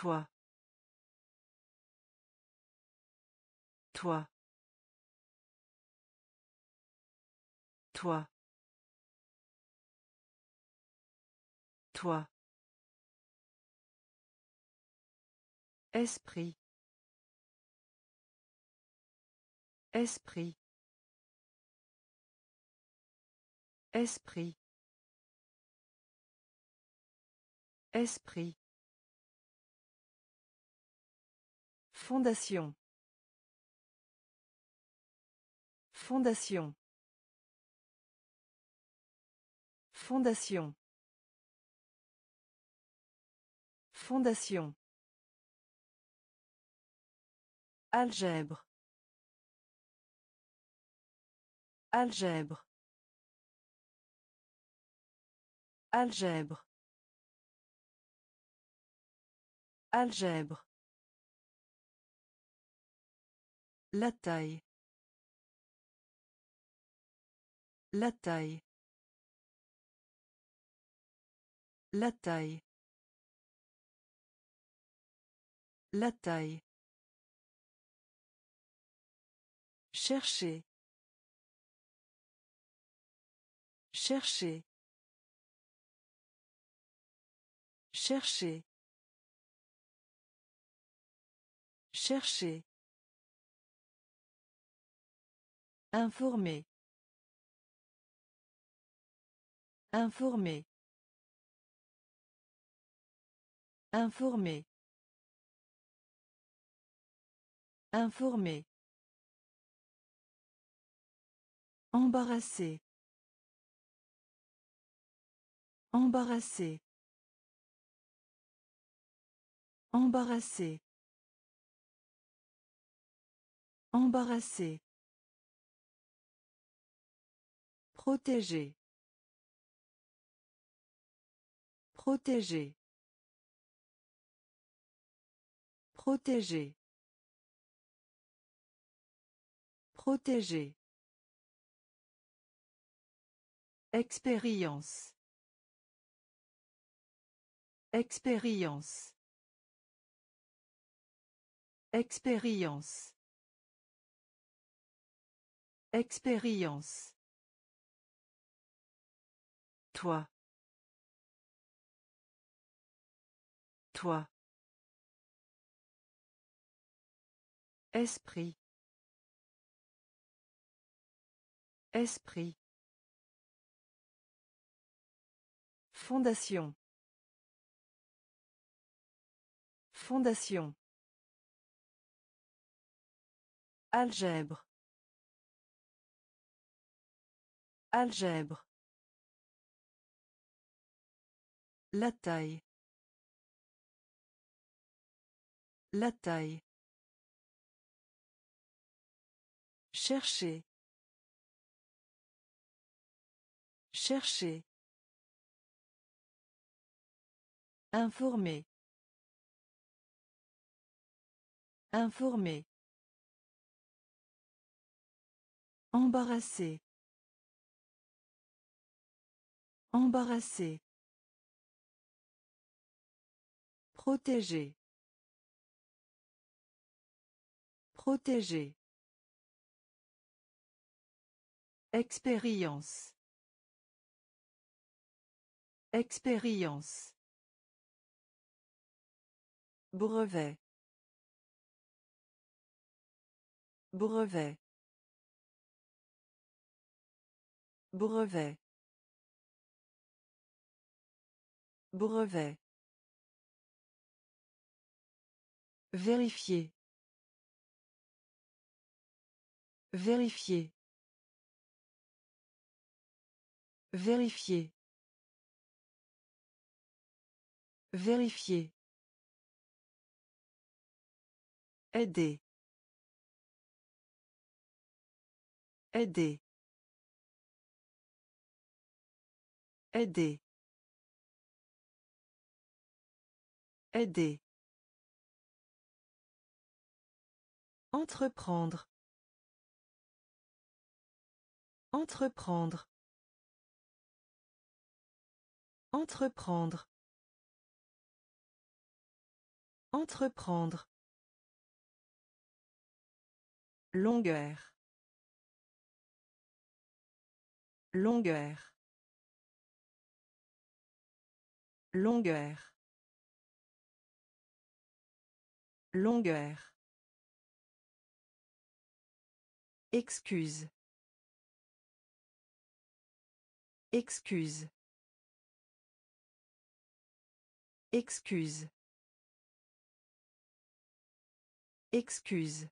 Toi. Toi. Toi. Toi. Esprit. Esprit. Esprit. Esprit. Fondation. Fondation. Fondation. Fondation. Algèbre. Algèbre. Algèbre. Algèbre. La taille. La taille. La taille. La taille. Chercher. Chercher. Chercher. Chercher. Informer. Informer. Informer. Informer. Embarrassé. Embarrassé. Embarrassé. Embarrassé. Protéger. Protéger. Protéger. Protéger. Expérience. Expérience. Expérience. Expérience. Toi. Toi. Esprit. Esprit. Fondation. Fondation. Algèbre. Algèbre. La taille. La taille. Chercher. Chercher. Informer. Informer. Embarrassé. Embarrassé. Protéger. Protéger. Expérience. Expérience. Brevet. Brevet. Brevet. Brevet. Vérifier. Vérifier. Vérifier. Vérifier. Aider. Aider. Aider. Aider. Entreprendre. Entreprendre. Entreprendre. Entreprendre. Longueur. Longueur. Longueur. Longueur. Excuse. Excuse. Excuse. Excuse.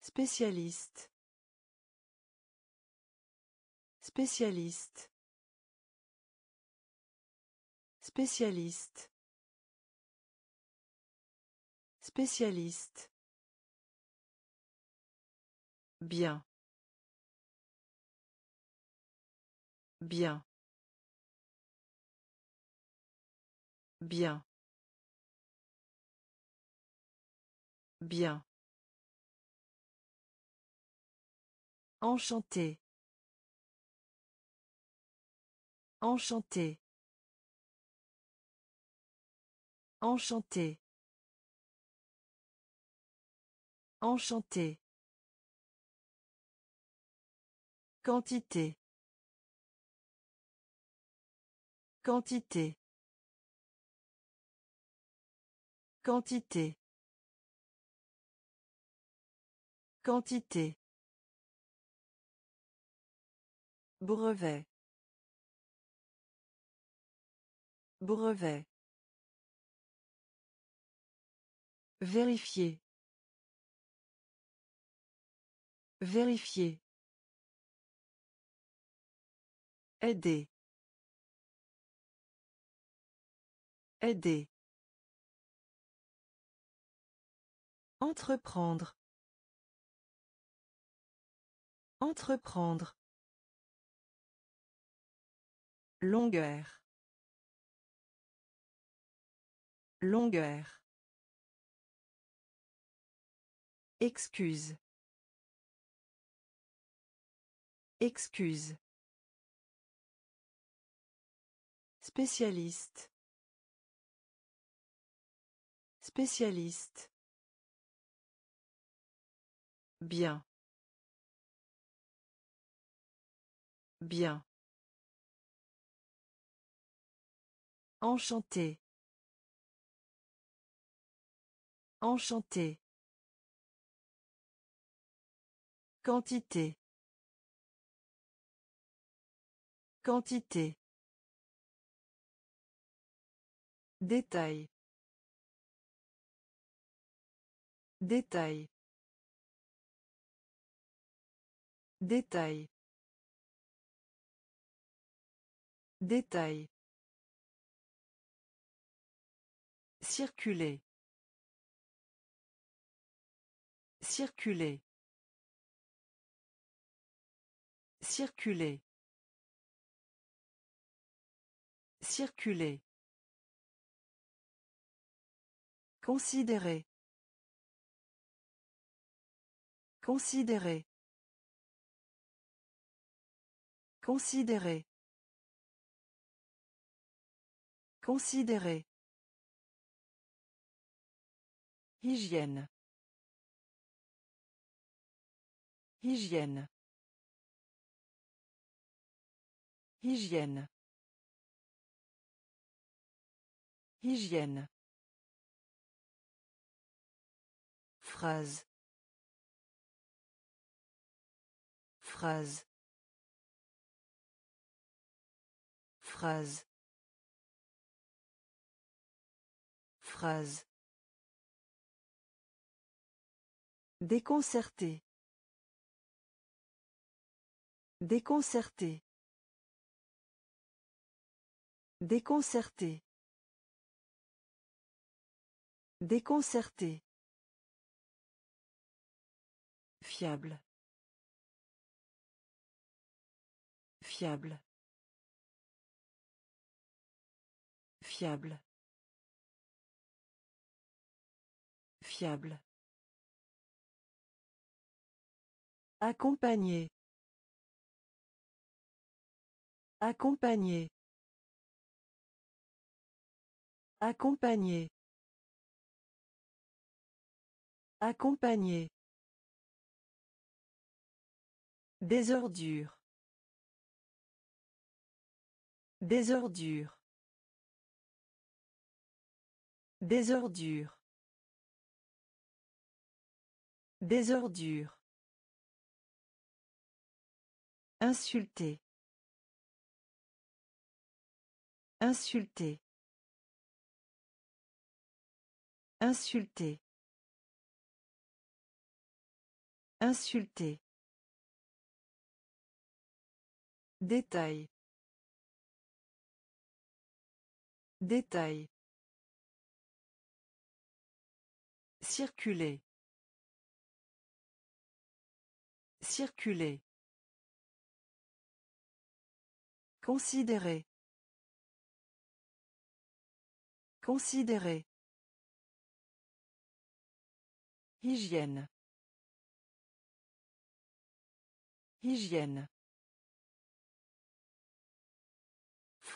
Spécialiste. Spécialiste. Spécialiste. Spécialiste. Bien. Bien. Bien. Bien. Enchanté. Enchanté. Enchanté. Enchanté. Quantité. Quantité. Quantité. Quantité. Brevet. Brevet. Vérifier. Vérifier. Aider. Aider. Entreprendre. Entreprendre. Longueur. Longueur. Excuse. Excuse. Spécialiste. Spécialiste. Bien. Bien. Enchanté. Enchanté. Quantité. Quantité. Détail. Détail. Détail. Détail. Circuler. Circuler. Circuler. Circuler. Considérer. Considérer. Considérer. Considérer. Hygiène. Hygiène. Hygiène. Hygiène. Phrase. Phrase. Phrase. Phrase. Déconcerté. Déconcerté. Déconcerté. Déconcerté. Fiable. Fiable. Fiable. Fiable. Accompagner. Accompagner. Accompagner. Accompagner. Désordure. Désordure. Désordure. Désordure. Insulter. Insulter. Insulter. Insulter. Détail. Détail. Circuler. Circuler. Considérer. Considérer. Hygiène. Hygiène.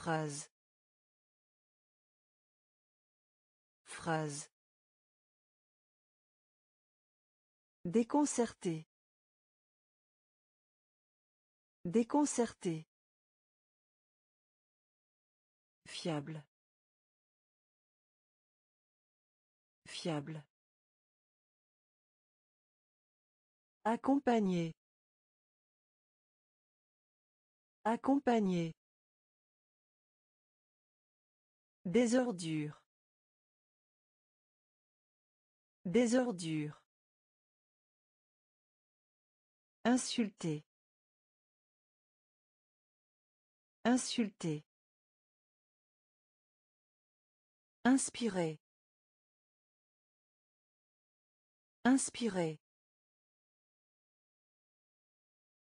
Phrase. Phrase. Déconcerté. Déconcerté. Fiable. Fiable. Accompagner. Accompagner. Désordure. Désordure. Insulter. Insulter. Inspirer. Inspirer.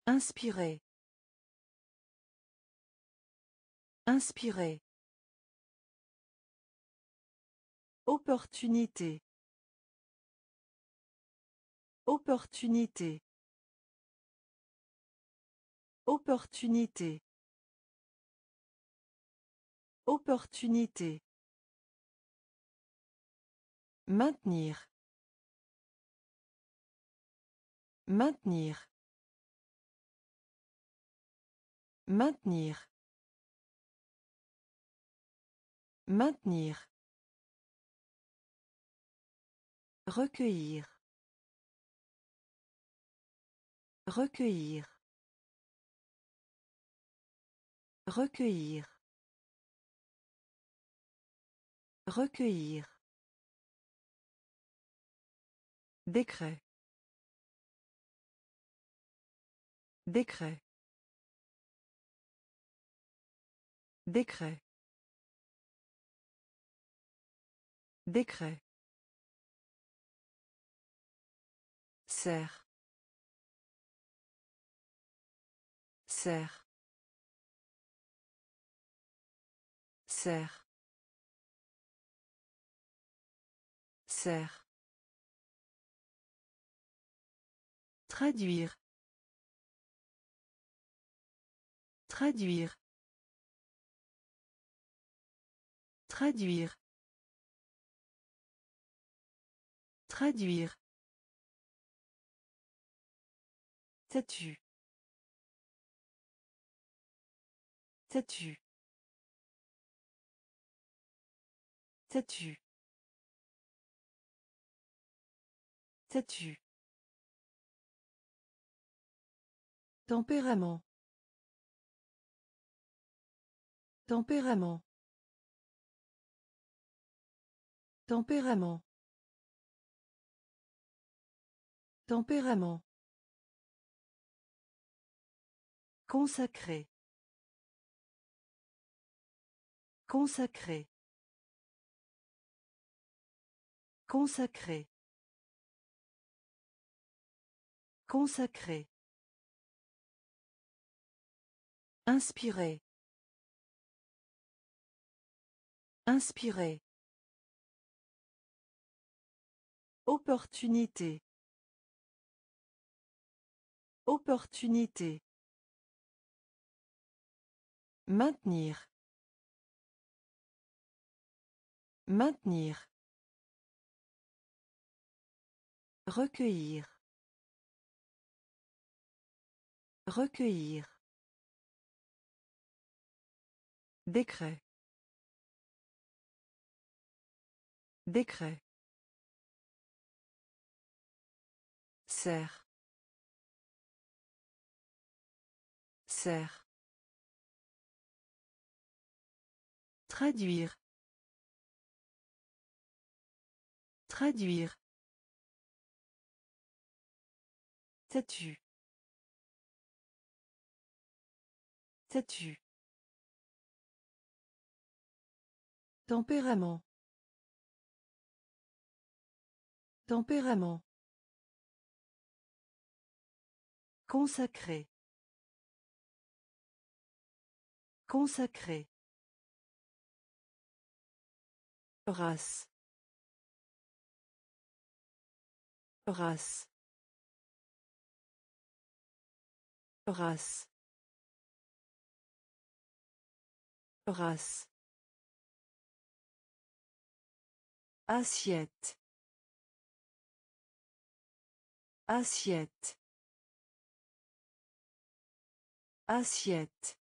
Inspirer. Inspirer. Opportunité. Opportunité. Opportunité. Opportunité. Maintenir. Maintenir. Maintenir. Maintenir. Recueillir. Recueillir. Recueillir. Recueillir. Décret. Décret. Décret. Décret. Serre. Serre. Serre. Serre. Traduire. Traduire. Traduire. Traduire. Statue. Statue. Statue. Statue. Tempérament. Tempérament. Tempérament. Tempérament. Consacré. Consacré. Consacré. Consacré. Inspirer. Inspirer. Opportunité. Opportunité. Maintenir. Maintenir. Recueillir. Recueillir. Décret. Décret. Serre. Serre. Traduire. Traduire. Statue. Statue. Tempérament. Tempérament. Consacré. Consacré. Race. Race. Race. Race. Assiette. Assiette. Assiette.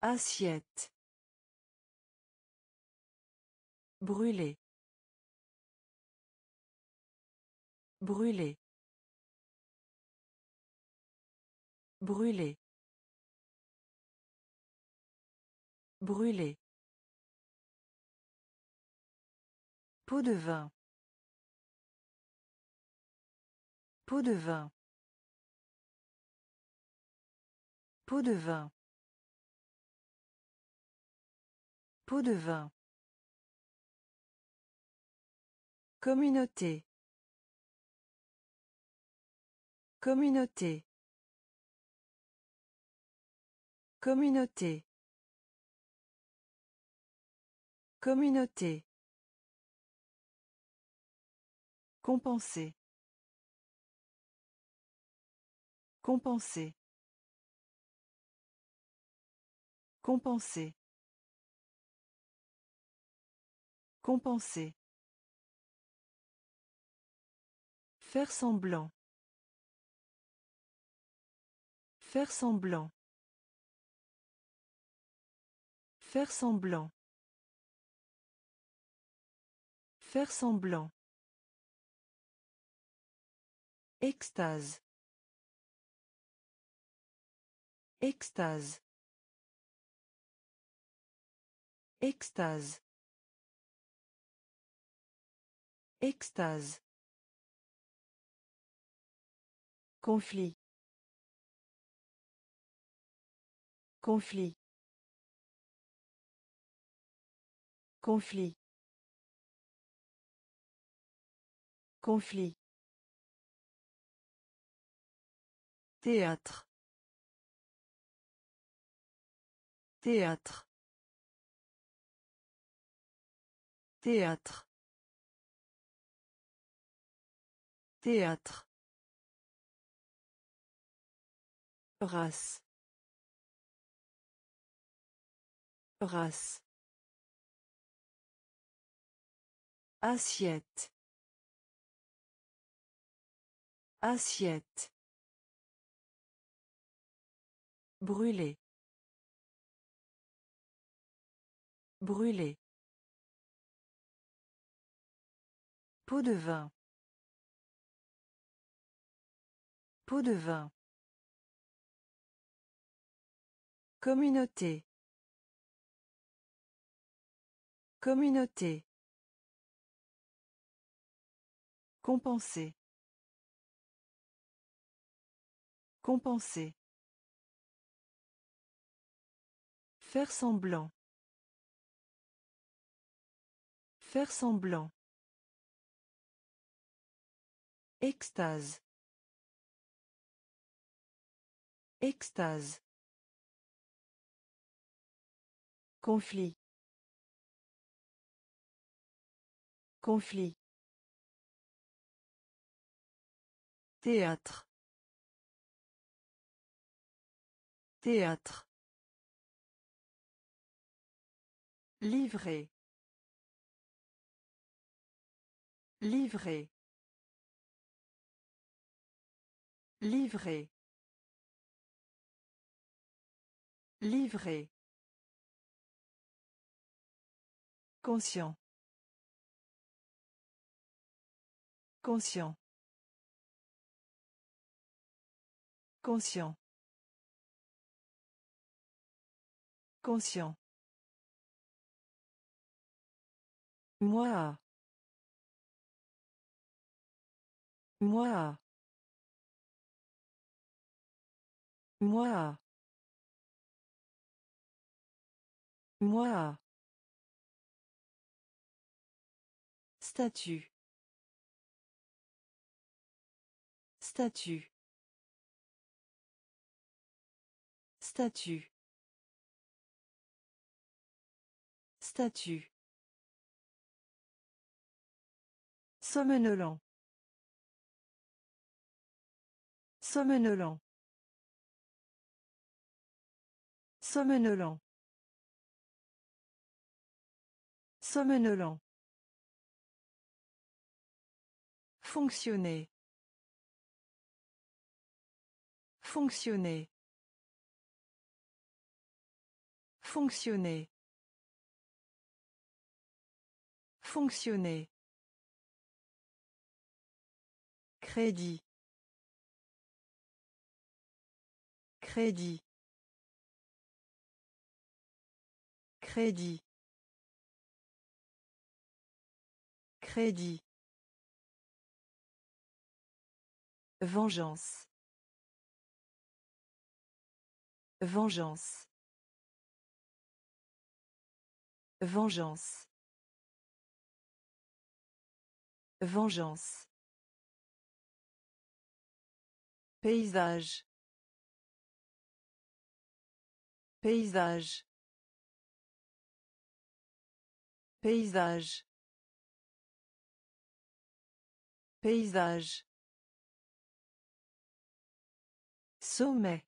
Assiette. Brûler. Brûler. Brûler. Brûler. Pot de vin. Pot de vin. Pot de vin. Pot de vin. Communauté. Communauté. Communauté. Communauté. Compenser. Compenser. Compenser. Compenser. Faire semblant. Faire semblant. Faire semblant. Faire semblant. Extase. Extase. Extase. Extase. Conflit. Conflit. Conflit. Conflit. Théâtre. Théâtre. Théâtre. Théâtre. Race. Race. Assiette. Assiette. Brûler. Brûler. Pot de vin. Pot de vin. Communauté. Communauté. Compenser. Compenser. Faire semblant. Faire semblant. Extase. Extase. Conflit. Conflit. Théâtre. Théâtre. Livrer. Livrer. Livrer. Livrer. Conscient. Conscient. Conscient. Conscient. Moi. Moi. Moi. Moi. Statut. Statut. Statut. Statut. Somnolent. Somnolent. Somnolent. Somnolent. Fonctionner. Fonctionner. Fonctionner. Fonctionner. Crédit. Crédit. Crédit. Crédit. Vengeance. Vengeance. Vengeance. Vengeance. Paysage. Paysage. Paysage. Paysage. Sommet.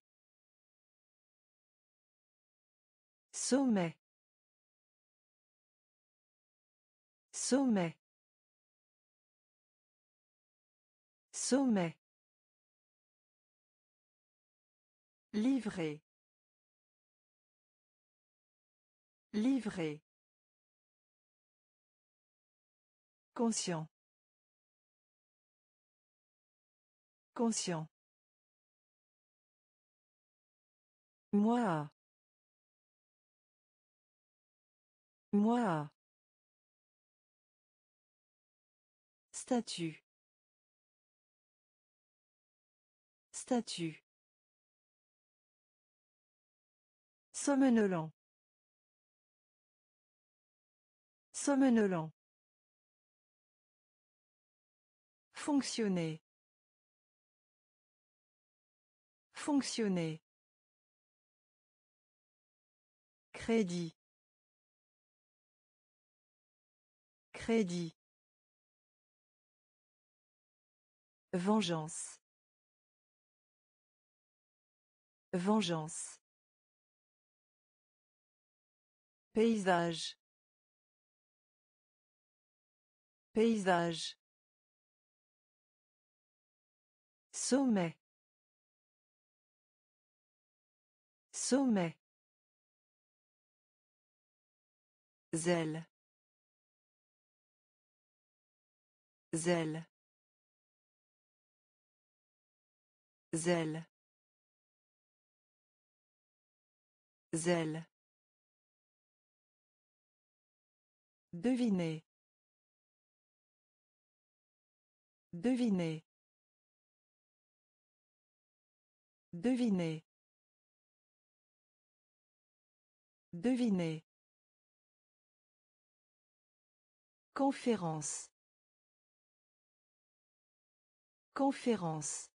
Sommet. Sommet. Sommet. Livrer. Livrer. Conscient. Conscient. Moi. Moi. Statut. Statut. Somnolent. Somnolent. Fonctionner. Fonctionner. Crédit. Crédit. Vengeance. Vengeance. Paysage. Paysage. Sommet. Sommet. Zèle. Zèle. Zèle. Zèle. Devinez. Devinez. Devinez. Devinez. Conférence. Conférence.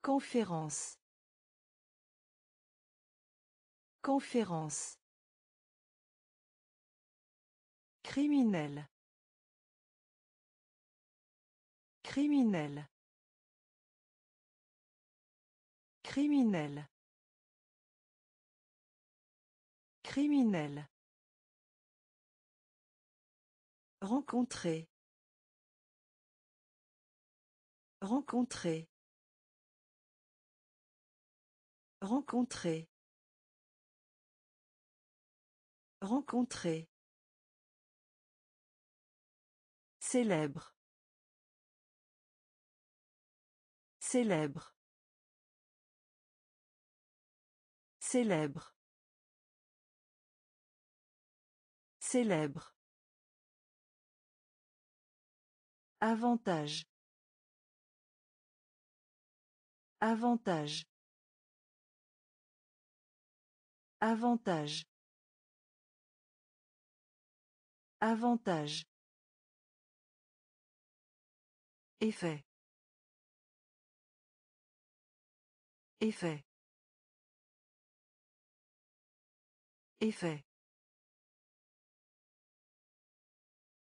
Conférence. Conférence. Criminel. Criminel. Criminel. Criminel. Rencontrer. Rencontrer. Rencontrer. Rencontrer. Célèbre. Célèbre. Célèbre. Célèbre. Avantage. Avantage. Avantage. Avantage. Effet. Effet. Effet.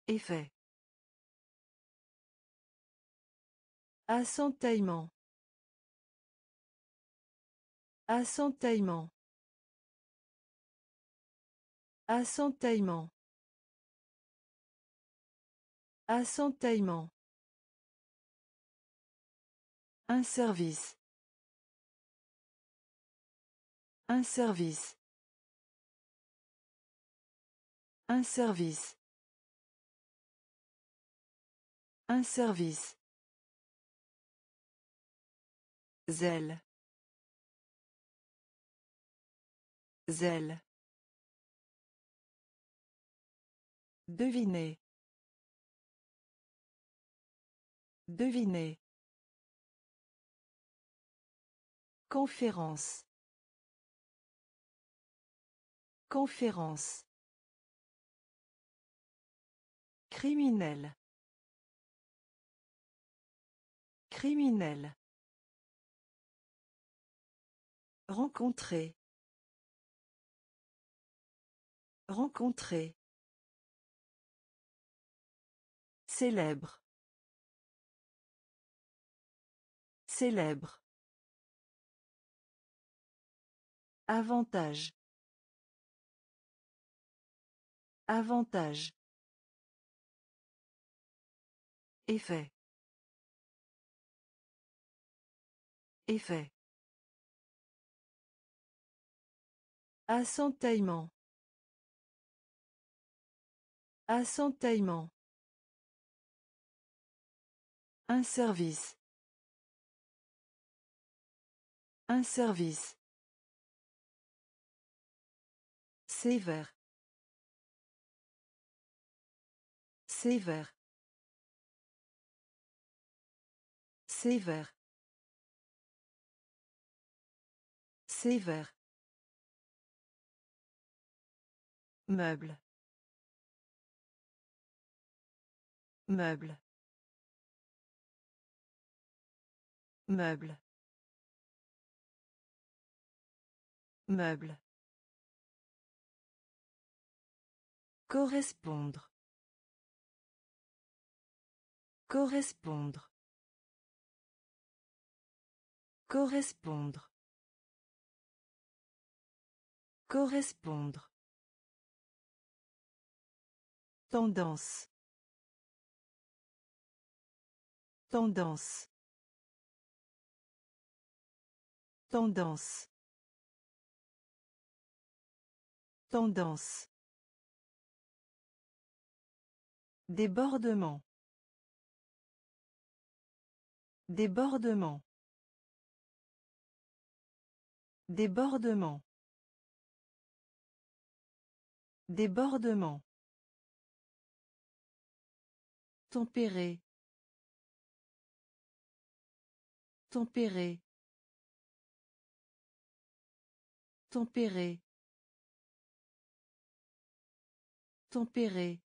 Effet. Assentaillement. Assentaillement. Assentaillement. Assentaillement. Un service. Un service. Un service. Un service. Zèle. Zèle. Devinez. Devinez. Conférence. Conférence. Criminel. Criminel. Rencontrer. Rencontrer. Célèbre. Célèbre. Avantage. Avantage. Effet. Effet. Assentaillement. Assentaillement. Un service. Un service. Sévère. Sévère. Sévère. Sévère. Meuble. Meuble. Meuble. Meuble. Correspondre. Correspondre. Correspondre. Correspondre. Tendance. Tendance. Tendance. Tendance. Débordement. Débordement. Débordement. Débordement. Tempéré. Tempéré. Tempéré. Tempéré.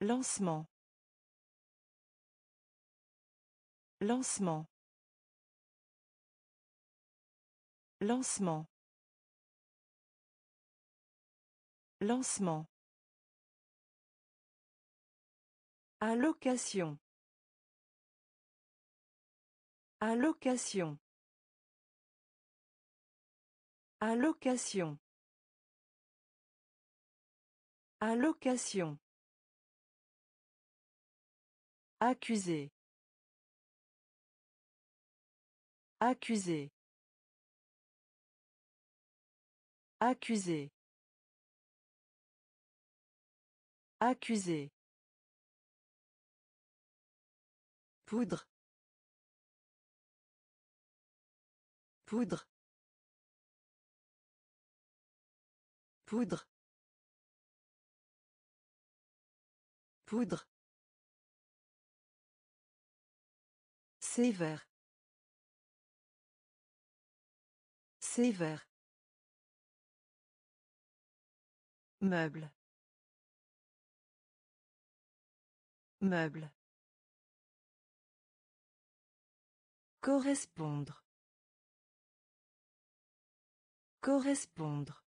Lancement. Lancement. Lancement. Lancement. Allocation. Allocation. Allocation. Allocation. Accusé. Accusé. Accusé. Accusé. Poudre. Poudre. Poudre. Poudre. Sévère. Sévère. Meuble. Meuble. Correspondre. Correspondre.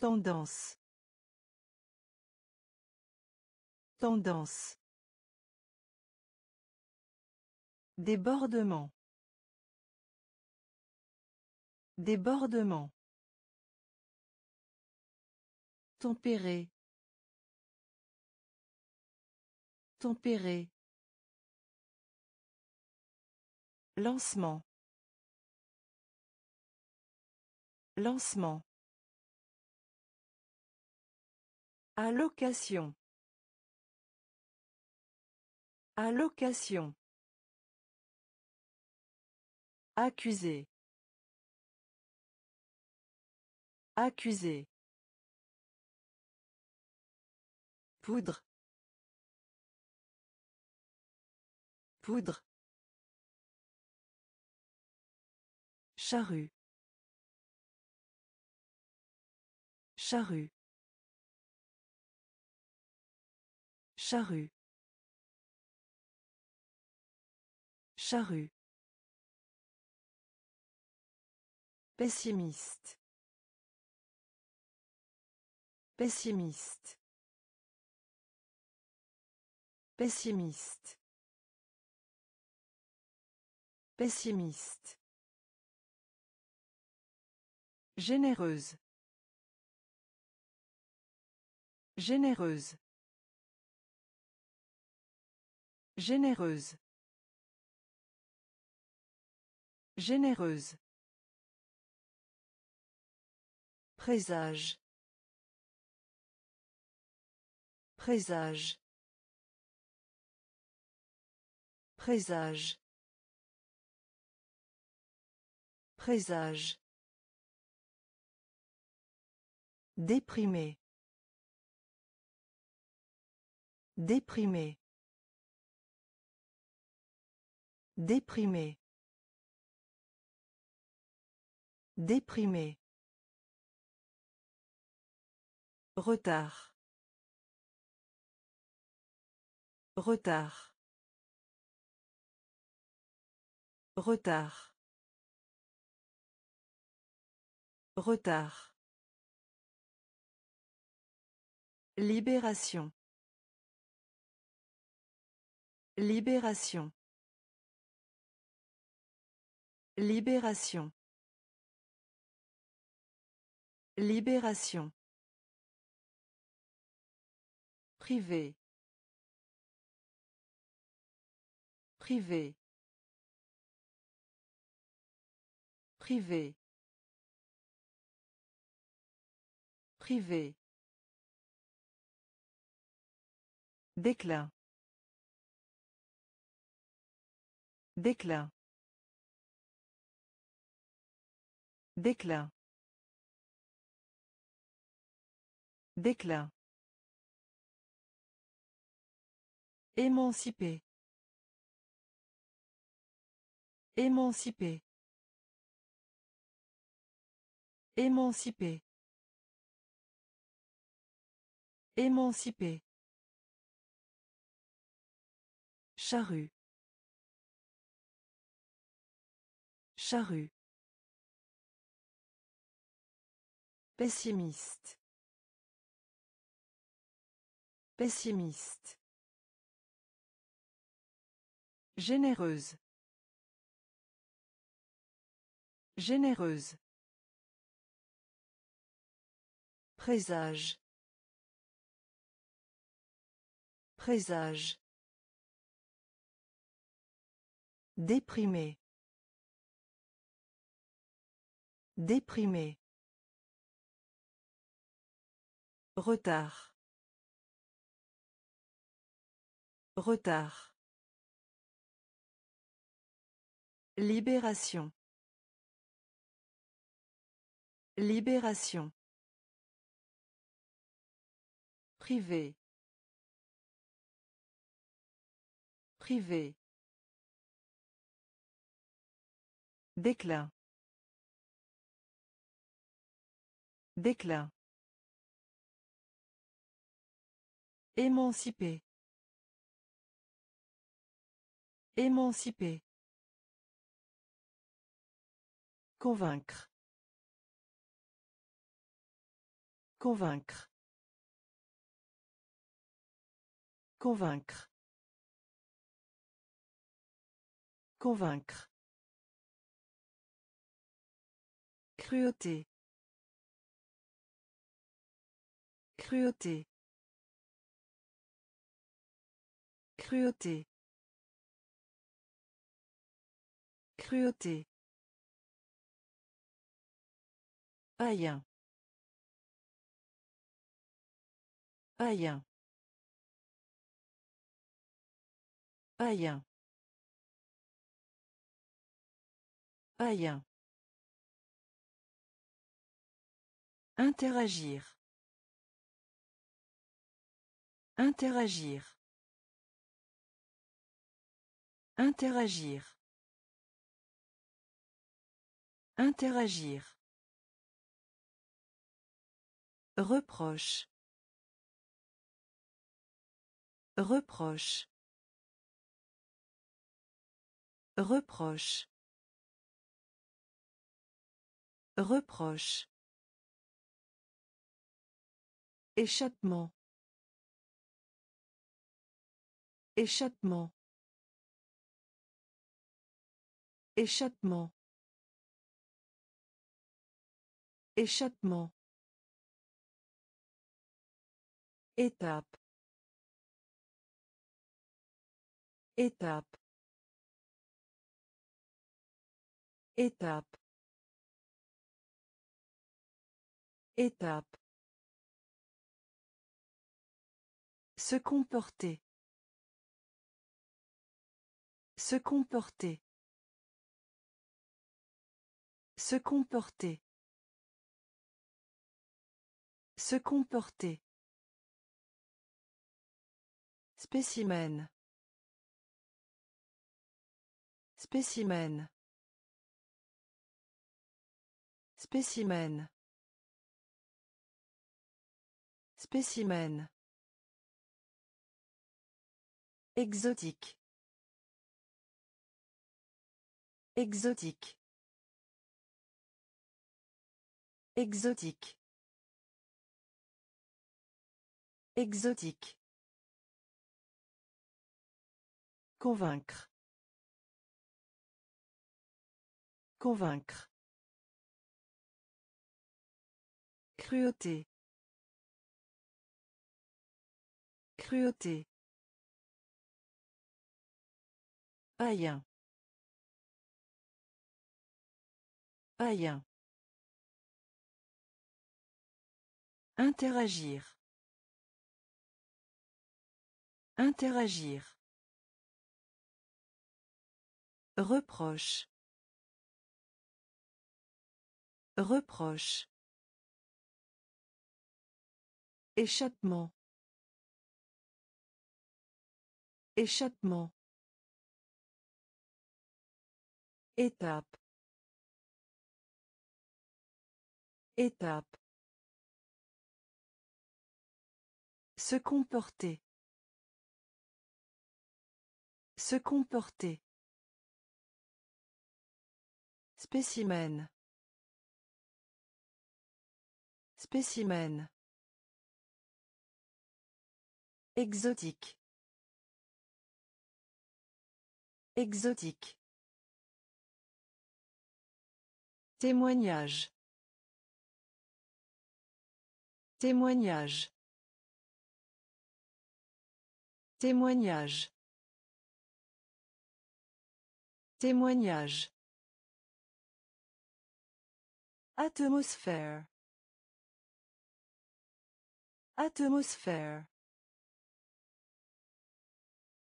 Tendance. Tendance. Débordement. Débordement. Tempéré. Tempéré. Lancement. Lancement. Allocation. Allocation. Accusé. Accusé. Poudre. Poudre. Charrue. Charrue. Charrue. Charrue. Pessimiste. Pessimiste. Pessimiste. Pessimiste. Généreuse. Généreuse. Généreuse. Généreuse. Présage. Présage. Présage. Présage. Déprimé. Déprimé. Déprimé. Déprimé. Retard. Retard. Retard. Retard. Libération. Libération. Libération. Libération. Privé. Privé. Privé. Privé. Déclin. Déclin. Déclin. Déclin. Émancipé. Émancipé. Émancipé. Émancipé. Charrue. Charrue. Pessimiste. Pessimiste. Généreuse. Généreuse. Présage. Présage. Déprimé. Déprimé. Retard. Retard. Libération. Libération. Privé. Privé. Déclin. Déclin. Émancipé. Émancipé. Convaincre. Convaincre. Convaincre. Convaincre. Cruauté. Cruauté. Cruauté. Cruauté. Païen. Païen. Païen. Païen. Interagir. Interagir. Interagir. Interagir. Reproche. Reproche. Reproche. Reproche. Échappement. Échappement. Échappement. Échappement. Étape. Étape. Étape. Étape. Se comporter. Se comporter. Se comporter. Se comporter. Spécimen. Spécimen. Spécimen. Spécimen. Exotique. Exotique. Exotique. Exotique. Convaincre. Convaincre. Cruauté. Cruauté. Païen. Païen. Interagir. Interagir. Reproche. Reproche. Échappement. Échappement. Étape. Étape. Se comporter. Se comporter. Spécimen. Spécimen. Exotique. Exotique. Témoignage. Témoignage. Témoignage. Témoignage. Atmosphère. Atmosphère.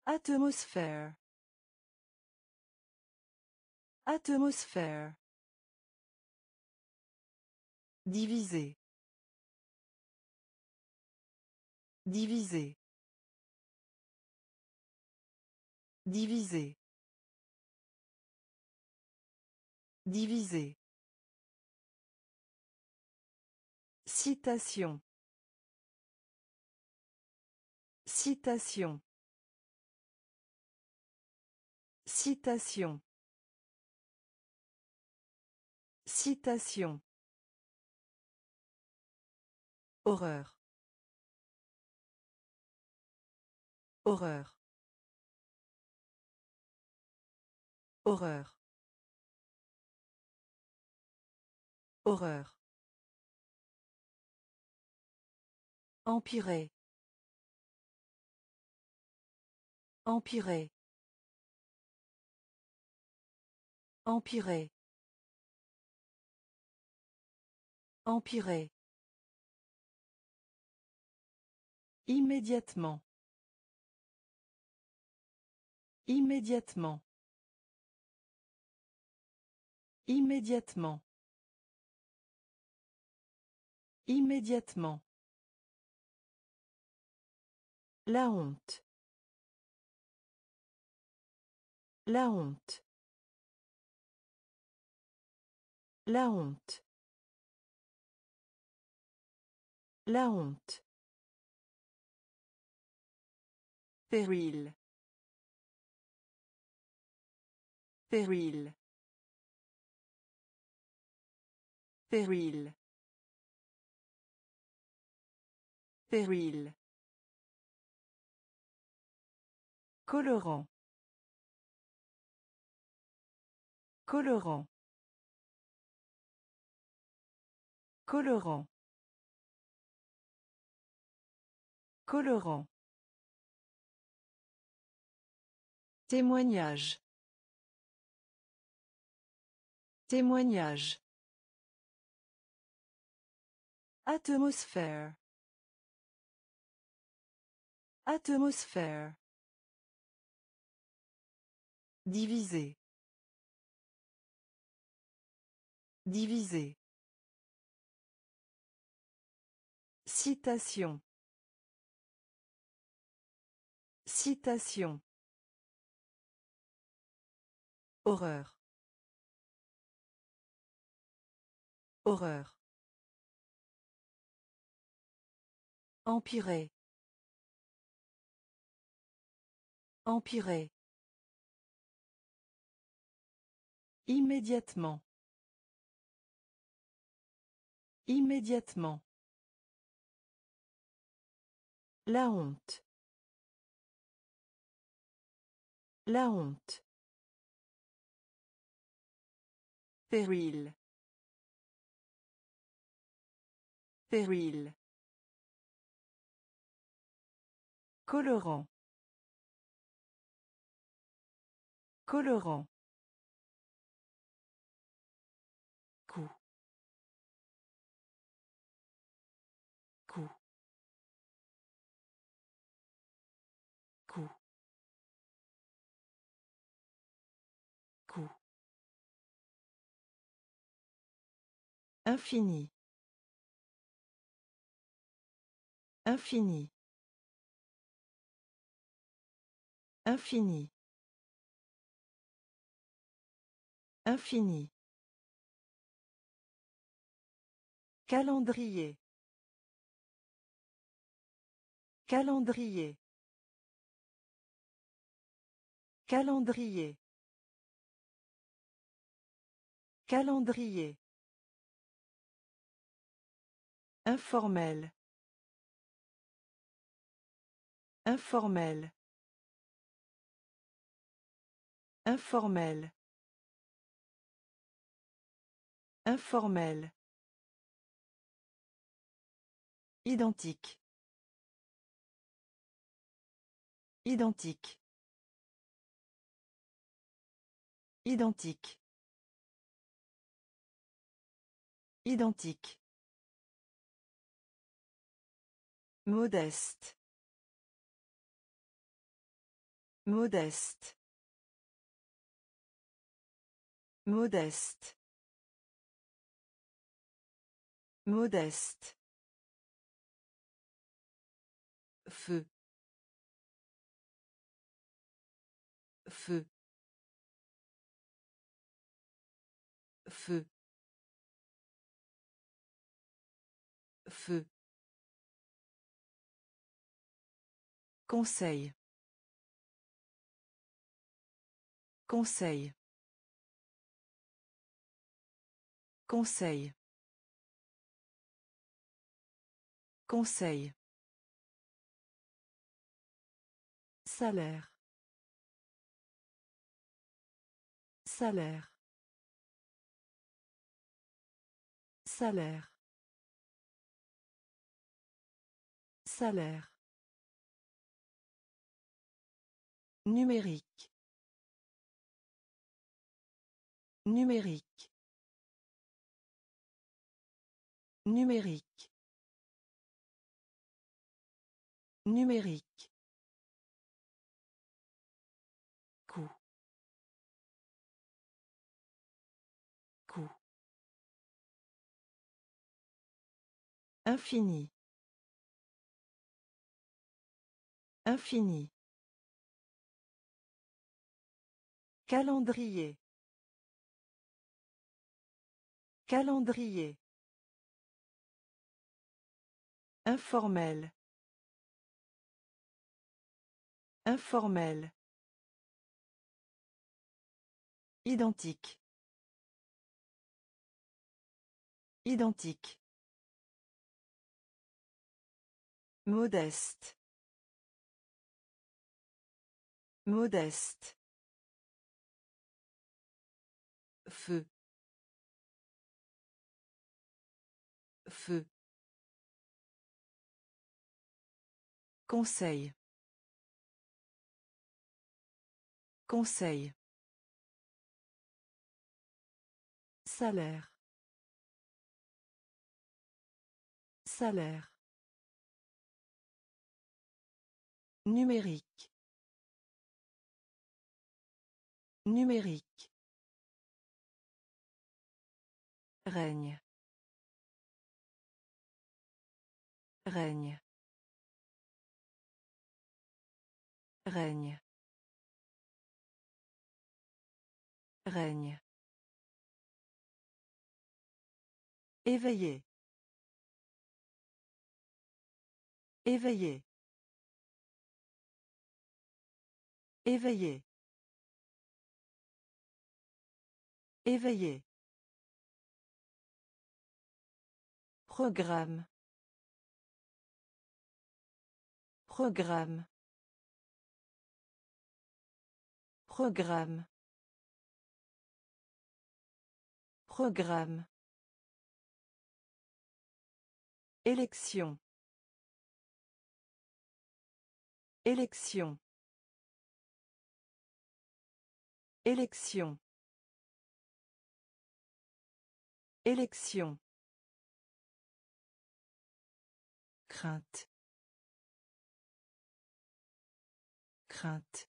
Atmosphère. Atmosphère. Diviser. Diviser. Diviser. Diviser. Citation. Citation. Citation. Citation. Horreur. Horreur. Horreur. Horreur. Empirer. Empirer. Empirer. Empirer. Immédiatement. Immédiatement. Immédiatement. Immédiatement. La honte. La honte. La honte. La honte. Péril. Péril. Péril. Péril. Colorant. Colorant. Colorant. Colorant. Témoignage. Témoignage. Atmosphère. Atmosphère. Diviser. Diviser. Citation. Citation. Horreur. Horreur. Empirer. Empirer. Immédiatement. Immédiatement. La honte. La honte. Péril. Péril. Colorant. Colorant. Infini. Infini. Infini. Infini. Calendrier. Calendrier. Calendrier. Calendrier. Informel. Informel. Informel. Informel. Identique. Identique. Identique. Identique. Modeste. Modeste. Modeste. Modeste. Feu. Feu. Feu. Feu. Conseil. Conseil. Conseil. Conseil. Salaire. Salaire. Salaire. Salaire. Numérique. Numérique. Numérique. Numérique. Coup. Infini. Infini. Calendrier. Calendrier. Informel. Informel. Identique. Identique. Modeste. Modeste. Feu. Feu. Conseil. Conseil. Salaire. Salaire. Numérique. Numérique. Règne. Règne. Règne. Règne. Éveillé. Éveillé. Éveillé. Éveillé. Programme. Programme. Programme. Programme. Élection. Élection. Élection. Élection. Crainte. Crainte.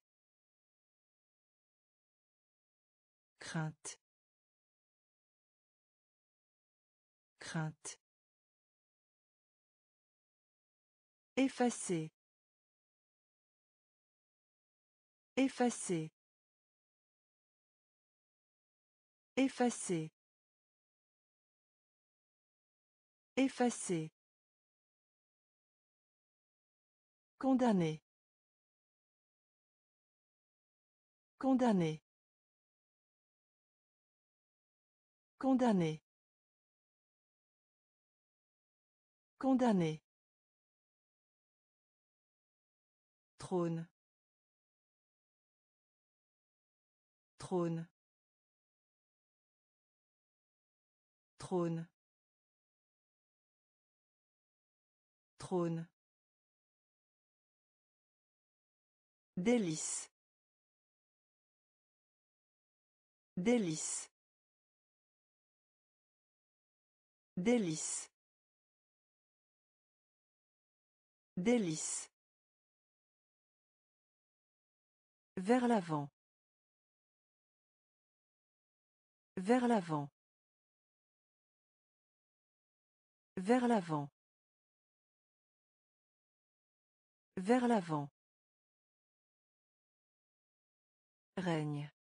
Crainte. Crainte. Effacer. Effacer. Effacer. Effacer. Condamné. Condamné. Condamné. Condamné. Trône. Trône. Trône. Trône. Délice. Délice. Délice. Délice. Vers l'avant. Vers l'avant. Vers l'avant. Vers l'avant. Règne.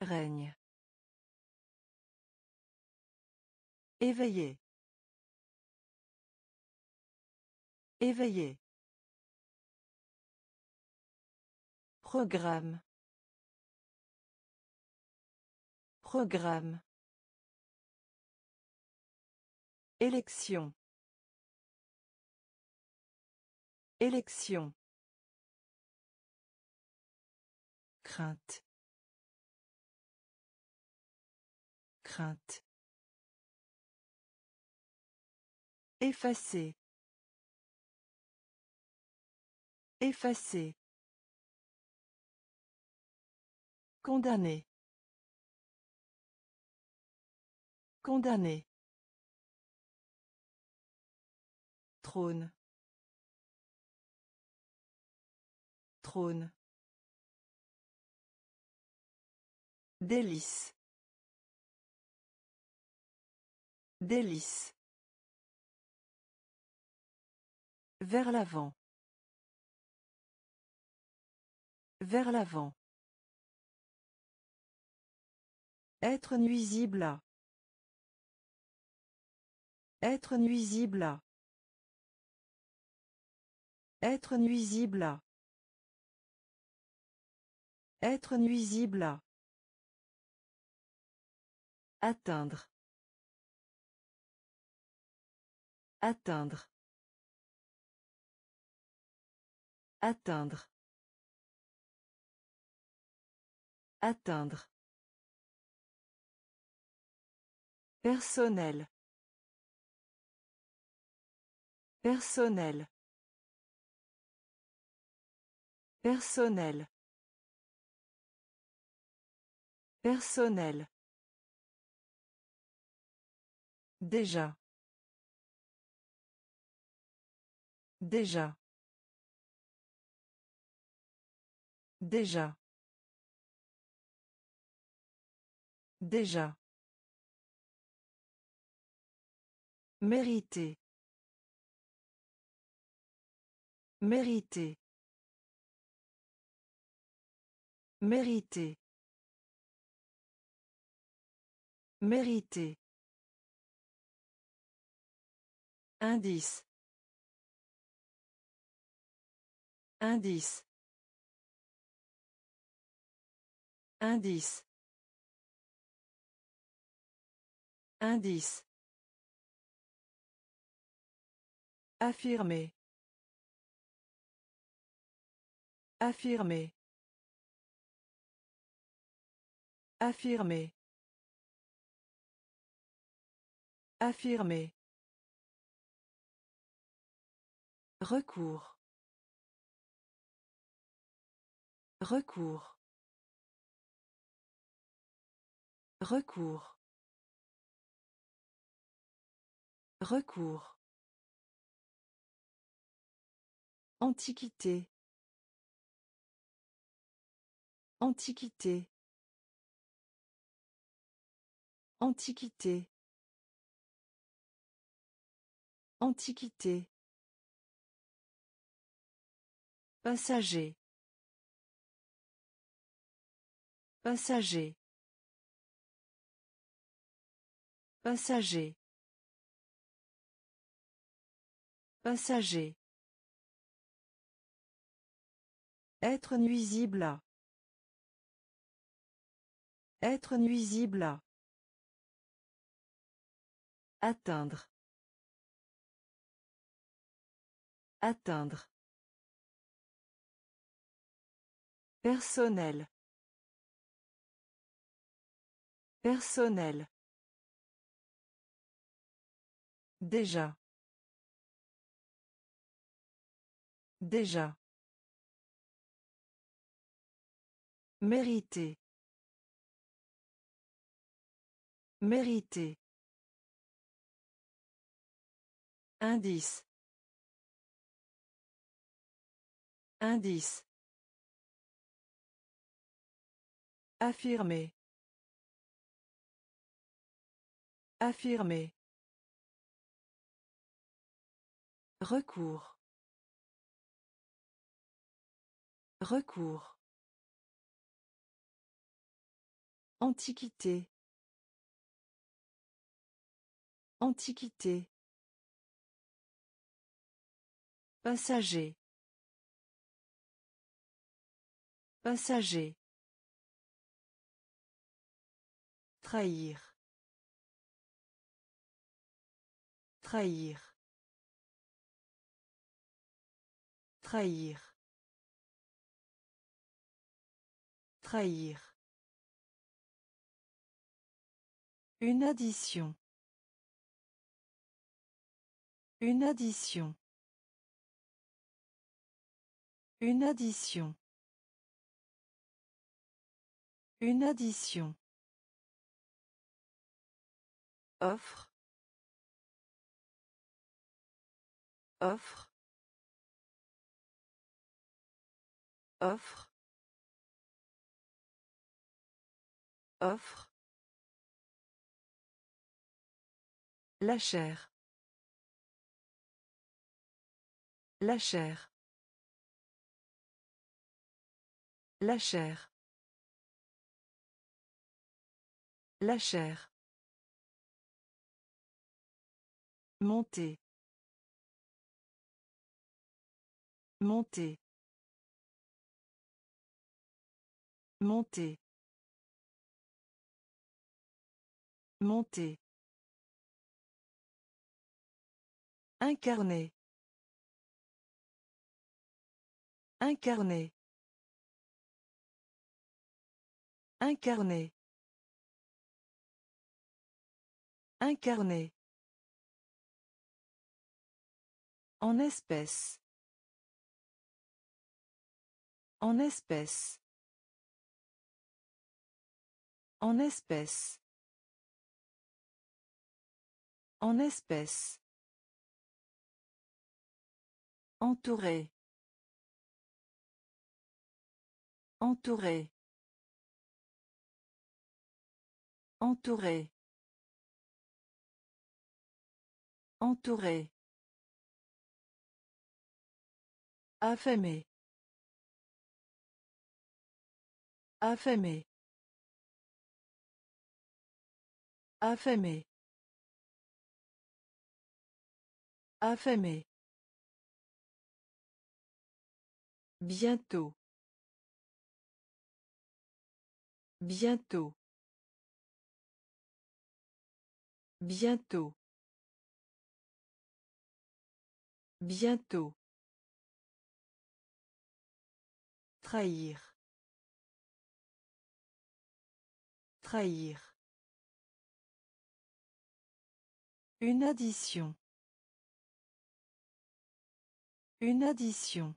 Règne. Éveillé. Éveillé. Programme. Programme. Élection. Élection. Crainte. Crainte. Effacer. Effacer. Condamné. Condamné. Trône. Trône. Délice. Délice. Vers l'avant. Vers l'avant. Être nuisible à. Être nuisible à. Être nuisible à. Être nuisible à. Atteindre. Atteindre. Atteindre. Atteindre. Personnel. Personnel. Personnel. Personnel. Déjà. Déjà. Déjà. Déjà. Mériter. Mériter. Mériter. Mériter. Indice. Indice. Indice. Indice. Affirmer. Affirmer. Affirmer. Affirmer. Recours. Recours. Recours. Recours. Antiquité. Antiquité. Antiquité. Antiquité. Passager. Passager. Passager. Passager. Être nuisible à. Être nuisible à. Atteindre. Atteindre. Personnel. Personnel. Déjà. Déjà. Mériter. Mériter. Indice. Indice. Affirmer. Affirmer. Recours. Recours. Antiquité. Antiquité. Passager. Passager. Trahir. Trahir. Trahir. Trahir. Une addition. Une addition. Une addition. Une addition. Offre. Offre. Offre. Offre. La chair. La chair. La chair. La chair. Monter. Monter. Monter. Monter. Incarné. Incarné. Incarné. Incarné. En espèce. En espèce. En espèce. En espèce. Entouré. Entouré. Entouré. Entouré. Affamé. Affamé. Affamé. Affamé. Bientôt. Bientôt. Bientôt. Bientôt. Trahir. Trahir. Une addition. Une addition.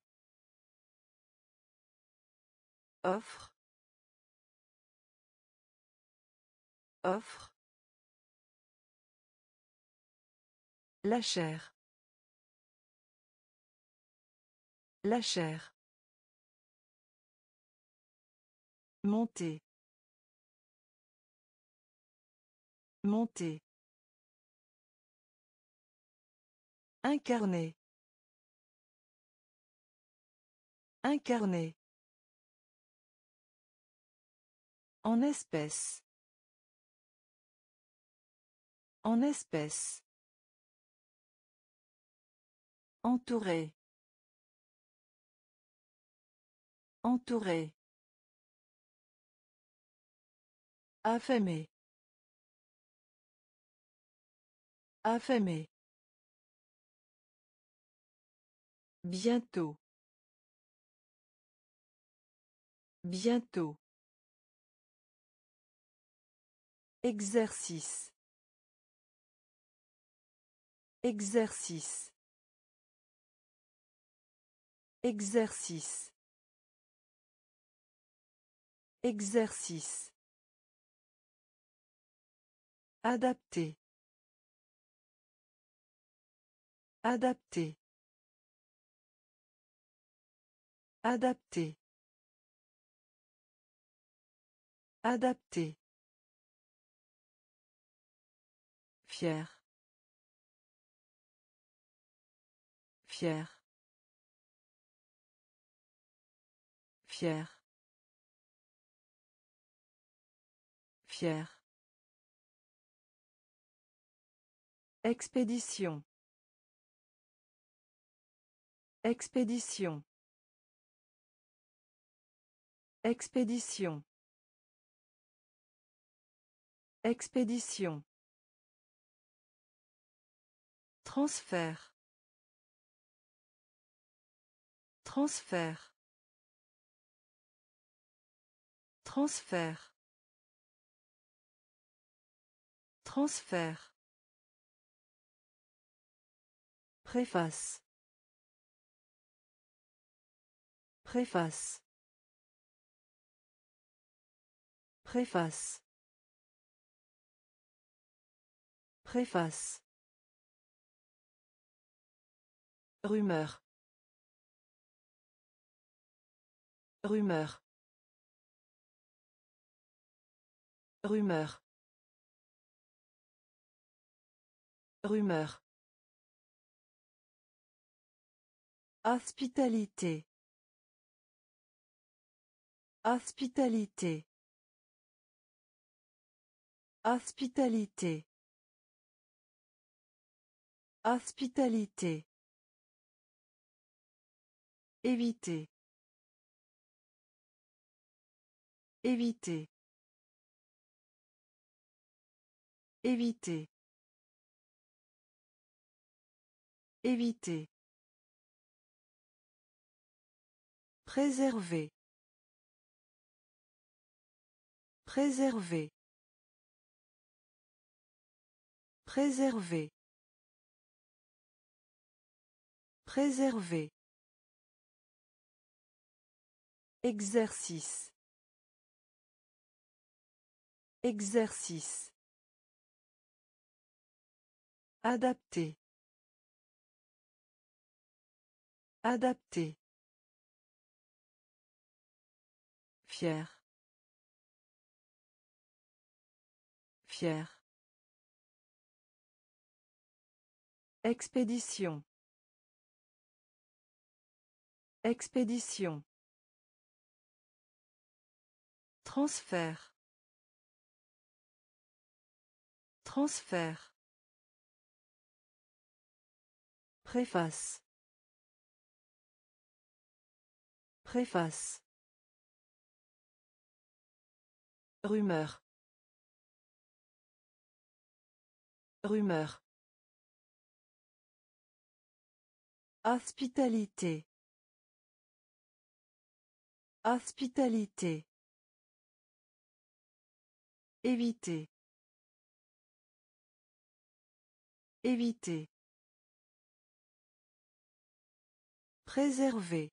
Offre. Offre. La chair. La chair. Monter. Monter. Incarné. Incarné. En espèce. En espèce. Entouré. Entouré. Affamé. Bientôt. Bientôt. Exercice. Exercice. Exercice. Exercice. Adapté. Adapté. Adapté. Adapté. Fier. Fier. Fier. Fier. Expédition. Expédition. Expédition. Expédition. Transfert. Transfert. Transfert. Transfert. Préface. Préface. Préface. Préface. Rumeur. Rumeur. Rumeur. Rumeur. Hospitalité. Hospitalité. Hospitalité. Hospitalité. Éviter. Éviter. Éviter. Éviter. Préserver. Préserver. Préserver. Préserver. Exercice. Exercice. Adapté. Adapté. Fier. Fier. Expédition. Expédition. Transfert. Transfert. Préface. Préface. Rumeur. Rumeur. Hospitalité. Hospitalité. Éviter. Éviter. Préserver.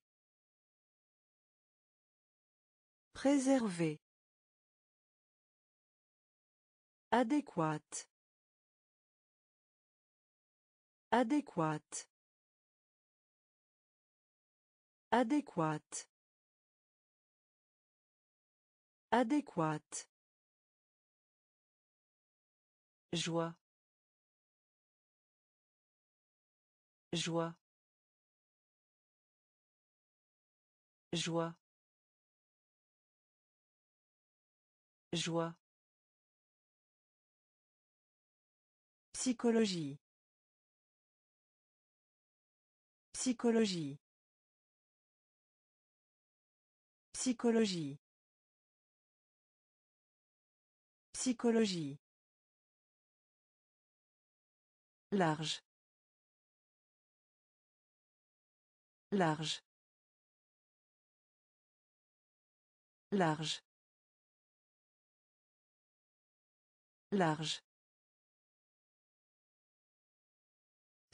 Préserver. Adéquate. Adéquate. Adéquate. Adéquate. Joie. Joie. Joie. Joie. Psychologie. Psychologie. Psychologie. Psychologie. Large. Large. Large. Large.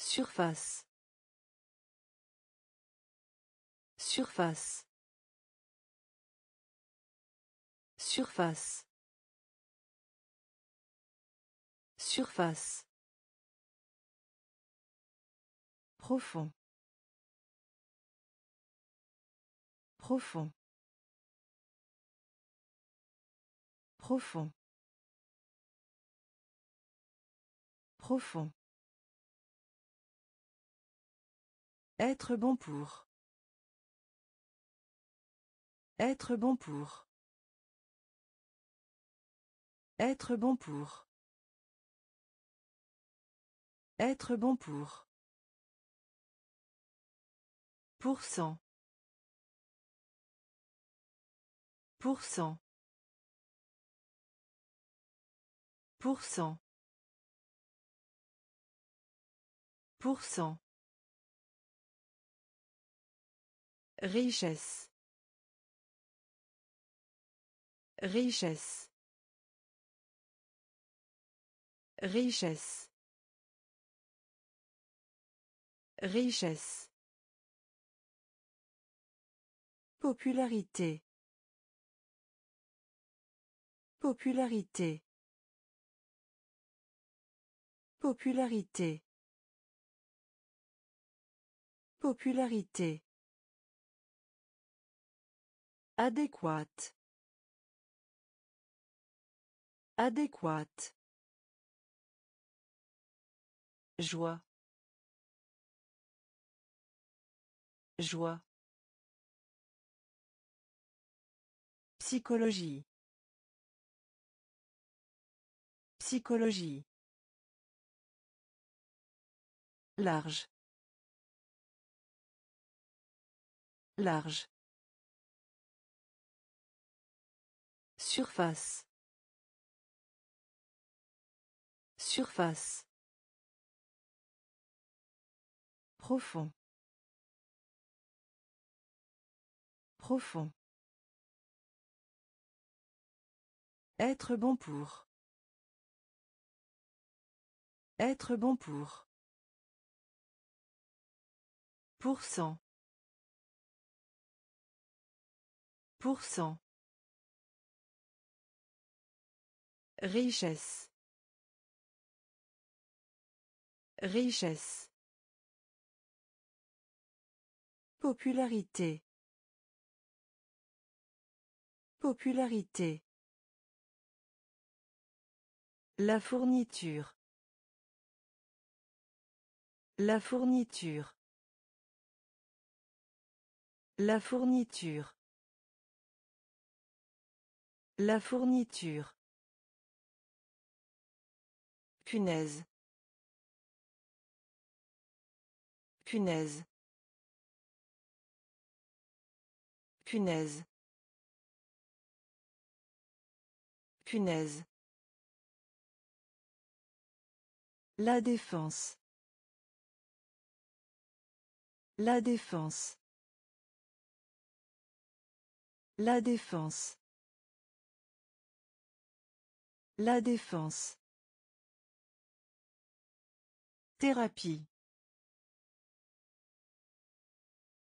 Surface. Surface. Surface. Surface. Profond. Profond. Profond. Profond. Être bon pour. Être bon pour. Être bon pour. Être bon pour. Pour cent. Pour cent. Pour cent. Pour cent. Richesse. Richesse. Richesse. Richesse. Popularité. Popularité. Popularité. Popularité. Adéquate. Adéquate. Joie. Joie. Psychologie. Psychologie. Large. Large. Surface. Surface. Profond. Profond. Être bon pour. Être bon pour. Pour cent. Richesse. Richesse. Popularité. Popularité. La fourniture. La fourniture. La fourniture. La fourniture. Punaise. Punaise. Punaise. Punaise. La défense. La défense. La défense. La défense. Thérapie.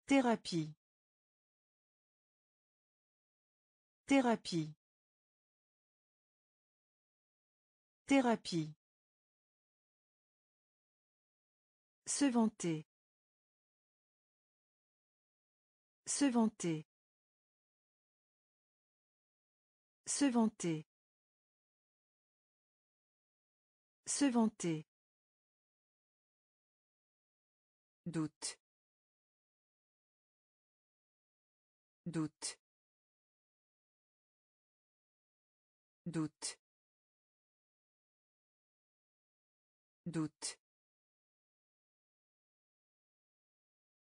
Thérapie. Thérapie. Thérapie. Se vanter. Se vanter. Se vanter. Se vanter. Doute. Doute. Doute. Doute.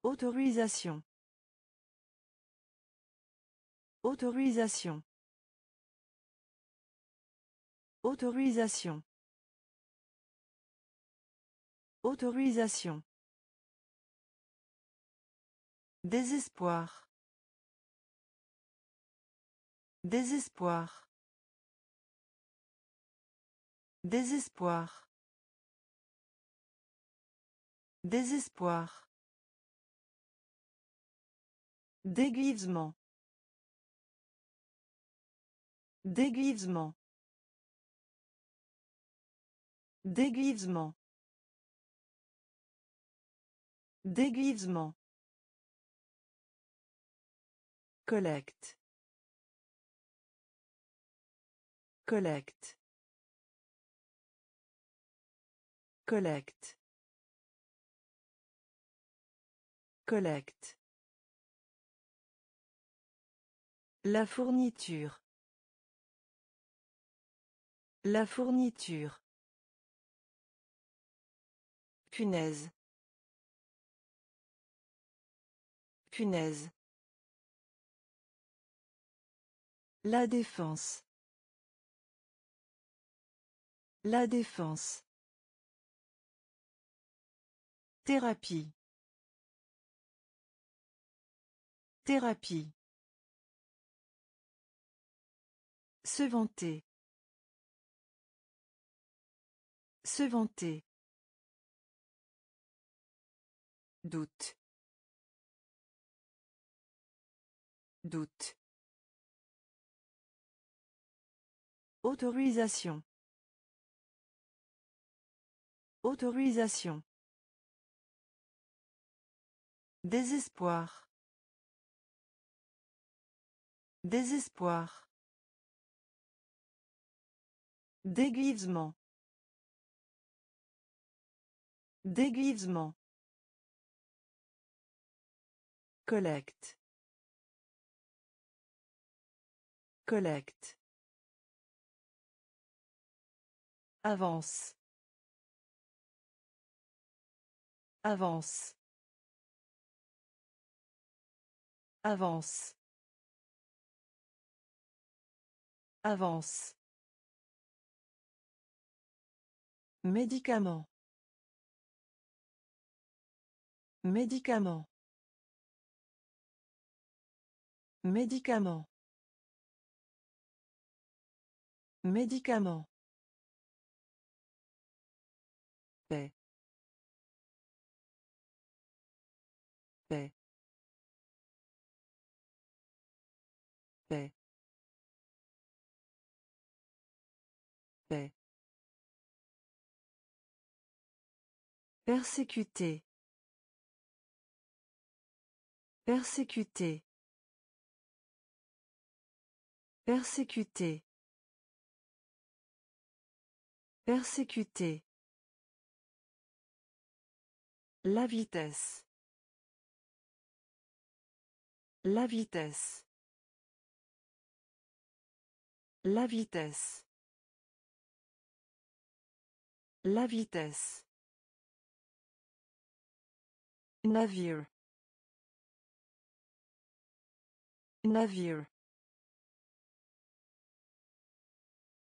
Autorisation. Autorisation. Autorisation. Autorisation. Désespoir. Désespoir. Désespoir. Désespoir. Déguisement. Déguisement. Déguisement. Déguisement. Collecte. Collecte. Collecte. Collecte. La fourniture. La fourniture. Punaise. Punaise. La défense. La défense. Thérapie. Thérapie. Se vanter. Se vanter. Doute. Doute. Autorisation. Autorisation. Désespoir. Désespoir. Déguisement. Déguisement. Collecte. Collecte. Avance. Avance. Avance. Avance. Médicament. Médicament. Médicament. Médicament. Persécuté. Persécuté. Persécuté. Persécuté. La vitesse. La vitesse. La vitesse. La vitesse. Navire. Navire.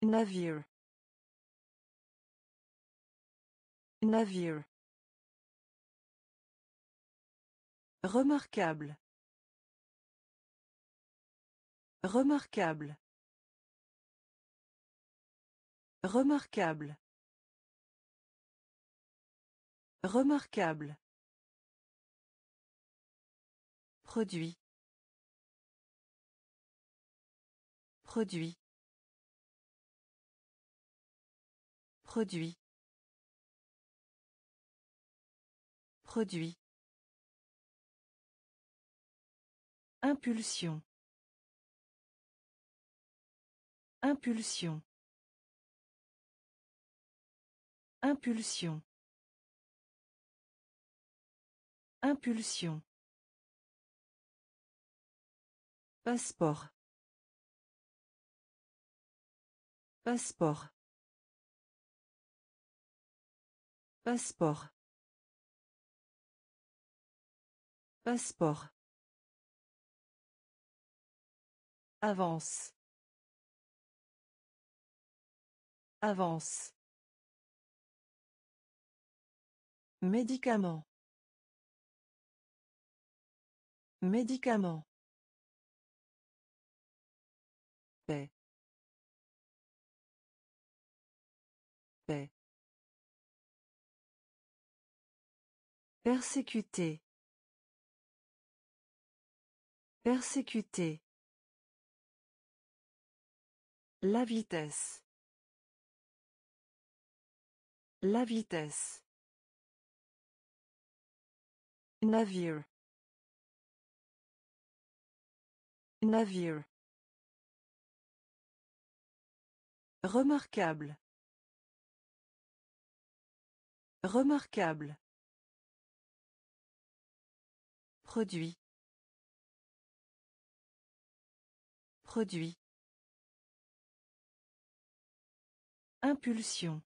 Navire. Navire. Remarquable. Remarquable. Remarquable. Remarquable. Produit. Produit. Produit. Produit. Impulsion. Impulsion. Impulsion. Impulsion. Passeport. Passeport. Passeport. Passeport. Avance. Avance. Médicament. Médicament. Persécuter. Persécuter. La vitesse. La vitesse. Navire. Navire. Remarquable. Remarquable. Produit. Produit. Impulsion.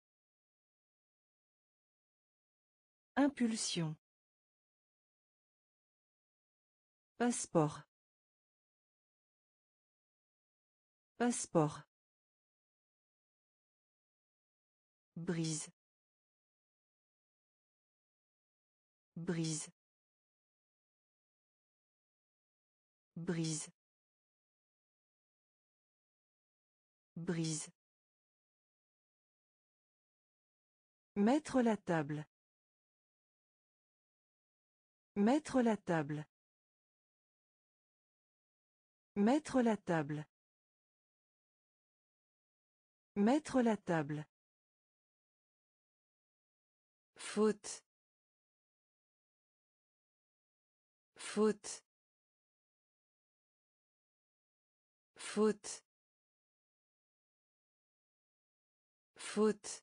Impulsion. Passeport. Passeport. Brise. Brise. Brise. Brise. Mettre la table. Mettre la table. Mettre la table. Mettre la table. Faute. Faute. Faute. Faute.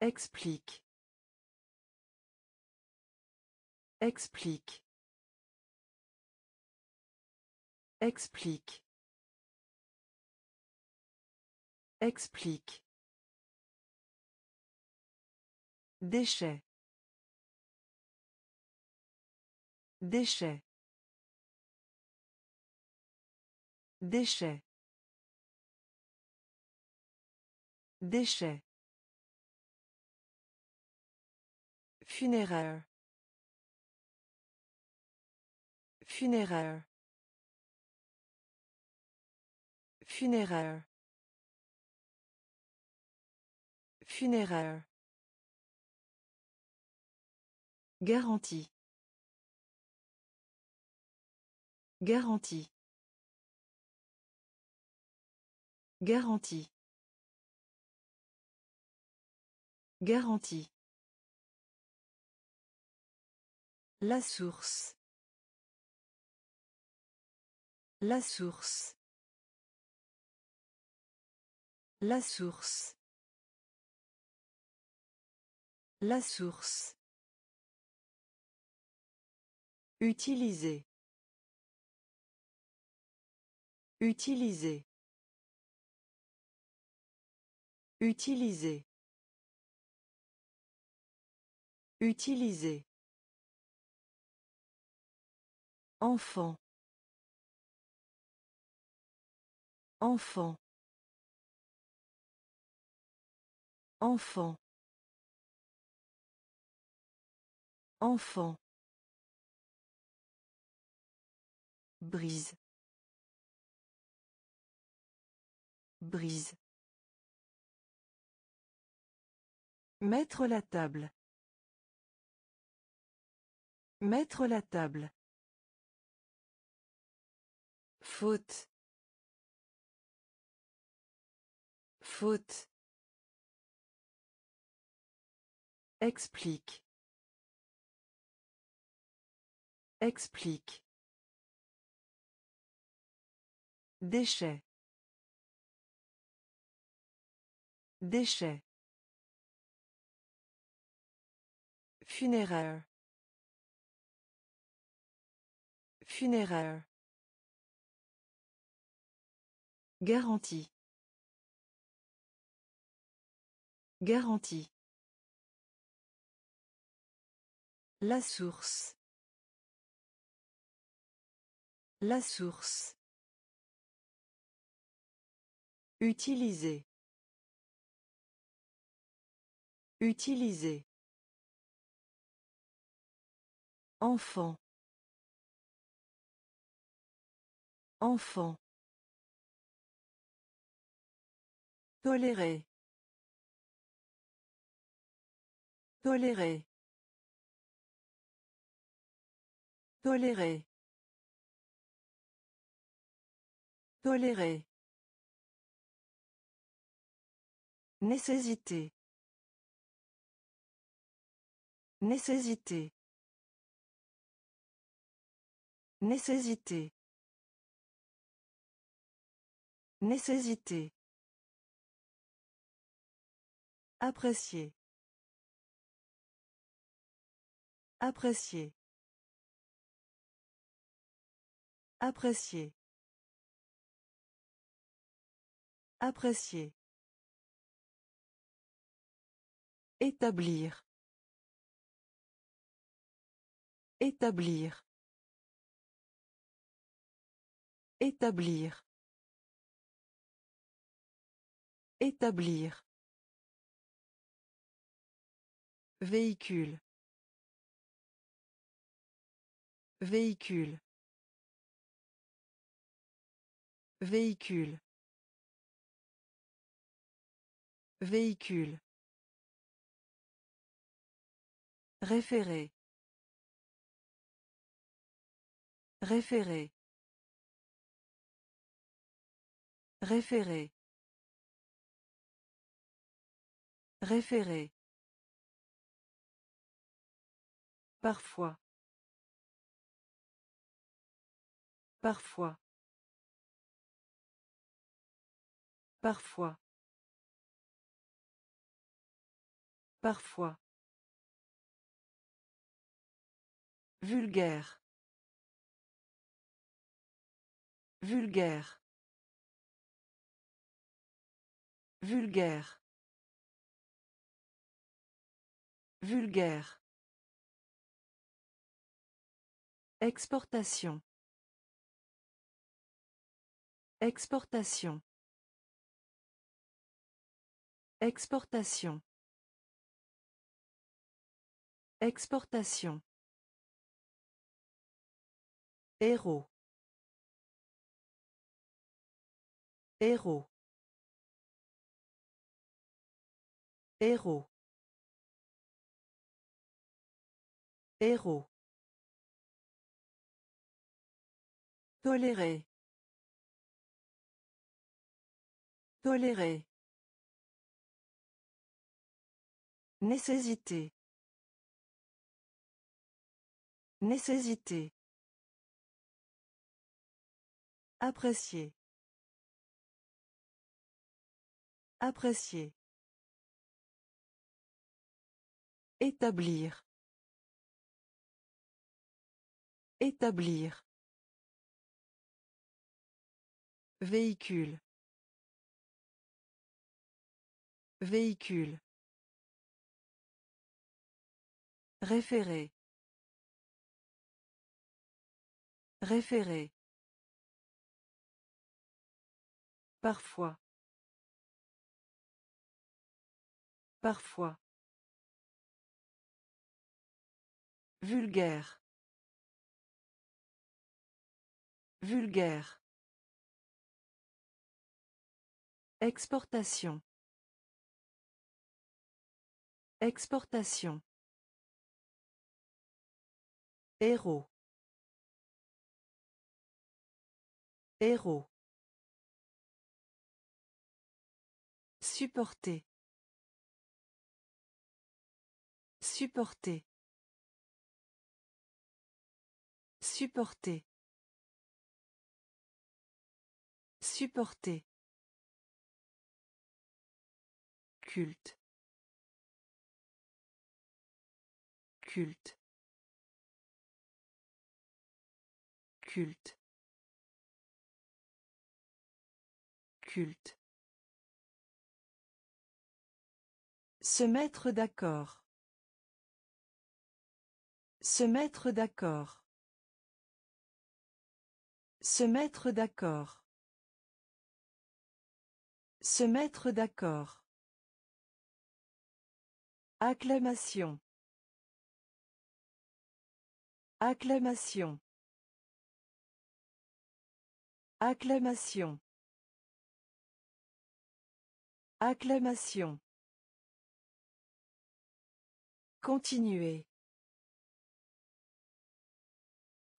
Explique. Explique. Explique. Explique. Déchets. Déchets. Déchets. Déchets. Funéraire. Funéraire. Funéraire. Funéraire. Garantie. Garantie. Garantie. Garantie. La source. La source. La source. La source. Utiliser. Utiliser. Utiliser. Utiliser. Enfant. Enfant. Enfant. Enfant. Brise. Brise. Mettre la table. Mettre la table. Faute. Faute. Explique. Explique. Déchets. Déchets. Funéraire. Funéraire. Garantie. Garantie. La source. La source. Utiliser. Utiliser. Enfant. Enfant. Tolérer. Tolérer. Tolérer. Tolérer. Nécessité. Nécessité. Nécessité. Nécessité. Apprécier. Apprécier. Apprécier. Apprécier. Établir. Établir. Établir. Établir. Véhicule. Véhicule. Véhicule. Véhicule. Référer. Référer. Référer. Référer. Parfois. Parfois. Parfois. Parfois. Vulgaire. Vulgaire. Vulgaire. Vulgaire. Exportation. Exportation. Exportation. Exportation. Héros. Héros. Héros. Héros. Tolérer. Tolérer. Nécessité. Nécessité. Apprécier. Apprécier. Établir. Établir. Véhicule. Véhicule. Référer. Référer. Parfois. Parfois. Vulgaire. Vulgaire. Exportation. Exportation. Héros. Héros. Supporter. Supporter. Supporter. Supporter. Culte. Culte. Culte. Culte. Se mettre d'accord. Se mettre d'accord. Se mettre d'accord. Se mettre d'accord. Acclamation. Acclamation. Acclamation. Acclamation. Continuer.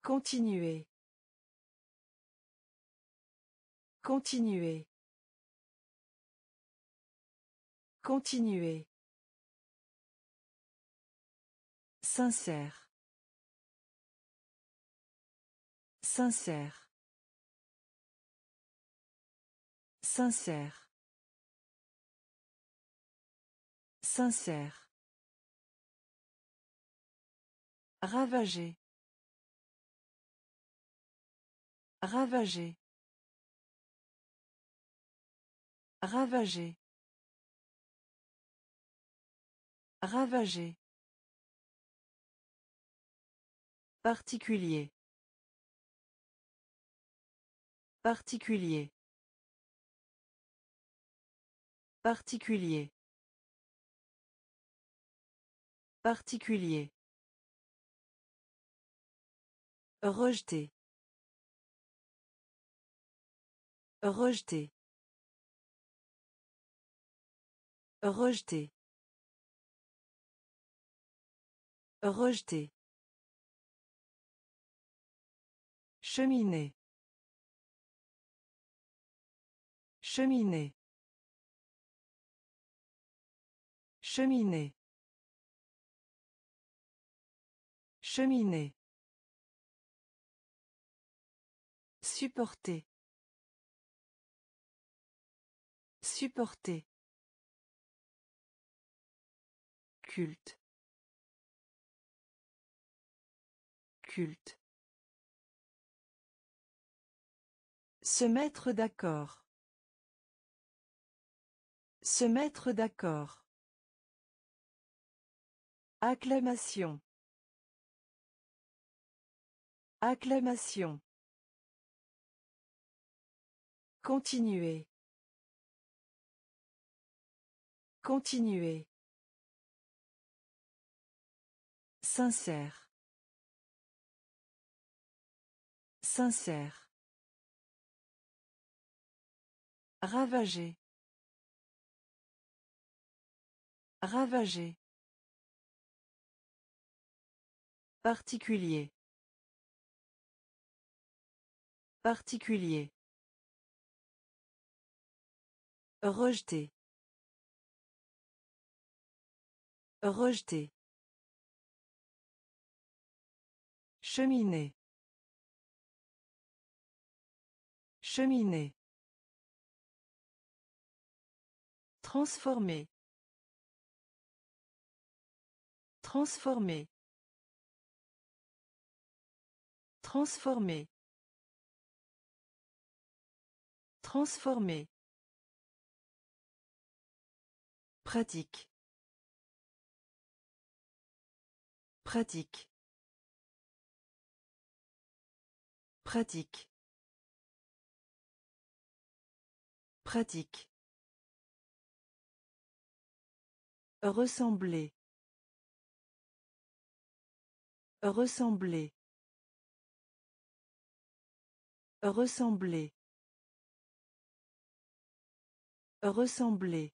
Continuer. Continuer. Continuer. Sincère. Sincère. Sincère. Sincère. Ravager. Ravager. Ravager. Ravager. Particulier. Particulier. Particulier. Particulier. Rejeter. Rejeter. Rejeter. Rejeter. Cheminée. Cheminée. Cheminée. Cheminée. Supporter. Supporter. Culte. Culte. Se mettre d'accord. Se mettre d'accord. Acclamation. Acclamation. Continuer. Continuer. Sincère. Sincère. Ravager. Ravager. Particulier. Particulier. Rejeter. Rejeter. Cheminée. Cheminée. Transformer. Transformer. Transformer. Transformer. Pratique. Pratique. Pratique. Pratique. Ressembler. Ressembler. Ressembler. Ressembler.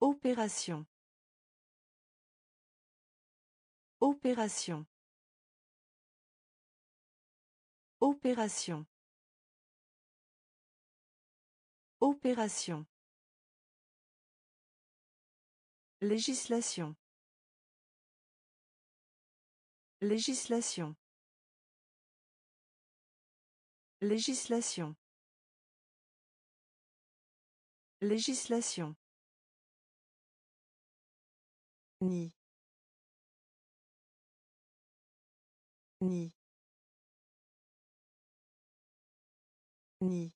Opération. Opération. Opération. Opération. Législation. Législation. Législation. Législation. Ni. Ni. Ni.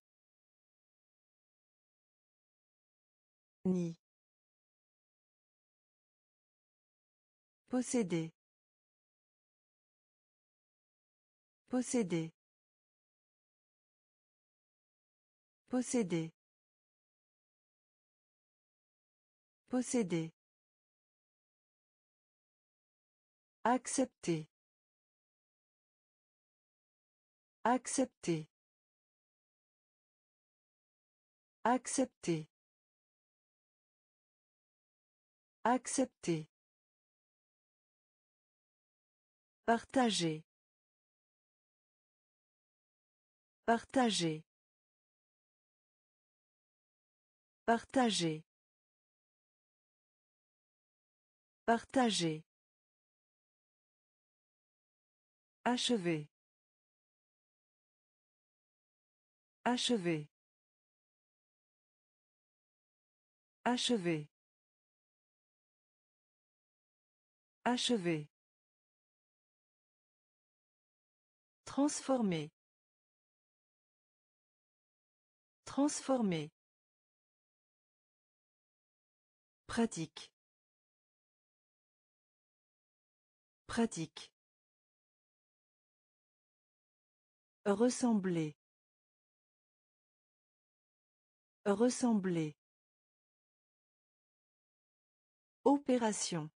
Ni. Posséder. Posséder. Posséder. Posséder. Accepter. Accepter. Accepter. Accepter. Partager. Partager. Partager. Partager. Achever. Achever. Achever. Achever. Transformer. Transformer. Pratique. Pratique. Ressembler. Ressembler. Opération.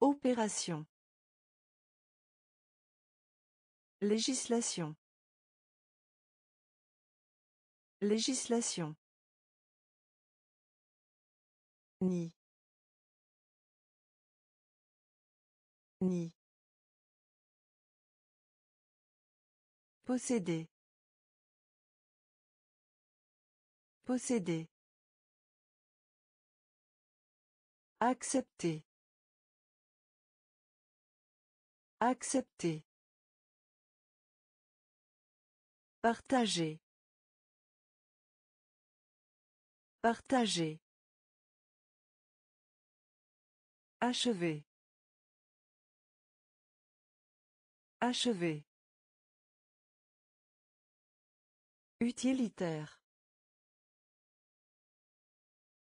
Opération. Législation. Législation. Ni. Ni. Posséder. Posséder. Accepter. Accepter. Partager. Partager. Achever. Achever. Utilitaire.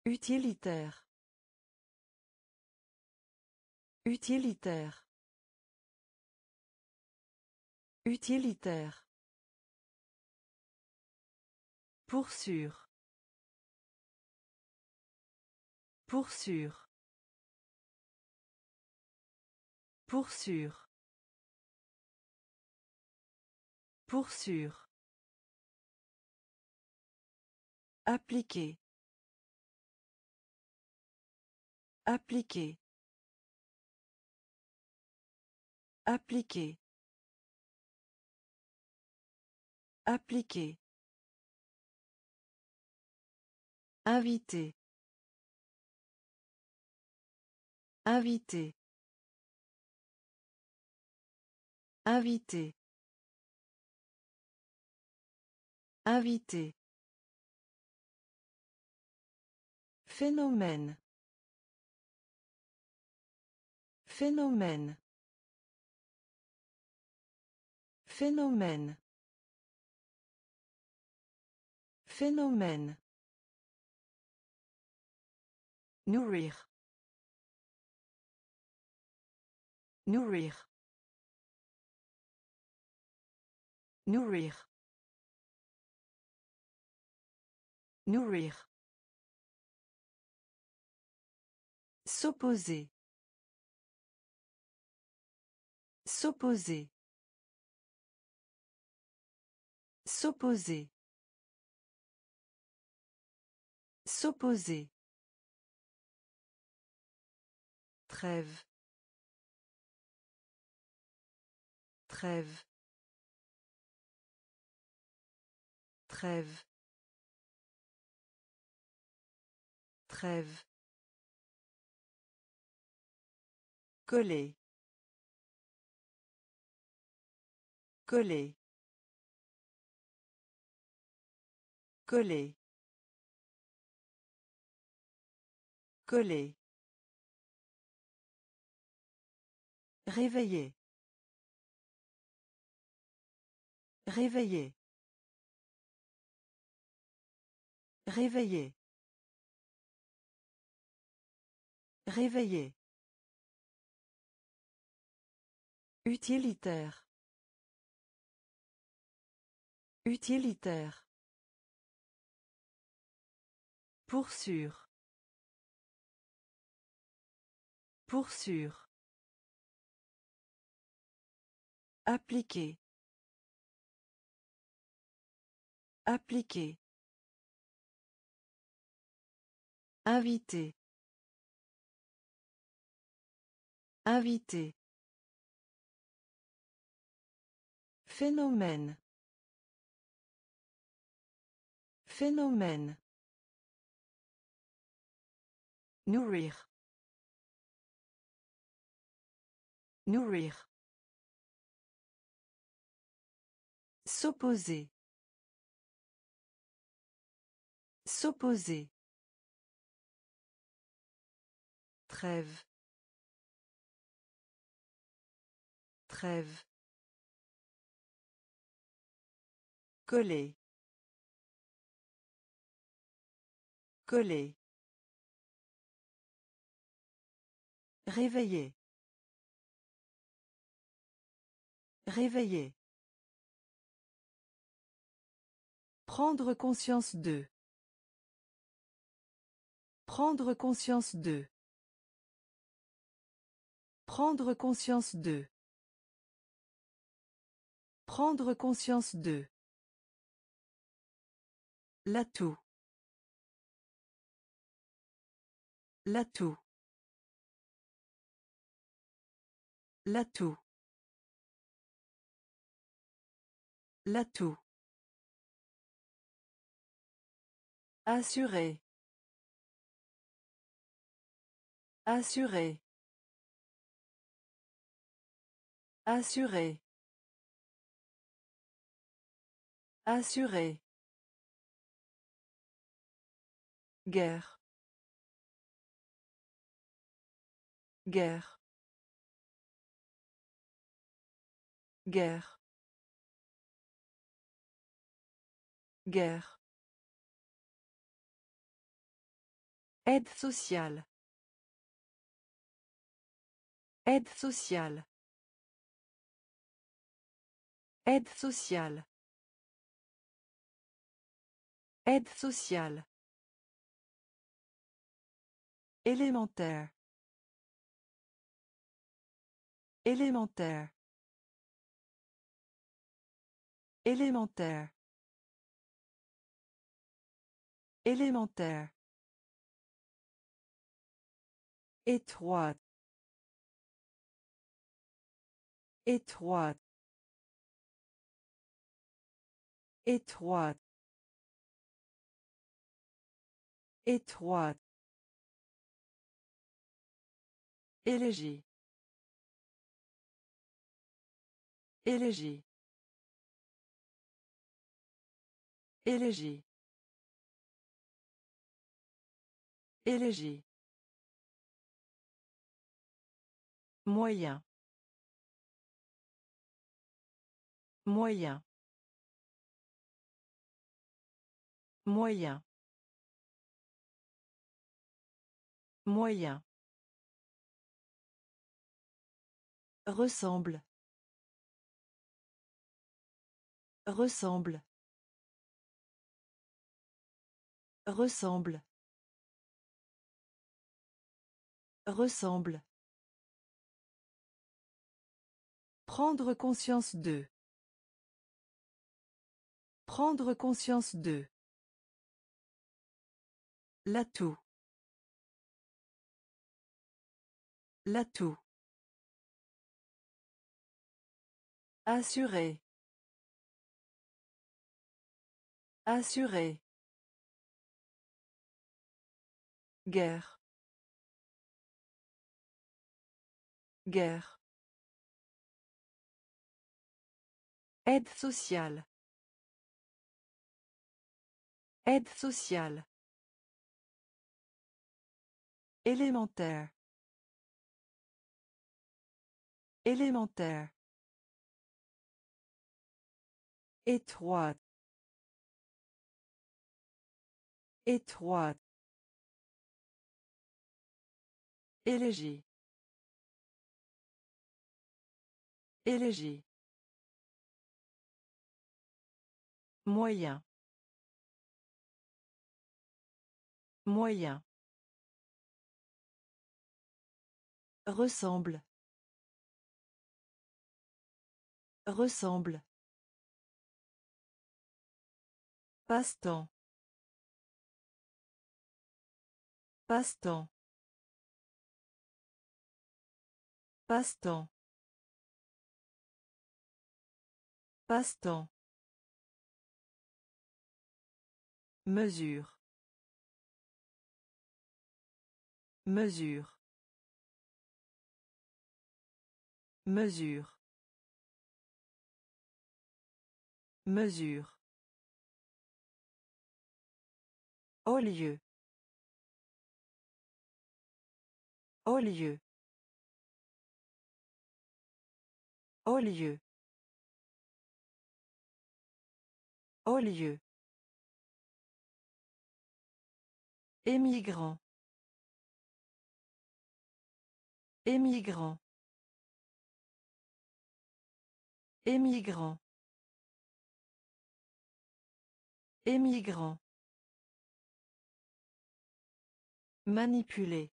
Utilitaire. Utilitaire. Utilitaire. Pour sûr. Pour sûr. Pour sûr. Pour sûr. Appliquer. Appliquer. Appliquer. Appliquer. Invité. Invité. Invité. Invité. Phénomène. Phénomène. Phénomène. Phénomène. Nourrir. Nourrir. Nourrir. Nourrir. S'opposer. S'opposer. S'opposer. S'opposer. Trêve. Trêve. Trêve. Trêve. Coller. Coller. Coller. Coller. Réveiller. Réveiller. Réveiller. Réveiller. Utilitaire. Utilitaire. Pour sûr. Pour sûr. Appliquer. Appliquer. Invité. Invité. Phénomène. Phénomène. Nourrir. Nourrir. S'opposer. S'opposer. Trêve. Trêve. Coller. Coller. Réveiller. Réveiller. Prendre conscience de. Prendre conscience de. Prendre conscience de. Prendre conscience de. L'atout. L'atout. L'atout. L'atout. Assurer. Assurer. Assurer. Assurer. Guerre. Guerre. Guerre. Guerre. Aide sociale. Aide sociale. Aide sociale. Aide sociale. Élémentaire. Élémentaire. Élémentaire. Élémentaire. Étroite. Étroite. Étroite. Étroite. Élégie. Élégie. Élégie. Élégie. Moyen. Moyen. Moyen. Moyen. Ressemble. Ressemble. Ressemble. Ressemble. Prendre conscience de. Prendre conscience de. L'atout. L'atout. Assurer. Assurer. Guerre. Guerre. Aide sociale. Aide sociale. Élémentaire. Élémentaire. Étroite. Étroite. Élégie. Élégie. Moyen. Moyen. Ressemble. Ressemble. Passe-temps. Passe-temps. Passe-temps. Passe-temps. Mesure. Mesure. Mesure. Mesure. Au lieu. Au lieu. Au lieu. Au lieu. Émigrant. Émigrant. Émigrant. Émigrant. Manipuler.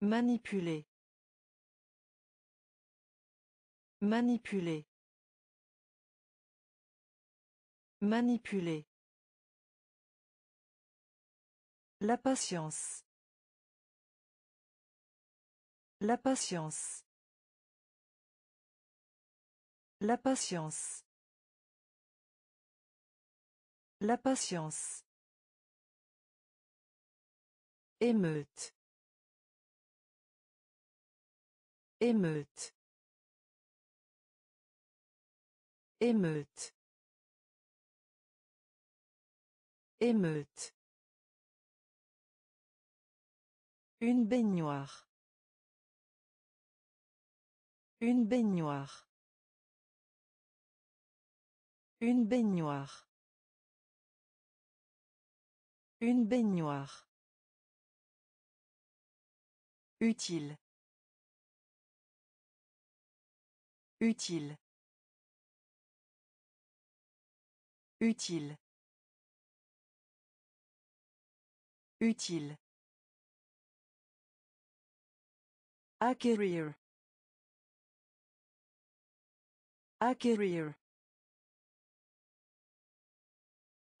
Manipuler. Manipuler. Manipuler. La patience. La patience. La patience. La patience. Émeute. Émeute. Émeute. Émeute. Une baignoire. Une baignoire. Une baignoire. Une baignoire. Utile. Utile. Utile. Utile. Acquérir. Acquérir.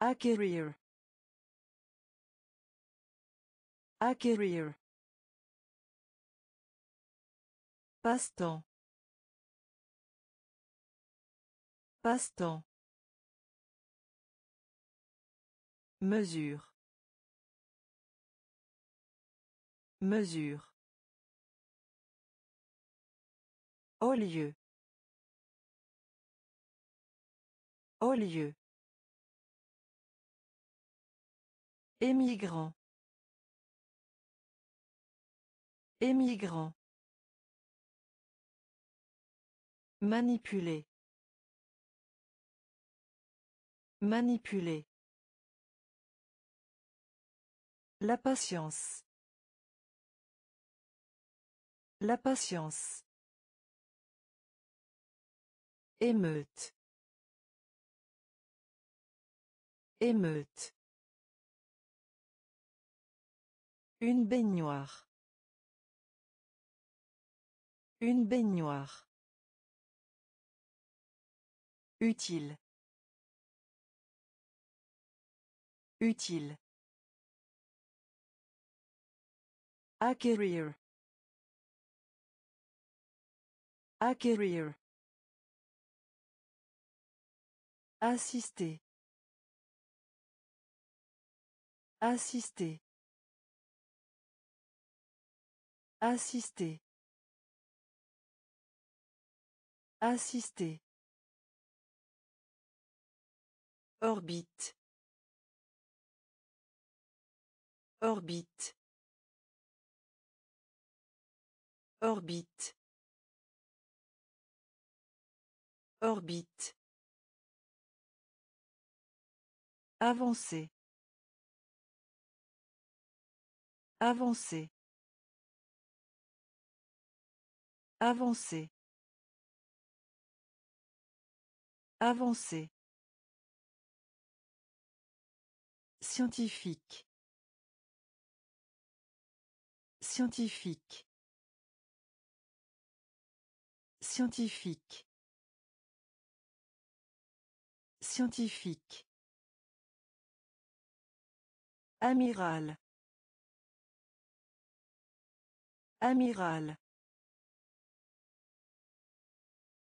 Acquérir. Acquérir. Passe-temps. Passe-temps. Mesure. Mesure. Au lieu. Au lieu. Émigrant. Émigrant. Manipuler. Manipuler. La patience. La patience. Émeute. Émeute. Une baignoire. Une baignoire. Utile. Utile. Acquérir. Acquérir. Assister. Assister. Assister. Assister. Orbite. Orbite. Orbite. Orbite. Avancer. Avancer. Avancer. Avancer. Scientifique. Scientifique. Scientifique. Scientifique. Amiral. Amiral.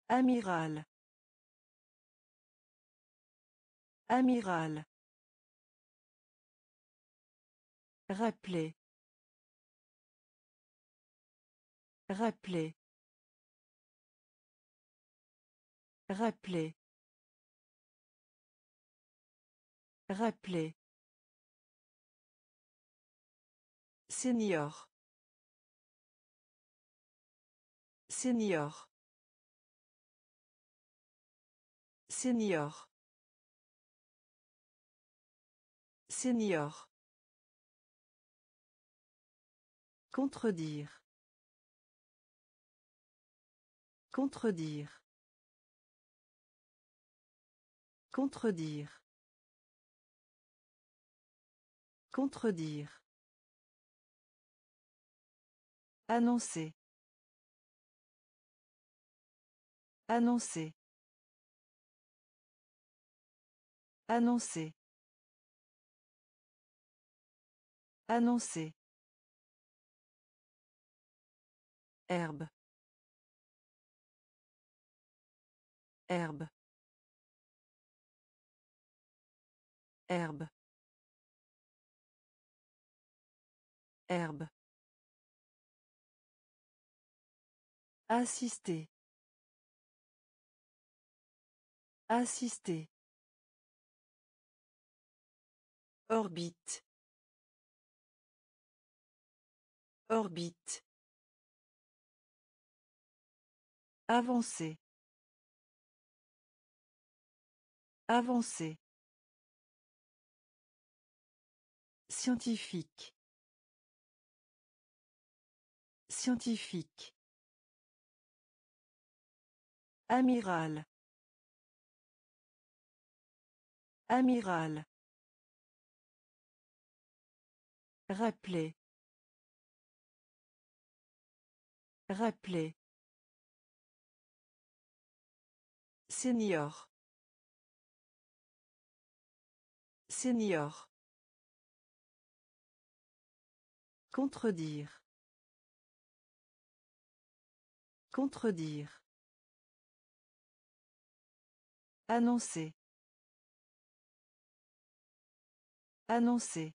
Amiral. Amiral. Rappeler. Rappeler. Rappeler. Rappeler. Senior. Senior. Senior. Senior. Contredire. Contredire. Contredire. Contredire. Annoncer. Annoncer. Annoncer. Annoncer. Herbe. Herbe. Herbe. Herbe. Assister. Assister. Orbite. Orbite. Avancer. Avancer. Scientifique. Scientifique. Amiral. Amiral. Rappeler. Rappeler. Senior. Senior. Contredire. Contredire. Annoncer. Annoncer.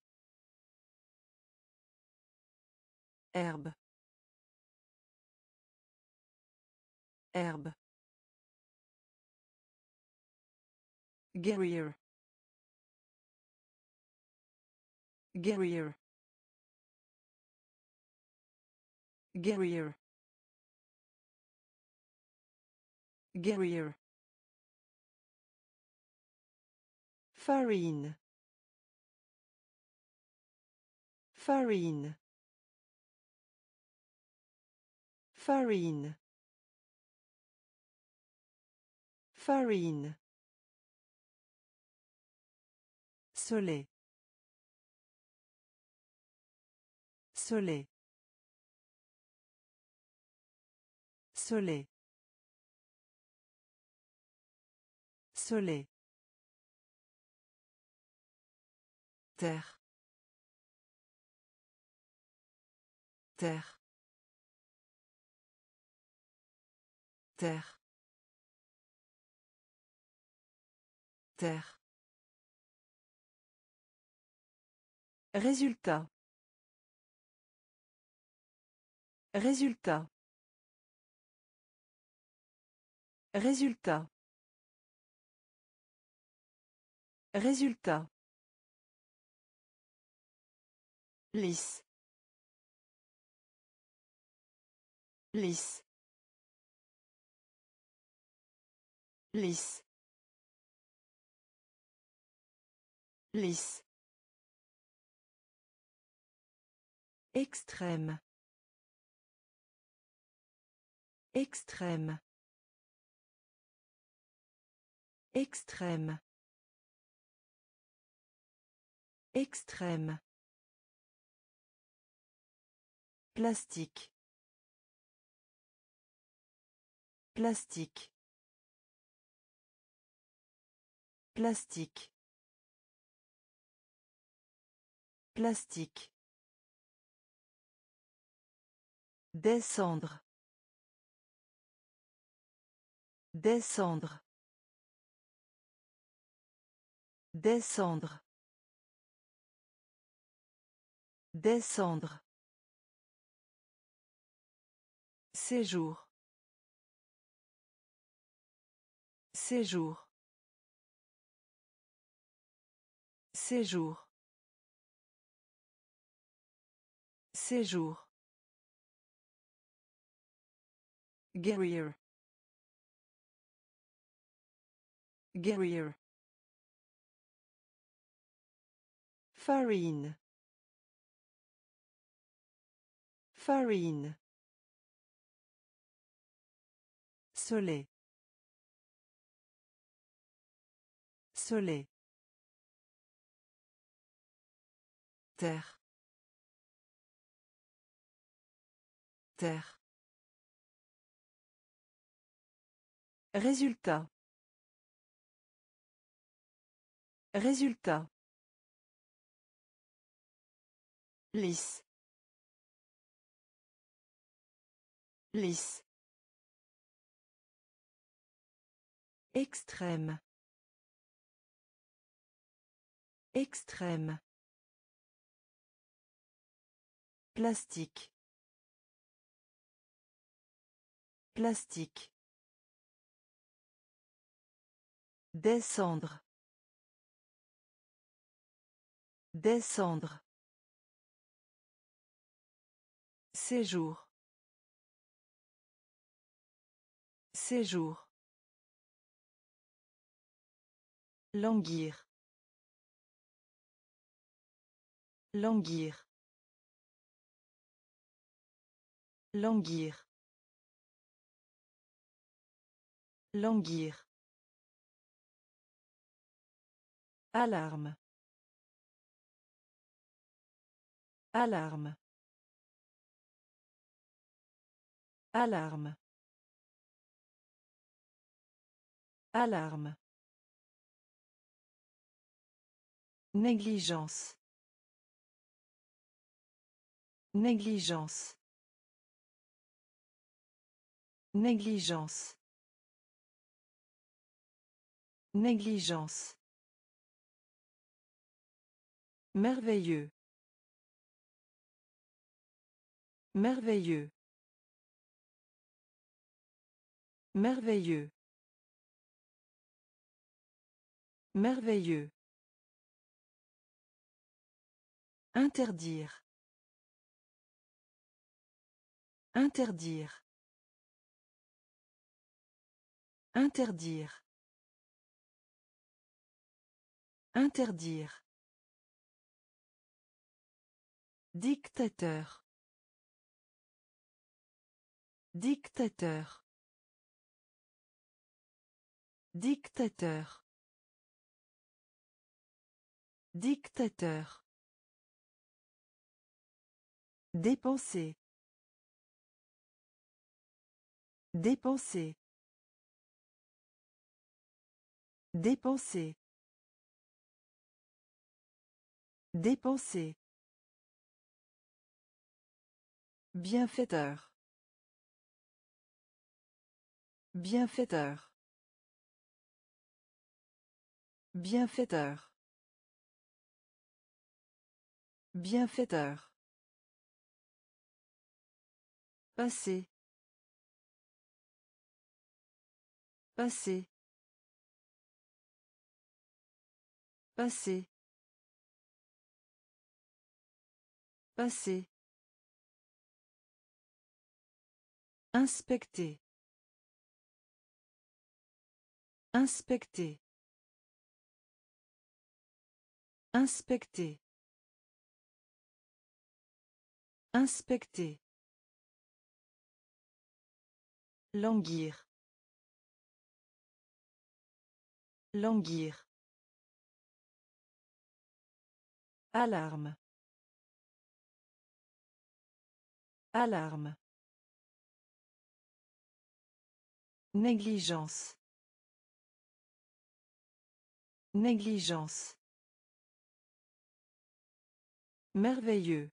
Herbe. Herbe. Guerrier. Guerrier. Guerrier. Guerrier. Farine. Farine. Farine. Farine. Soleil. Soleil. Soleil. Soleil. Terre. Terre. Terre. Terre. Résultat. Résultat. Résultat. Résultat. Lisse. Lisse. Lisse. Lisse. Extrême. Extrême. Extrême. Extrême. Plastique. Plastique. Plastique. Plastique. Descendre. Descendre. Descendre. Descendre. Séjour. Séjour. Séjour. Séjour. Guerrier. Guerrier. Farine. Farine. Soleil. Soleil. Terre. Terre. Résultat. Résultat. Lisse. Lisse. Extrême. Extrême. Plastique. Plastique. Descendre. Descendre. Séjour. Séjour. Languir. Languir. Languir. Languir. Alarme. Alarme. Alarme. Alarme. Négligence. Négligence. Négligence. Négligence. Merveilleux. Merveilleux. Merveilleux. Merveilleux. Interdire. Interdire. Interdire. Interdire. Dictateur. Dictateur. Dictateur. Dictateur. Dépenser. Dépenser. Dépenser. Dépenser. Bienfaiteur. Bienfaiteur. Bienfaiteur. Bienfaiteur. Passé. Passé. Passé. Passé. Inspecter. Inspecter. Inspecter. Inspecter. Languir. Languir. Alarme. Alarme. Négligence. Négligence. Merveilleux.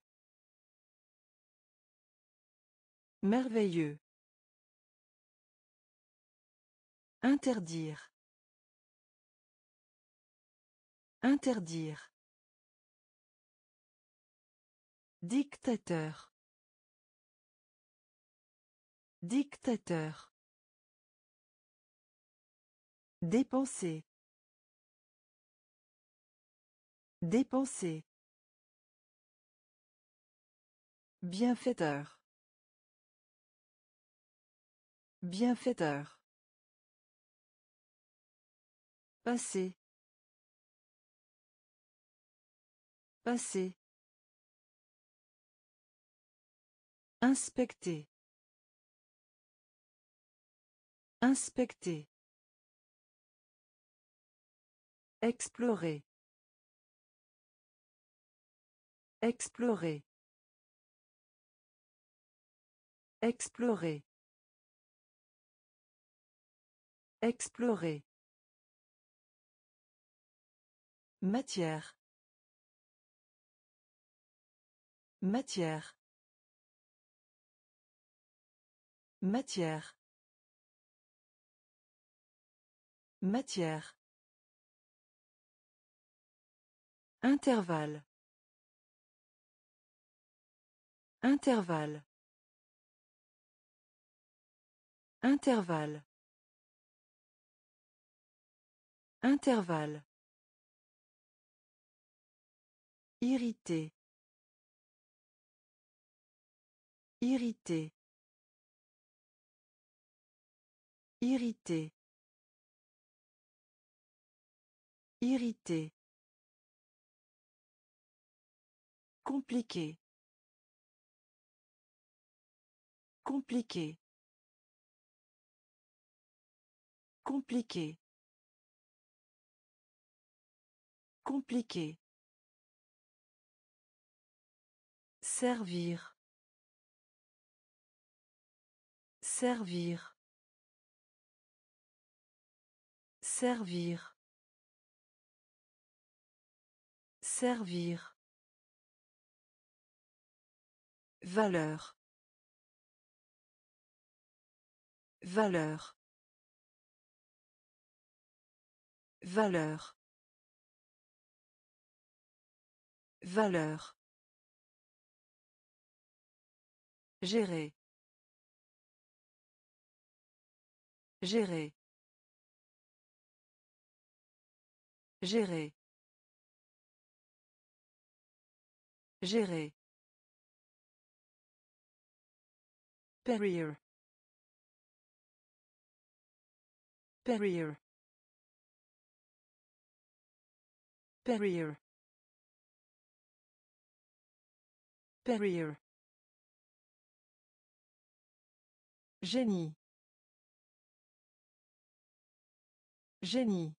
Merveilleux. Interdire. Interdire. Dictateur. Dictateur. Dépenser. Dépenser. Bienfaiteur. Bienfaiteur. Passer. Passer. Inspecter. Inspecter. Explorer. Explorer. Explorer. Explorer. Matière. Matière. Matière. Matière. Intervalle. Intervalle. Intervalle. Intervalle. Irrité. Irrité. Irrité. Irrité. Compliqué. Compliqué. Compliqué. Compliqué. Servir. Servir. Servir. Servir. Valeur. Valeur. Valeur. Valeur. Gérer. Gérer. Gérer. Gérer. Perrier. Perrier. Perrier. Perrier. Génie. Génie.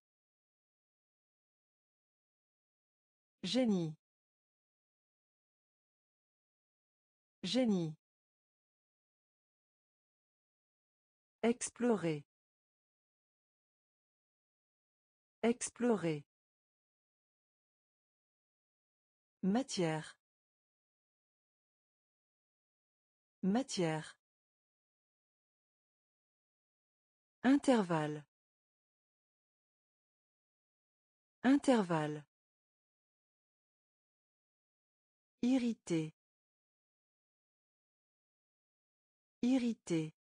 Génie. Génie. Explorer. Explorer. Matière. Matière. Intervalle. Intervalle. Irrité. Irrité.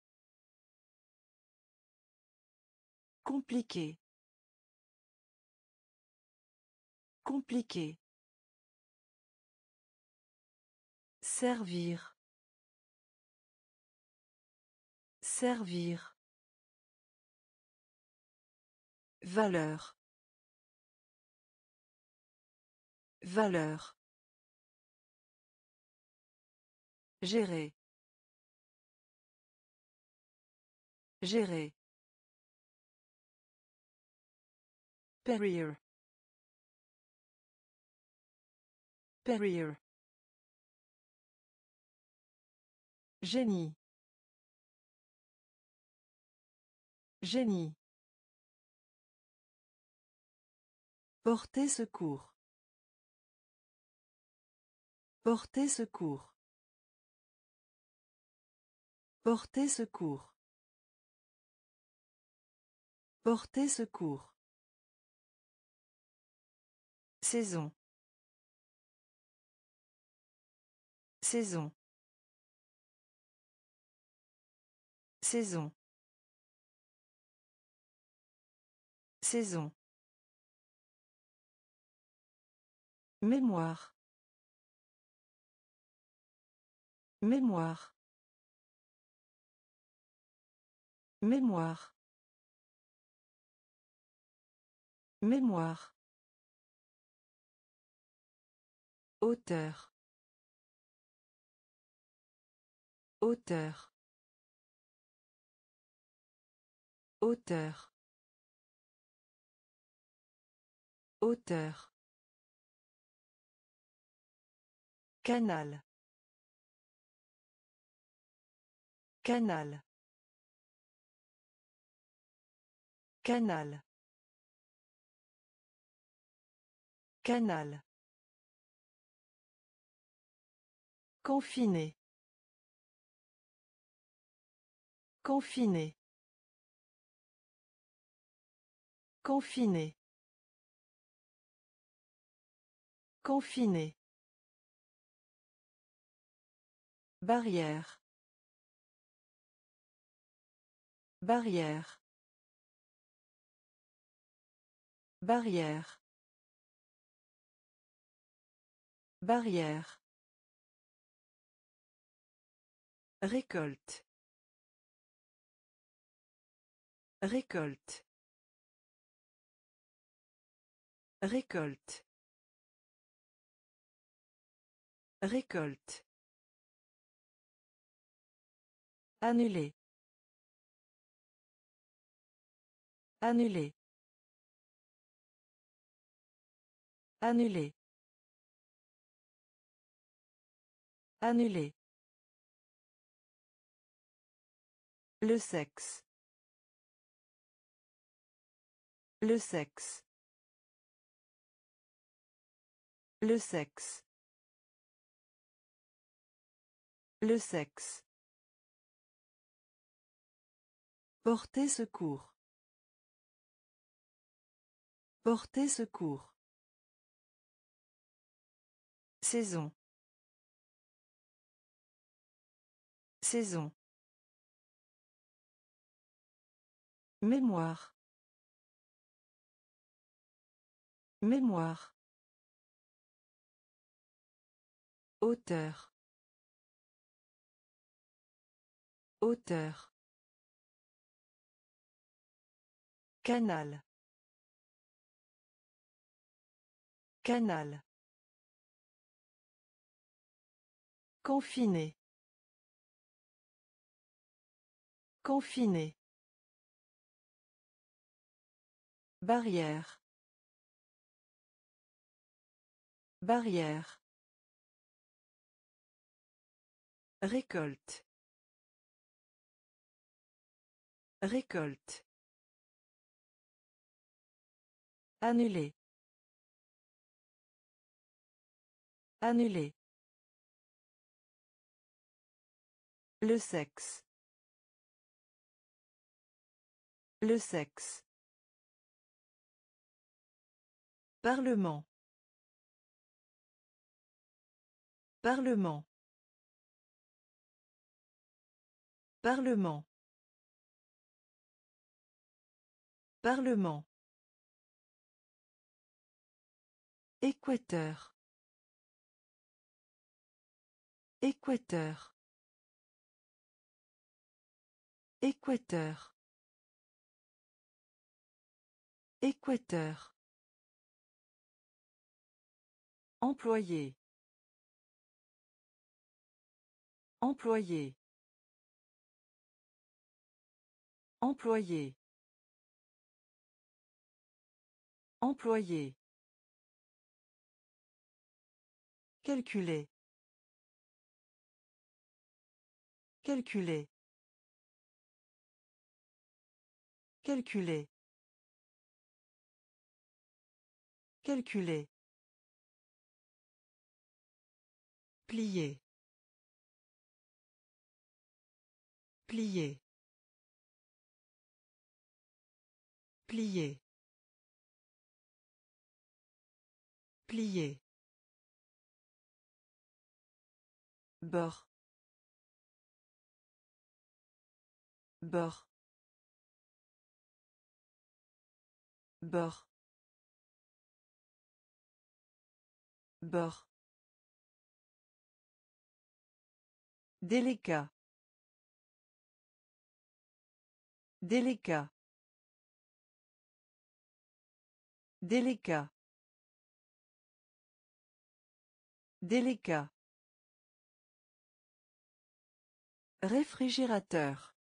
Compliqué. Compliqué. Servir. Servir. Valeur. Valeur. Gérer. Gérer. Perrier. Perrier. Génie. Génie. Porter secours. Porter secours. Porter secours. Porter secours. Saison. Saison. Saison. Saison. Mémoire. Mémoire. Mémoire. Mémoire. Auteur. Auteur. Auteur. Auteur. Canal. Canal. Canal. Canal. Confiné. Confiné. Confiné. Confiné. Barrière. Barrière. Barrière. Barrière. Récolte. Récolte. Récolte. Récolte. Annuler. Annuler. Annuler. Annuler. Le sexe. Le sexe. Le sexe. Le sexe. Porter secours. Porter secours. Saison. Saison. Mémoire. Mémoire. Auteur. Auteur. Canal. Canal. Confiné. Confiné. Barrière. Barrière. Récolte. Récolte. Annuler. Annuler. Le sexe. Le sexe. Parlement. Parlement. Parlement. Parlement. Équateur. Équateur. Équateur. Équateur. Employé. Employé. Employé. Employé. Calculer. Calculer. Calculer. Calculer. Plier. Plier. Plier. Plier. Bord. Bord. Bord. Bord. Délicat. Délicat. Délicat. Délicat. Réfrigérateur.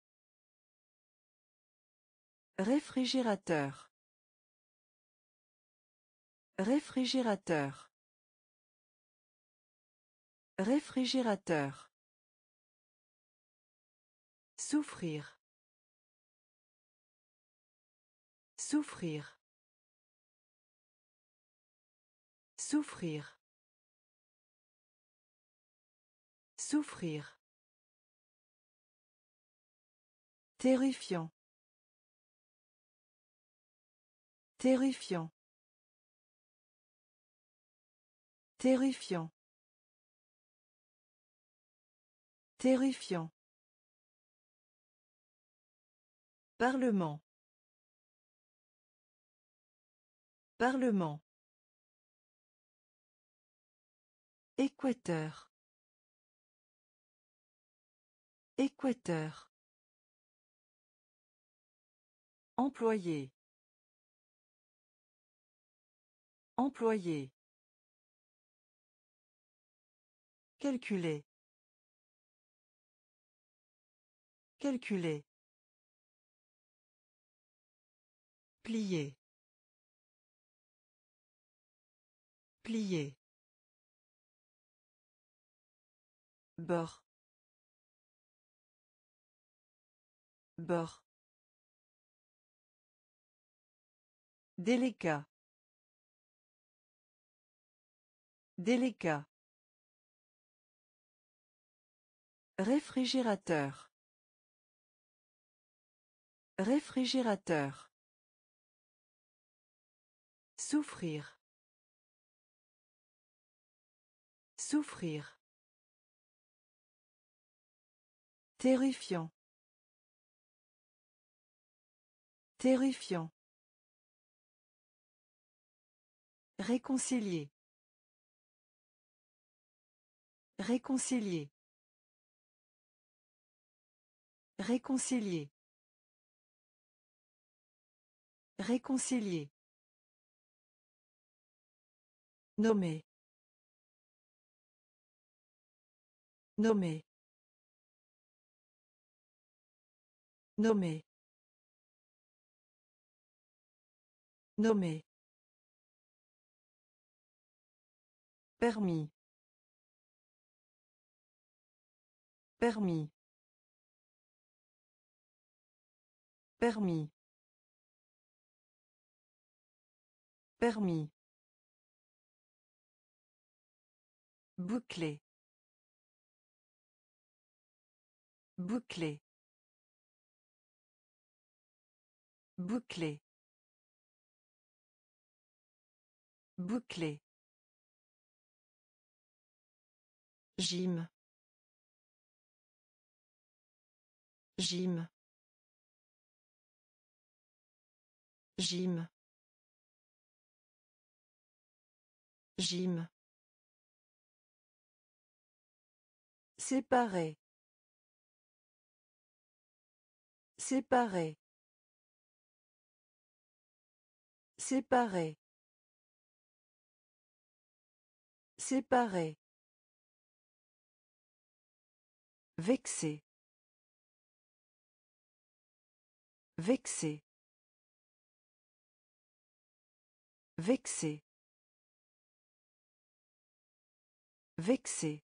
Réfrigérateur. Réfrigérateur. Réfrigérateur. Souffrir. Souffrir. Souffrir. Souffrir. Terrifiant. Terrifiant. Terrifiant. Terrifiant. Parlement. Parlement. Équateur. Équateur. Employé. Employé. Calculer. Calculer. Plier. Plier. Bord. Bord. Délicat. Délicat. Réfrigérateur. Réfrigérateur. Souffrir. Souffrir. Terrifiant. Terrifiant. Réconcilier. Réconcilier. Réconcilier. Réconcilier. Nommer. Nommer. Nommer. Nommer. Permis. Permis. Permis. Permis. Bouclé. Bouclé. Bouclé. Bouclé. Gym. Gym. Gym. Gym. Séparé. Séparé. Séparé. Séparé. Vexé. Vexé. Vexé. Vexé.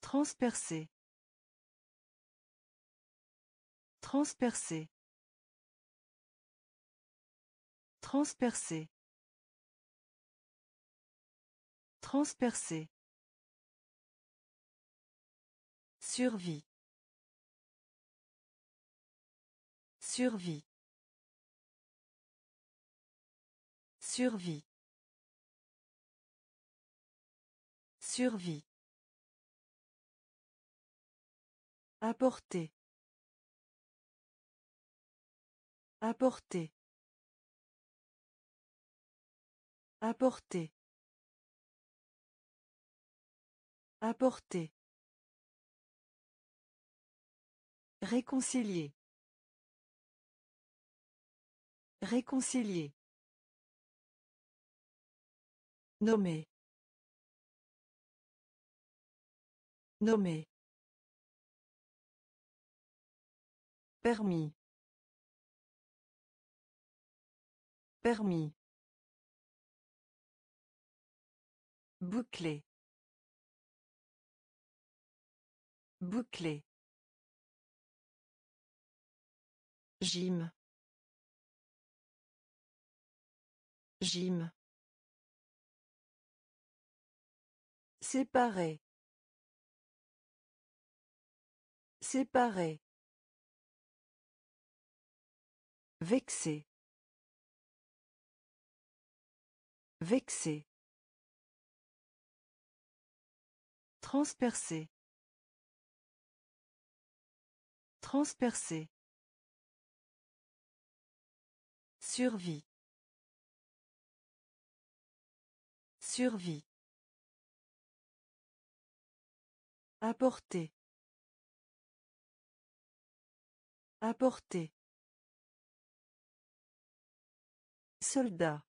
Transpercer. Transpercer. Transpercer. Transpercer. Survie. Survie. Survie. Survie. Apporter. Apporter. Apporter. Apporter. Réconcilier. Réconcilier. Nommer. Nommer. Permis. Permis. Bouclé. Bouclé. Gym. Gym. Séparé. Séparé. Vexé. Vexé. Transpercer. Transpercer. Survie. Survie. Apporter. Apporter. Soldat.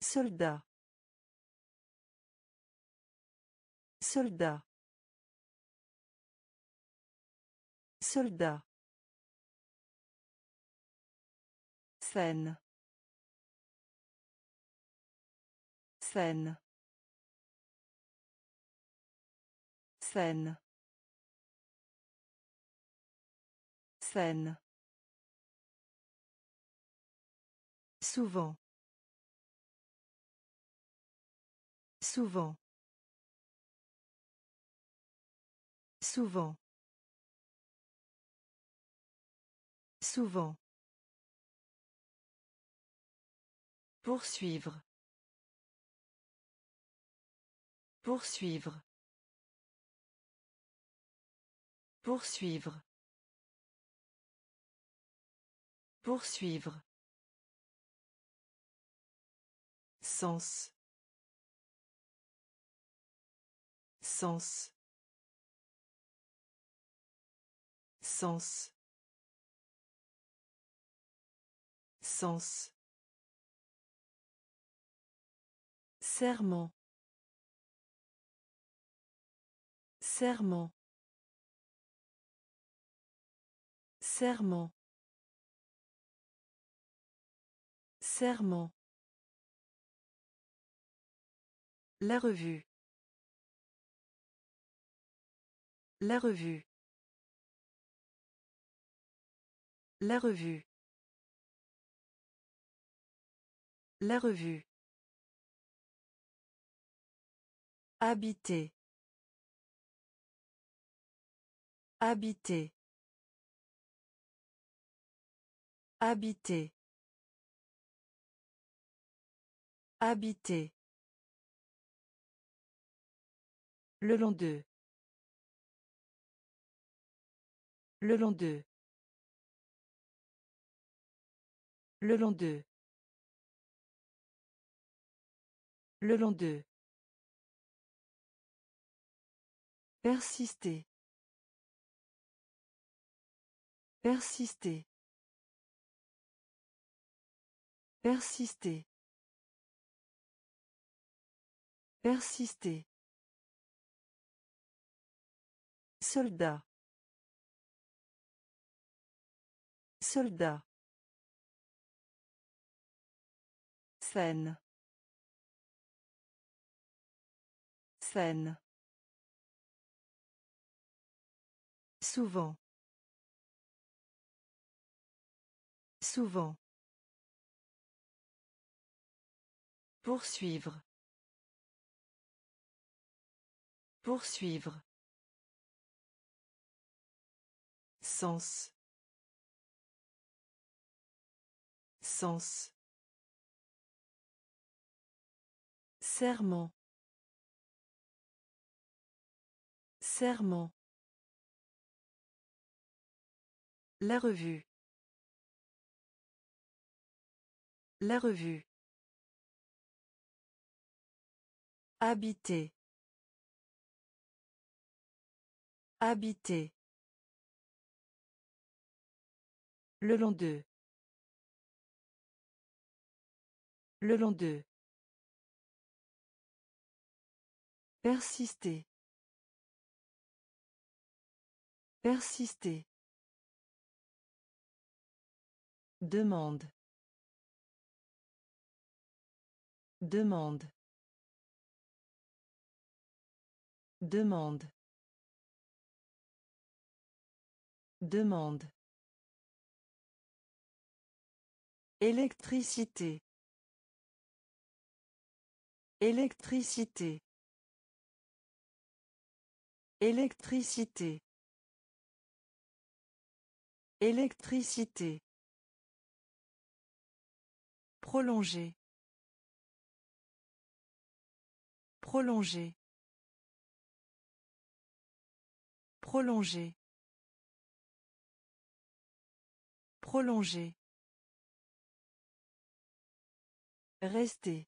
Soldat. Soldat. Soldat. Scène. Scène. Scène. Scène. Souvent. Souvent. Souvent. Souvent. Poursuivre. Poursuivre. Poursuivre. Poursuivre. Sens. Sens. Sens. Serment. Serment. Serment. Serment. La revue. La revue. La revue. La revue. Habiter. Habiter. Habiter. Habiter. Le long d'eux. Le long d'eux. Le long d'eux. Le long d'eux. Persister. Persister. Persister. Persister. Soldat. Soldat. Scène. Scène. Souvent. Souvent. Poursuivre. Poursuivre. Sens. Sens. Serment. Serment. La revue. La revue. Habiter. Habiter. Le long d'eux. Le long d'eux. Persister. Persister. Demande. Demande. Demande. Demande. Électricité. Électricité. Électricité. Électricité. Prolonger. Prolonger. Prolonger. Prolonger. Rester.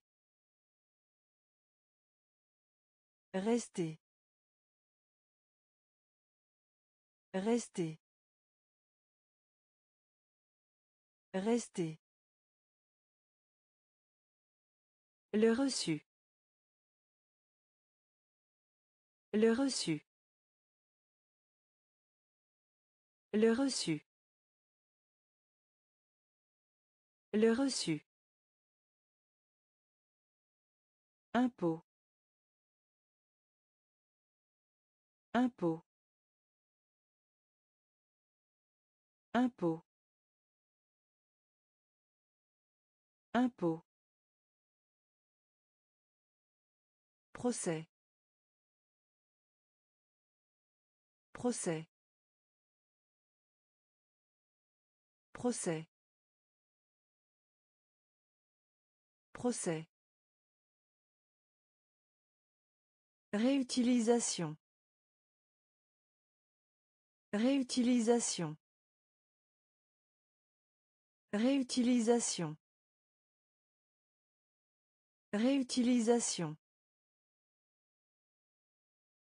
Rester. Rester. Rester. Le reçu. Le reçu. Le reçu. Le reçu. Impôt. Impôt. Impôt. Impôt. Procès. Procès. Procès. Procès. Réutilisation. Réutilisation. Réutilisation. Réutilisation.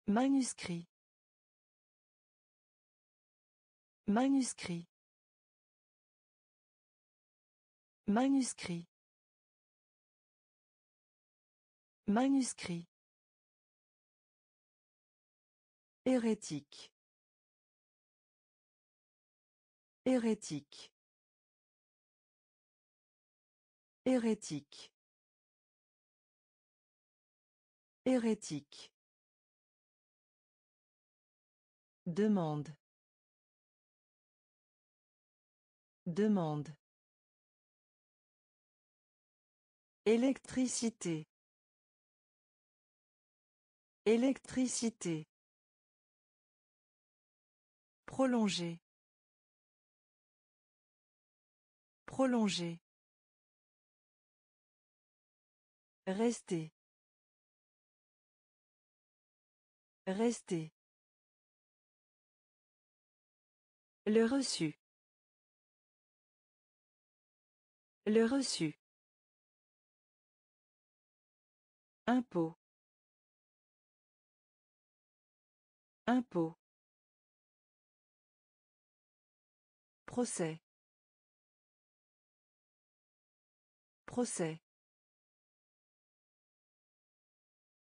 Manuscrit. Manuscrit. Manuscrit. Manuscrit. Hérétique. Hérétique. Hérétique. Hérétique. Demande. Demande. Électricité. Électricité. Prolonger. Prolonger. Rester. Rester. Le reçu. Le reçu. Impôt. Impôt. Procès. Procès.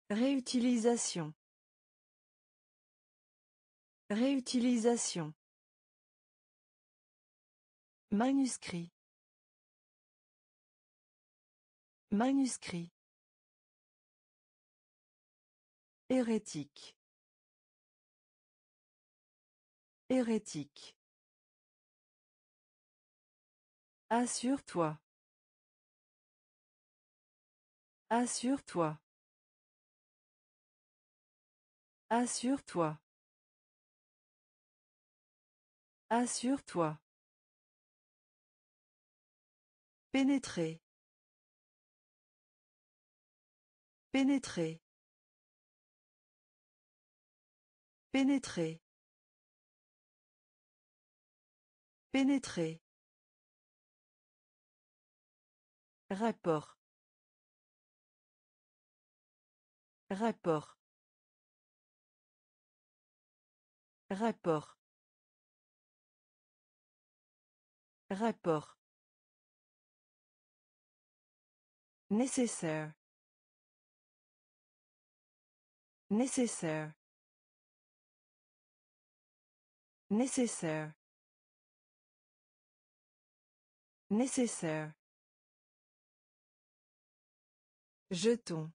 Réutilisation. Réutilisation. Manuscrit. Manuscrit. Hérétique. Hérétique. Assure-toi. Assure-toi. Assure-toi. Assure-toi. Pénétrer. Pénétrer. Pénétrer. Pénétrer. Rapport. Rapport. Rapport. Rapport. Nécessaire. Nécessaire. Nécessaire. Nécessaire. Jeton.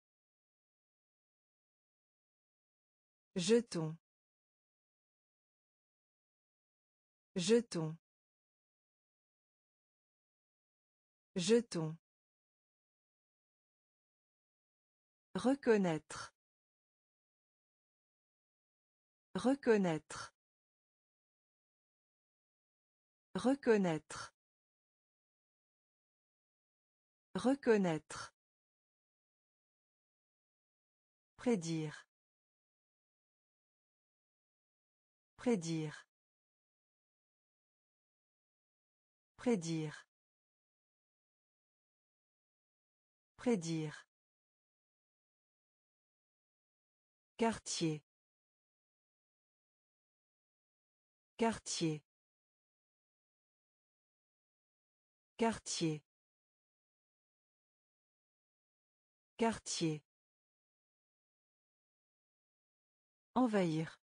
Jeton. Jeton. Jeton. Reconnaître. Reconnaître. Reconnaître. Reconnaître. Prédire. Prédire. Prédire. Prédire. Quartier. Quartier. Quartier. Quartier. Envahir.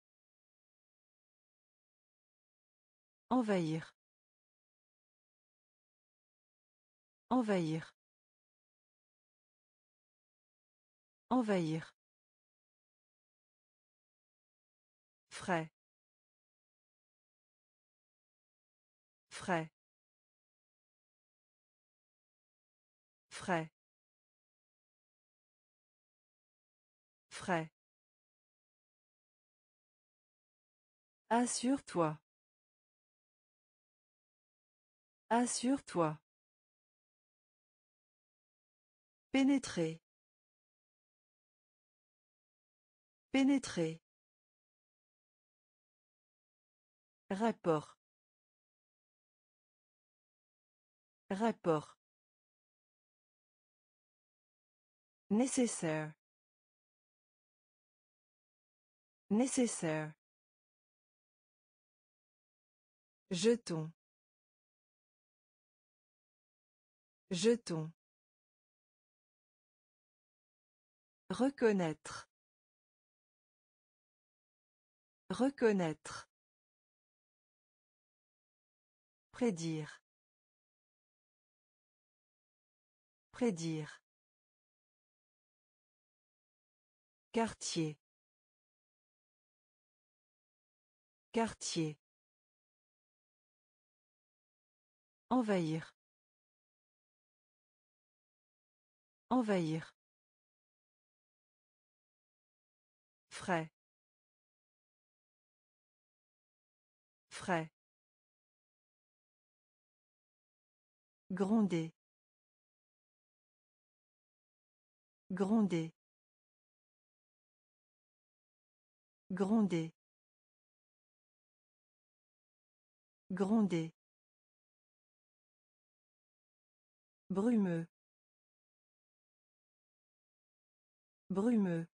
Envahir. Envahir. Envahir. Frais. Frais. Frais. Frais. Assure-toi. Assure-toi. Pénétrer. Pénétrer. Rapport. Rapport. Nécessaire. Nécessaire. Jeton. Jeton. Reconnaître. Reconnaître. Prédire. Prédire. Quartier. Quartier. Envahir. Envahir. Frais. Frais. Gronder. Gronder. Gronder. Gronder. Brumeux. Brumeux.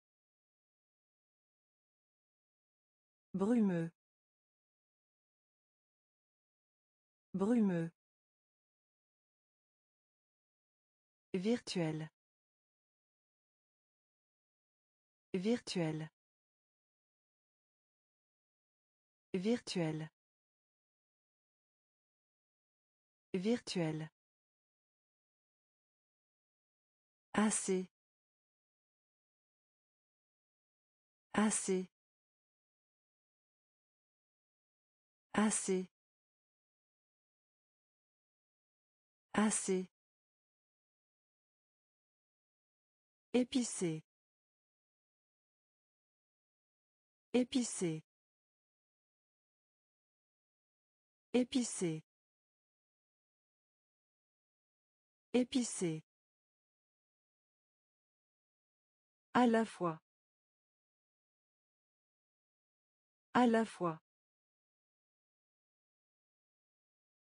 Brumeux. Brumeux. Virtuel. Virtuel. Virtuel. Virtuel. Assez. Assez. Assez. Assez. Épicé. Épicé. Épicé. Épicé. À la fois. À la fois.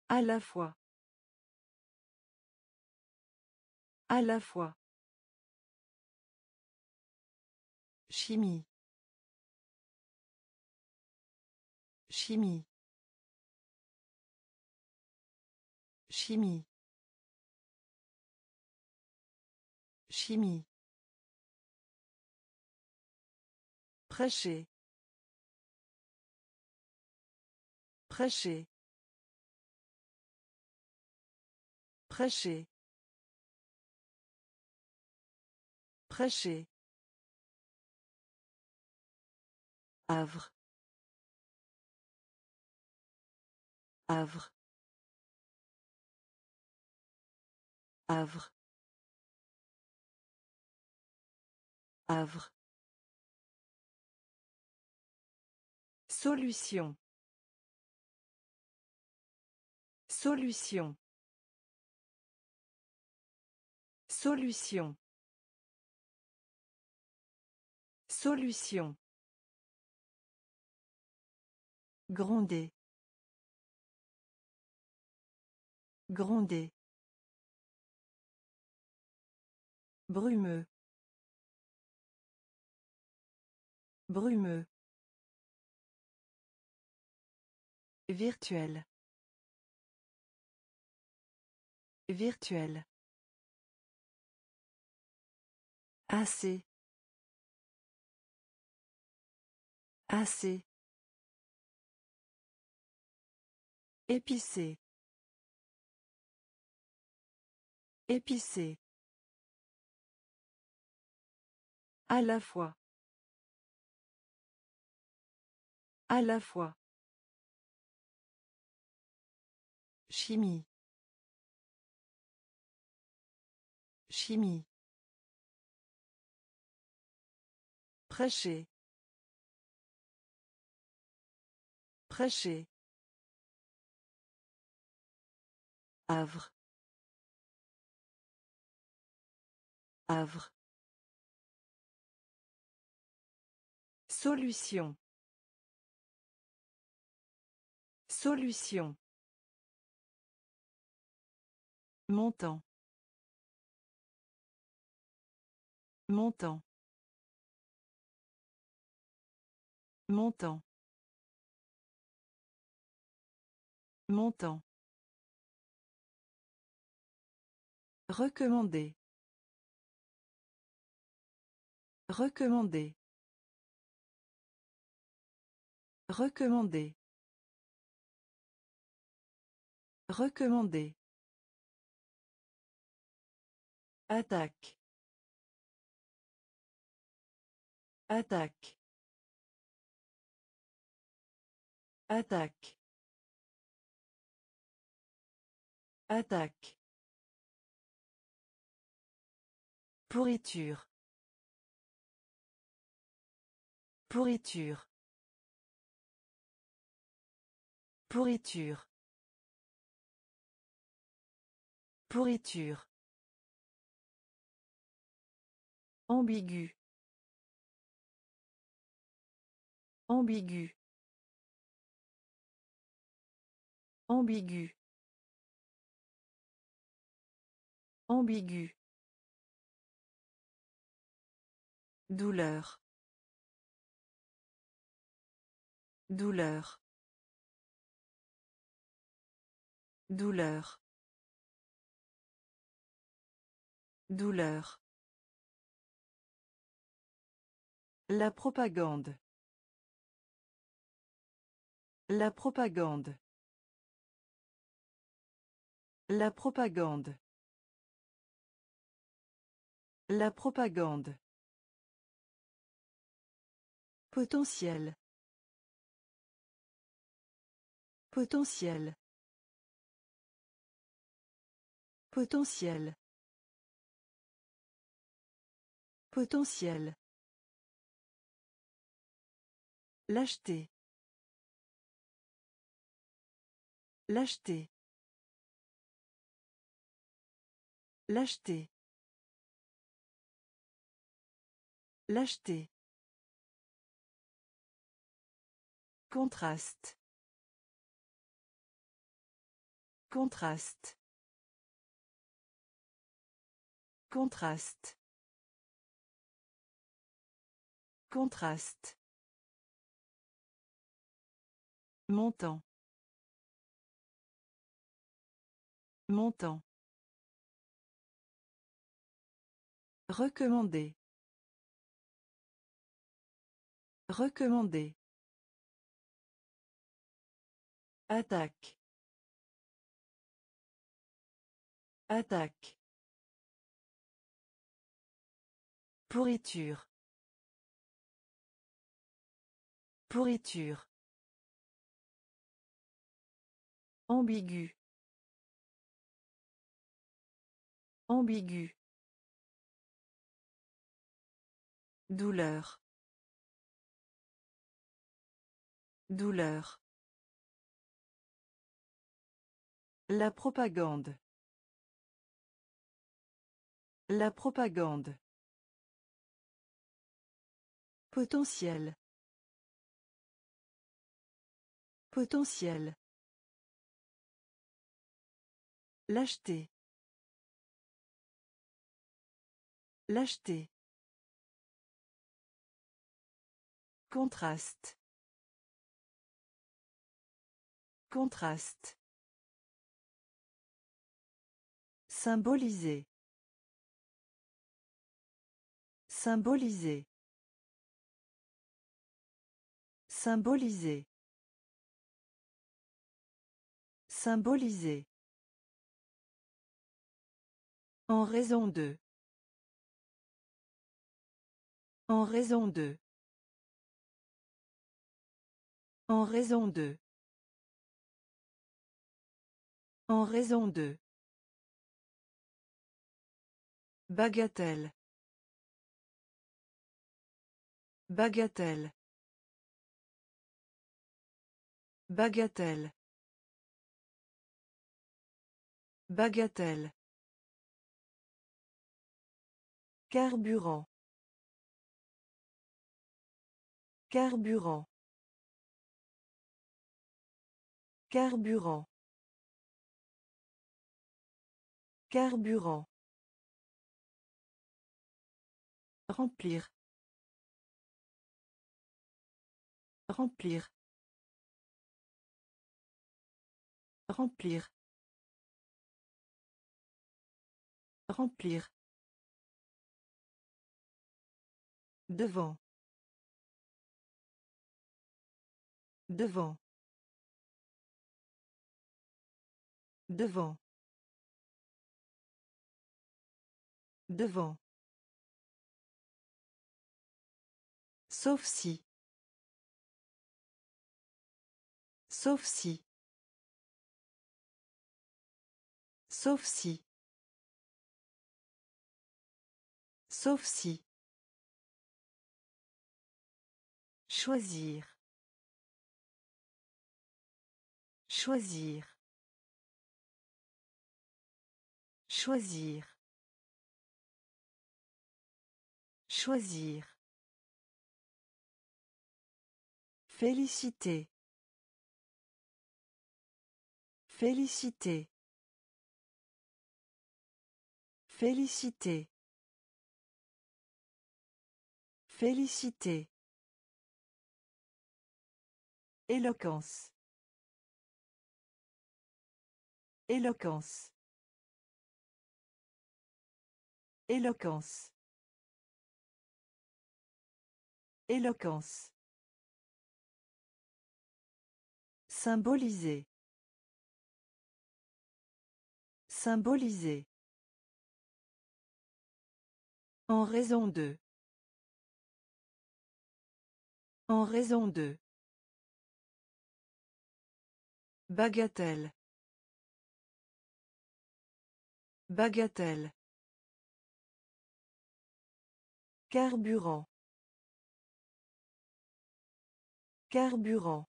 À la fois. À la fois. Chimie. Chimie. Chimie. Chimie. Prêcher. Prêcher. Prêcher. Prêcher. Havre. Havre. Havre. Havre. Solution. Solution. Solution. Solution. Gronder. Gronder. Brumeux. Brumeux. Virtuel. Virtuel. Assez. Assez. Épicé. Épicé. À la fois. À la fois. Chimie. Chimie. Prêcher. Prêcher. Havre. Havre. Solution. Solution. Montant. Montant. Montant. Montant. Recommander. Recommander. Recommander. Recommander. Attaque. Attaque. Attaque. Attaque. Pourriture. Pourriture. Pourriture. Pourriture. Ambigu. Ambigu. Ambigu. Ambigu. Douleur. Douleur. Douleur. Douleur. La propagande. La propagande. La propagande. La propagande. Potentiel. Potentiel. Potentiel. Potentiel. Lâcheté. Lâcheté. Lâcheté. Lâcheté. Contraste. Contraste. Contraste. Contraste. Montant. Montant. Recommander. Recommander. Attaque. Attaque. Pourriture. Pourriture. Ambigu. Ambigu. Douleur. Douleur. La propagande. La propagande. Potentiel. Potentiel. Lâcheté. Lâcheté. Contraste. Contraste. Symboliser. Symboliser. Symboliser. Symboliser. En raison de. En raison de. En raison de. En raison de. Bagatelle. Bagatelle. Bagatelle. Bagatelle. Carburant. Carburant. Carburant. Carburant. Remplir. Remplir. Remplir. Remplir. Devant. Devant. Devant. Devant. Sauf si. Sauf si. Sauf si. Sauf si. Choisir. Choisir. Choisir. Choisir. Féliciter. Féliciter. Féliciter. Féliciter. Éloquence. Éloquence. Éloquence. Éloquence. Symboliser. Symboliser. En raison de. En raison de. Bagatelle. Bagatelle. Carburant. Carburant.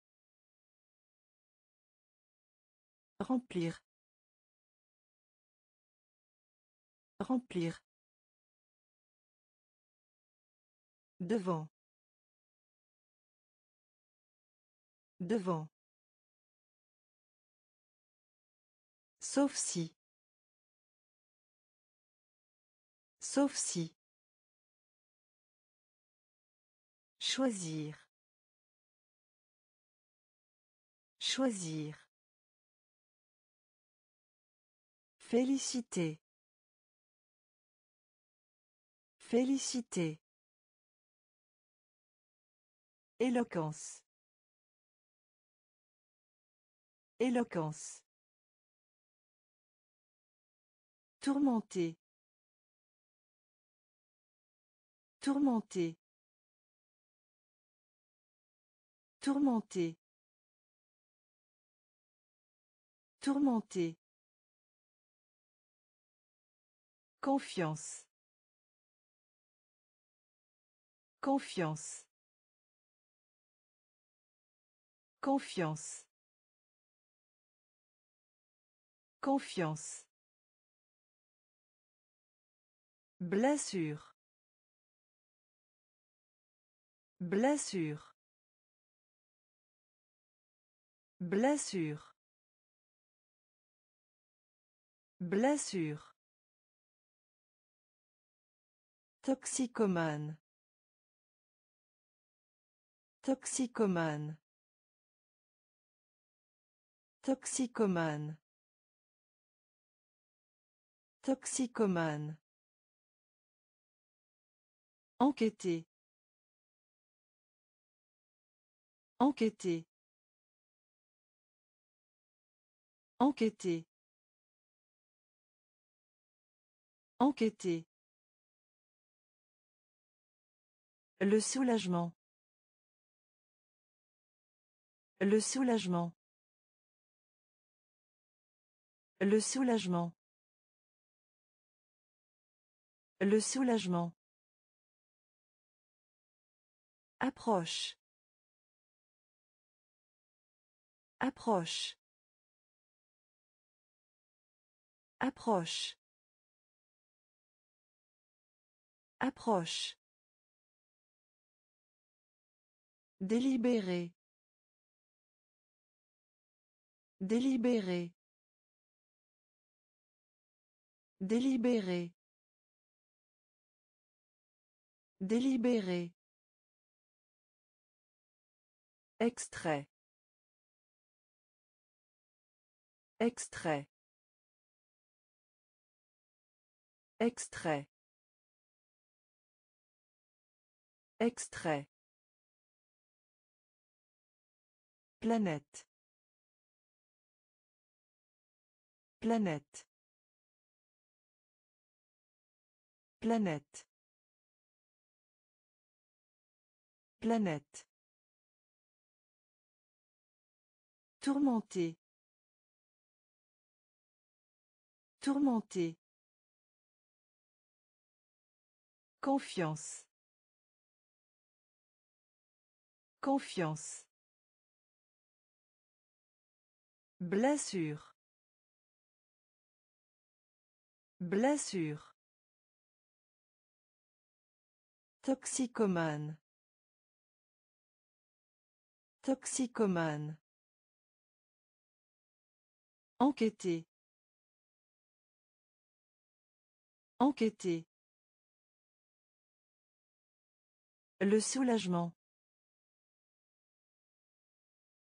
Remplir. Remplir. Devant. Devant. Sauf si. Sauf si. Choisir. Choisir. Féliciter. Féliciter. Éloquence. Éloquence. Tourmenter. Tourmenter. Tourmenter. Confiance. Confiance. Confiance. Confiance. Blessure. Blessure. Blessure. Blessure. Toxicomane. Toxicomane. Toxicomane. Toxicomane. Enquêter. Enquêter. Enquêter. Enquêter. Le soulagement. Le soulagement. Le soulagement. Le soulagement. Approche. Approche. Approche. Approche. Délibéré. Délibéré. Délibéré. Délibéré. Extrait. Extrait. Extrait. Extrait. Planète. Planète. Planète. Planète. Tourmenter. Tourmenter. Confiance. Confiance. Blessure. Blessure. Toxicomane. Toxicomane. Enquêter. Enquêter. Le soulagement.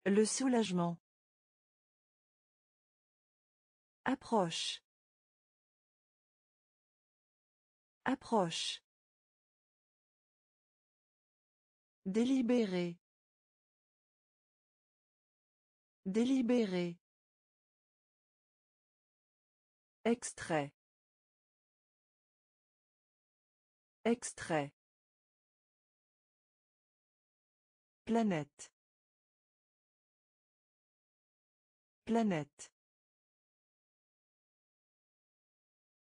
Le soulagement. Approche. Approche. Délibéré. Délibéré. Extrait. Extrait. Planète. Planète.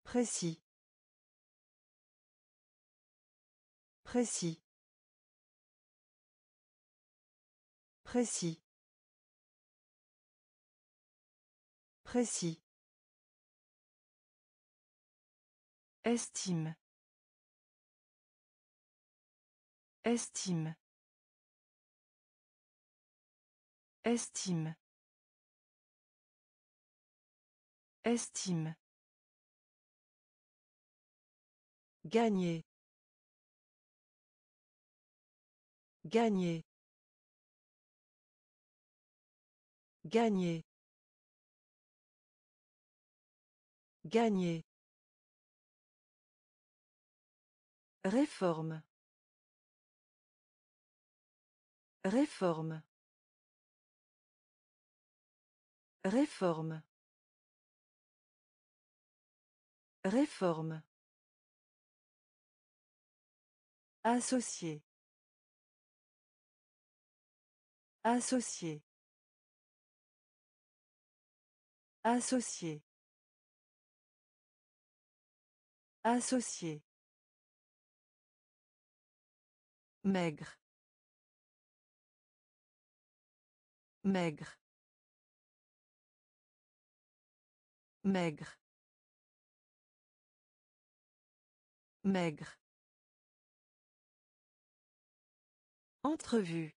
Précis. Précis. Précis. Précis. Estime. Estime. Estime. Estime. Gagner. Gagner. Gagner. Gagner. Réforme. Réforme. Réforme. Réforme. Associé. Associé. Associé. Associé. Maigre. Maigre. Maigre. Maigre. Entrevue.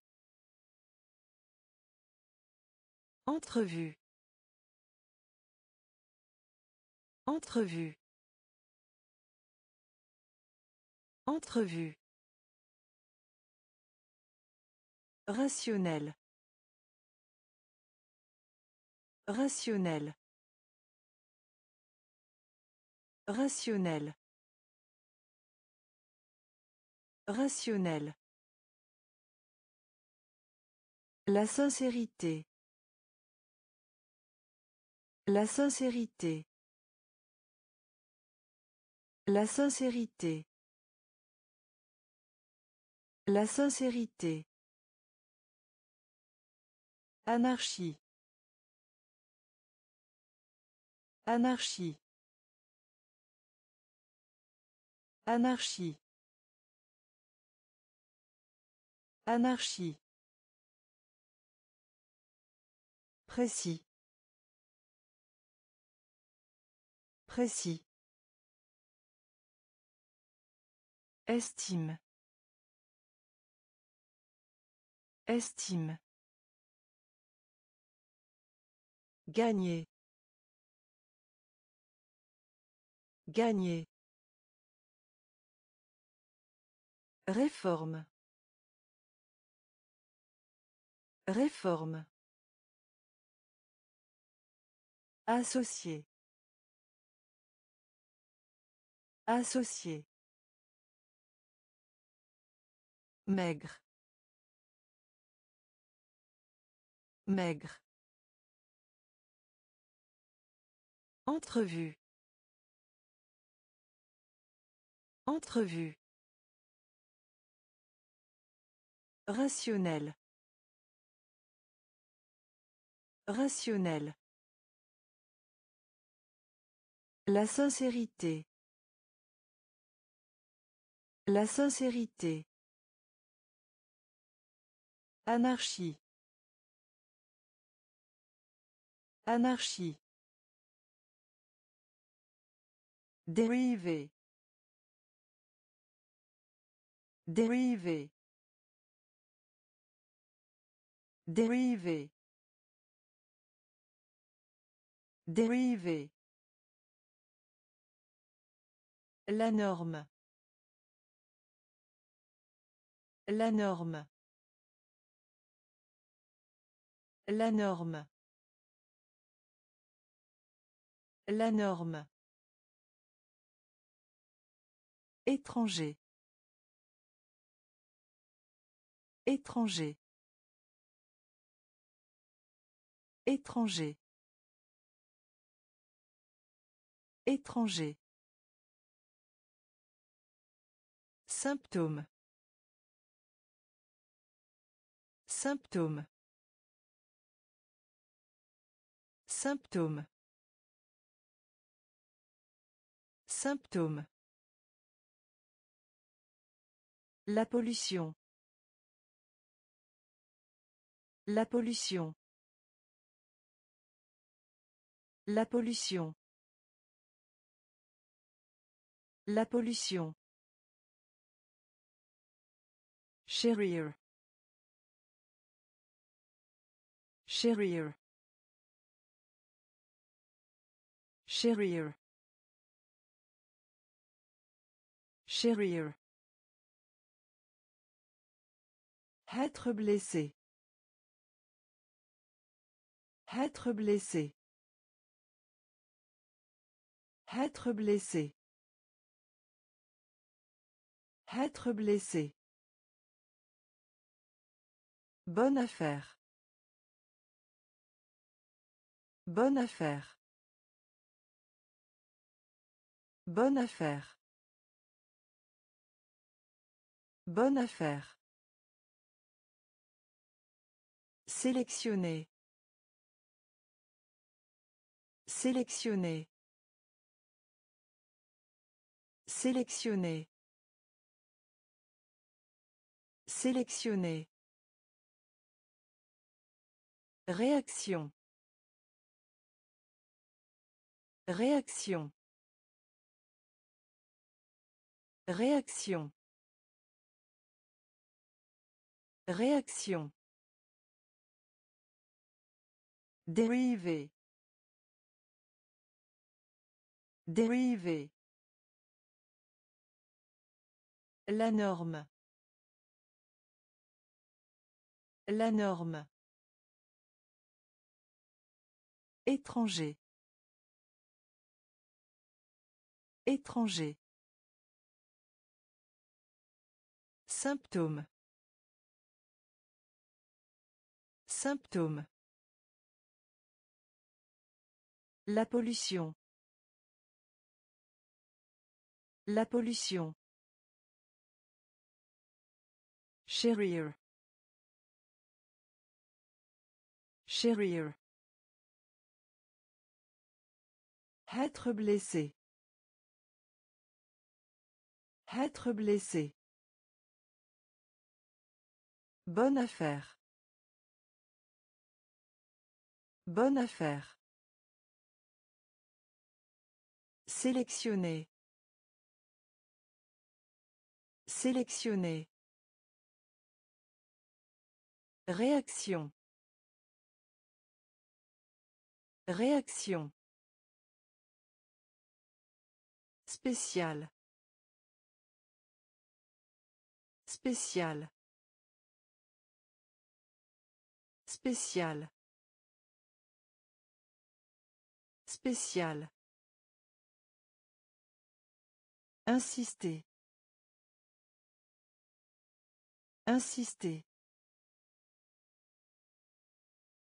Entrevue. Entrevue. Entrevue. Rationnel. Rationnel. Rationnel. Rationnel. La sincérité. La sincérité. La sincérité. La sincérité. Anarchie. Anarchie. Anarchie. Anarchie. Précis. Précis. Estime. Estime. Gagner. Gagner. Réforme. Réforme. Associé. Associé. Maigre. Maigre. Entrevue. Entrevue. Rationnel. Rationnel. La sincérité. La sincérité. Anarchie. Anarchie. Dérivé. Dérivé. Dérivé. Dérivé. La norme. La norme. La norme. La norme. Étranger. Étranger. Étranger. Étranger. Symptôme. Symptôme. Symptôme. Symptôme. La pollution. La pollution. La pollution. La pollution. Chérir. Chérir. Chérir. Chérir. Être blessé. Être blessé. Être blessé. Être blessé. Bonne affaire. Bonne affaire. Bonne affaire. Bonne affaire. Sélectionner. Sélectionner. Sélectionner. Sélectionner. Réaction. Réaction. Réaction. Réaction. Dérivé. Dérivé. La norme. La norme. Étranger. Étranger. Symptôme. Symptôme. La pollution. La pollution. Chérir. Chérir. Être blessé. Être blessé. Bonne affaire. Bonne affaire. Sélectionner. Sélectionner. Réaction. Réaction. Spécial. Spécial. Spécial. Spécial. Insister. Insister.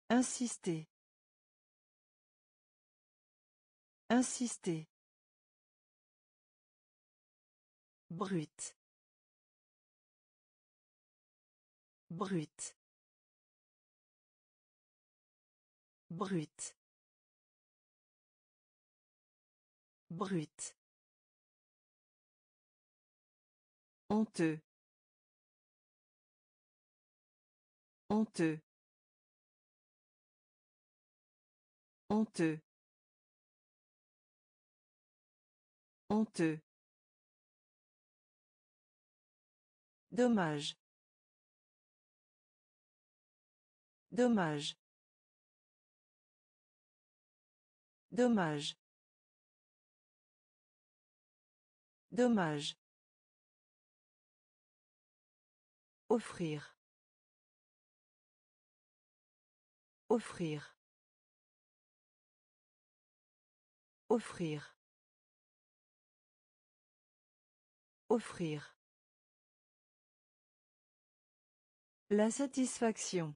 Insister. Insister. Brut. Brut. Brut. Brut. Honteux. Honteux. Honteux. Honteux. Dommage. Dommage. Dommage. Dommage. Offrir. Offrir. Offrir. Offrir. La satisfaction.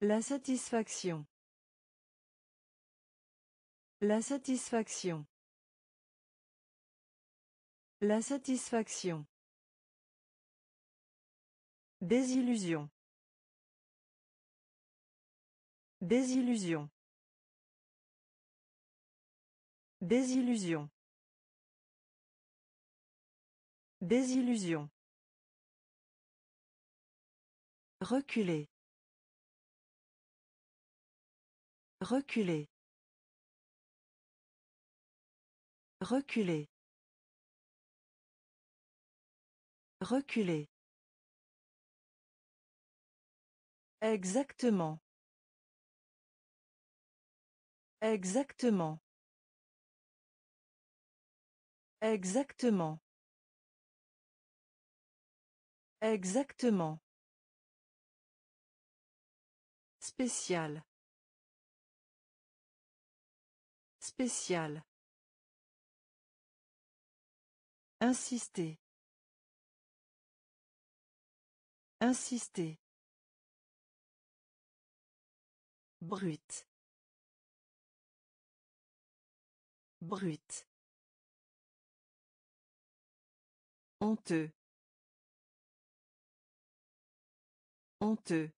La satisfaction. La satisfaction. La satisfaction. Désillusion. Désillusion. Désillusion. Désillusion. Reculer. Reculer. Reculer. Reculer. Exactement. Exactement. Exactement. Exactement. Spécial. Spécial. Insister. Insister. Brut. Brut. Honteux. Honteux.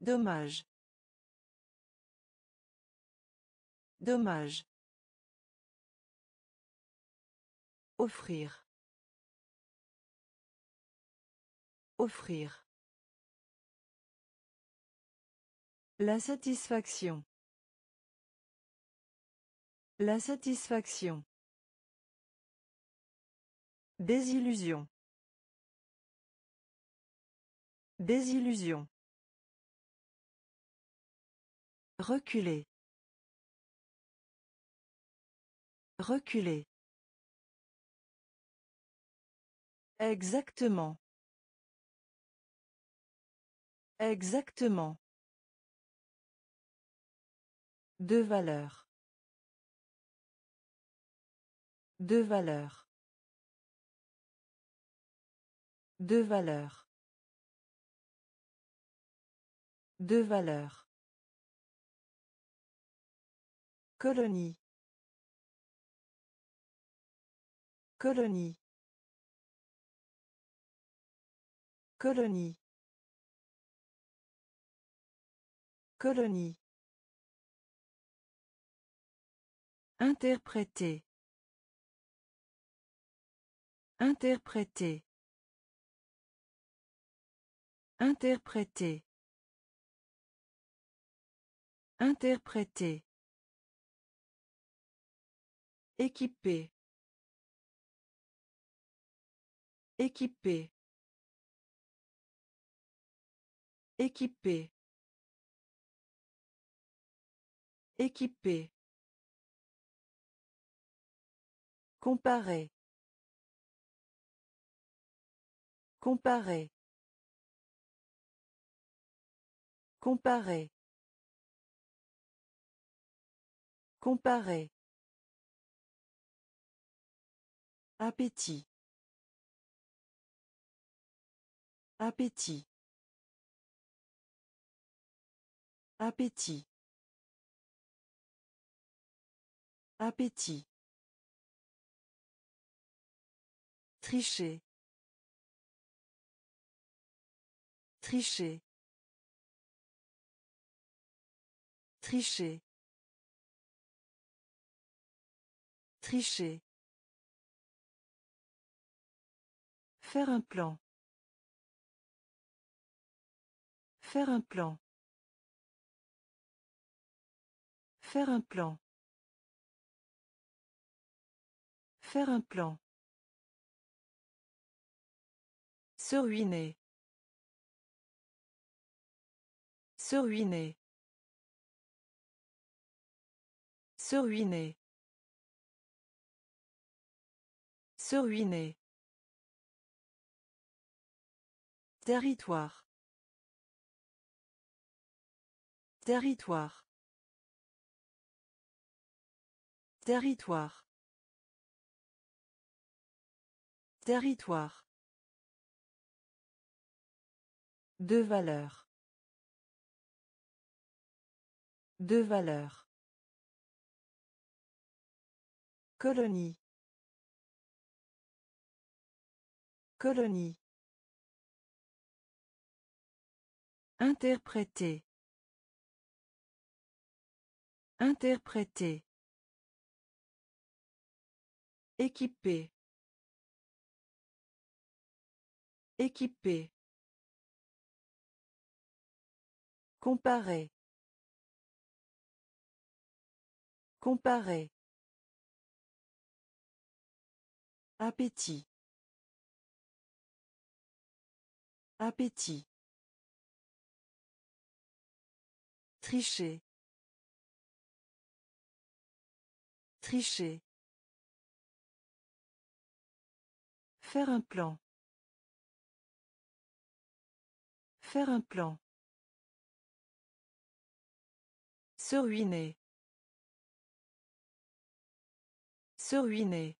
Dommage. Dommage. Offrir. Offrir. La satisfaction. La satisfaction. Désillusion. Désillusion. Reculer. Reculer. Exactement. Exactement. Deux valeurs. Deux valeurs. Deux valeurs. Deux valeurs. Colonie. Colonie. Colonie. Colonie. Interpréter. Interpréter. Interpréter. Interpréter. Équipé. Équipé. Équipé. Équipé. Comparer. Comparer. Comparer. Comparer. Appétit. Appétit. Appétit. Appétit. Tricher. Tricher. Tricher. Tricher. Faire un plan. Faire un plan. Faire un plan. Faire un plan. Se ruiner. Se ruiner. Se ruiner. Se ruiner. Territoire. Territoire. Territoire. Territoire. Deux valeurs. Deux valeurs. Colonie. Colonie. Interpréter. Interpréter. Équipé. Équipé. Comparer. Comparer. Appétit. Appétit. Tricher. Tricher. Faire un plan. Faire un plan. Se ruiner. Se ruiner.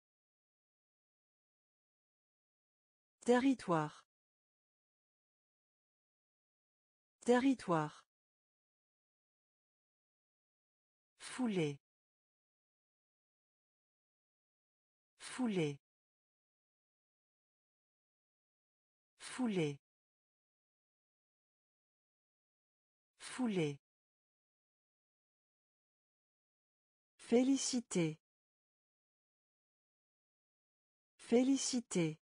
Territoire. Territoire. Foulée. Foulée. Foulée. Foulée. Félicité. Félicité.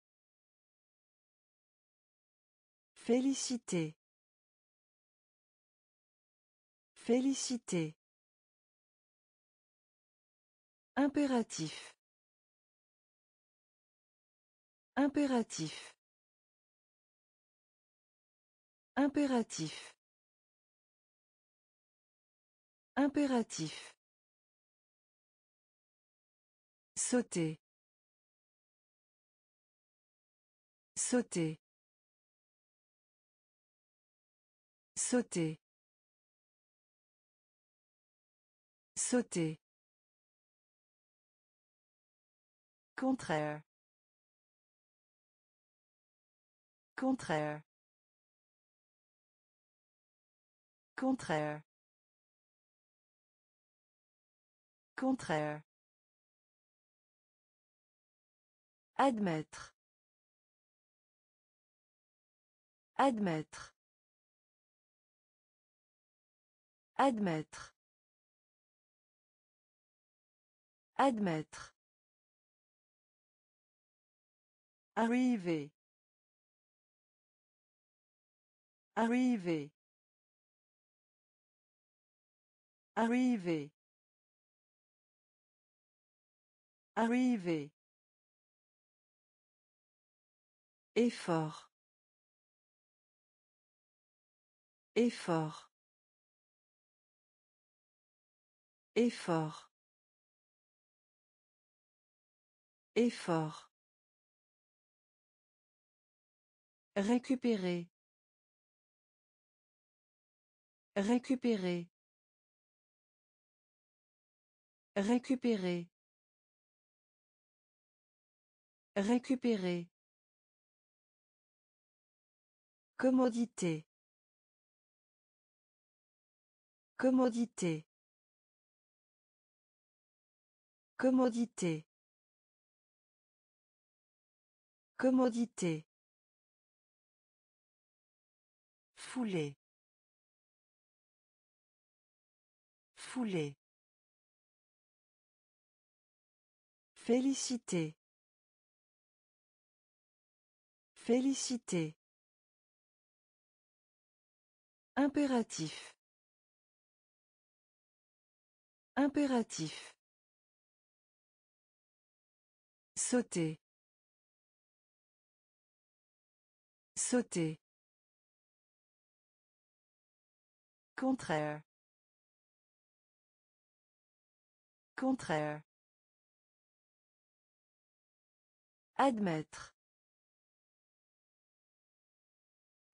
Félicité. Félicité. Impératif. Impératif. Impératif. Impératif. Sauter. Sauter. Sauter. Sauter. Contraire. Contraire. Contraire. Contraire. Admettre. Admettre. Admettre. Admettre. Arriver. Arriver. Arriver. Arriver. Effort. Effort. Effort. Effort. Récupérer. Récupérer. Récupérer. Récupérer. Commodité. Commodité. Commodité. Commodité. Foulée. Foulée. Félicité. Félicité. Impératif. Impératif. Sauter. Sauter. Contraire. Contraire. Admettre.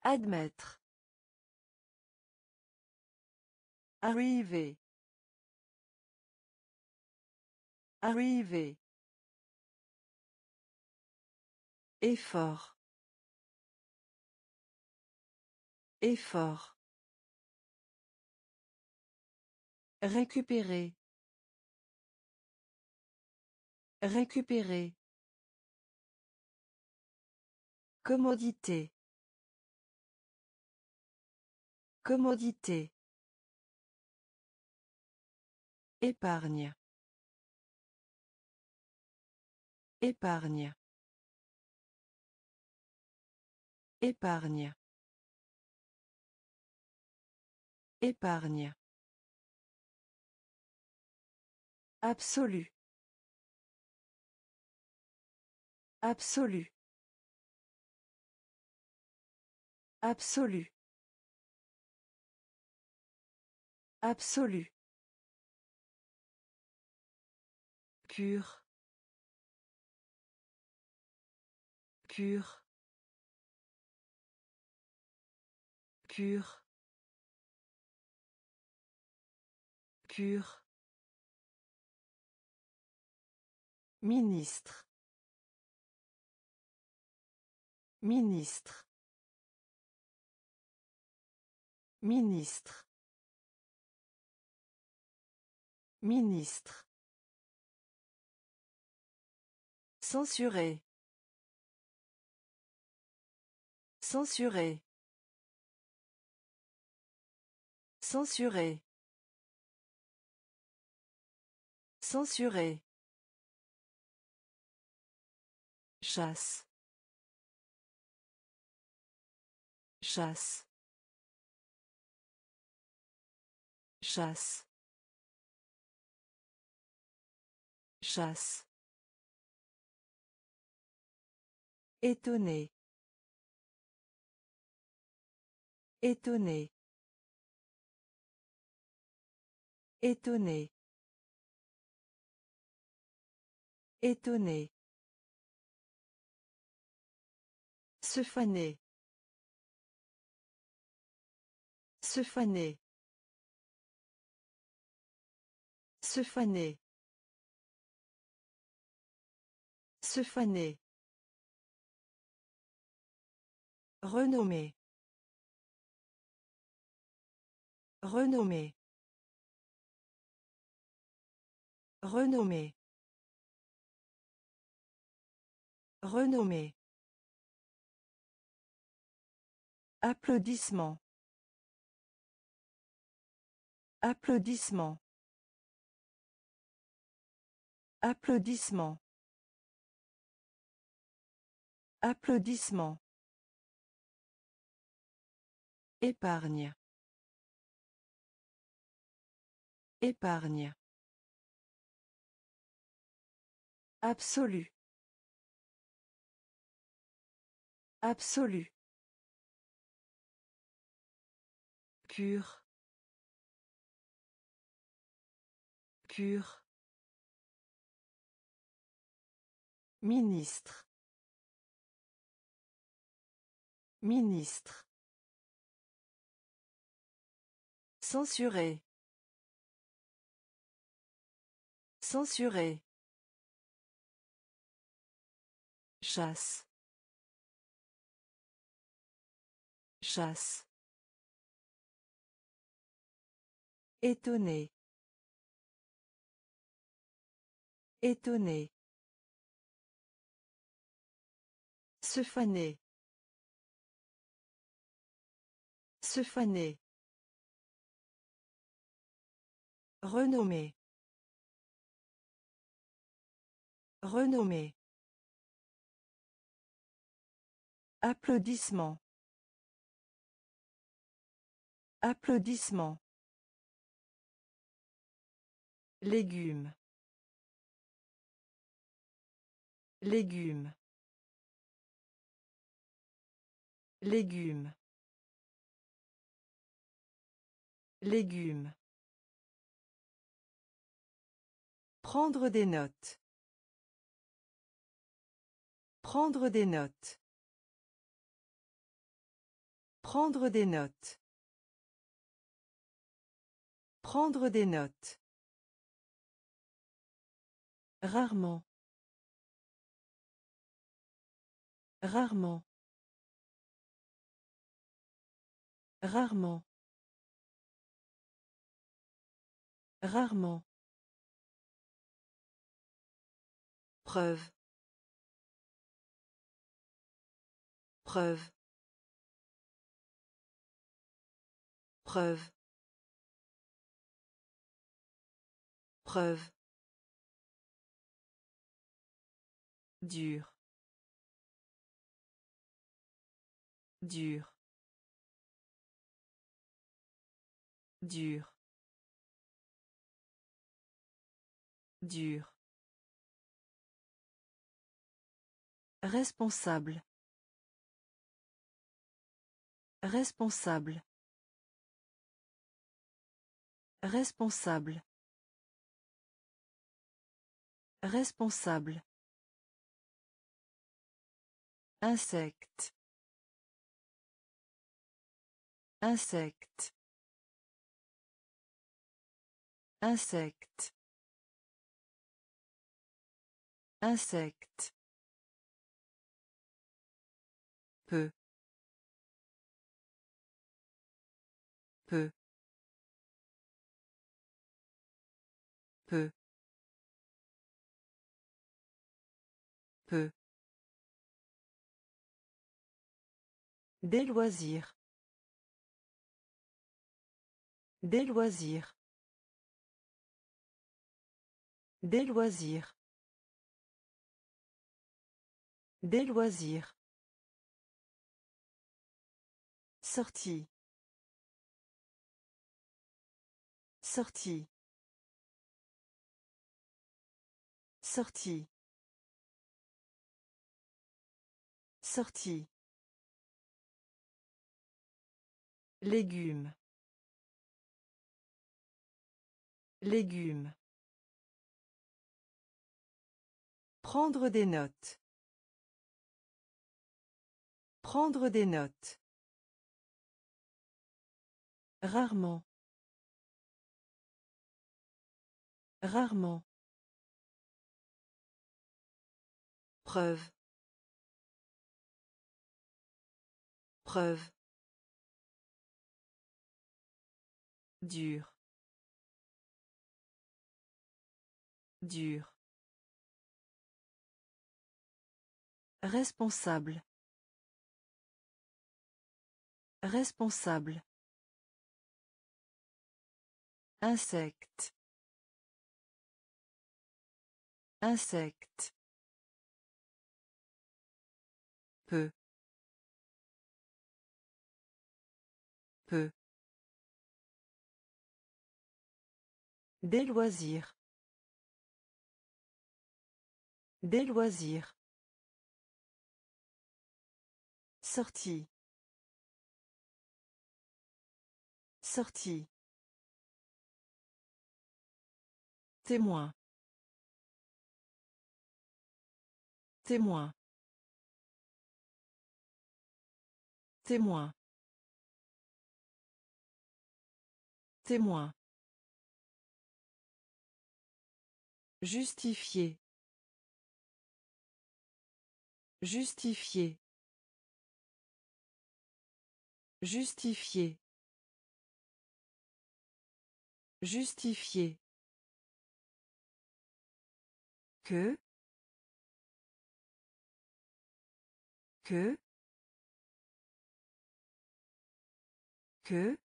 Admettre. Arriver. Arriver. Effort. Effort. Récupérer. Récupérer. Commodité. Commodité. Épargne. Épargne. Épargne. Épargne. Absolu. Absolu. Absolu. Absolu. Pur. Pur. Pur. Pur. Ministre. Ministre. Ministre. Ministre. Censuré. Censuré. Censuré. Censuré. Chasse. Chasse. Chasse. Chasse. Étonné. Étonné. Étonné. Étonné. Se faner. Se faner. Se faner. Se faner. Renommé. Renommé. Renommé. Renommé. Applaudissements. Applaudissements. Applaudissements. Applaudissements. Épargne. Épargne. Absolu. Absolu. Pur. Pur. Ministre. Ministre. Censuré. Censuré. Chasse. Chasse. Étonné. Étonné. Se faner. Se faner. Renommé. Renommé. Applaudissements. Applaudissements. Légumes. Légumes. Légumes. Légumes. Prendre des notes. Prendre des notes. Prendre des notes. Prendre des notes. Rarement. Rarement. Rarement. Rarement. Preuve. Preuve. Preuve. Preuve. dur dur dur dur Responsable. Responsable. Responsable. Responsable. Insecte. Insecte. Insecte. Insecte. Des loisirs. Des loisirs. Des loisirs. Des loisirs. Sortie. Sortie. Sortie. Sortie. Légumes. Légumes. Prendre des notes. Prendre des notes. Rarement. Rarement. Preuve. Preuve. Dur. Dur. Responsable. Responsable. Insecte. Insecte. Des loisirs. Des loisirs. Sortie. Sortie. Témoin. Témoin. Témoin. Témoin. Justifier. Justifier. Justifier. Justifier. Que. Que. Que.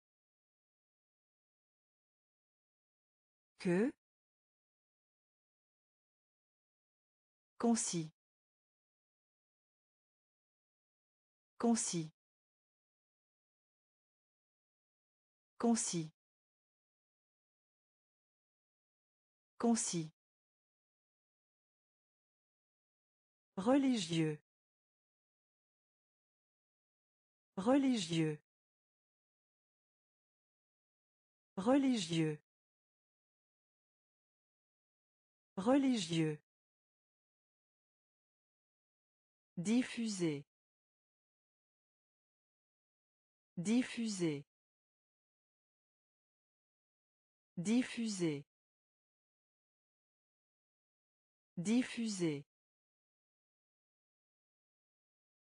Que. Concis. Concis. Concis. Concis. Religieux. Religieux. Religieux. Religieux. Diffuser. Diffuser. Diffuser. Diffuser.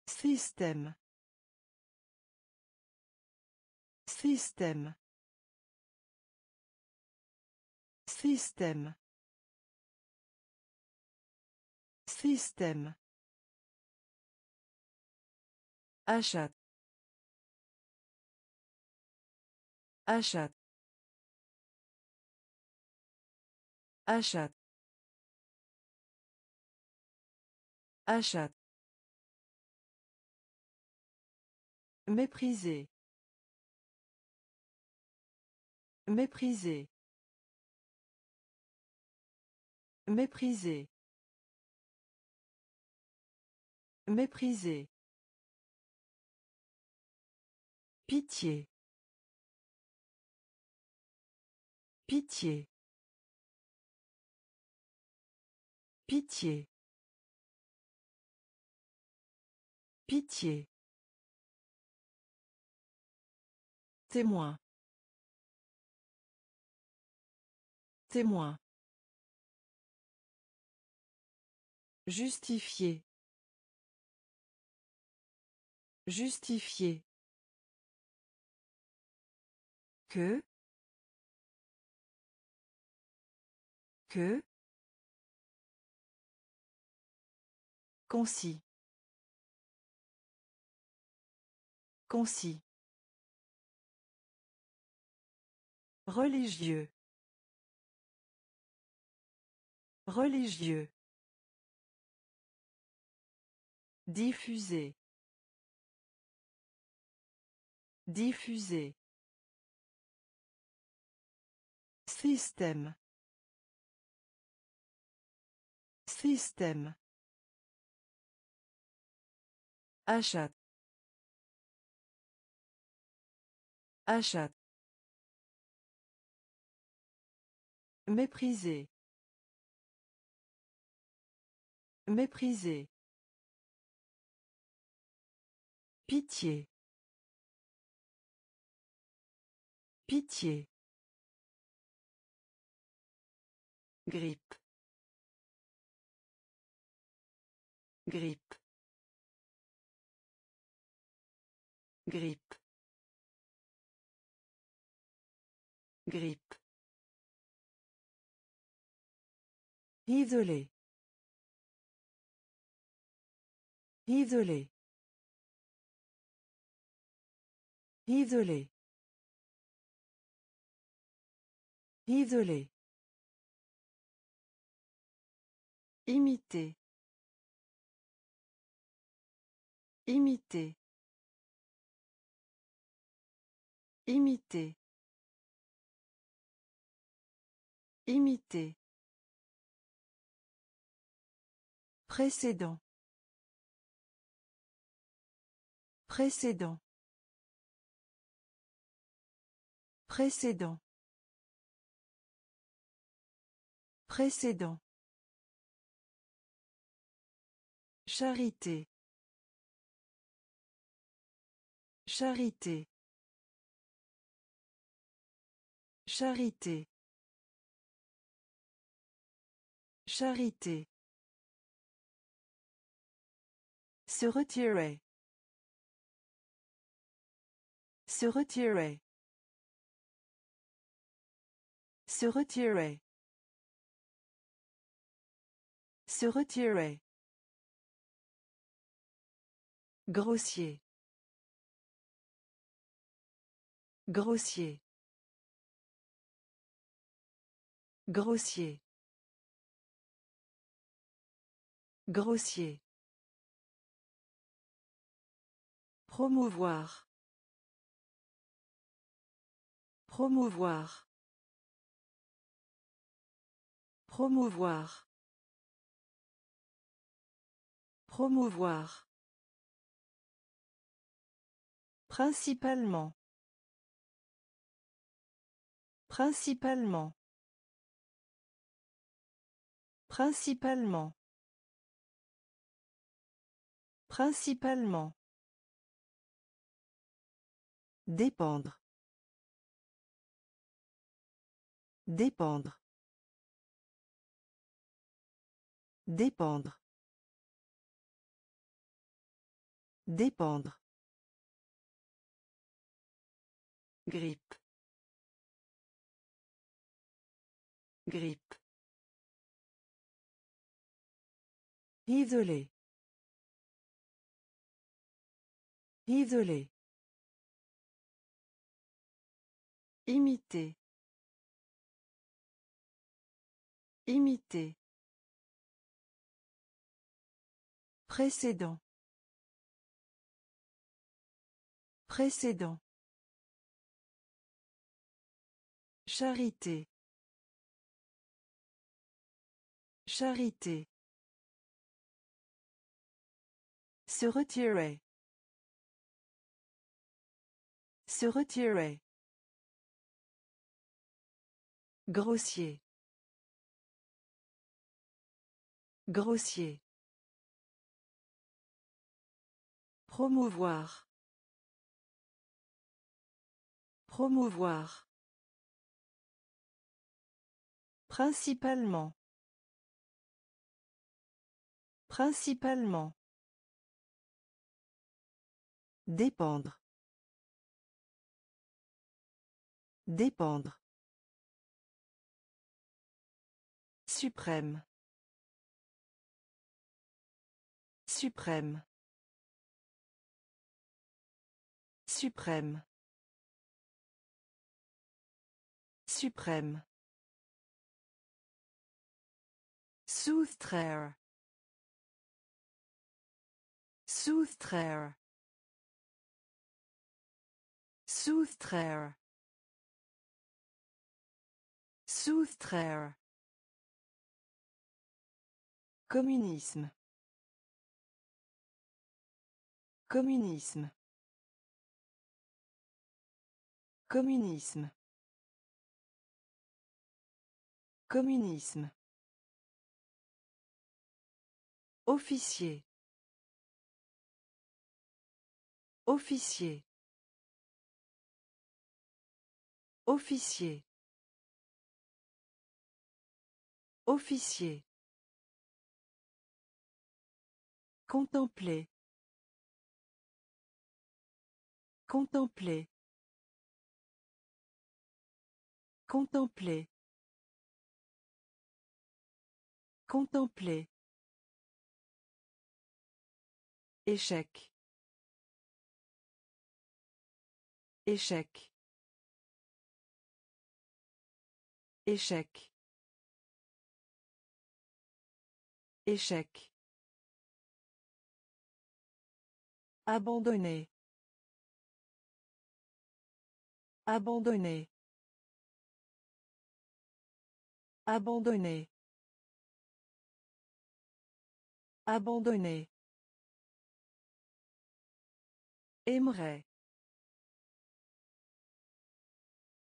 Système. Système. Système. Système. Achat. Achat. Achat. Achat. Mépriser. Mépriser. Mépriser. Mépriser. Pitié. Pitié. Pitié. Pitié. Témoin. Témoin. Justifier. Justifier. Que. Concis. Concis. Religieux. Religieux. Diffuser. Diffuser. Système. Système. Achat. Achat. Mépriser. Mépriser. Pitié. Pitié. Grippe. Grippe. Grippe. Grippe. Isolé. Isolé. Isolé. Isolé. Imiter. Imiter. Imiter. Imiter. Précédent. Précédent. Précédent. Précédent. Charité. Charité. Charité. Charité. Se retirer. Se retirer. Se retirer. Se retirer. Grossier. Grossier. Grossier. Grossier. Promouvoir. Promouvoir. Promouvoir. Promouvoir. Principalement. Principalement. Principalement. Principalement. Dépendre. Dépendre. Dépendre. Dépendre. Grippe. Grippe. Isolé. Isolé. Imiter. Imiter. Précédent. Précédent. Charité. Charité. Se retirer. Se retirer. Grossier. Grossier. Promouvoir. Promouvoir. Principalement. Principalement. Dépendre. Dépendre. Suprême. Suprême. Suprême. Suprême. Soustraire. Soustraire. Soustraire. Soustraire. Communisme. Communisme. Communisme. Communisme. Officier. Officier. Officier. Officier. Contempler. Contempler. Contempler. Contempler. Échec. Échec. Échec. Échec. Abandonner. Abandonner. Abandonner. Abandonner. Aimerait.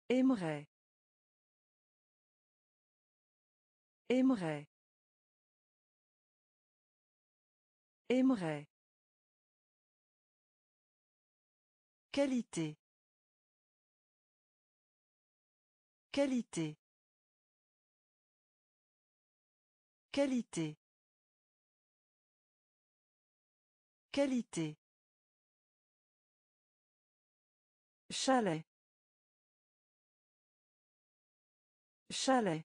Aimerait. Aimerait. Aimerait. Qualité. Qualité. Qualité. Qualité. Chalet. Chalet.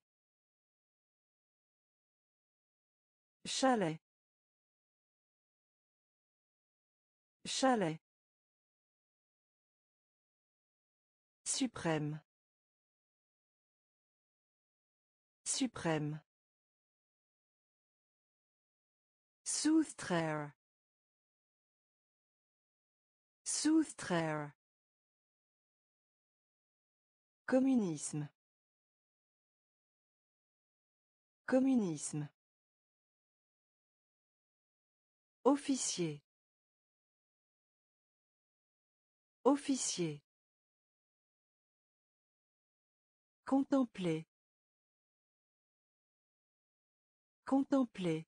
Chalet. Chalet. Suprême. Suprême. Soustraire. Soustraire. Communisme. Communisme. Officier. Officier. Contempler. Contempler.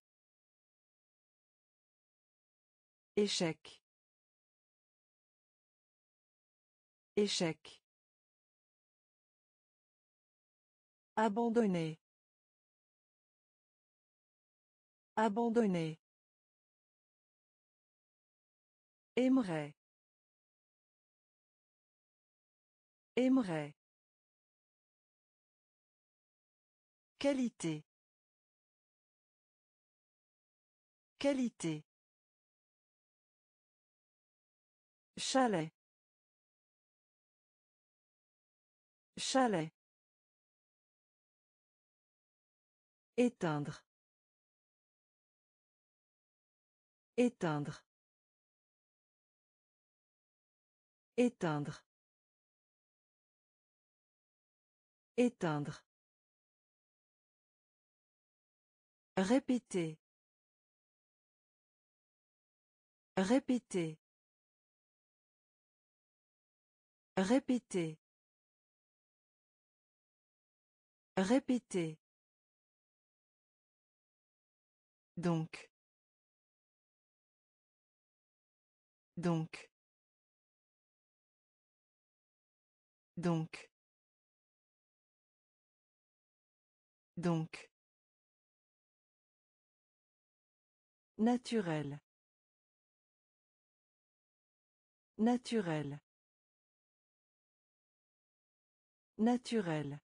Échec. Échec. Abandonner. Abandonner. Aimerait. Aimerait. Qualité. Qualité. Chalet. Chalet. Éteindre. Éteindre. Éteindre. Éteindre. Répéter. Répéter. Répéter. Répéter. Donc. Donc. Donc. Donc. Naturel. Naturel. Naturel.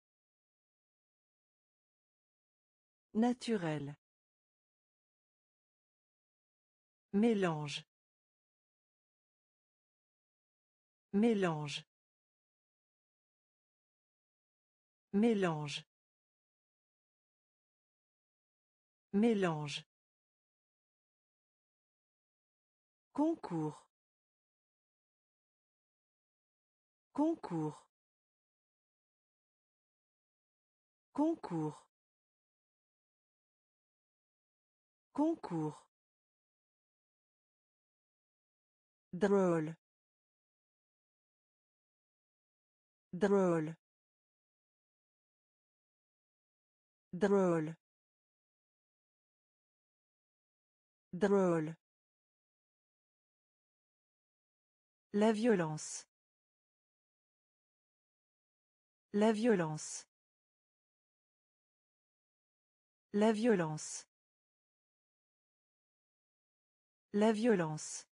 Naturel. Mélange. Mélange. Mélange. Mélange. Concours. Concours. Concours. Concours. Drôle. Drôle. Drôle. Drôle. La violence. La violence. La violence. La violence.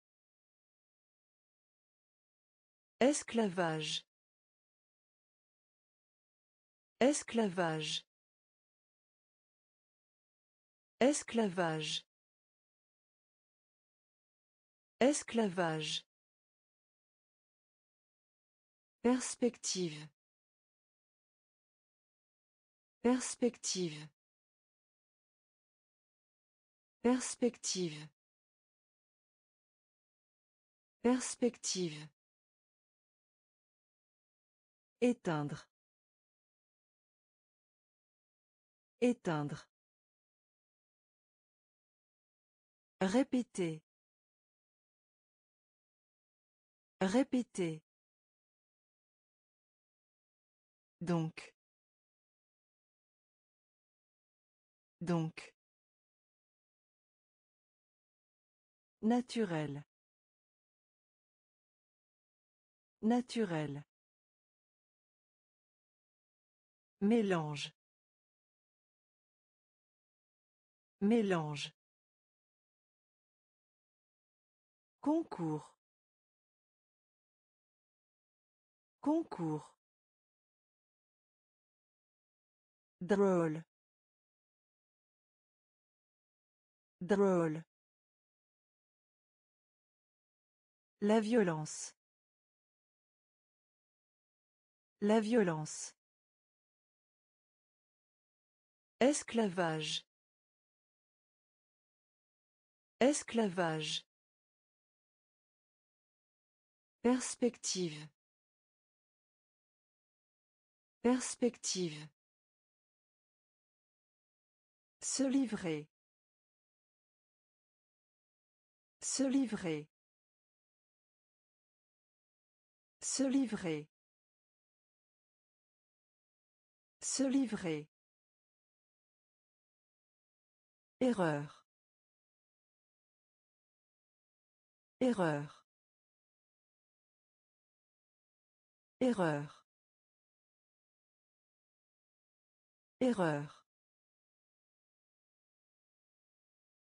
Esclavage. Esclavage. Esclavage. Esclavage. Perspective. Perspective. Perspective. Perspective. Éteindre. Éteindre. Répéter. Répéter. Donc. Donc. Naturel. Naturel. Mélange. Mélange. Concours. Concours. Drôle. Drôle. La violence. La violence. Esclavage. Esclavage. Perspective. Perspective. Se livrer. Se livrer. Se livrer. Se livrer. Erreur. Erreur. Erreur. Erreur.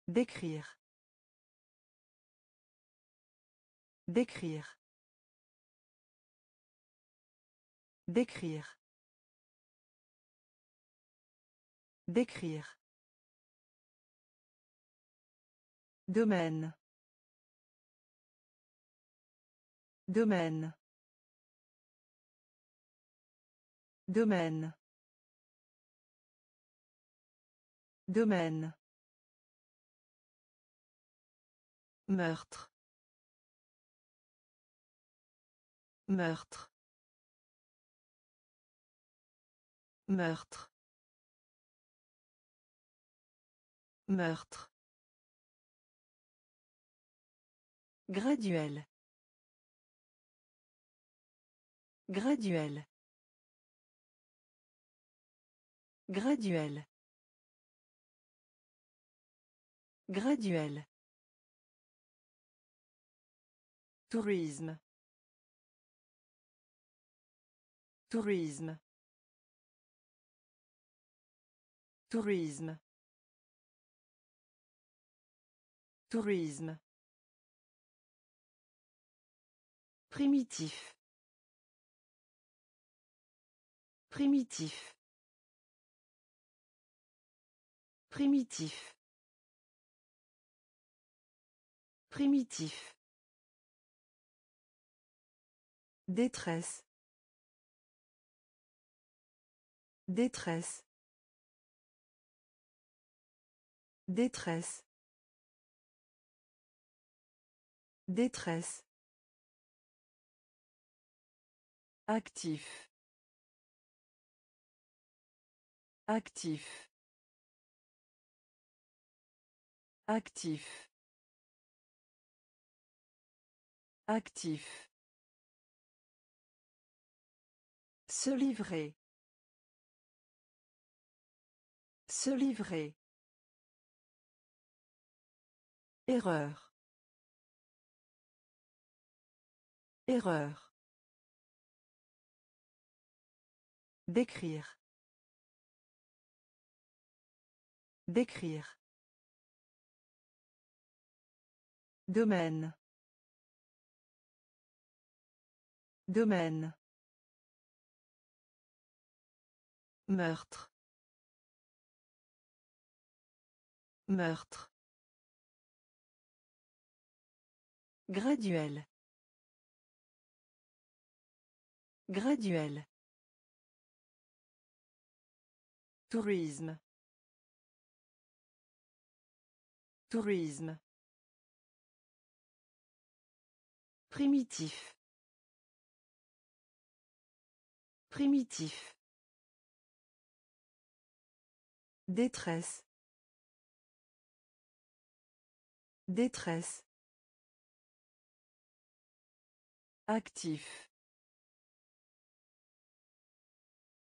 Décrire. Décrire. Décrire. Décrire. Domaine. Domaine. Domaine. Domaine. Meurtre. Meurtre. Meurtre. Meurtre. Graduel. Graduel. Graduel. Graduel. Tourisme. Tourisme. Tourisme. Tourisme. Primitif. Primitif. Primitif. Primitif. Détresse. Détresse. Détresse. Détresse. Actif. Actif. Actif. Actif. Se livrer. Se livrer. Erreur. Erreur. Décrire. Décrire. Domaine. Domaine. Meurtre. Meurtre. Graduel. Graduel. Tourisme. Tourisme. Primitif. Primitif. Détresse. Détresse. Actif.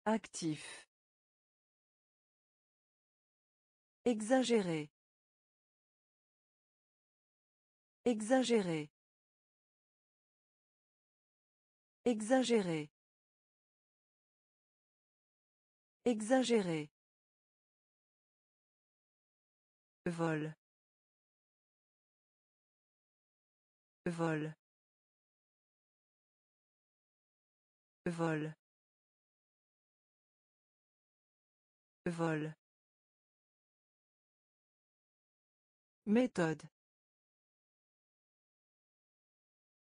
Actif. Exagéré. Exagéré. Exagéré. Exagéré. Vol. Vol. Vol. Vol. Méthode.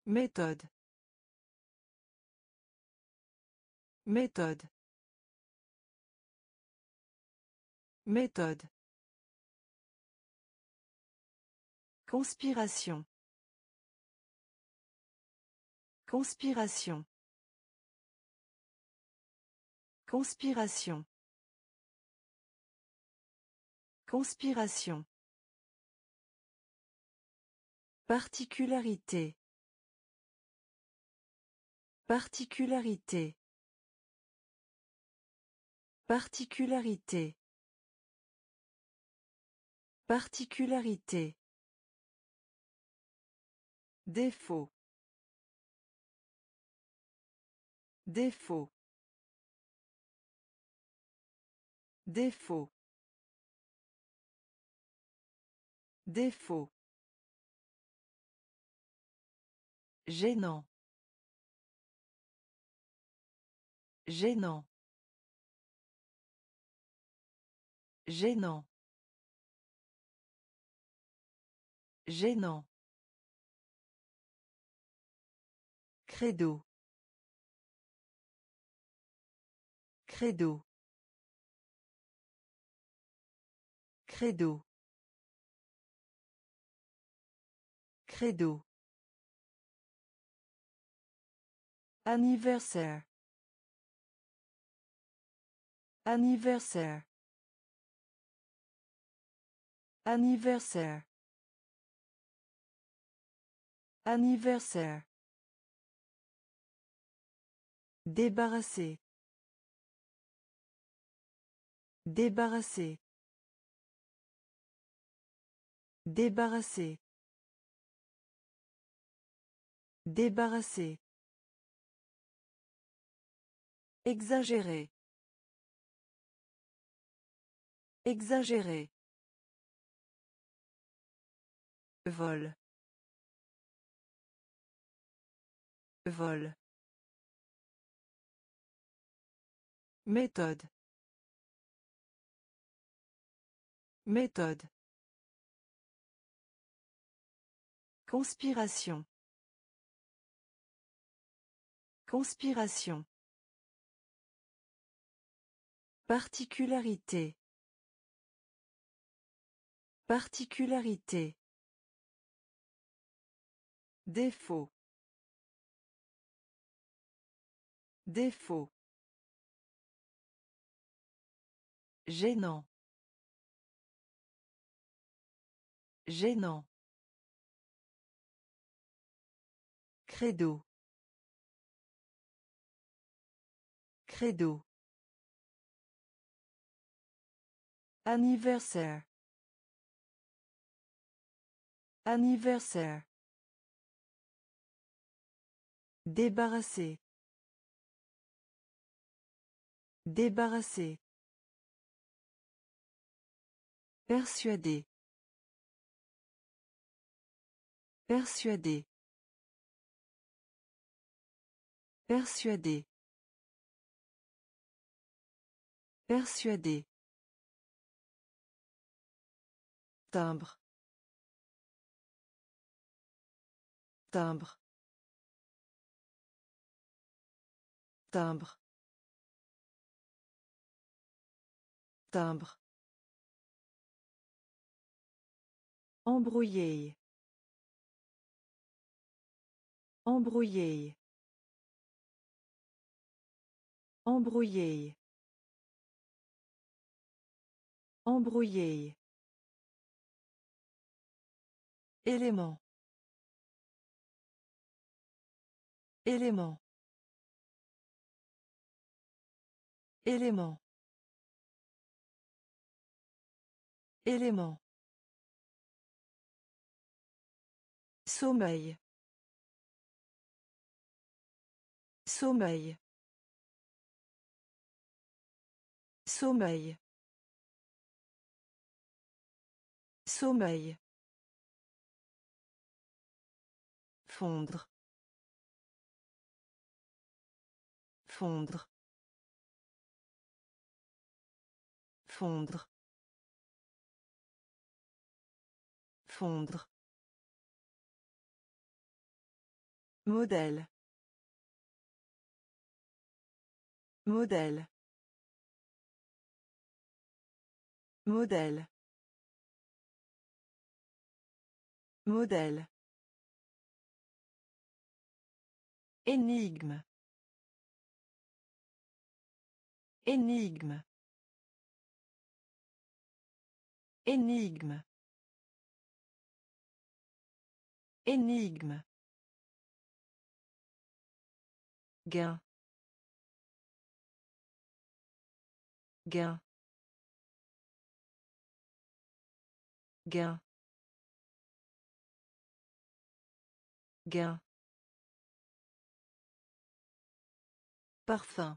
Méthode. Méthode. Méthode. Conspiration. Conspiration. Conspiration. Conspiration. Particularité. Particularité. Particularité. Particularité. Défaut. Défaut. Défaut. Défaut. Gênant. Gênant. Gênant. Gênant. Credo. Credo. Credo. Credo. Anniversaire. Anniversaire. Anniversaire. Anniversaire. Débarrasser. Débarrasser. Débarrasser. Débarrasser. Exagérer. Exagérer. Vol. Vol. Méthode. Méthode. Conspiration. Conspiration. Particularité. Particularité. Défaut. Défaut. Gênant. Gênant. Credo. Credo. Anniversaire. Anniversaire. Débarrasser. Débarrasser. Persuader. Persuader. Persuader. Persuader. Timbre. Timbre. Timbre. Timbre. Embrouiller. Embrouiller. Embrouiller. Embrouiller. Élément. Élément. Élément. Élément. Sommeil. Sommeil. Sommeil. Sommeil. Fondre. Fondre. Fondre. Fondre. Modèle. Modèle. Modèle. Modèle. Énigme. Énigme. Énigme. Énigme. Gain. Gain. Gain. Gain. Parfum.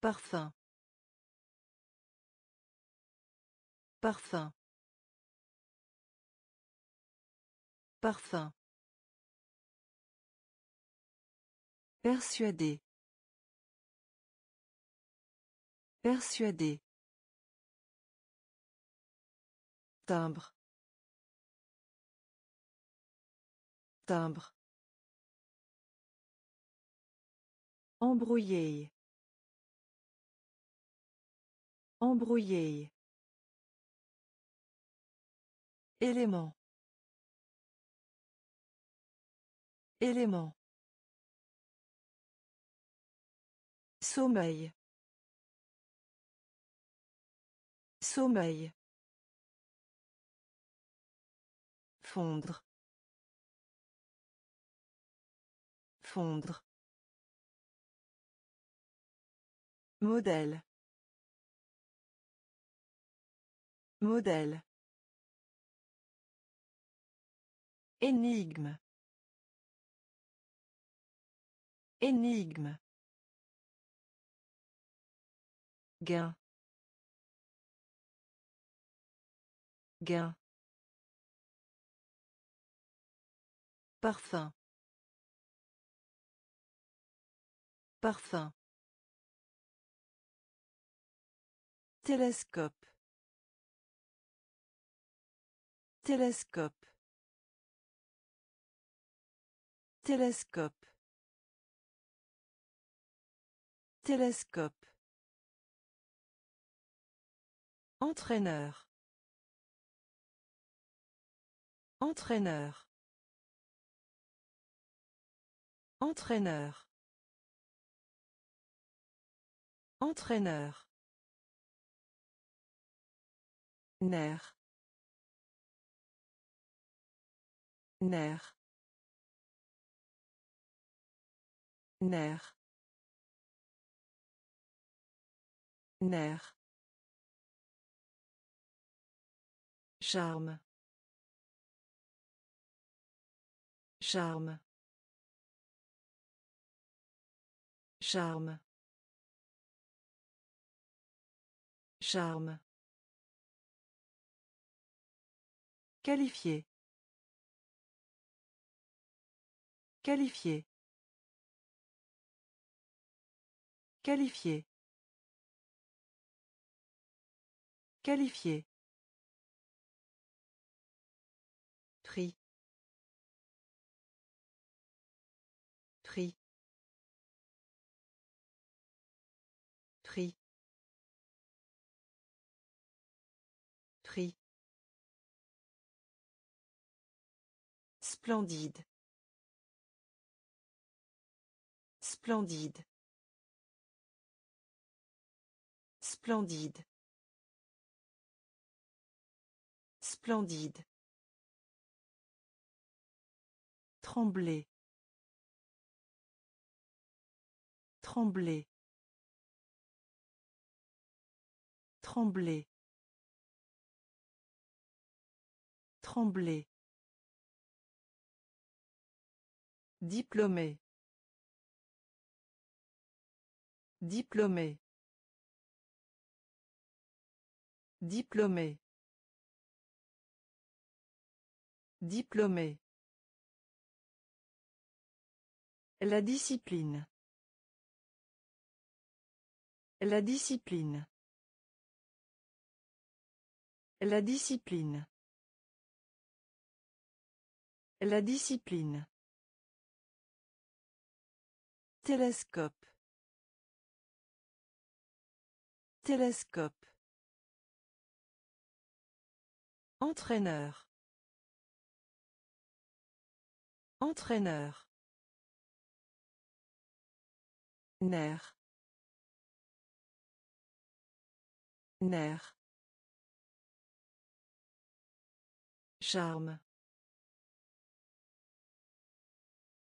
Parfum. Parfum. Parfum. Persuader. Persuader. Timbre. Timbre. Embrouiller. Embrouiller. Élément. Élément. Sommeil. Sommeil. Fondre. Fondre. Modèle. Modèle. Énigme. Énigme. Gain. Gain. Parfum. Parfum. Télescope. Télescope. Télescope. Télescope. Entraîneur. Entraîneur. Entraîneur. Entraîneur. Nerf. Nerf. Nerf. Nerf. Charme. Charme. Charme. Charme. Qualifié. Qualifié. Qualifié. Qualifié. Splendide. Splendide. Splendide. Splendide. Trembler. Trembler. Trembler. Trembler. Diplômé. Diplômé. Diplômé. Diplômé. La discipline. La discipline. La discipline. La discipline. Télescope. Télescope. Entraîneur. Entraîneur. Nerf. Nerf. Charme.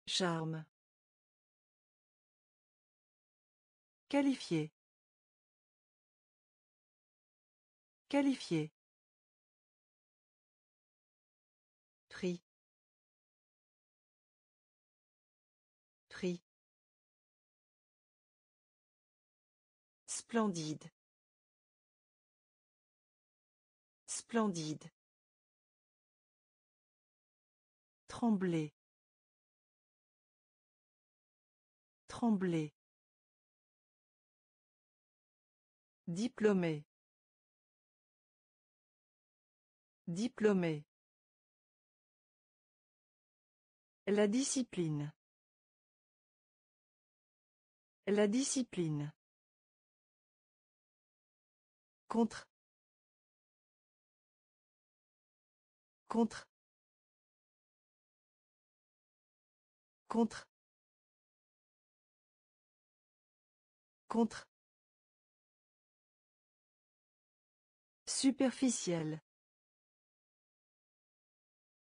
Charme. Qualifié. Qualifié. Prix. Prix. Splendide. Splendide. Trembler. Trembler. Diplômé. Diplômé. La discipline. La discipline. Contre. Contre. Contre. Contre. Superficiel.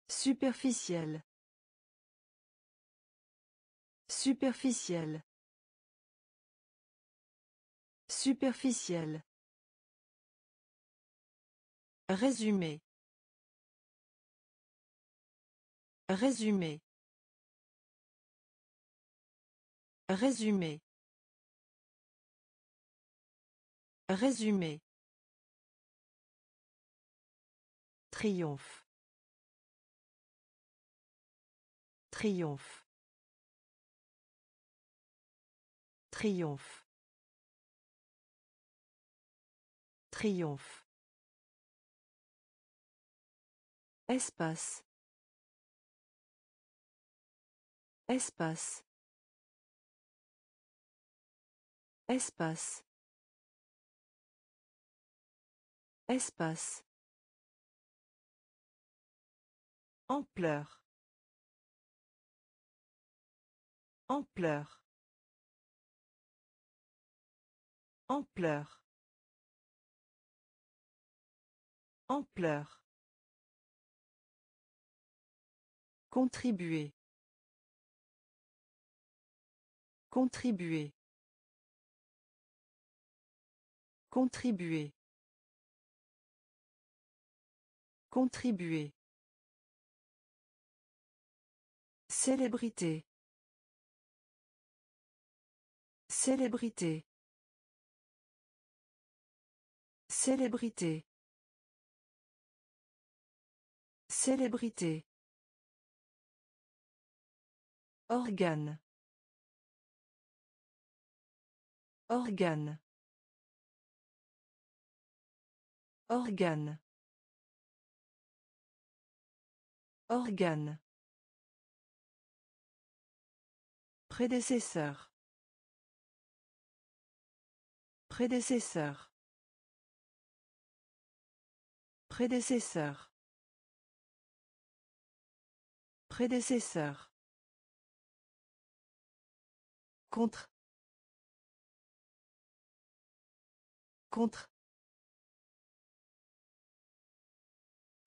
Superficiel. Superficiel. Superficiel. Résumé. Résumé. Résumé. Résumé. Triomphe. Triomphe. Triomphe. Triomphe. Espace. Espace. Espace. Espace. Ampleur. Ampleur. Ampleur. Ampleur. Contribuer. Contribuer. Contribuer. Contribuer. Célébrité. Célébrité. Célébrité. Célébrité. Organe. Organe. Organe. Organe. Prédécesseur. Prédécesseur. Prédécesseur. Prédécesseur. Contre. Contre.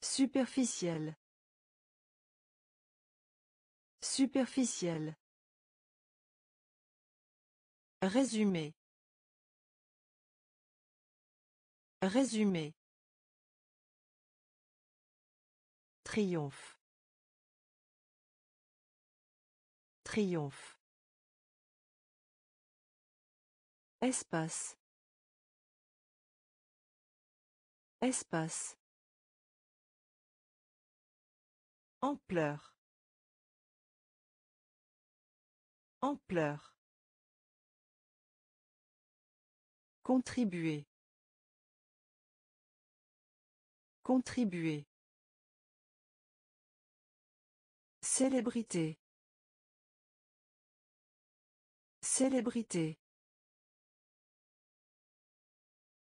Superficiel. Superficiel. Résumé. Résumé. Triomphe. Triomphe. Espace. Espace. Ampleur. Ampleur. Contribuer. Contribuer. Célébrité. Célébrité.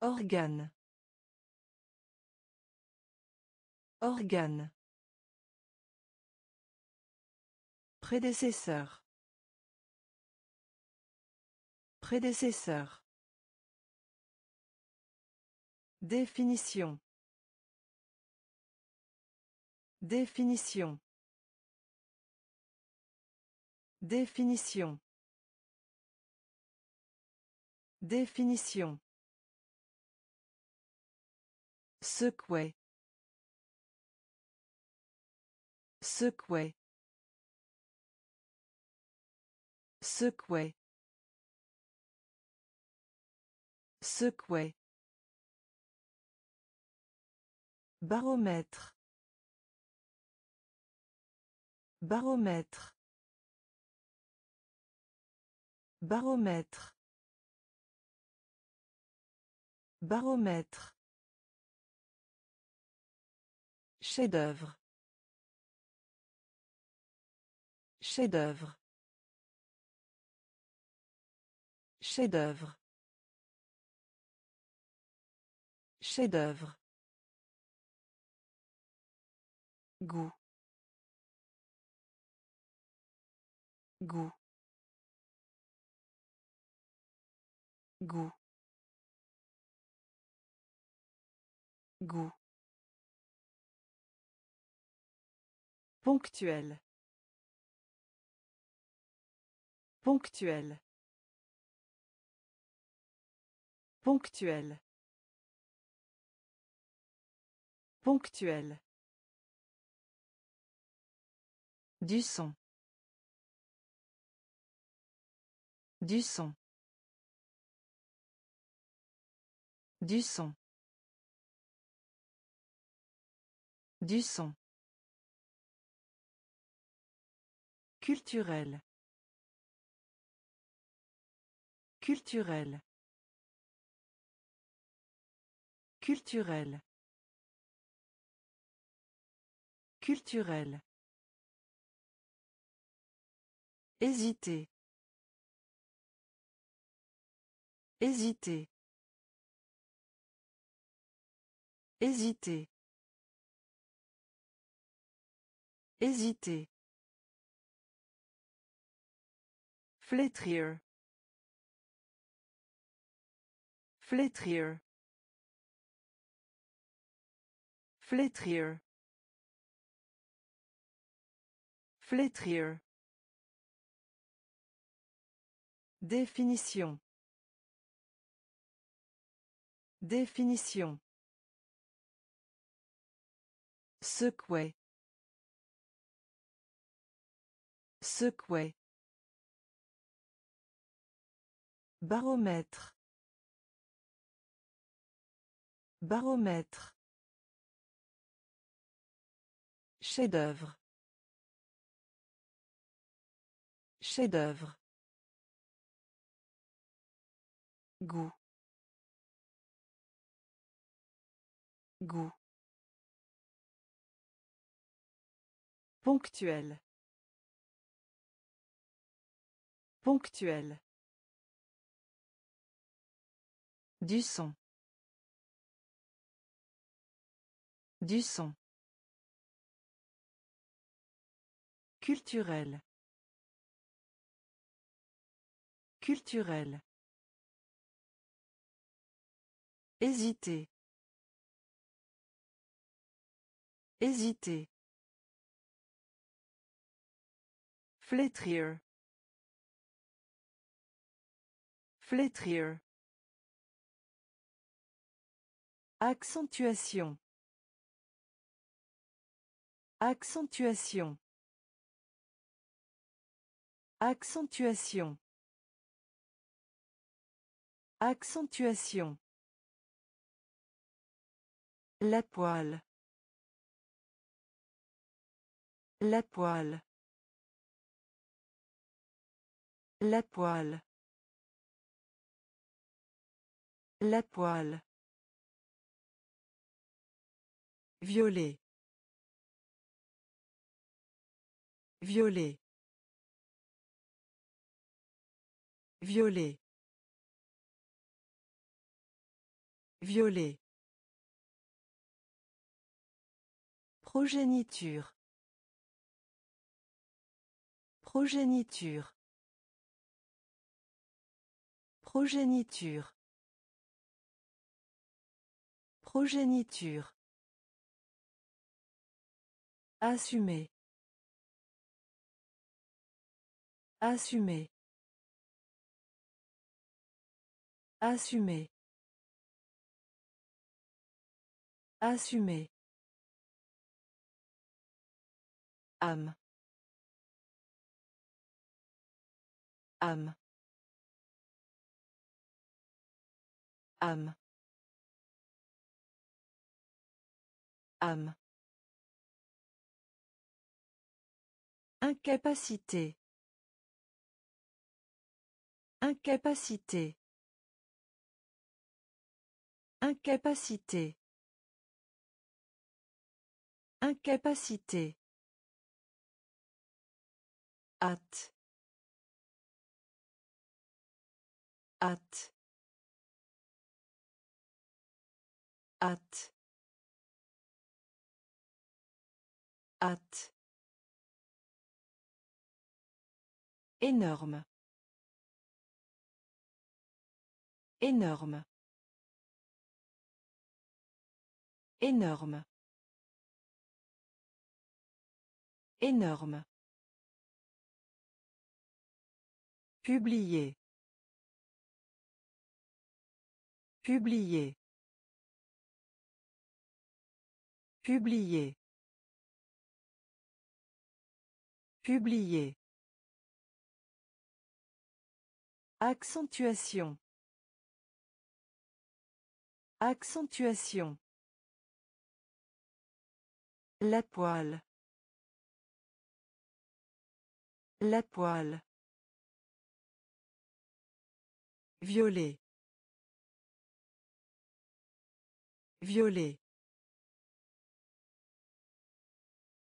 Organe. Organe. Prédécesseur. Prédécesseur. Définition. Définition. Définition. Définition. Secouer. Secouer. Secouer. Secouer. Baromètre. Baromètre. Baromètre. Baromètre. Chef-d'œuvre. Chef-d'œuvre. Chef-d'œuvre. Chef-d'œuvre. Goût. Goût. Goût. Goût. Ponctuel. Ponctuel. Ponctuel. Ponctuel. Du son. Du son. Du son. Du son. Culturel. Culturel. Culturel. Culturel. Hésiter. Hésiter. Hésiter. Hésiter. Flétrir. Flétrir. Flétrir. Flétrir. Définition. Définition. Secouer. Secouer. Baromètre. Baromètre. Chef-d'œuvre. Chef-d'œuvre. Goût. Goût. Ponctuel. Ponctuel. Du son. Du son. Culturel. Culturel. Hésiter. Hésiter. Flétrir. Flétrir. Accentuation. Accentuation. Accentuation. Accentuation. La poêle. La poêle. La poêle. La poêle. Violet. Violet. Violet. Violet. Progéniture. Progéniture. Progéniture. Progéniture. Assumer. Assumer. Assumer. Assumer. Âme âme âme âme Incapacité. Incapacité. Incapacité. Incapacité. Hâte. Hâte. Hâte. Hâte. Énorme. Énorme. Énorme. Énorme. Publier. Publier. Publier. Publier. Accentuation. Accentuation. La poêle. La poêle. Violet. Violet.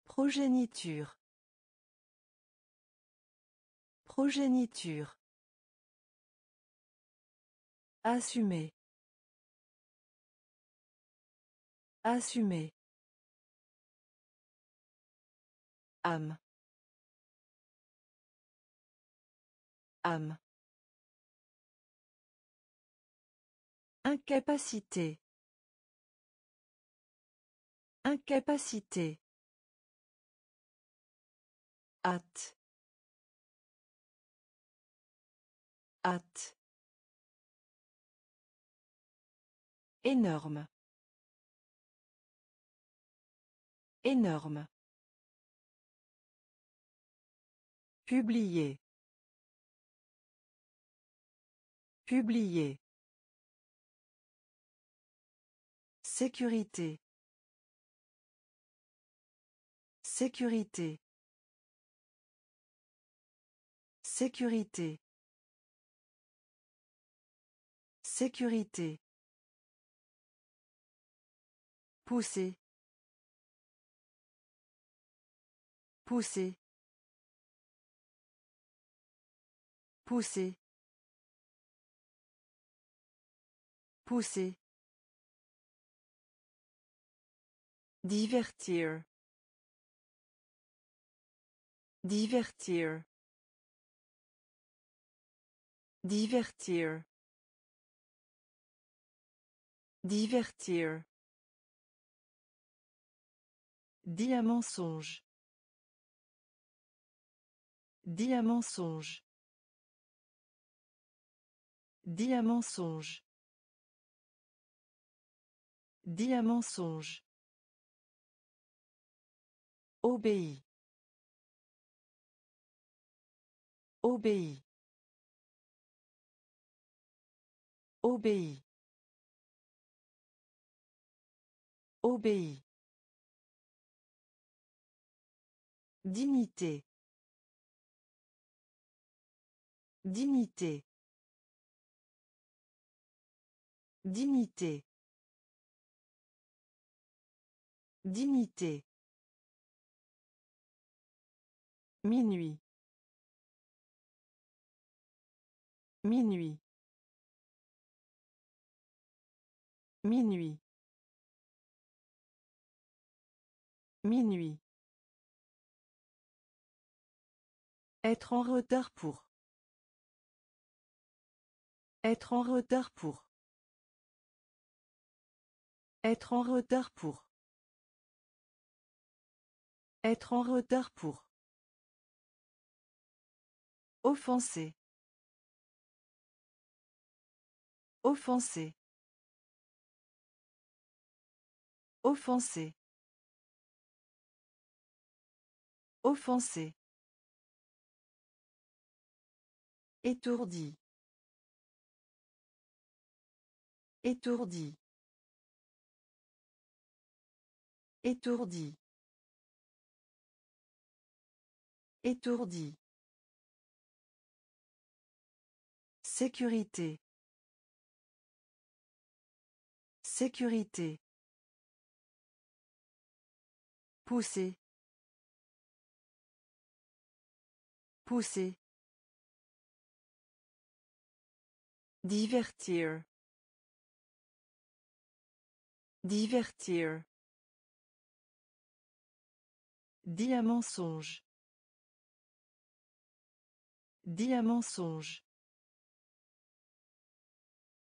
Progéniture. Progéniture. Assumer. Assumer. âme âme incapacité. Incapacité. Hâte. Hâte. Énorme. Énorme. Publier. Publier. Sécurité. Sécurité. Sécurité. Sécurité. Pousser. Pousser. Pousser. Pousser. Divertir. Divertir. Divertir. Divertir. Diamensonge. Diamensonge. Diamensonge. Diamensonge. Obéis. Obéis. Obéis. Obéis. Dignité. Dignité. Dignité. Dignité. Minuit. Minuit. Minuit. Minuit. Être en retard pour. Être en retard pour. Être en retard pour. Être en retard pour. Offenser. Offenser. Offenser. Offenser. Étourdi. Étourdi. Étourdi. Étourdi. Sécurité. Sécurité. Pousser. Pousser. Divertir. Divertir. Dis un mensonge. Dis un mensonge.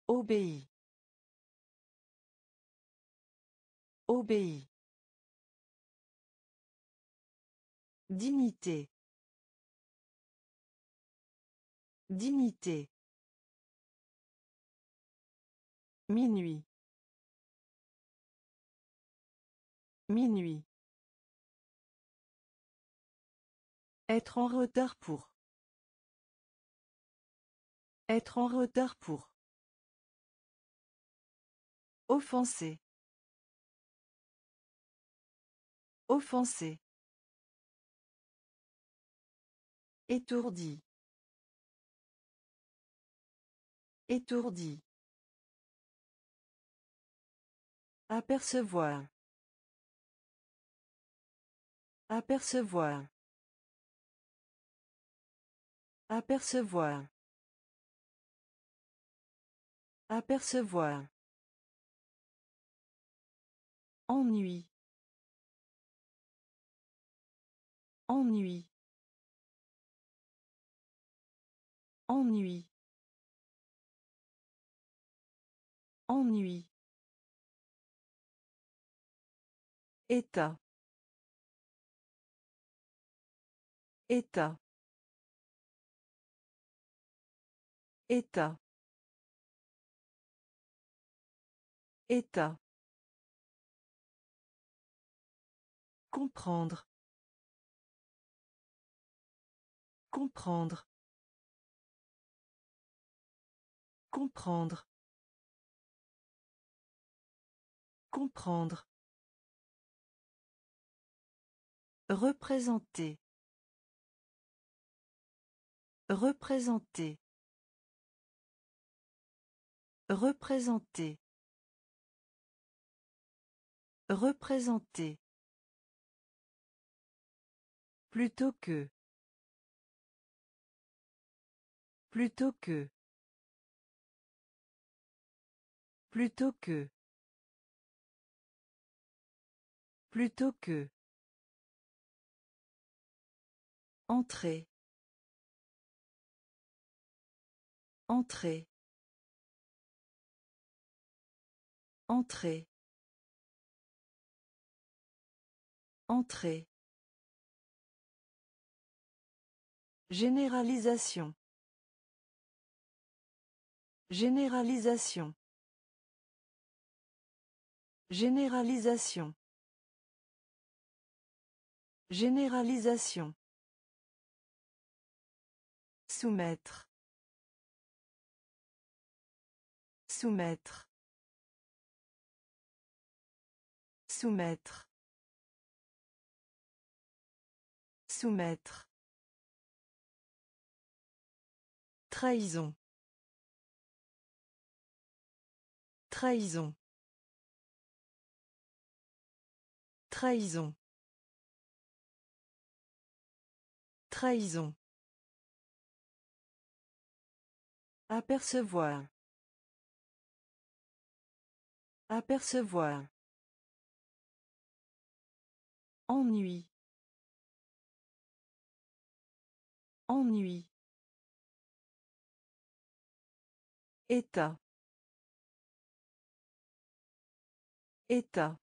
Obéis. Obéis. Dignité. Dignité. Minuit. Minuit. Être en retard pour. Être en retard pour. Offenser. Offenser. Étourdi. Étourdi. Apercevoir. Apercevoir. Apercevoir. Apercevoir. Ennui. Ennui. Ennui. Ennui. État. État. État. État. Comprendre. Comprendre. Comprendre. Comprendre. Représenter. Représenter. Représenter. Représenter. Plutôt que. Plutôt que. Plutôt que. Plutôt que. Entrée. Entrée. Entrée. Entrée. Généralisation. Généralisation. Généralisation. Généralisation. Soumettre. Soumettre. Soumettre. Soumettre. Trahison. Trahison. Trahison. Trahison. Apercevoir. Apercevoir. Ennui. Ennui. État. État.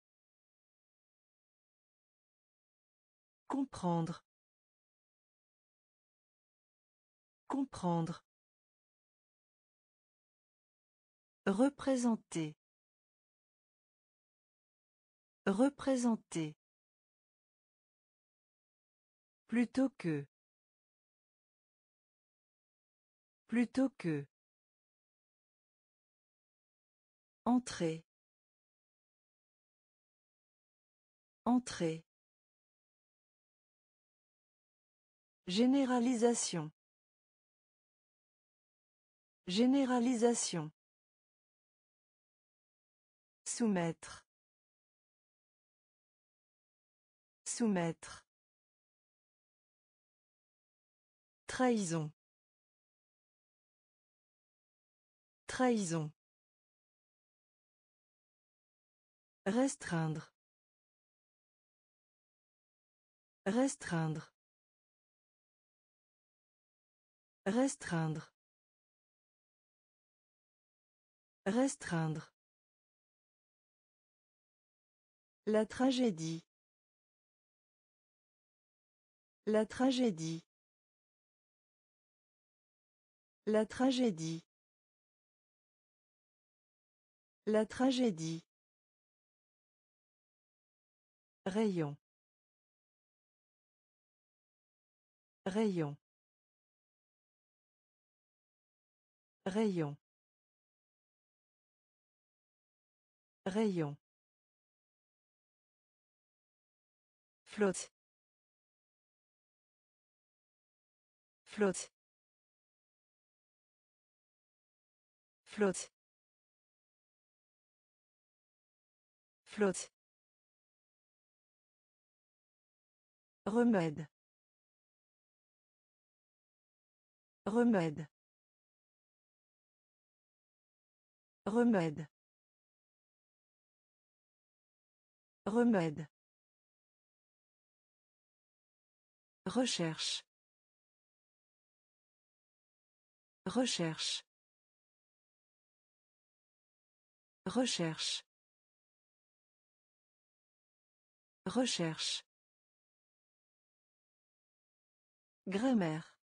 Comprendre. Comprendre. Représenter. Représenter. Plutôt que. Plutôt que. Entrée. Entrée. Généralisation. Généralisation. Soumettre. Soumettre. Trahison. Trahison. Restreindre. Restreindre. Restreindre. Restreindre. La tragédie. La tragédie. La tragédie. La tragédie. Rayon. Rayon. Rayon. Rayon. Flotte. Flotte. Flotte. Flotte. Remède. Remède. Remède. Remède. Recherche. Recherche. Recherche. Recherche. Grammaire.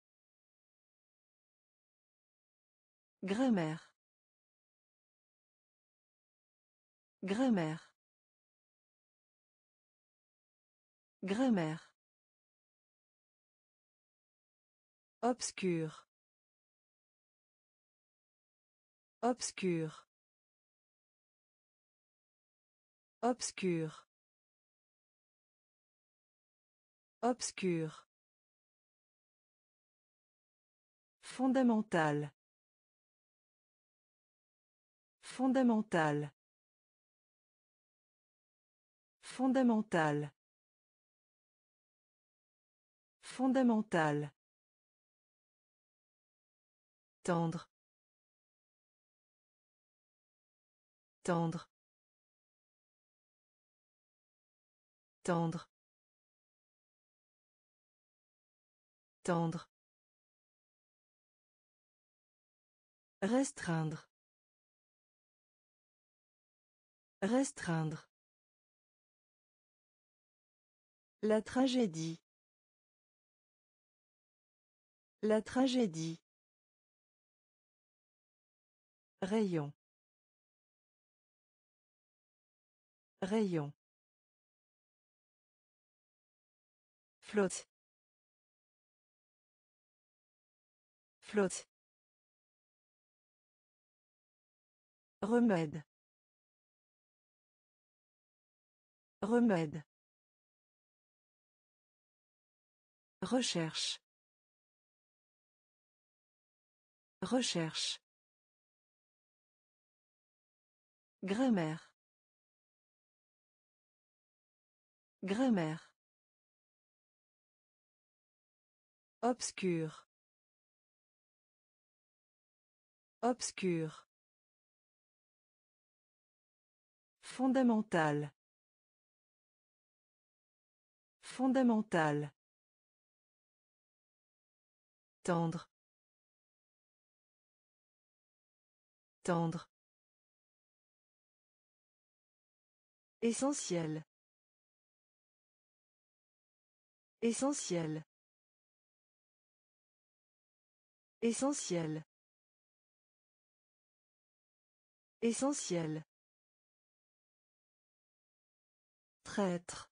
Grammaire. Grammaire. Grammaire. Obscur. Obscur. Obscur. Obscur. Fondamental. Fondamental. Fondamental. Fondamental. Tendre. Tendre. Tendre. Tendre. Restreindre. Restreindre. La tragédie. La tragédie. Rayon. Rayon. Flotte. Flotte. Remède. Remède. Recherche. Recherche. Grammaire. Grammaire. Obscur. Obscur. Fondamental. Fondamental. Tendre. Tendre. Essentiel. Essentiel. Essentiel. Essentiel. Traître.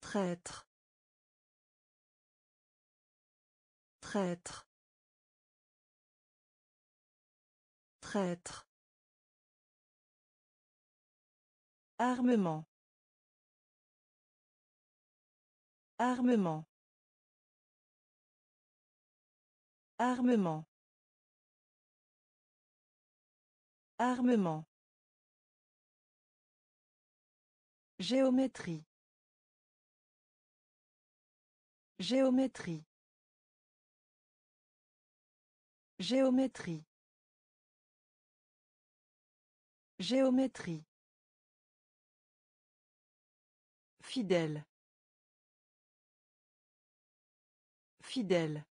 Traître. Traître. Traître. Armement. Armement. Armement. Armement. Géométrie. Géométrie. Géométrie. Géométrie. Fidèle. Fidèle.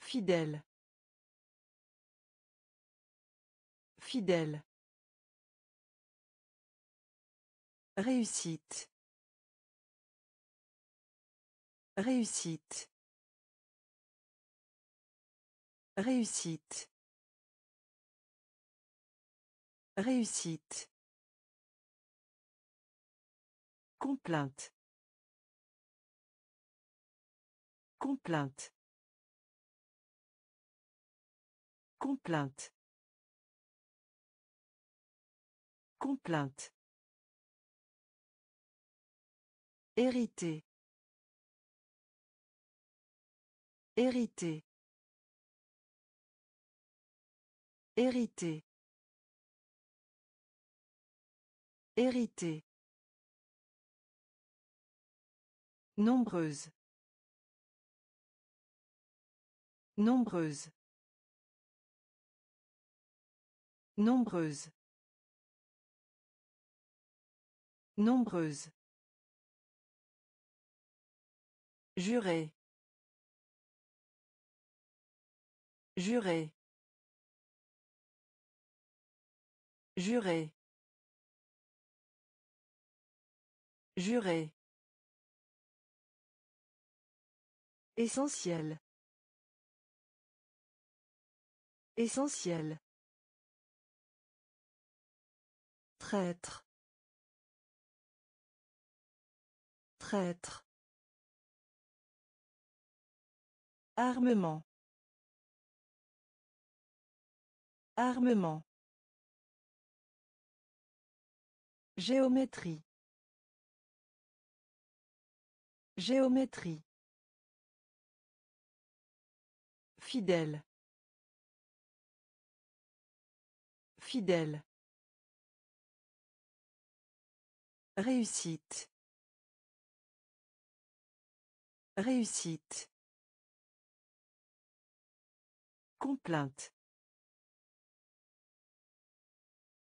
Fidèle. Fidèle. Réussite. Réussite. Réussite. Réussite. Complainte. Complainte. Complainte. Complainte. Hérité. Hérité. Hérité. Hérité. Nombreuse. Nombreuse. Nombreuse. Nombreuse. Juré. Juré. Juré. Juré. Essentiel. Essentiel. Traître. Traître. Armement. Armement. Géométrie. Géométrie. Fidèle. Fidèle. Réussite. Réussite. Complainte.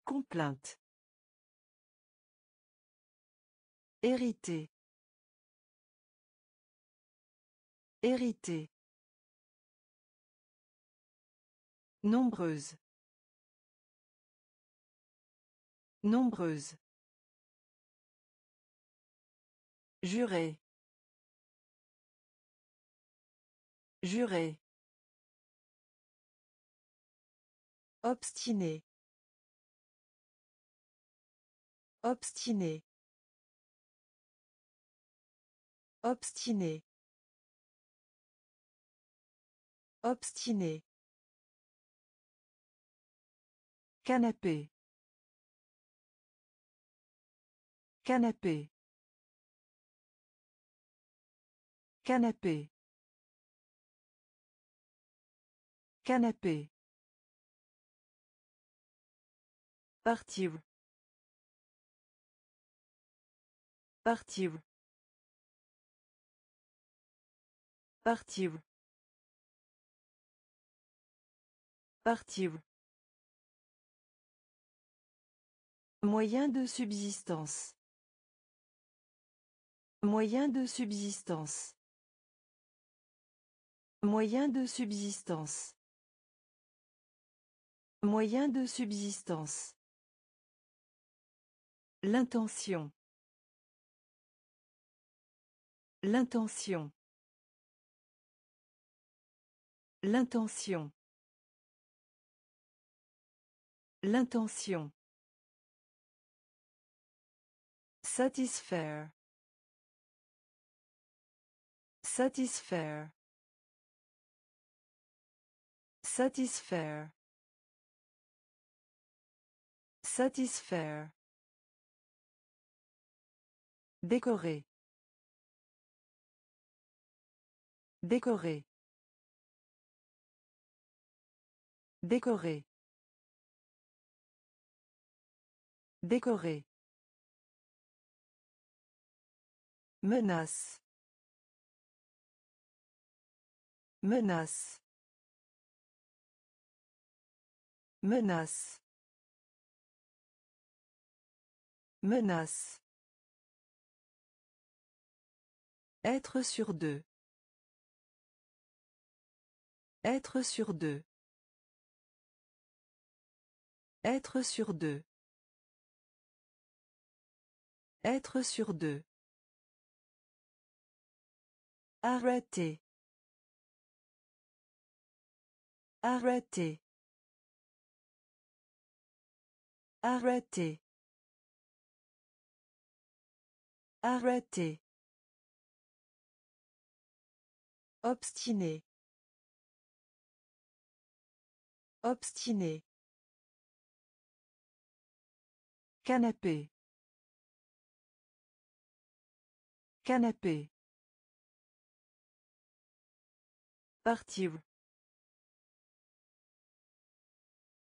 Complainte. Hérité. Hérité. Nombreuse. Nombreuse. Juré. Juré. Obstiné. Obstiné. Obstiné. Obstiné. Canapé. Canapé. Canapé. Canapé. Partir. Partir. Partir. Moyen de subsistance. Moyen de subsistance. Moyen de subsistance. Moyen de subsistance. L'intention. L'intention. L'intention. L'intention. Satisfaire. Satisfaire. Satisfaire. Satisfaire. Décorer. Décorer. Décorer. Décorer. Menace. Menace. Menace. Menace. Être sur deux. Être sur deux. Être sur deux. Être sur deux. Arrêter. Arrêter. Arrêter. Arrêter. Obstiné. Obstiné. Canapé. Canapé. Partir.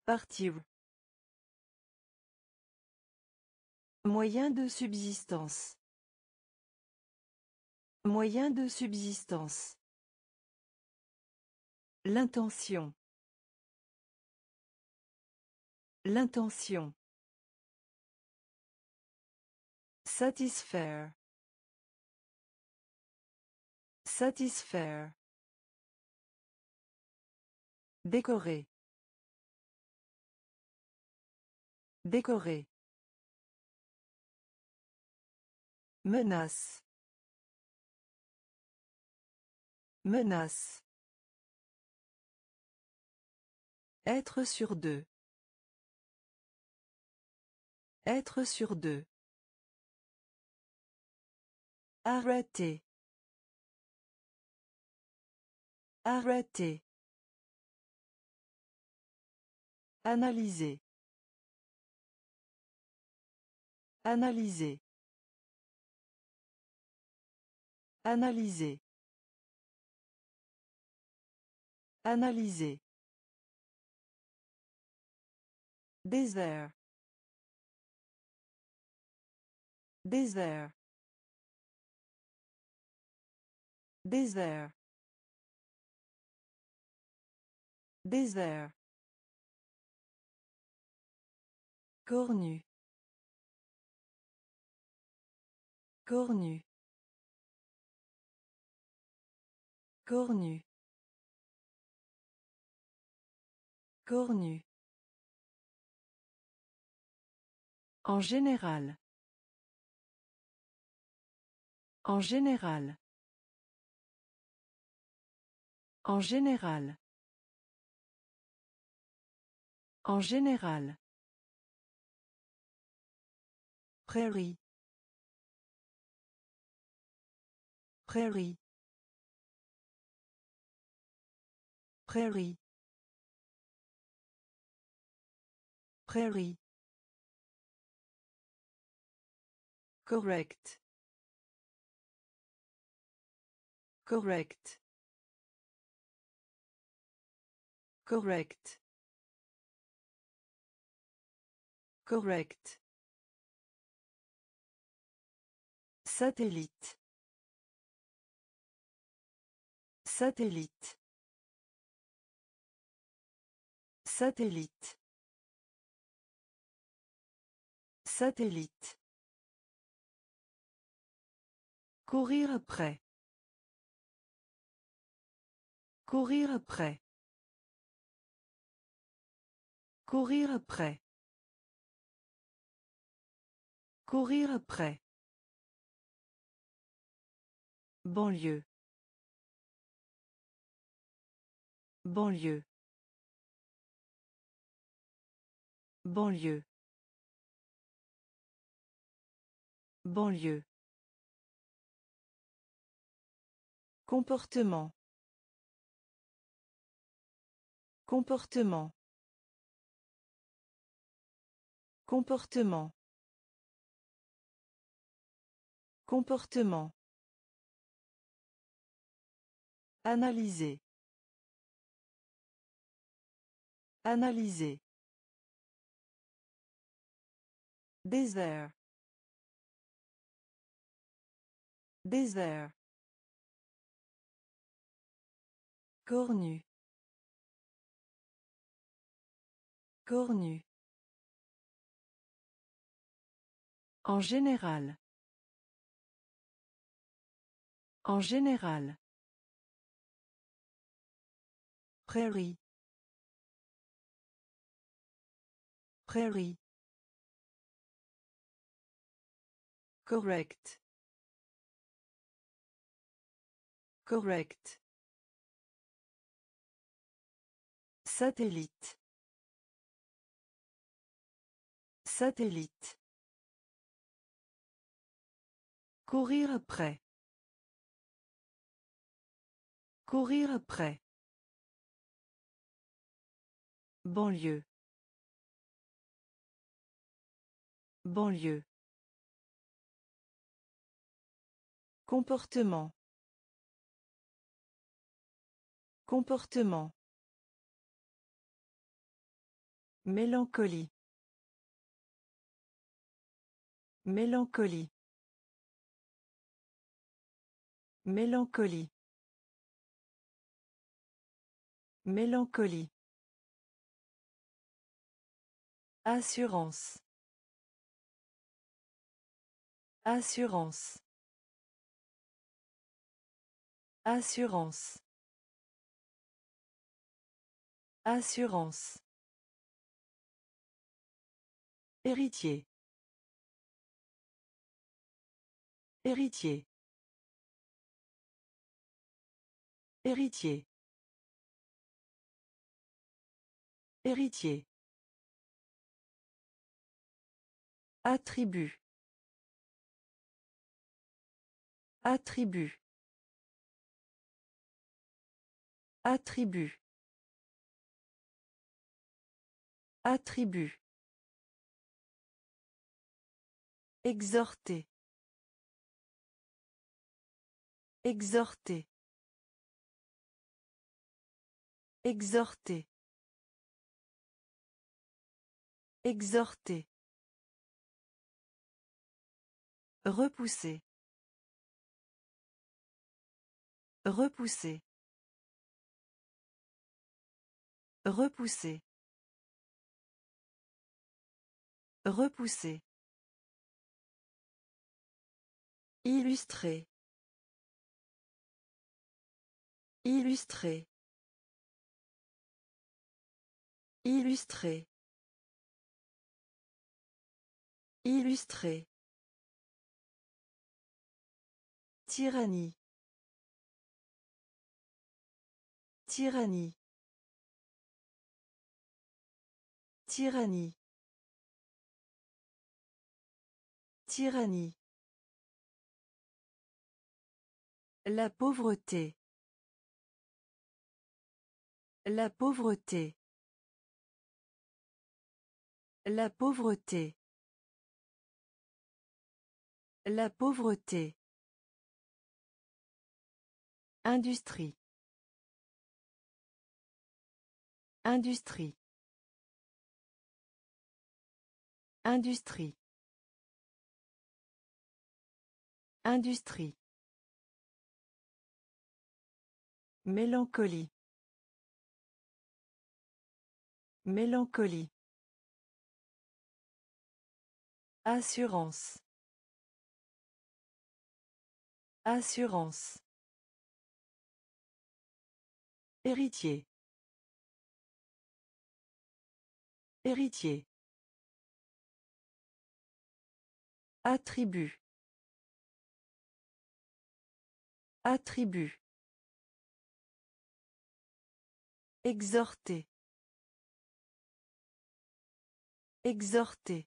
Partir. Moyen de subsistance. Moyen de subsistance. L'intention. L'intention. Satisfaire. Satisfaire. Décorer. Décorer. Menace. Menace. Être sur deux. Être sur deux. Arrêter. Arrêter. Analyser. Analyser. Analyser. Analyser. Désert. Désert. Désert. Désert. Cornu. Cornu. Cornu. Cornu. En général. En général. En général. En général. Prairie. Prairie. Prairie. Prairie. Correct. Correct. Correct. Correct. Satellite. Satellite. Satellite. Satellite. Courir après. Courir après. Courir après. Courir après. Banlieue. Banlieue. Banlieue. Banlieue. Comportement. Comportement. Comportement. Comportement. Analyser. Analyser. Désert. Désert. Cornu. Cornu. En général. En général. Prairie. Prairie. Correct. Correct. Satellite. Satellite. Courir après. Courir après. Banlieue. Banlieue. Comportement. Comportement. Mélancolie. Mélancolie. Mélancolie. Mélancolie. Assurance. Assurance. Assurance. Assurance. Héritier. Héritier. Héritier. Héritier. Attribut. Attribut. Attribut. Attribut. Exhorter. Exhorter. Exhorter. Exhorter. Repousser. Repousser. Repousser. Repousser. Illustrer. Illustrer. Illustrer. Illustrer. Tyrannie. Tyrannie. Tyrannie. Tyrannie. La pauvreté. La pauvreté. La pauvreté. La pauvreté. Industrie. Industrie. Industrie. Industrie. Mélancolie. Mélancolie. Assurance. Assurance. Héritier. Héritier. Attribut. Attribut. Exhorter. Exhorter.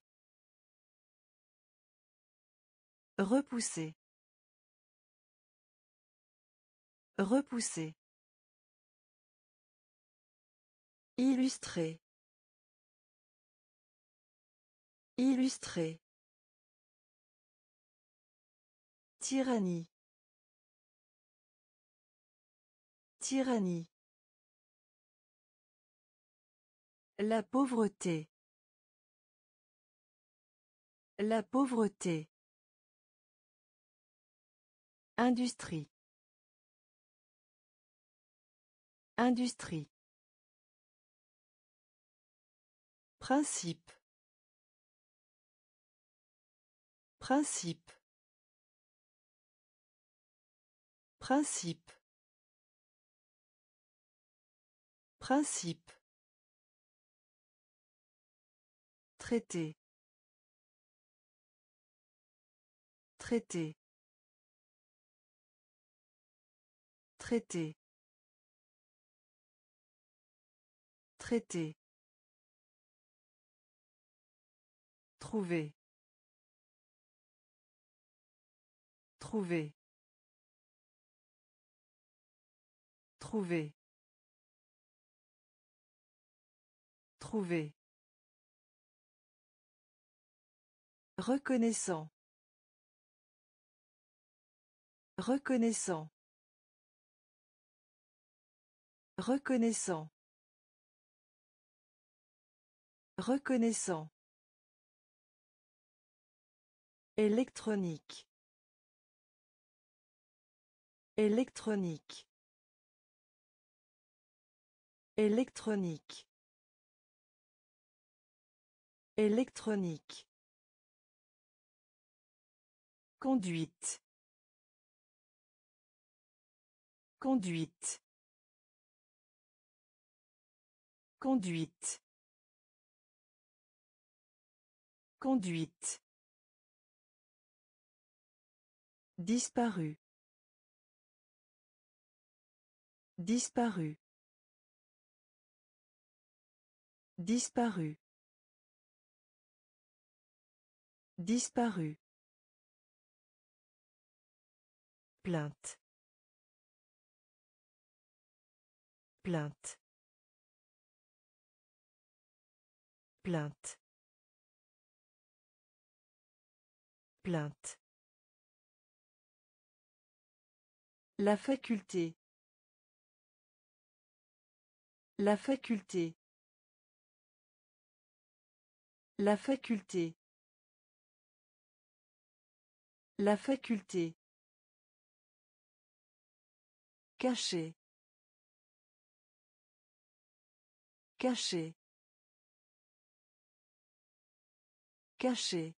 Repousser. Repousser. Illustrer. Illustrer. Tyrannie. Tyrannie. La pauvreté. La pauvreté. Industrie. Industrie. Principe. Principe. Principe. Principe. Traité. Traité. Traité. Traité. Trouver. Trouver. Trouver. Trouver. Reconnaissant. Reconnaissant. Reconnaissant. Reconnaissant. Électronique. Électronique. Électronique. Électronique. Conduite. Conduite. Conduite. Conduite. Disparu. Disparu. Disparu. Disparu. Plainte. Plainte. Plainte. Plainte. La faculté. La faculté. La faculté. La faculté. Caché. Caché. Caché.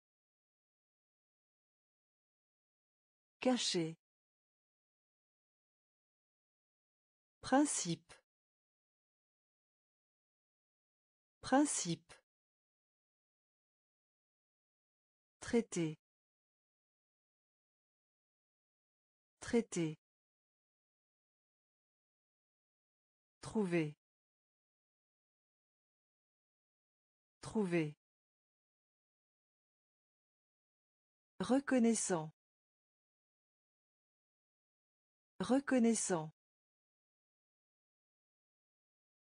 Caché. Principe. Principe. Traité. Traité. Trouver. Trouver. Reconnaissant. Reconnaissant.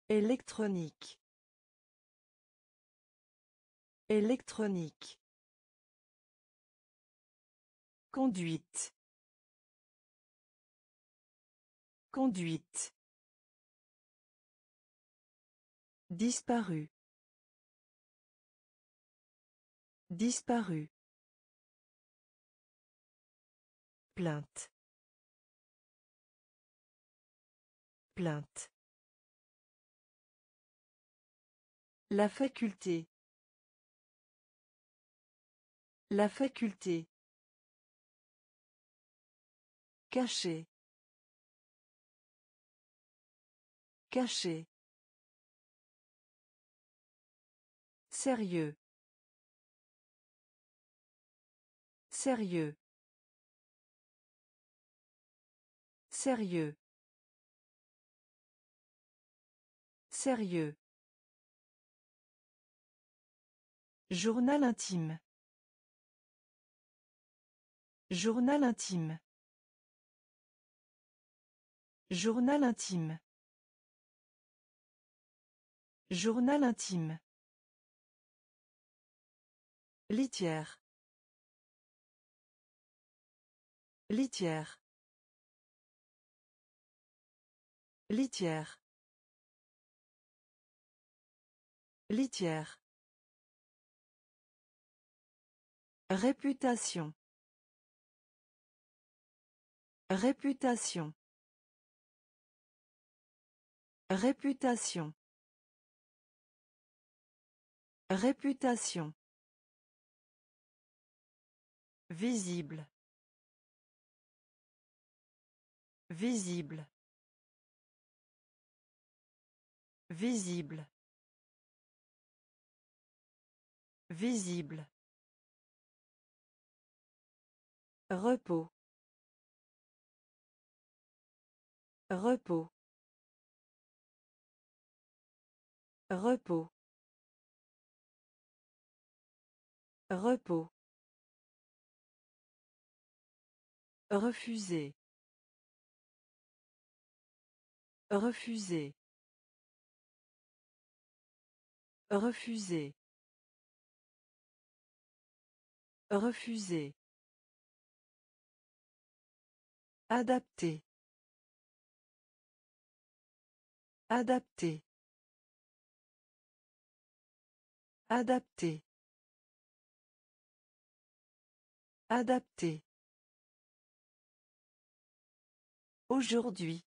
Électronique. Électronique. Conduite. Conduite. Disparu. Disparu. Plainte. Plainte. La faculté. La faculté. Caché. Caché. Sérieux. Sérieux. Sérieux. Sérieux. Journal intime. Journal intime. Journal intime. Journal intime. Litière. Litière. Litière. Litière. Réputation. Réputation. Réputation. Réputation. Visible. Visible. Visible. Visible. Repos. Repos. Repos. Repos. Refuser. Refuser. Refuser. Refuser. Adapter. Adapter. Adapter. Adapter. Aujourd'hui.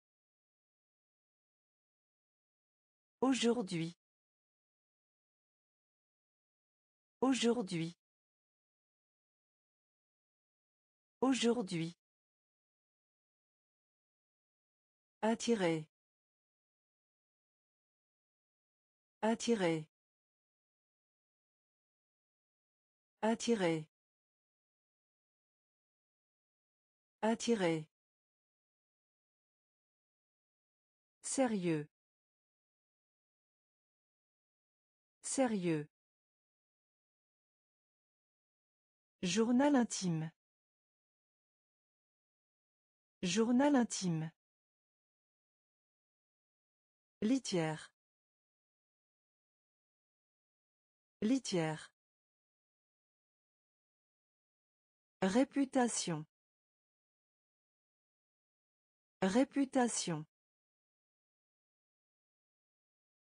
Aujourd'hui. Aujourd'hui. Aujourd'hui. Attirer. Attirer. Attirer. Attirer. Sérieux. Sérieux. Journal intime. Journal intime. Litière. Litière. Réputation. Réputation.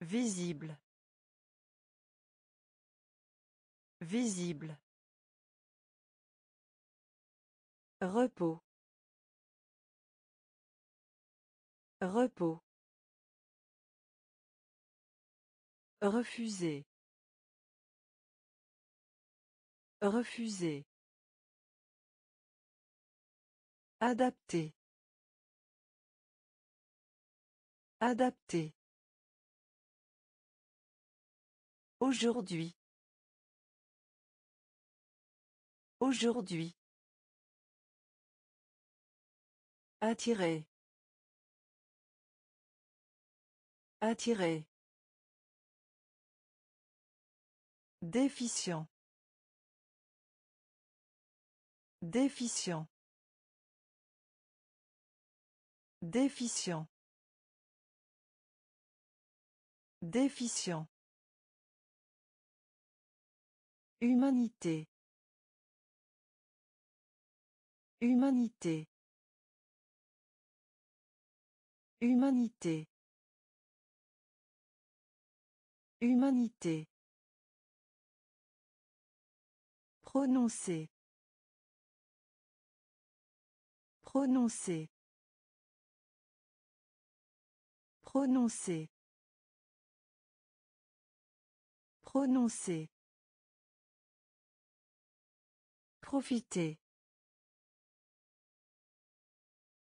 Visible. Visible. Repos. Repos. Refuser. Refuser. Adapter. Adapter. Aujourd'hui. Aujourd'hui. Attirer. Attirer. Déficient. Déficient. Déficient. Déficient. Humanité. Humanité. Humanité. Humanité. Prononcer. Prononcer. Prononcer. Prononcer. Profiter.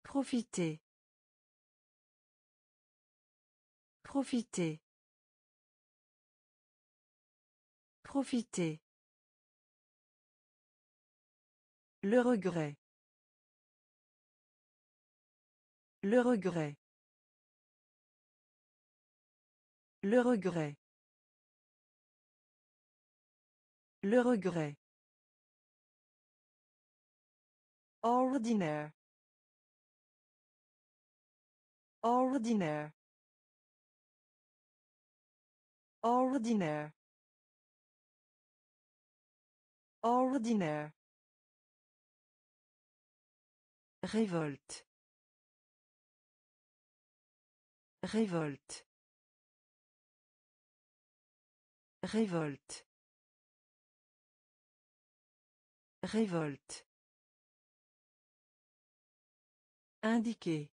Profiter. Profiter. Profiter. Le regret. Le regret. Le regret. Le regret. Ordinaire. Ordinaire. Ordinaire. Ordinaire. Révolte. Révolte. Révolte. Révolte. Indiquer.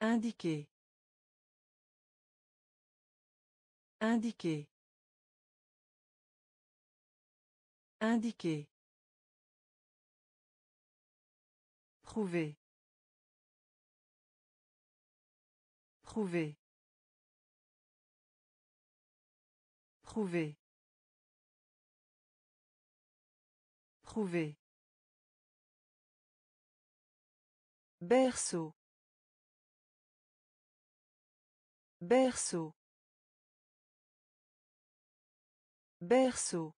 Indiquer. Indiquer. Indiquer. Prouver. Prouver. Prouver. Prouver. Berceau. Berceau. Berceau.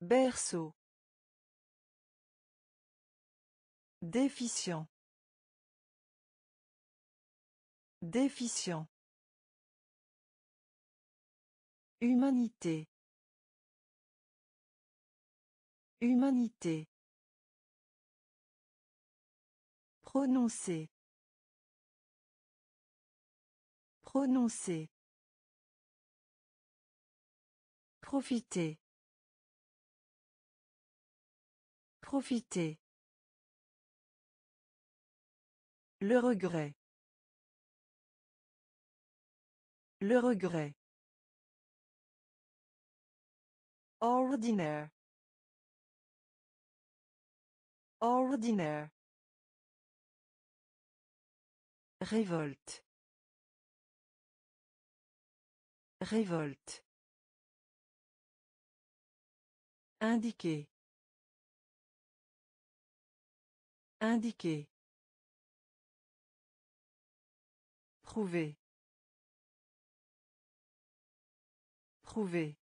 Berceau. Déficient. Déficient. Humanité. Humanité. Prononcer. Prononcer. Profiter. Profiter. Le regret. Le regret. Ordinaire. Ordinaire. Révolte. Révolte. Indiquer. Indiquer. Prouver. Prouver.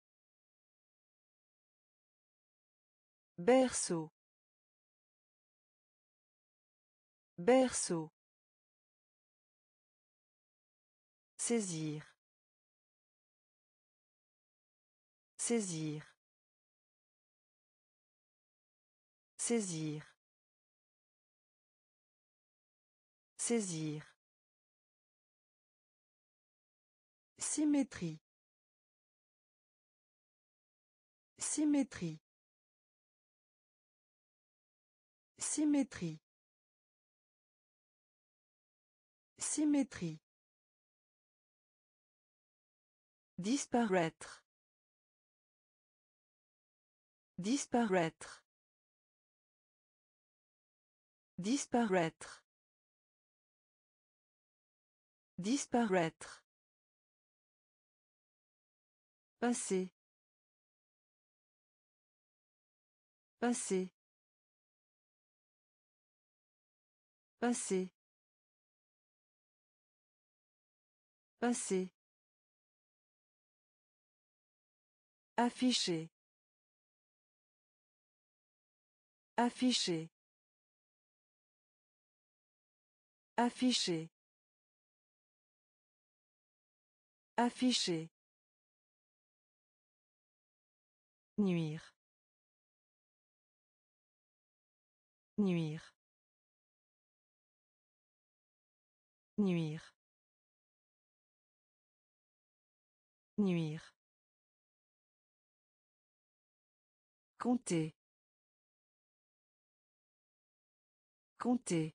Berceau. Berceau. Saisir. Saisir. Saisir. Saisir. Symétrie. Symétrie. Symétrie. Symétrie. Disparaître. Disparaître. Disparaître. Disparaître. Passer. Passer. Passer. Passer. Afficher. Afficher. Afficher. Afficher. Nuire. Nuire. Nuire. Nuire. Compter. Compter.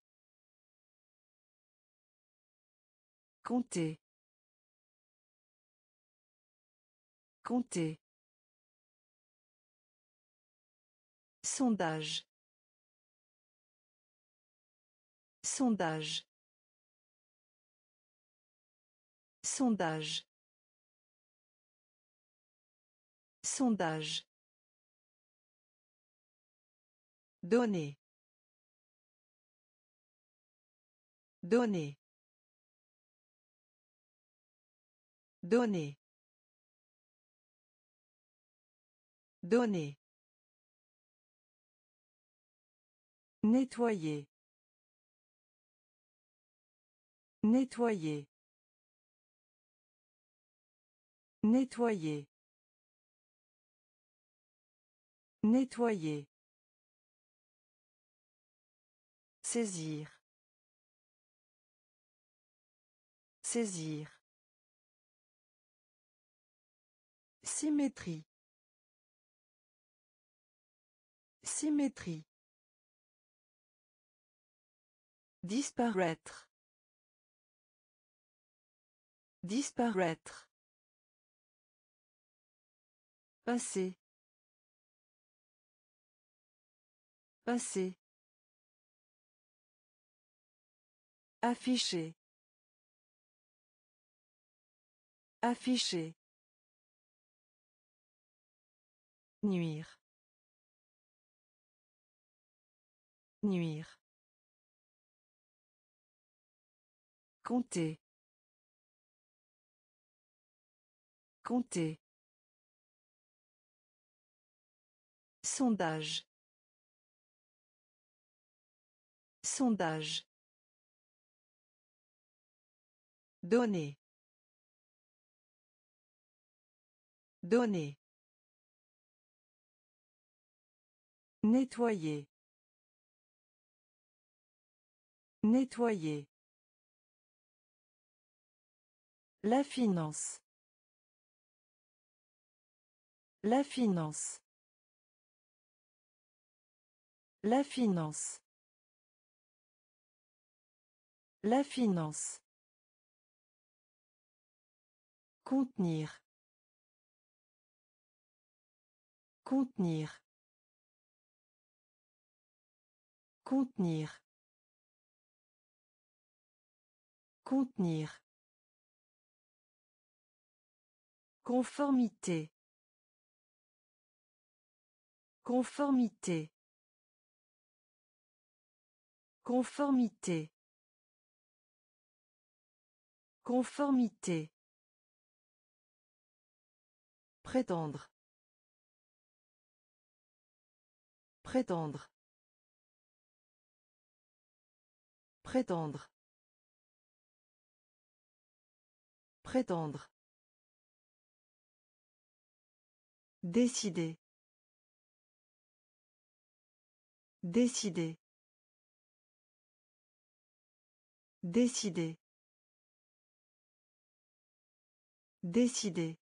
Compter. Compter. Sondage. Sondage. Sondage. Sondage. Donner. Donner. Donner. Donner. Nettoyer. Nettoyer. Nettoyer. Nettoyer. Saisir. Saisir. Symétrie. Symétrie. Disparaître. Disparaître. Passer. Passer. Afficher. Afficher. Nuire. Nuire. Compter. Compter. Sondage. Sondage. Donner. Donner. Nettoyer. Nettoyer. La finance. La finance. La finance. La finance. Contenir. Contenir. Contenir. Contenir. Conformité. Conformité. Conformité. Conformité. Prétendre. Prétendre. Prétendre. Prétendre. Décider. Décider. Décider. Décider.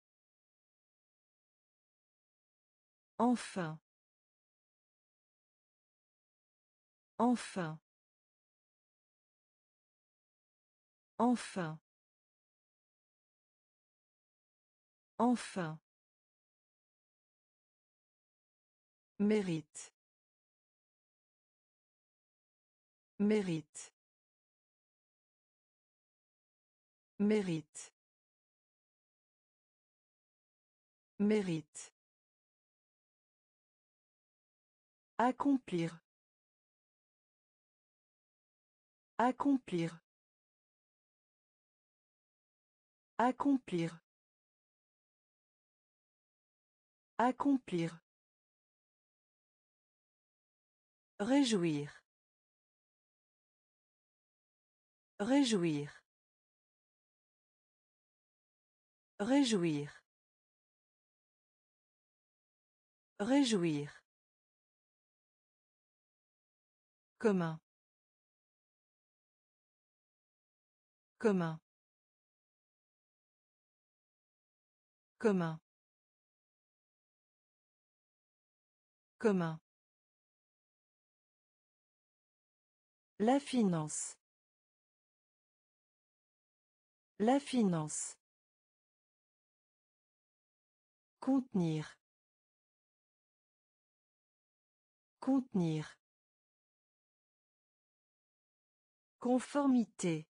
Enfin. Enfin. Enfin. Enfin. Mérite. Mérite. Mérite. Mérite. Accomplir. Accomplir. Accomplir. Accomplir. Réjouir. Réjouir. Réjouir. Réjouir. Commun. Commun. Commun. Commun. La finance. La finance. Contenir. Contenir. Conformité.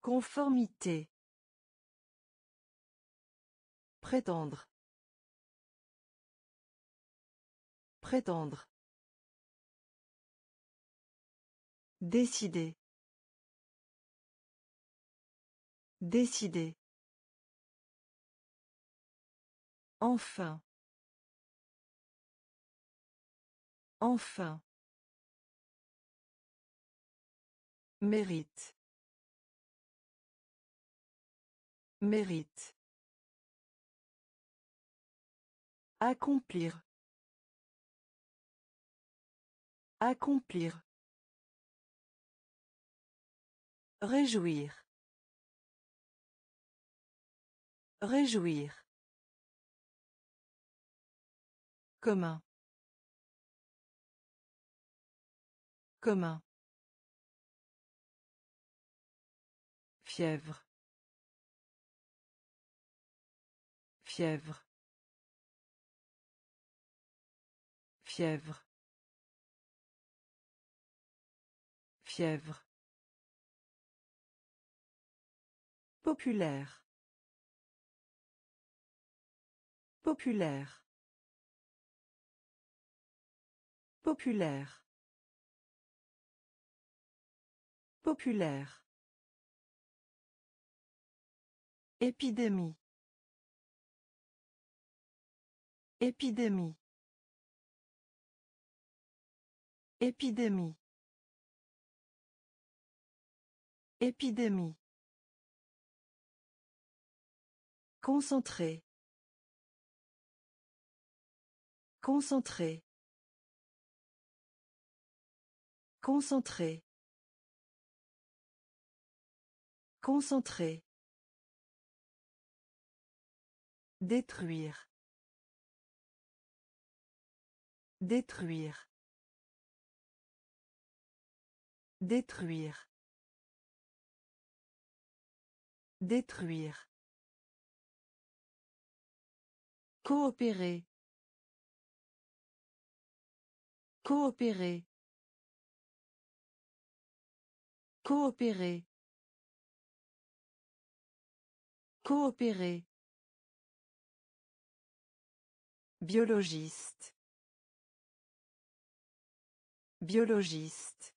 Conformité. Prétendre. Prétendre. Décider. Décider. Enfin. Enfin. Mérite. Mérite. Accomplir. Accomplir. Réjouir. Réjouir. Commun. Commun. Fièvre. Fièvre. Fièvre. Fièvre. Populaire. Populaire. Populaire. Populaire. Épidémie. Épidémie. Épidémie. Épidémie. Concentré. Concentré. Concentré. Concentré. Détruire. Détruire. Détruire. Détruire. Coopérer. Coopérer. Coopérer. Coopérer. Biologiste. Biologiste.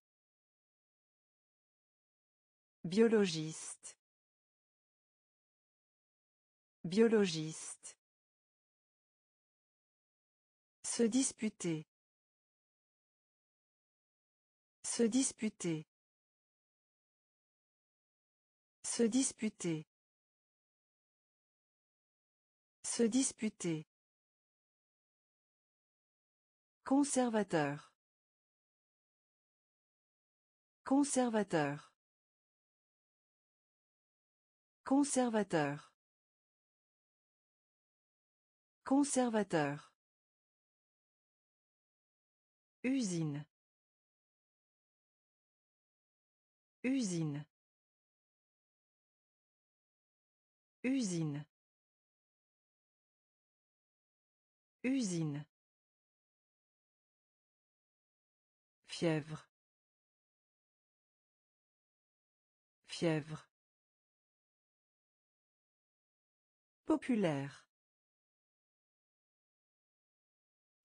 Biologiste. Biologiste. Se disputer. Se disputer. Se disputer. Se disputer. Conservateur. Conservateur. Conservateur. Conservateur. Usine. Usine. Usine. Usine. Fièvre. Fièvre. Populaire.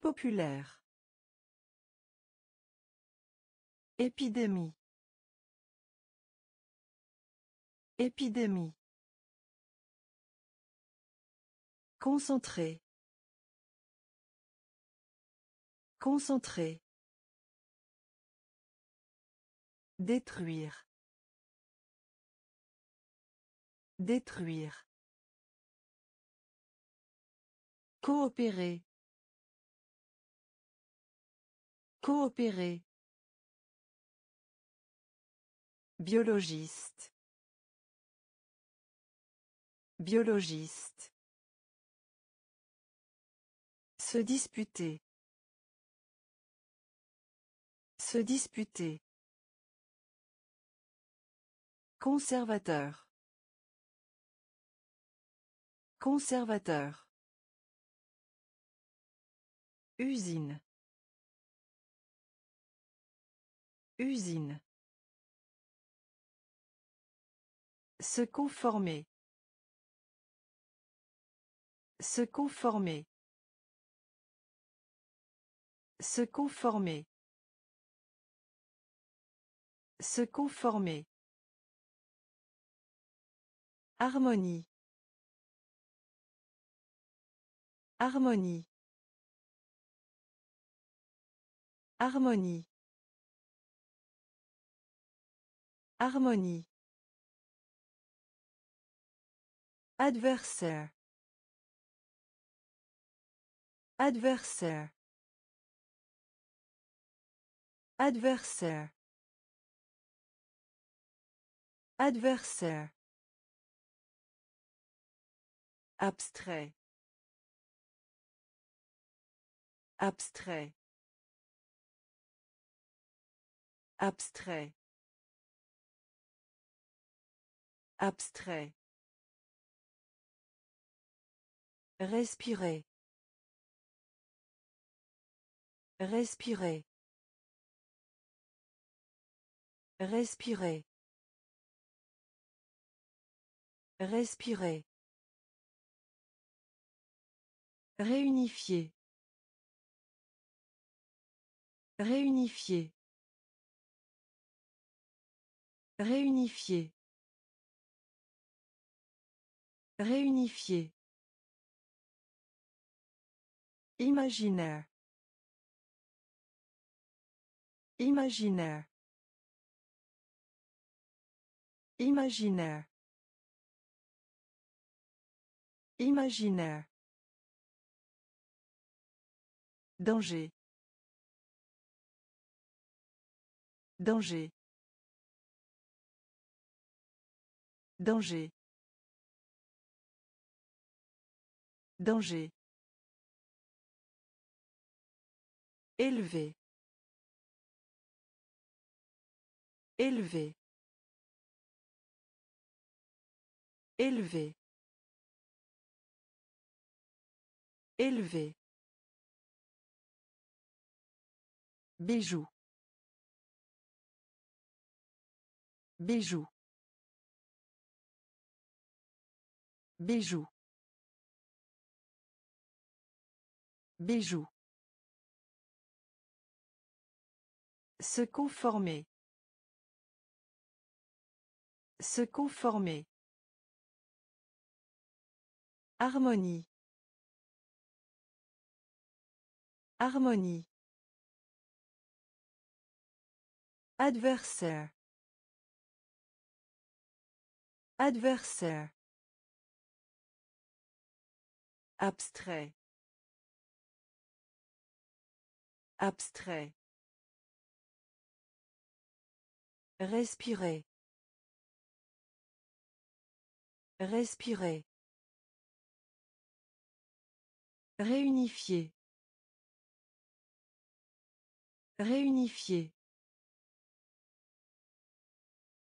Populaire. Épidémie. Épidémie. Concentré. Concentré. Détruire. Détruire. Coopérer. Coopérer. Biologiste. Biologiste. Se disputer. Se disputer. Conservateur. Conservateur. Usine. Usine. Se conformer. Se conformer. Se conformer. Se conformer. Harmonie. Harmonie. Harmonie. Harmonie. Adversaire. Adversaire. Adversaire. Adversaire. Abstrait. Abstrait. Abstrait. Abstrait. Respirer. Respirer. Respirer. Respirer. Réunifier. Réunifier. Réunifier. Réunifier. Imaginaire. Imaginaire. Imaginaire. Imaginaire. Danger. Danger. Danger. Danger. Élevé. Élevé. Élevé. Élevé. Bijou. Bijou. Bijou. Bijou. Se conformer. Se conformer. Harmonie. Harmonie. Adversaire. Adversaire. Abstrait. Abstrait. Respirer. Respirer. Réunifier. Réunifier.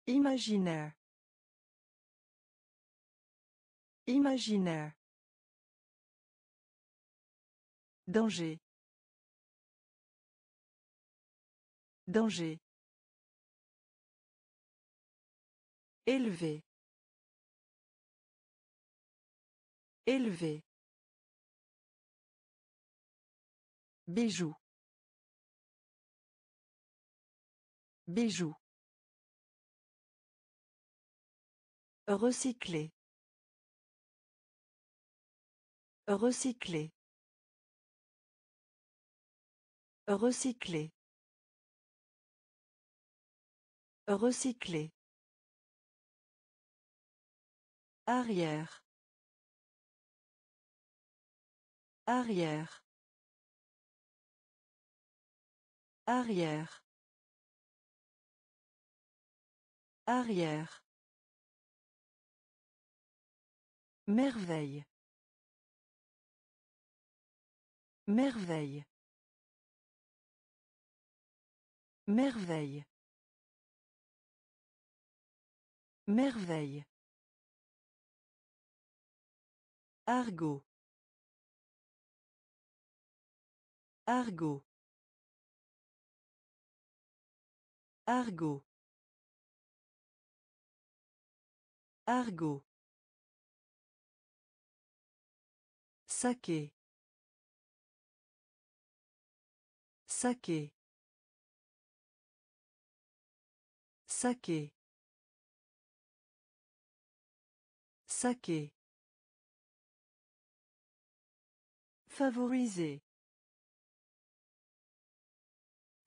Imaginaire. Imaginaire. Danger. Danger. Élevé. Élevé. Bijou. Bijou. Recycler. Recycler. Recycler. Recycler. Arrière. Arrière. Arrière. Arrière. Merveille. Merveille. Merveille. Merveille. Argot. Argot. Argot. Argot. Saké. Saké. Saké. Saké. Favoriser.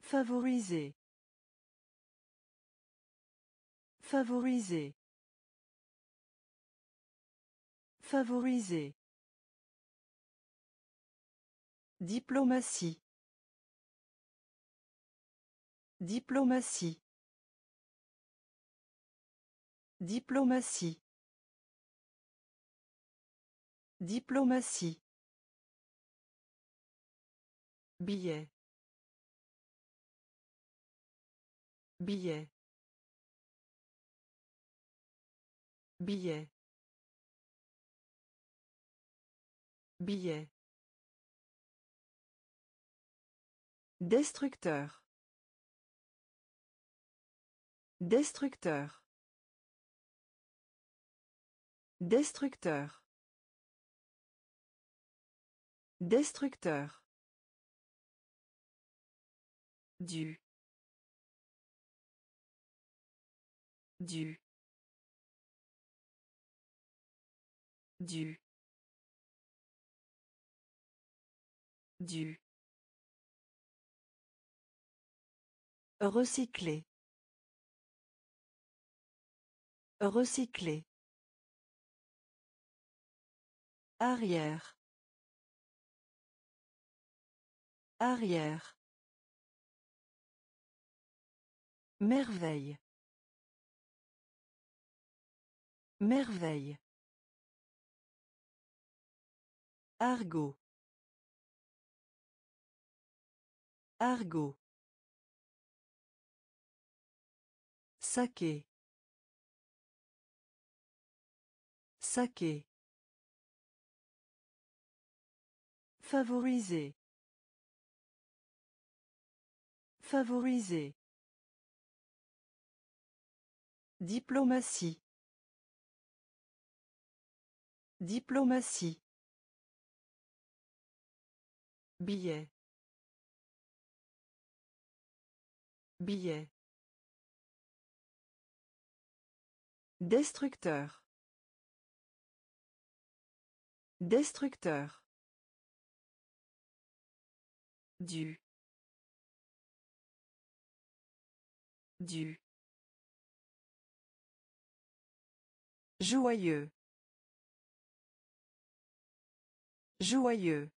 Favoriser. Favoriser. Favoriser. Diplomatie. Diplomatie. Diplomatie. Diplomatie. Billet. Billet. Billet. Billet. Destructeur. Destructeur. Destructeur. Destructeur. Du. Du. Du. Du. Recycler. Recycler. Arrière. Arrière. Merveille. Merveille. Argot. Argot. Saké. Saké. Favoriser. Favoriser. Diplomatie. Diplomatie. Billet. Billet. Destructeur. Destructeur. Du. Du. Joyeux. Joyeux.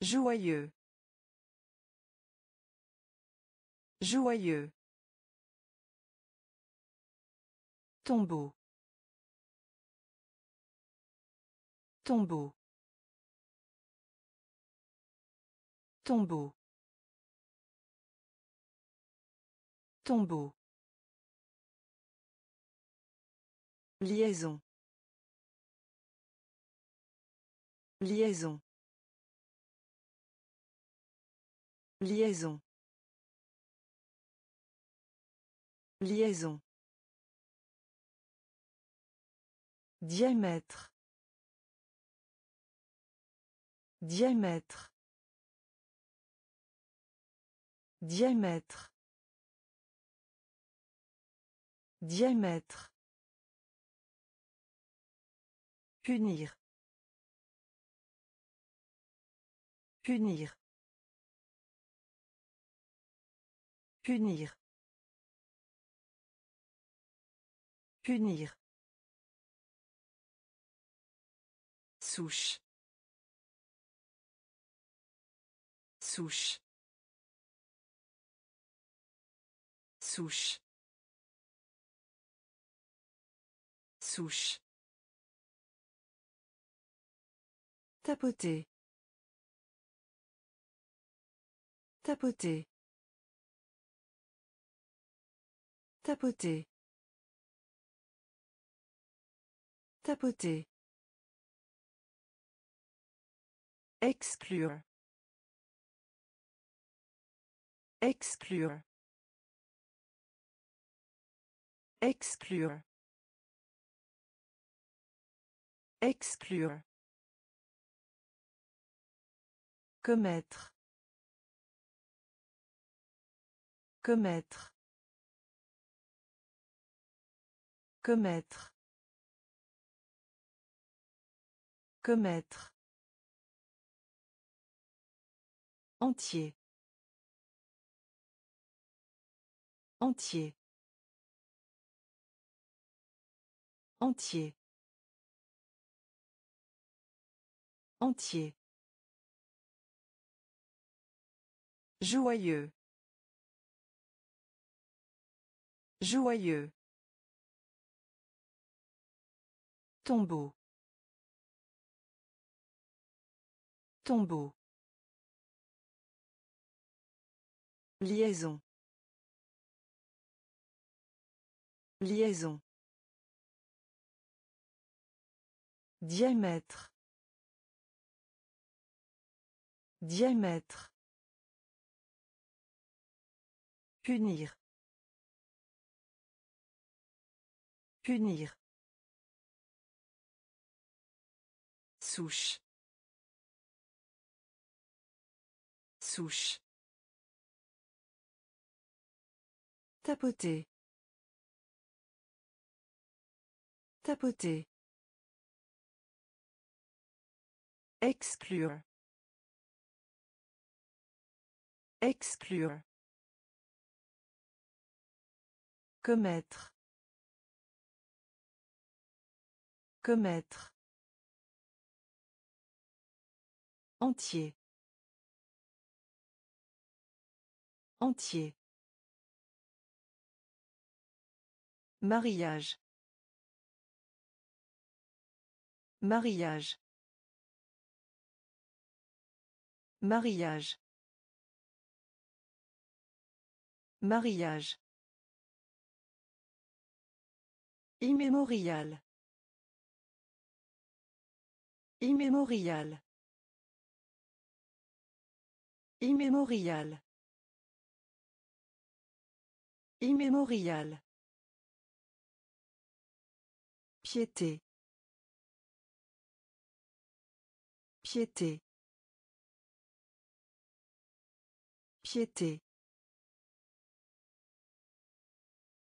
Joyeux. Joyeux. Tombeau. Tombeau. Tombeau. Tombeau. Liaison. Liaison. Liaison. Liaison. Diamètre. Diamètre. Diamètre. Diamètre. Punir. Punir. Punir. Punir. Souche. Souche. Souche. Souche. Tapoter. Tapoter. Tapoter. Tapoter. Exclure. Exclure. Exclure. Exclure. Commettre. Commettre. Commettre. Commettre. Entier. Entier. Entier. Entier. Joyeux. Joyeux. Tombeau. Tombeau. Liaison. Liaison. Diamètre. Diamètre. Punir. Punir. Souche. Souche. Tapoter. Tapoter. Exclure. Exclure. Commettre. Commettre. Entier. Entier. Mariage. Mariage. Mariage. Mariage. Immémorial. Immémorial. Immémorial. Immémorial. Piété. Piété. Piété.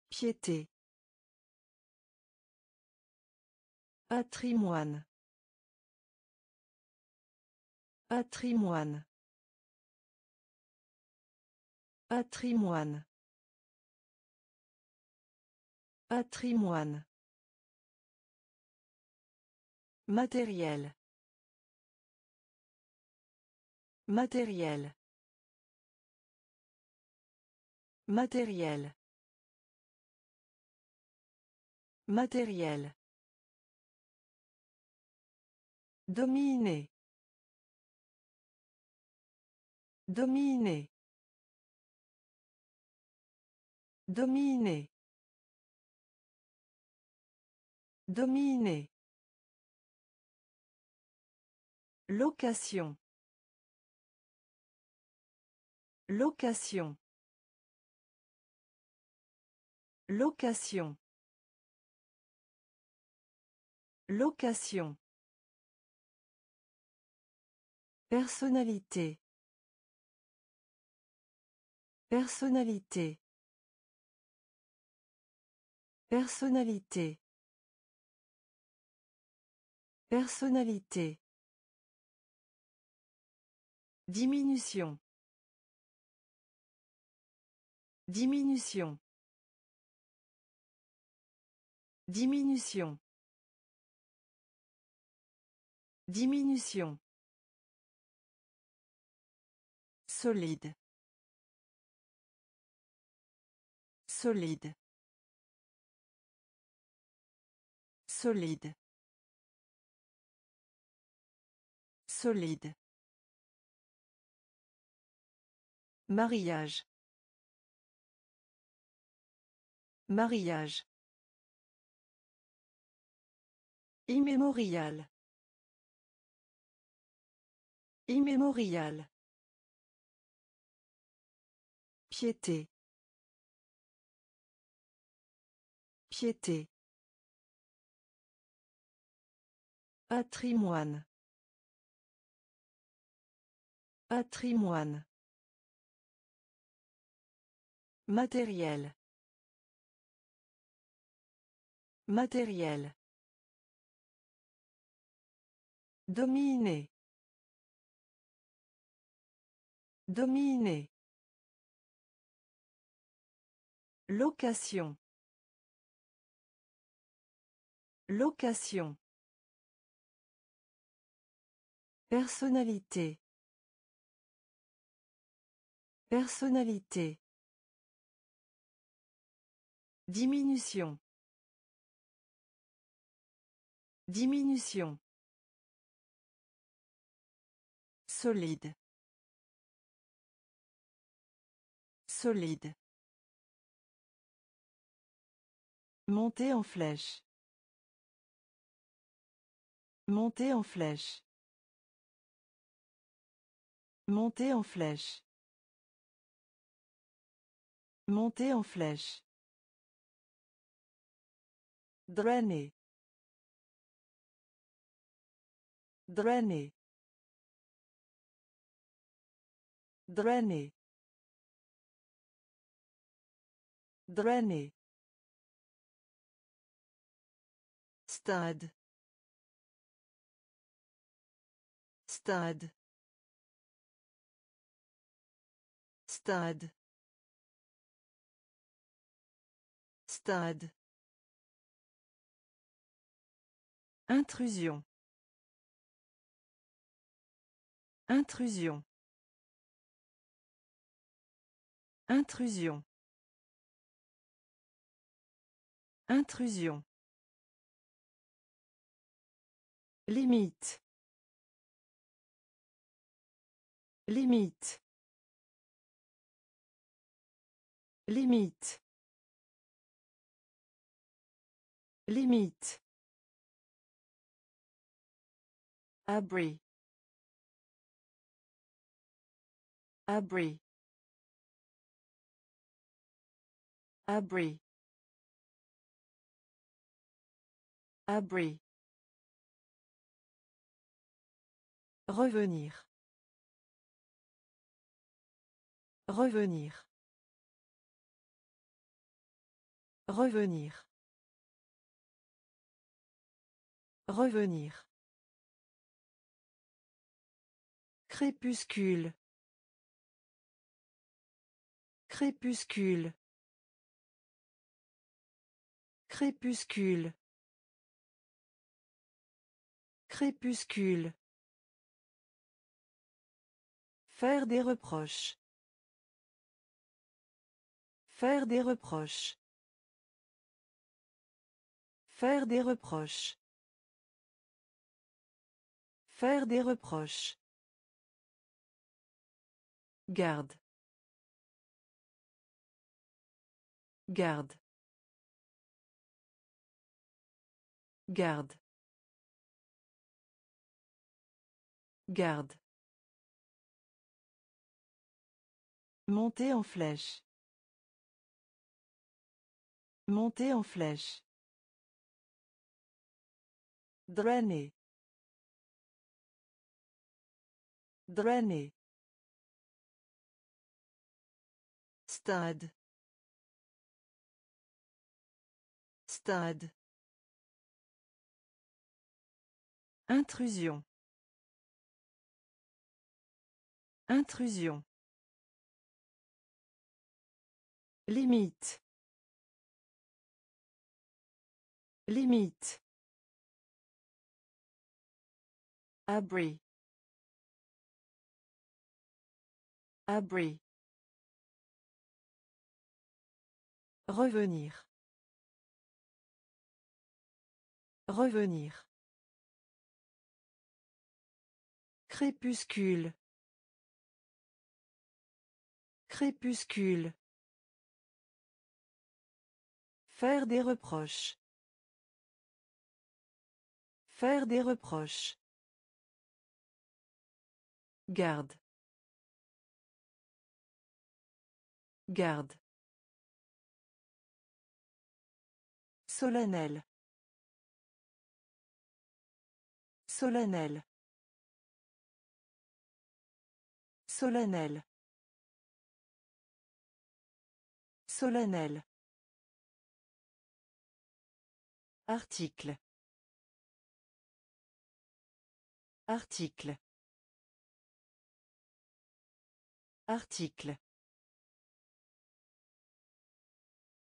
Piété. Patrimoine. Patrimoine. Patrimoine. Patrimoine. Matériel. Matériel. Matériel. Matériel. Dominer. Dominer. Dominer. Dominer. Location. Location. Location. Location. Personnalité. Personnalité. Personnalité. Personnalité. Diminution. Diminution. Diminution. Diminution. Solide. Solide. Solide. Solide. Mariage. Mariage. Immémorial. Immémorial. Piété. Piété. Patrimoine. Patrimoine. Matériel. Matériel. Dominer. Dominer. Location. Location. Personnalité. Personnalité. Diminution. Diminution. Solide. Solide. Monter en flèche. Monter en flèche. Monter en flèche. Monter en flèche. Drainer. Drainer. Drainer. Drainer. Stade. Stade. Stade. Stade. Intrusion. Intrusion. Intrusion. Intrusion. Limite. Limite. Limite. Limite. Abri. Abri. Abri. Abri. Revenir. Revenir. Revenir. Revenir. Crépuscule. Crépuscule. Crépuscule. Crépuscule. Faire des reproches. Faire des reproches. Faire des reproches. Faire des reproches. Garde. Garde. Garde. Garde. Monter en flèche. Monter en flèche. Drainer. Drainer. Stade. Stade. Intrusion. Intrusion. Limite. Limite. Abri. Abri. Revenir. Revenir. Crépuscule. Crépuscule. Faire des reproches. Faire des reproches. Garde. Garde. Solennel. Solennel. Solennel. Solennel. Article. Article. Article.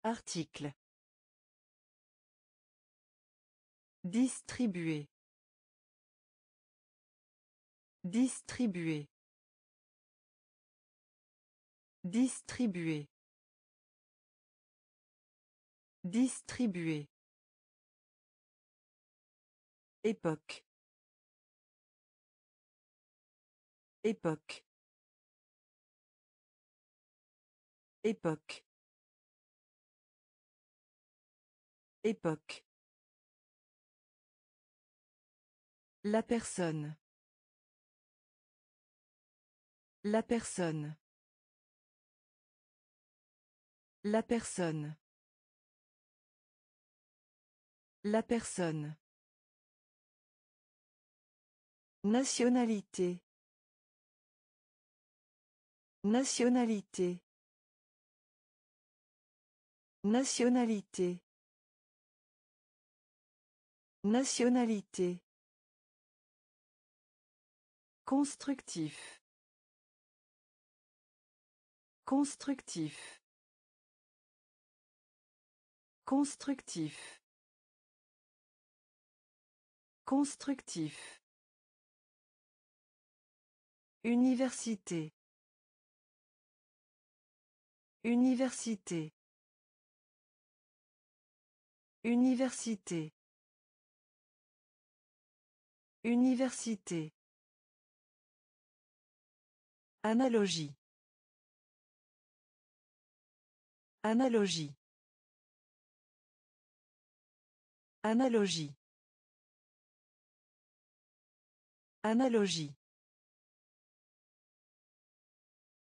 Article. Distribuer. Distribuer. Distribuer. Distribuer. Époque. Époque. Époque. Époque. La personne. La personne. La personne. La personne. Nationalité. Nationalité. Nationalité. Nationalité. Constructif. Constructif. Constructif. Constructif. Université. Université. Université. Université. Analogie. Analogie. Analogie. Analogie.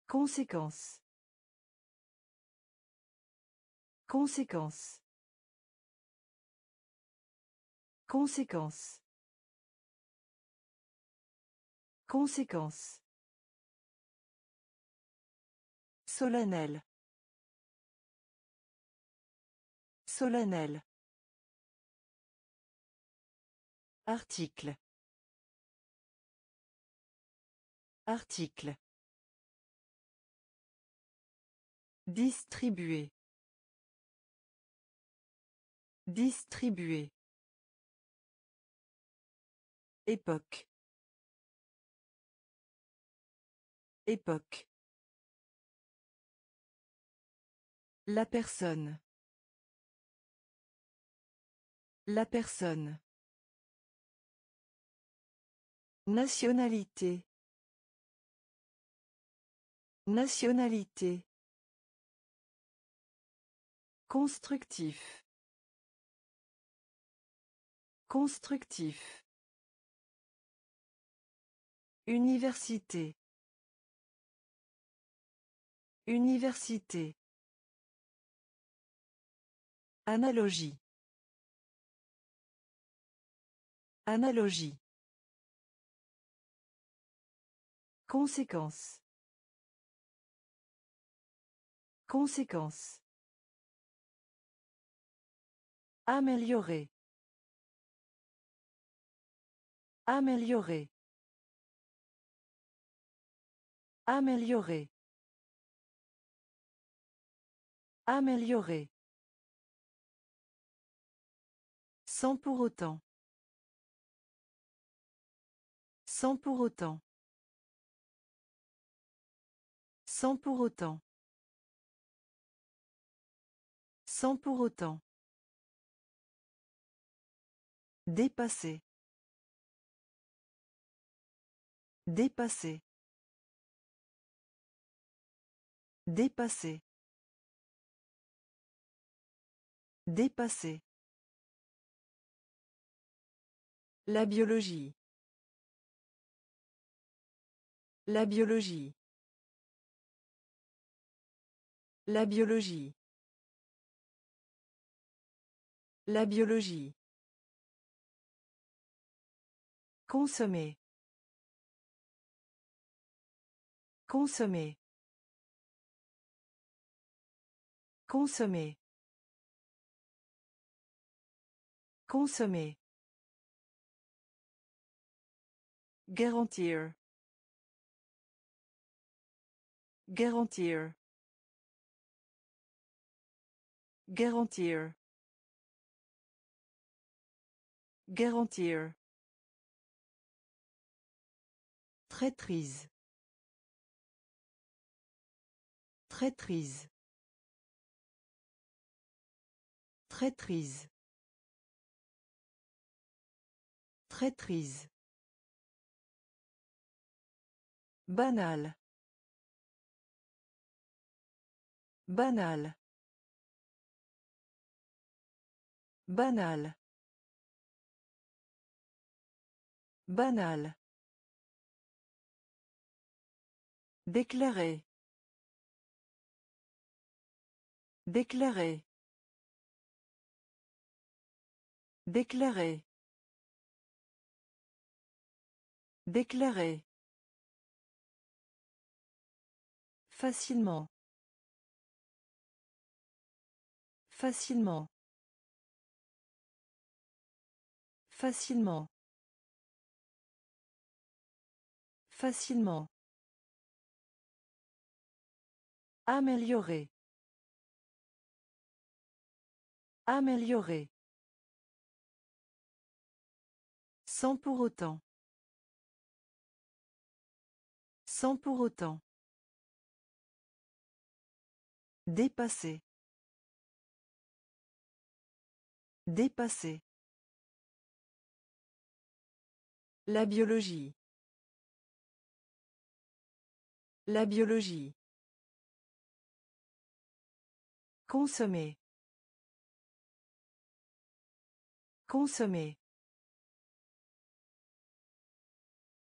Conséquence. Conséquence. Conséquence. Conséquence. Solennel. Solennel. Article. Article. Distribuer. Distribuer. Époque. Époque. La personne. La personne. Nationalité. Nationalité. Constructif. Constructif. Université. Université. Analogie. Analogie. Conséquence. Conséquence. Améliorer. Améliorer. Améliorer. Améliorer. Sans pour autant. Sans pour autant. Sans pour autant. Sans pour autant. Dépasser. Dépasser. Dépasser. Dépasser. La biologie. La biologie. La biologie. La biologie. Consommer. Consommer. Consommer. Consommer. Garantir. Garantir. Garantir. Garantir. Traîtrise. Traîtrise. Traîtrise. Traîtrise. Banal. Banal. Banal. Banal. Déclarer. Déclarer. Déclarer. Déclarer. Facilement. Facilement. Facilement. Facilement. Améliorer. Améliorer. Sans pour autant. Sans pour autant. Dépasser. Dépasser. La biologie. La biologie. Consommer. Consommer.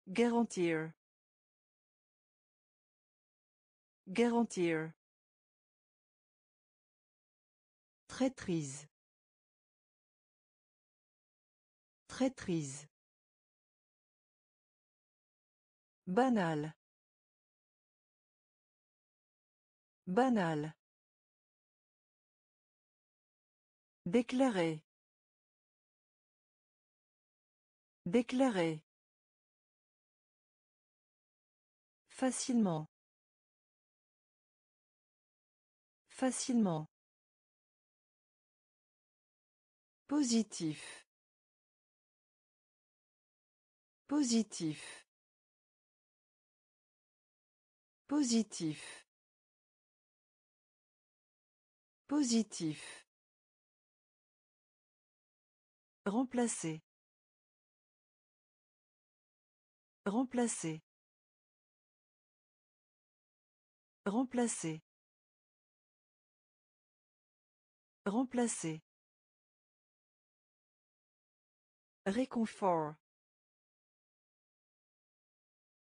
Garantir. Garantir. Traîtrise. Traîtrise. Banal. Banal. Déclarer. Déclarer. Facilement. Facilement. Positif. Positif. Positif. Positif. Remplacer. Remplacer. Remplacer. Remplacer. Réconfort.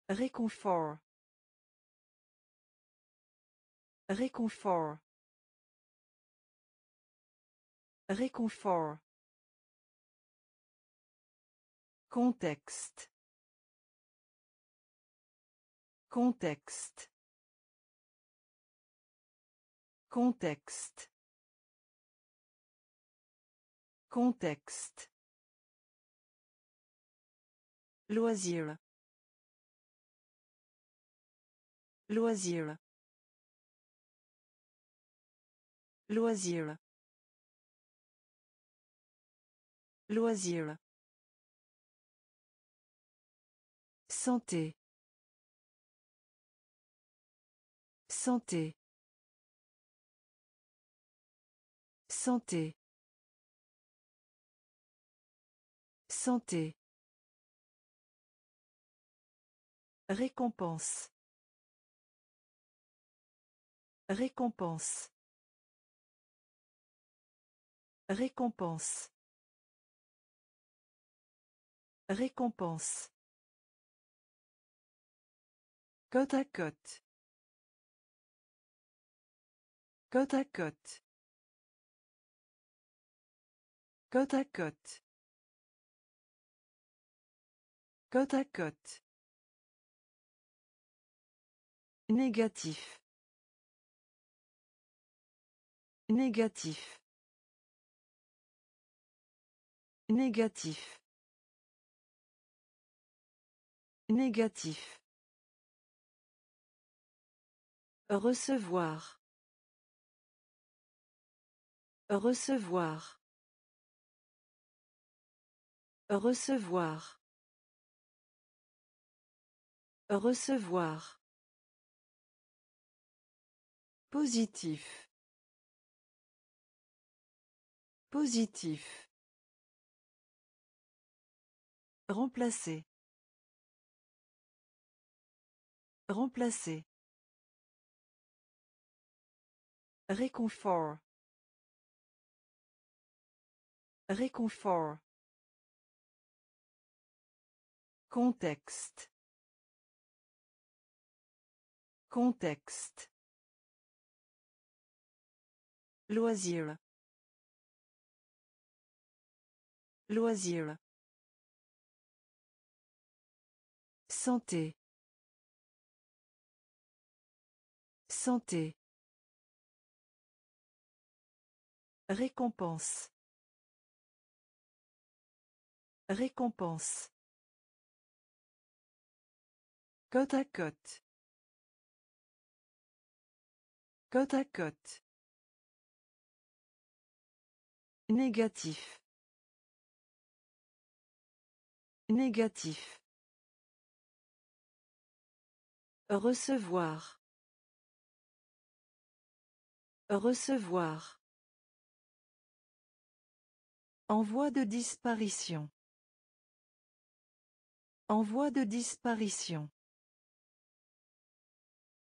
Réconfort. Réconfort. Réconfort. Contexte. Contexte. Contexte. Contexte. Loisir. Loisir. Loisir. Loisir. Santé. Santé. Santé. Santé. Récompense. Récompense. Récompense. Récompense. Côte à côte. Côte à côte. Côte à côte. Côte à côte. Négatif. Négatif. Négatif. Négatif. Recevoir. Recevoir. Recevoir. Recevoir. Positif. Positif. Remplacer. Remplacer. Réconfort. Réconfort. Contexte. Contexte. Loisir. Loisir. Santé. Santé. Récompense. Récompense. Côte à côte. Côte à côte. Négatif. Négatif. Recevoir. Recevoir. En voie de disparition. En voie de disparition.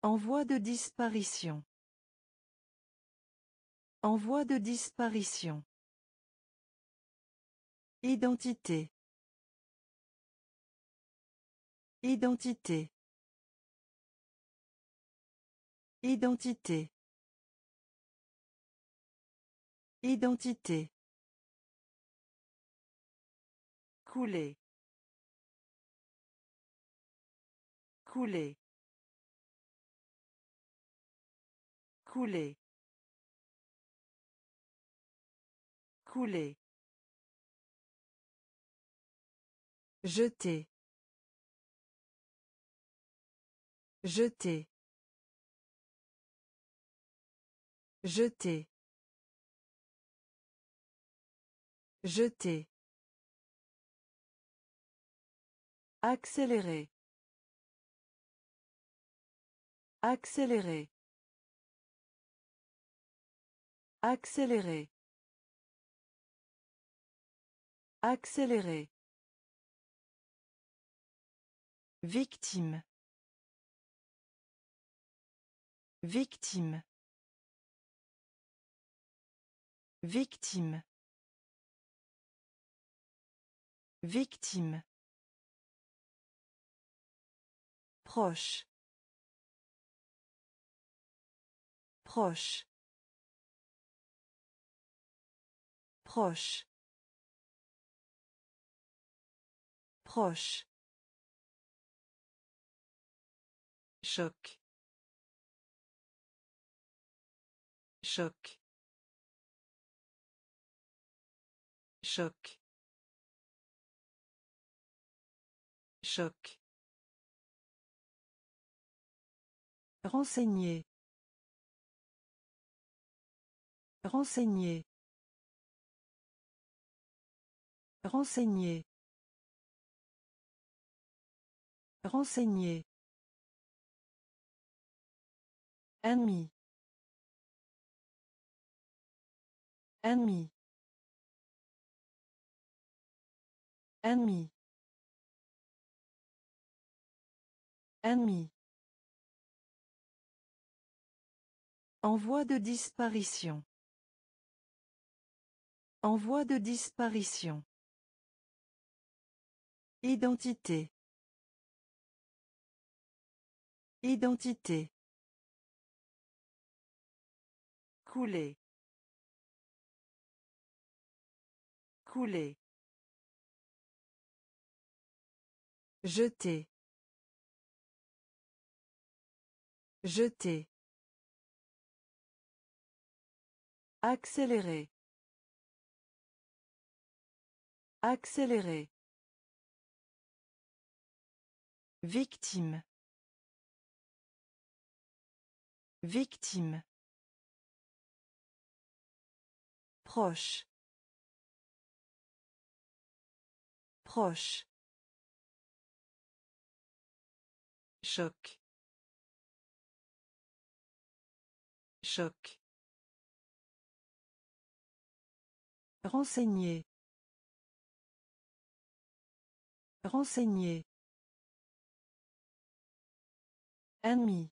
En voie de disparition. En voie de disparition. Identité. Identité. Identité. Identité. Couler. Couler. Couler. Couler. Jeter. Jeter. Jeter. Jeter. Accélérer. Accélérer. Accélérer. Accélérer. Victime. Victime. Victime. Victime. Proche. Proche. Proche. Proche. Choc. Choc. Choc. Choc. Renseigner. Renseigner. Renseigner. Renseigner. Ennemi. Ennemi. Ennemi. Ennemi. En voie de disparition. En voie de disparition. Identité. Identité. Couler. Jeter. Jeter. Accélérer. Accélérer. Victime. Victime. Proche. Proche. Choc. Choc. Renseigner. Renseigner. Ennemi.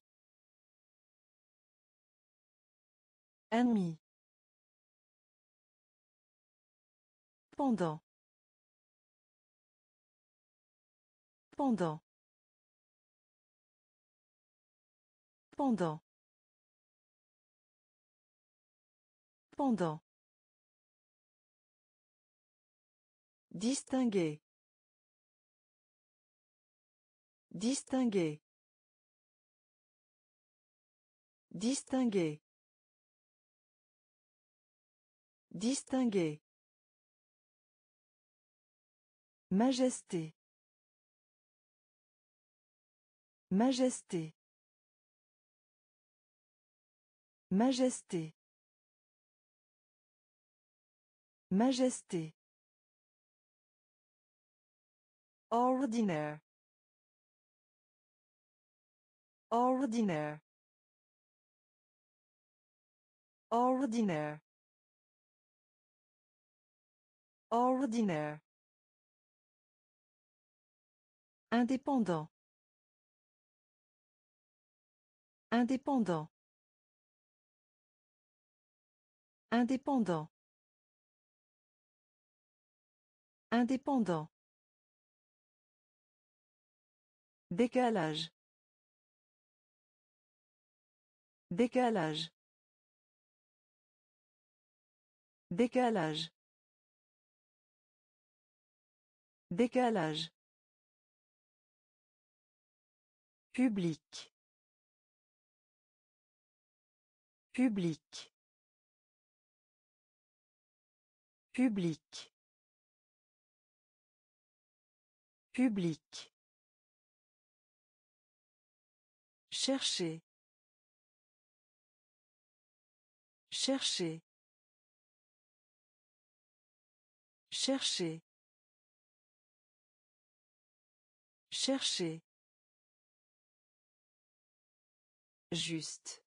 Ennemi. Pendant. Pendant. Pendant. Pendant. Distinguer. Distinguer. Distinguer. Distinguer. Majesté. Majesté. Majesté. Majesté. Ordinaire. Ordinaire. Ordinaire. Ordinaire. Indépendant. Indépendant. Indépendant. Indépendant. Décalage. Décalage. Décalage. Décalage. Public. Public. Public. Public. Chercher. Chercher. Chercher. Chercher. Juste.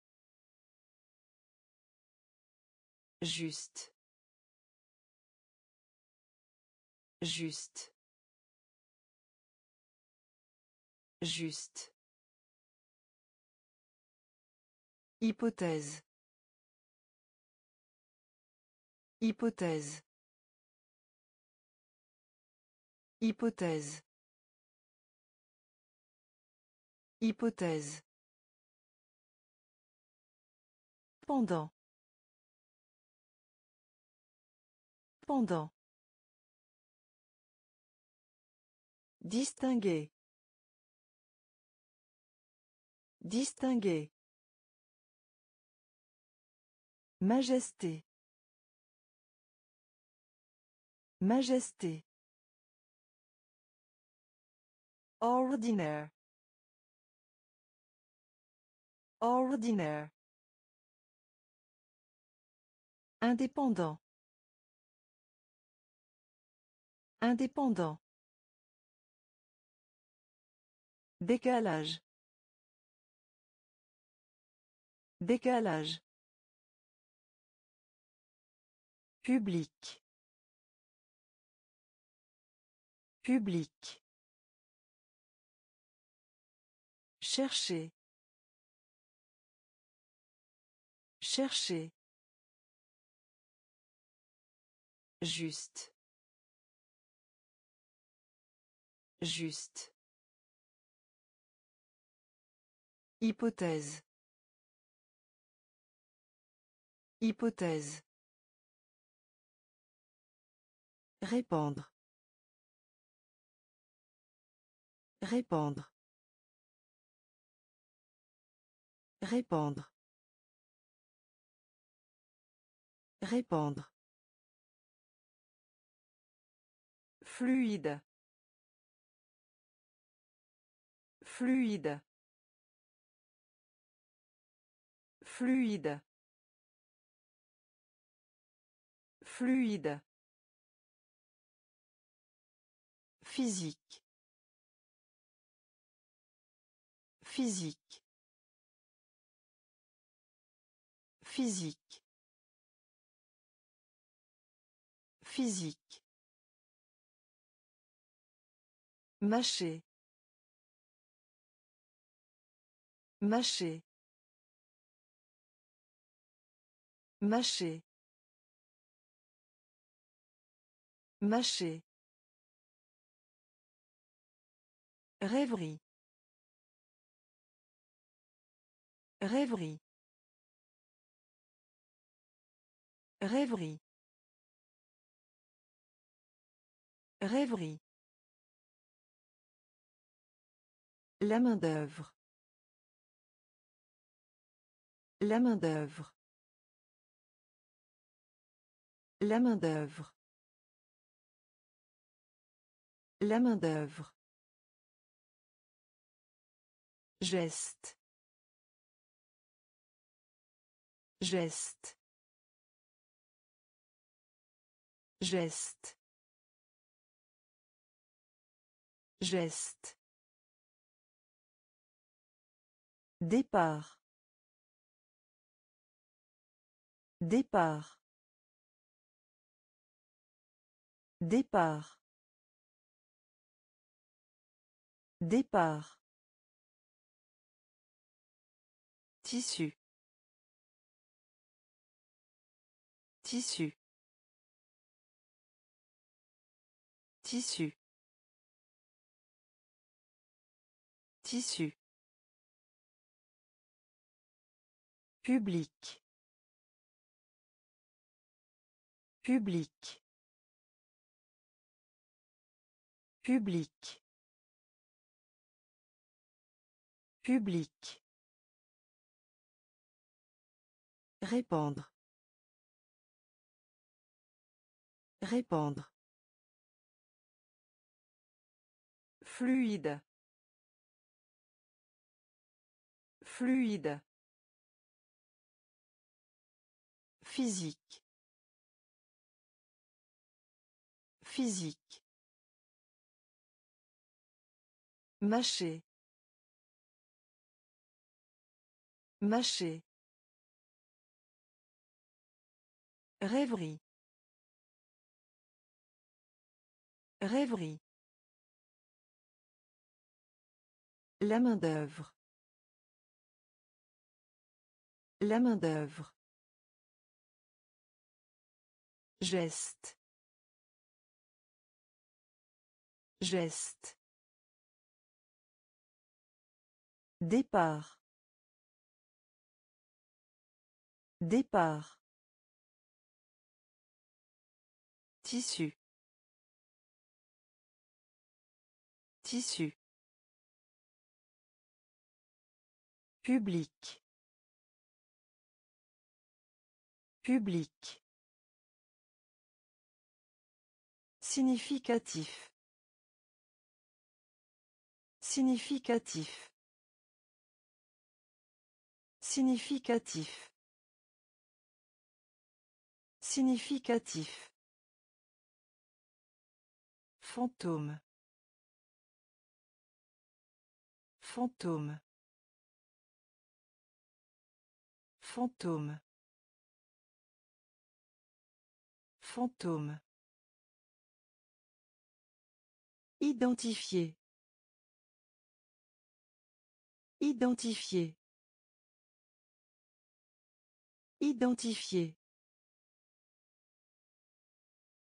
Juste. Juste. Juste. Hypothèse. Hypothèse. Hypothèse. Hypothèse. Pendant. Pendant. Distinguer. Distinguer. Majesté. Majesté. Ordinaire. Ordinaire. Indépendant. Indépendant. Décalage. Décalage. Public. Public. Chercher. Chercher. Juste. Juste. Hypothèse. Hypothèse. Répandre. Répandre. Répandre. Répandre. Fluide. Fluide. Fluide. Fluide. Physique. Physique. Physique. Physique. Mâcher. Mâcher. Mâcher. Mâcher. Rêverie. Rêverie. Rêverie. Rêverie. La main-d'œuvre. La main-d'œuvre. La main-d'œuvre. La main-d'œuvre. Geste. Geste. Geste. Geste. Départ. Départ. Départ. Départ. Tissu. Tissu. Tissu. Tissu. Public. Public. Public. Public. Répandre. Répandre. Fluide. Fluide. Physique. Physique. Mâcher. Mâcher. Rêverie. Rêverie. La main-d'œuvre. La main-d'œuvre. Geste. Geste. Départ. Départ. Tissu. Tissu. Public. Public. Significatif. Significatif. Significatif. Significatif. Fantôme. Fantôme. Fantôme. Fantôme. Identifier. Identifier. Identifier.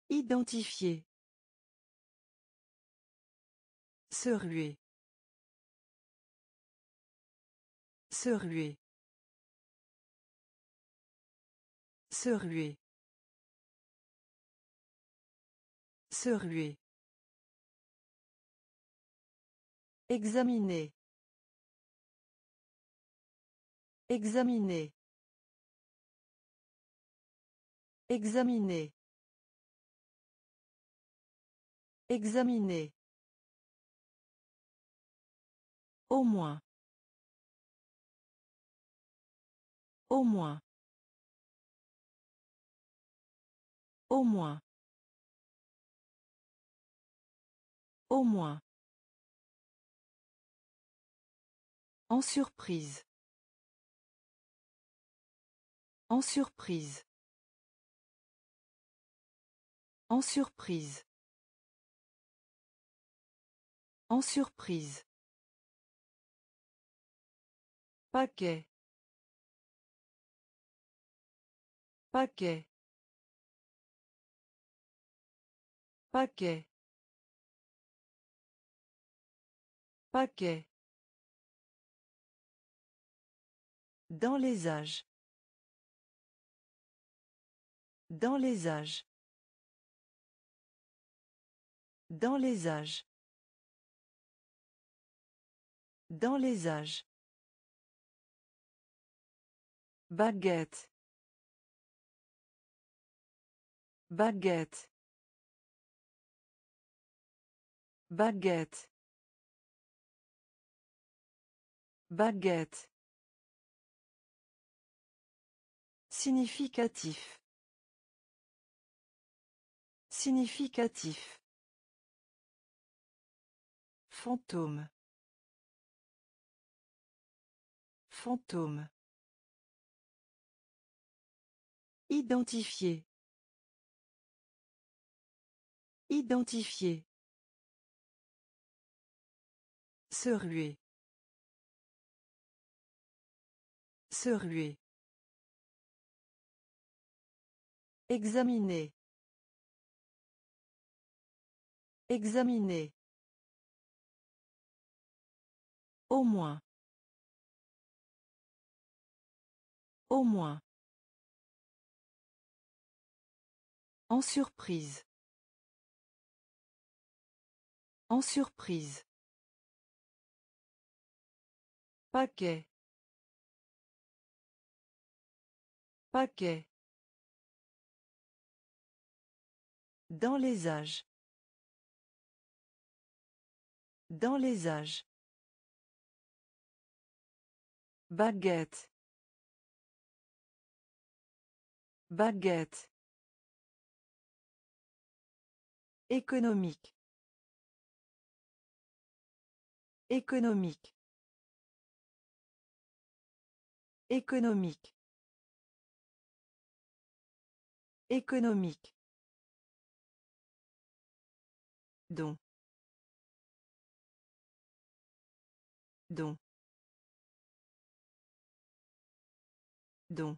Identifier. Se ruer. Se ruer. Se ruer. Se ruer. Examiner. Examiner. Examiner. Examiner. Au moins. Au moins. Au moins. Au moins. En surprise. En surprise. En surprise. En surprise. Paquet. Paquet. Paquet. Paquet. Dans les âges. Dans les âges. Dans les âges. Dans les âges. Baguette. Baguette. Baguette. Baguette. Significatif. Significatif. Fantôme. Fantôme. Identifier. Identifier. Se ruer. Se ruer. Examiner. Examiner. Au moins. Au moins. En surprise. En surprise. Paquet. Paquet. Dans les âges. Dans les âges. Baguette. Baguette. Économique. Économique. Économique. Économique. Don. Don. Don.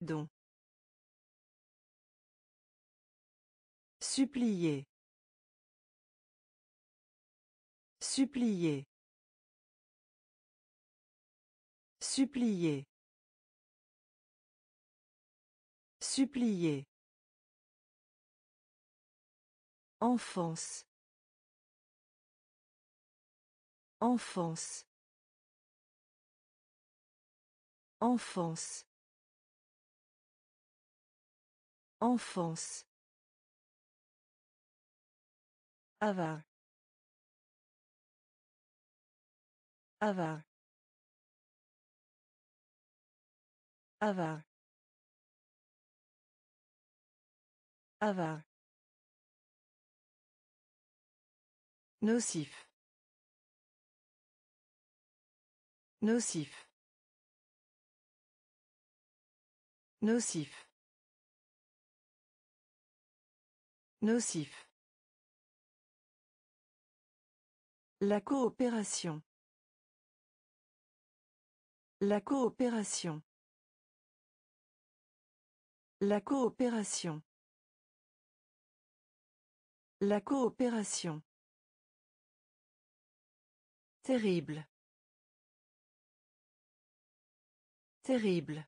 Don. Supplier. Supplier. Supplier. Supplier. Enfance. Enfance. Enfance. Enfance. Avare. Avare. Avare. Avare. Nocif. Nocif. Nocif. Nocif. La coopération. La coopération. La coopération. La coopération. Terrible. Terrible.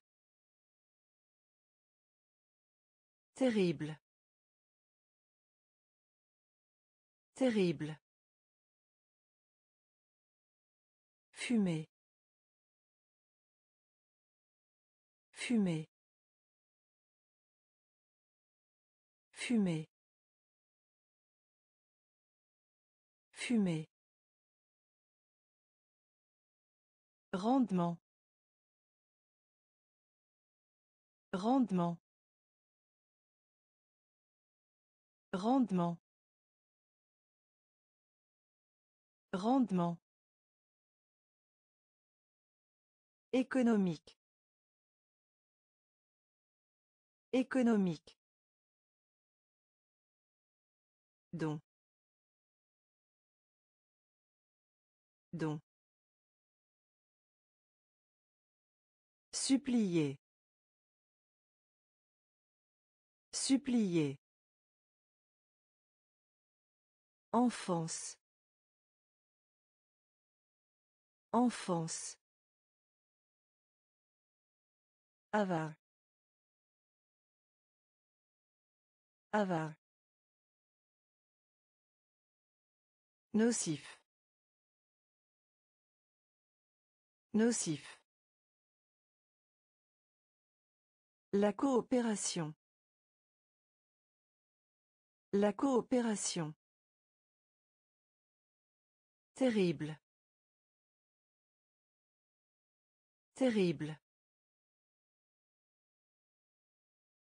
Terrible. Terrible. Fumer. Fumer. Fumer. Fumer. Rendement. Rendement. Rendement. Rendement. Économique. Économique. Don. Don. Supplier. Supplier. Enfance. Enfance. Avare. Avare. Nocif. Nocif. La coopération. La coopération. Terrible. Terrible.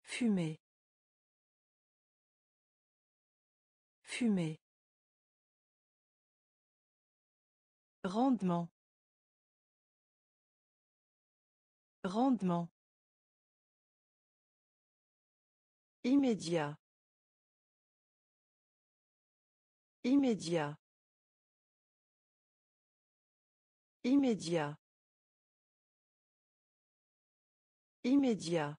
Fumer. Fumer. Rendement. Rendement. Immédiat. Immédiat. Immédiat. Immédiat.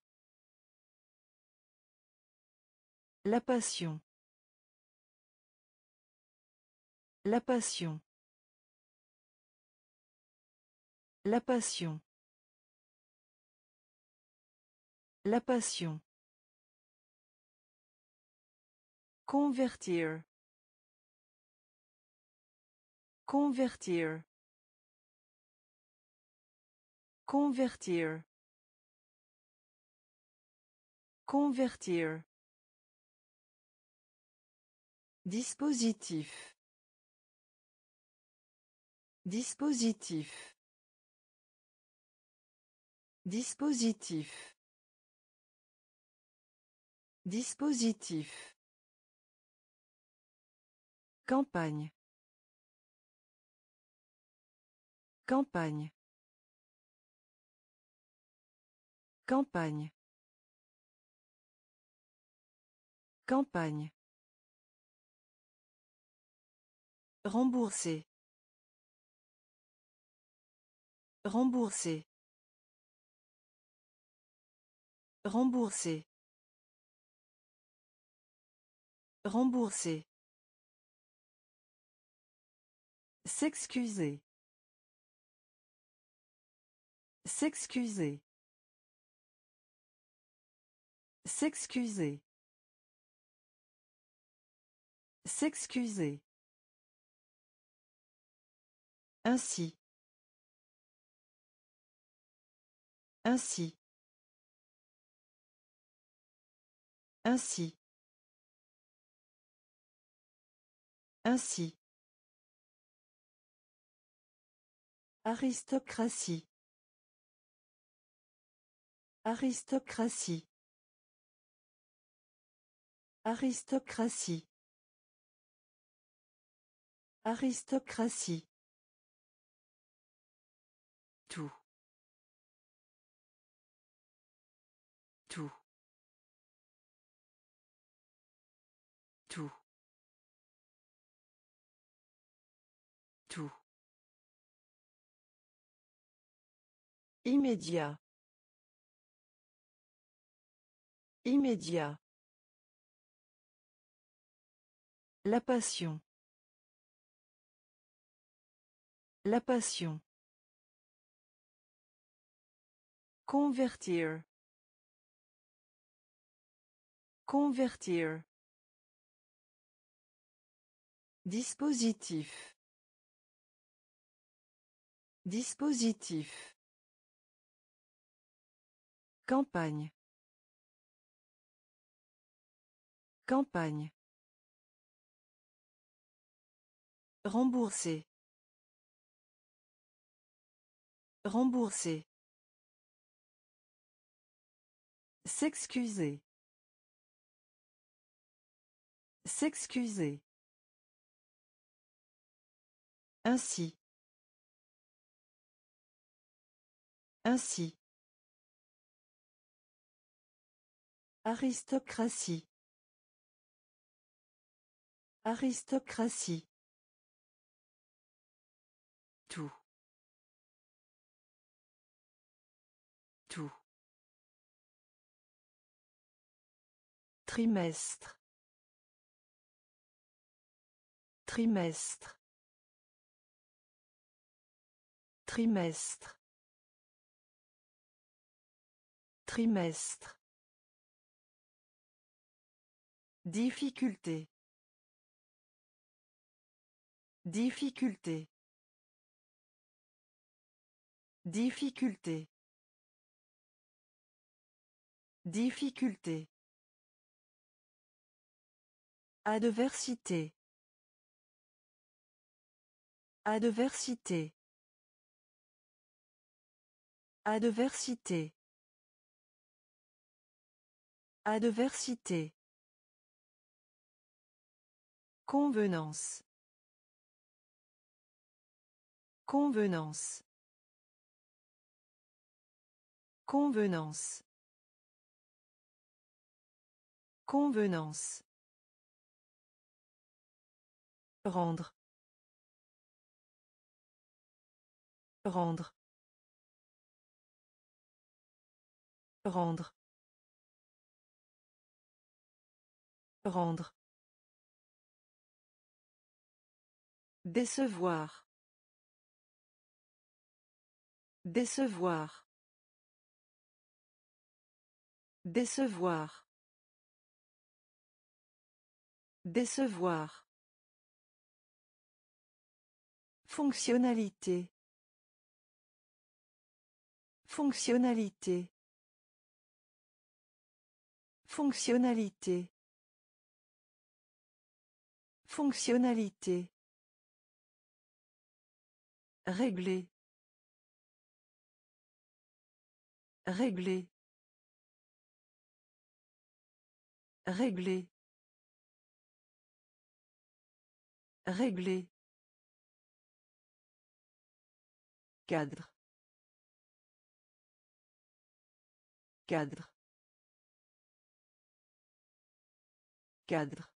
La passion. La passion. La passion. La passion. Convertir. Convertir. Convertir. Convertir. Dispositif. Dispositif. Dispositif. Dispositif. Campagne. Campagne. Campagne. Campagne. Rembourser. Rembourser. Rembourser. Rembourser. S'excuser. S'excuser. S'excuser. S'excuser. Ainsi. Ainsi. Ainsi. Ainsi. Aristocratie. Aristocratie. Aristocratie. Aristocratie. Tout. Immédiat. Immédiat. La passion. La passion. Convertir. Convertir. Dispositif. Dispositif. Campagne. Campagne. Rembourser. Rembourser. S'excuser. S'excuser. Ainsi. Ainsi. Aristocratie. Aristocratie. Tout. Tout. Trimestre. Trimestre. Trimestre. Trimestre. Difficulté. Difficulté. Difficulté. Difficulté. Adversité. Adversité. Adversité. Adversité. Convenance. Convenance. Convenance. Convenance. Rendre. Rendre. Rendre. Rendre. Décevoir. Décevoir. Décevoir. Décevoir. Fonctionnalité. Fonctionnalité. Fonctionnalité. Fonctionnalité. Régler. Régler. Régler. Régler. Cadre. Cadre. Cadre.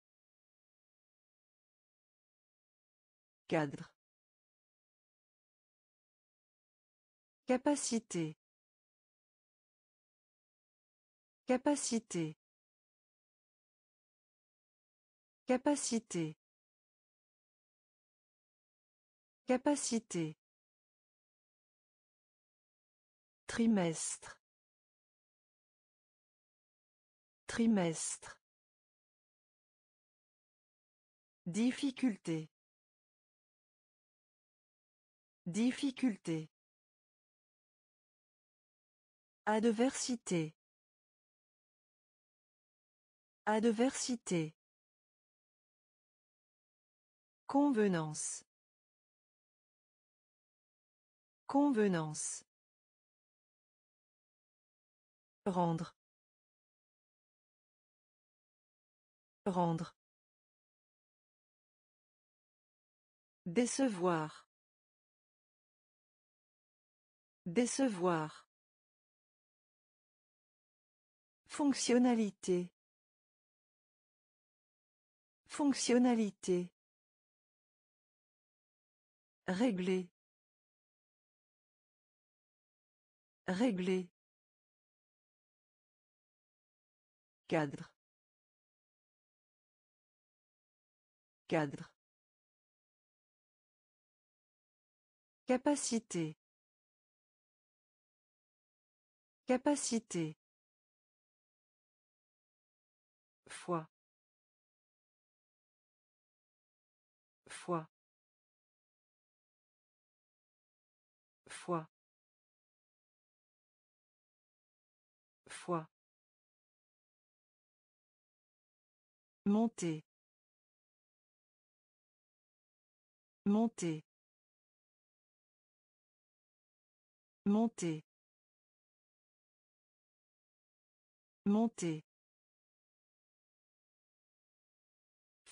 Cadre. Capacité. Capacité. Capacité. Capacité. Trimestre. Trimestre. Difficulté. Difficulté. Adversité. Adversité. Convenance. Convenance. Rendre. Rendre. Décevoir. Décevoir. Fonctionnalité. Fonctionnalité. Régler. Régler. Cadre. Cadre. Capacité. Capacité. Foi. Foi. Foi. Foi. Monter. Monter. Monter. Monter.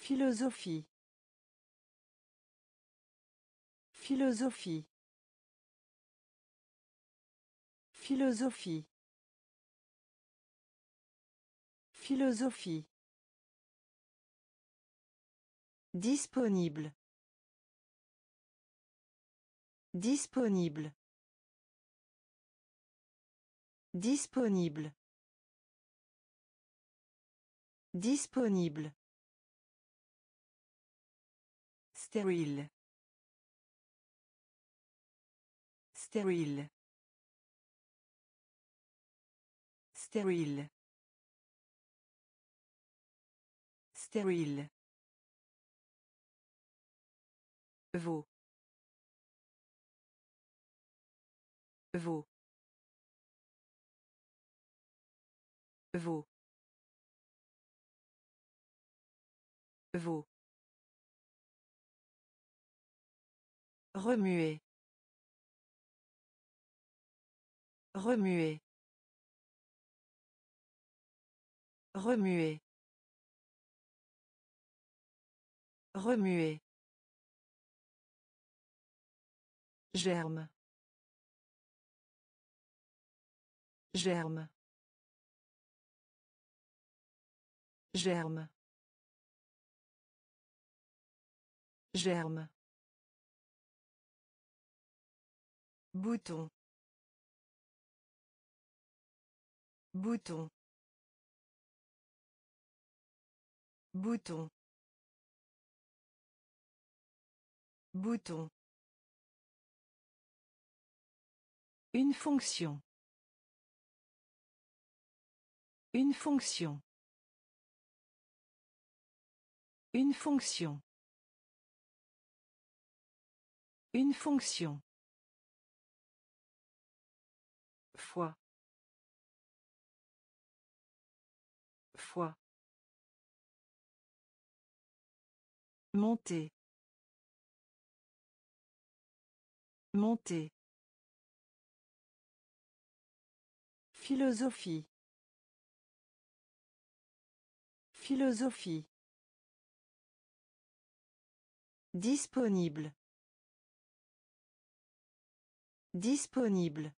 Philosophie. Philosophie. Philosophie. Philosophie. Disponible. Disponible. Disponible. Disponible. Stérile. Stérile. Stérile. Stérile. Veau. Veau. Veau. Veau. Remuer. Remuer. Remuer. Remuer. Germe. Germe. Germe. Germe. Bouton. Bouton. Bouton. Bouton. Une fonction. Une fonction. Une fonction. Une fonction. Foi. Foi. Monter. Monter. Philosophie. Philosophie. Disponible. Disponible.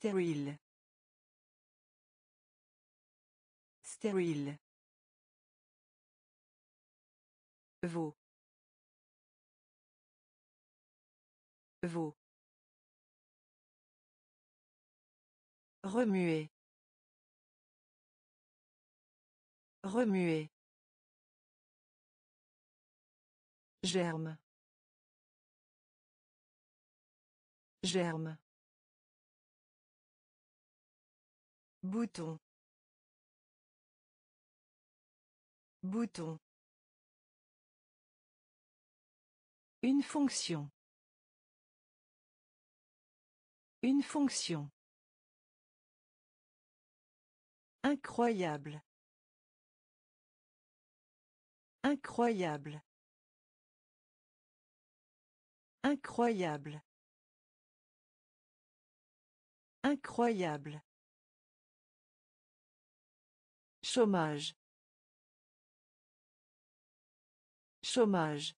Stérile. Stérile. Veau. Veau. Remuer. Remuer. Germe. Germe. Bouton. Bouton. Une fonction. Une fonction. Incroyable. Incroyable. Incroyable. Incroyable. Chômage. Chômage.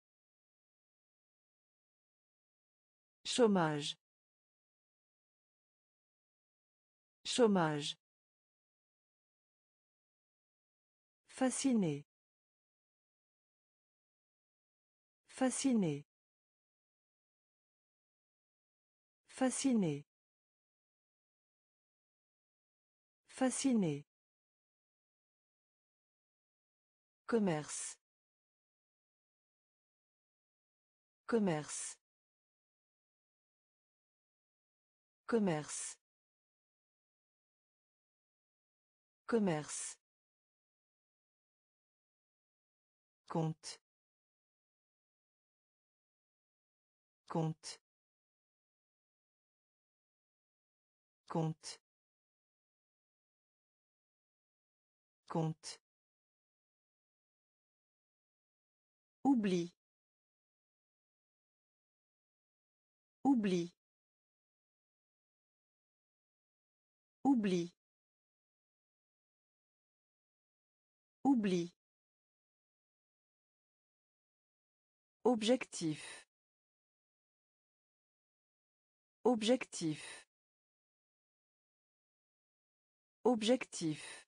Chômage. Chômage. Fasciné. Fasciné. Fasciné. Fasciné. Commerce. Commerce. Commerce. Commerce. Compte. Compte. Compte. Compte. Oublie. Oublie. Oublie. Oublie. Objectif. Objectif. Objectif.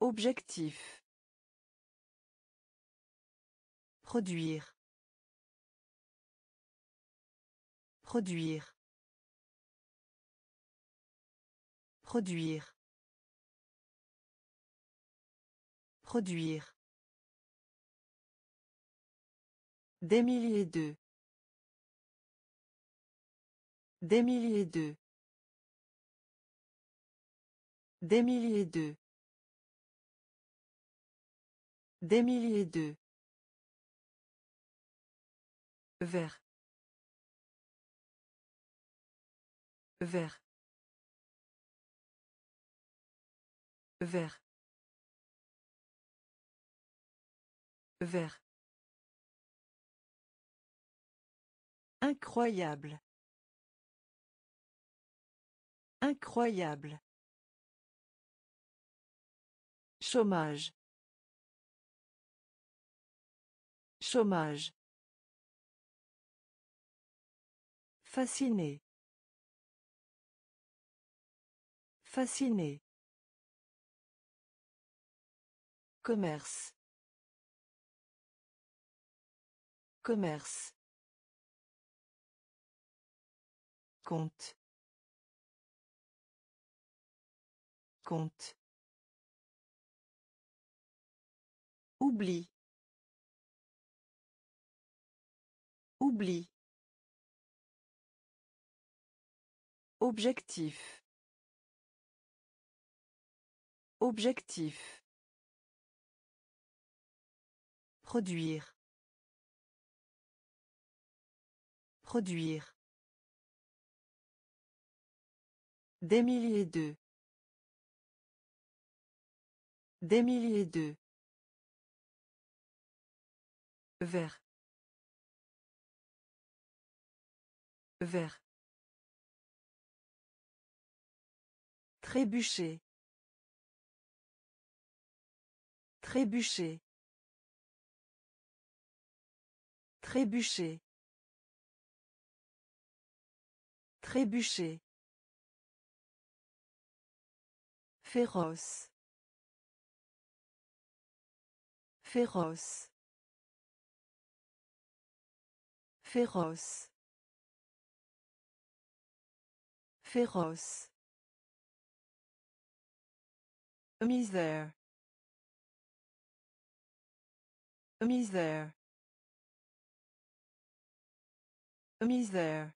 Objectif. Produire. Produire. Produire. Produire. Des milliers de. Des milliers de. Des milliers de. Des milliers de. Vert. Vert. Vert. Vert. Incroyable. Incroyable. Chômage. Chômage. Fasciné. Fasciné. Commerce. Commerce. Compte. Compte. Oublie. Oublie. Objectif. Objectif. Produire. Produire. Des milliers de. Des milliers de. Vert. Vert. Trébucher. Trébucher. Trébucher. Trébucher. Féroce. Féroce. Féroce. Féroce. Misère. Misère. Misère.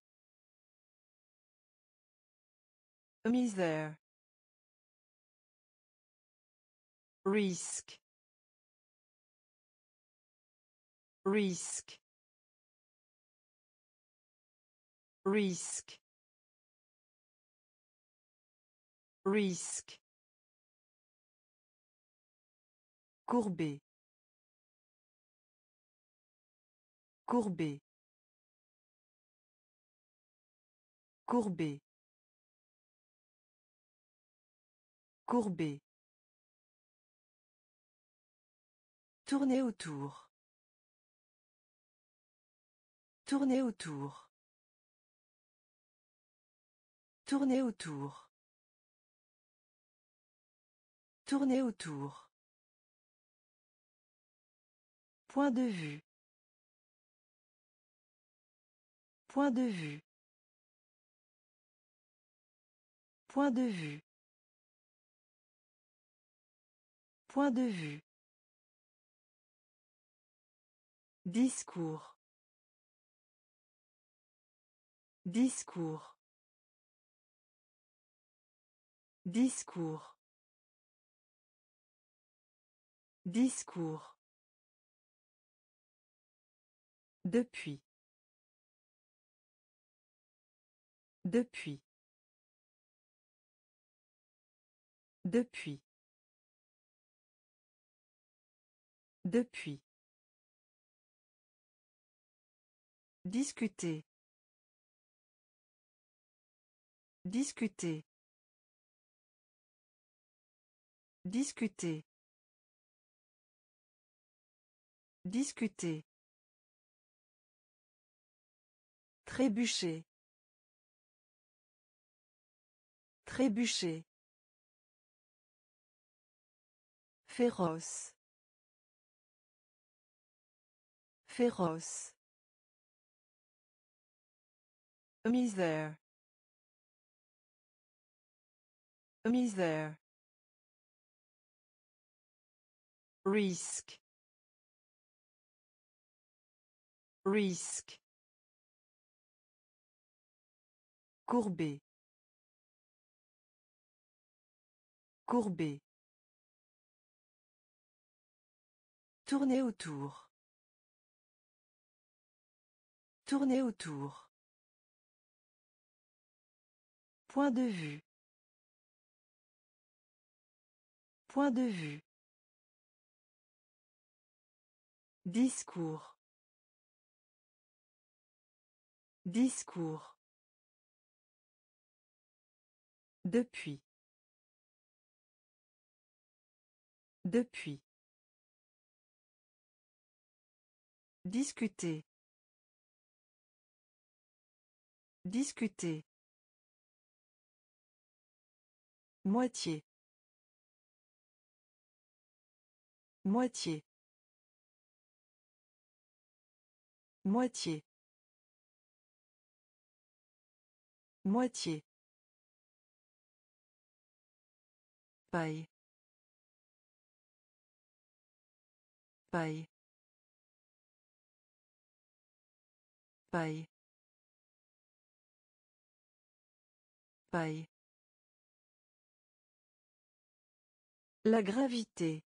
Misère. Risque. Risque. Risque. Risque. Courbé. Courbé. Courbé. Courbé. Tourner autour. Tourner autour. Tourner autour. Tourner autour. Point de vue. Point de vue. Point de vue. Point de vue. Discours. Discours. Discours. Discours. Depuis. Depuis. Depuis. Depuis. Discuter. Discuter. Discuter. Discuter. Trébucher. Trébucher. Féroce. Féroce. Misère. Misère. Risque. Risque. Courbé. Courbé. Tourner autour. Tourner autour. Point de vue. Point de vue. Discours. Discours. Depuis. Depuis. Discuter. Discuter. Moitié. Moitié. Moitié. Moitié. Paille. Paille. Paille. Paille. La gravité.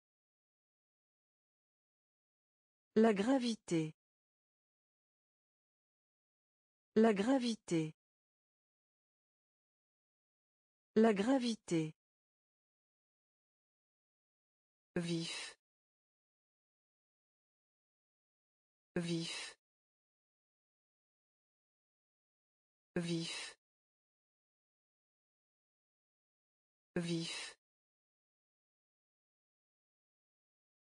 La gravité. La gravité. La gravité. Vif. Vif. Vif. Vif.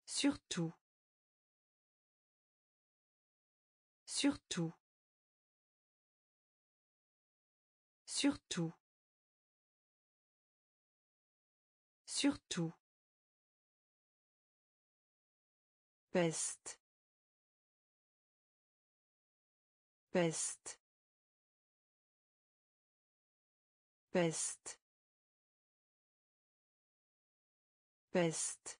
Surtout. Surtout. Surtout. Surtout. Peste. Peste. Peste. Peste.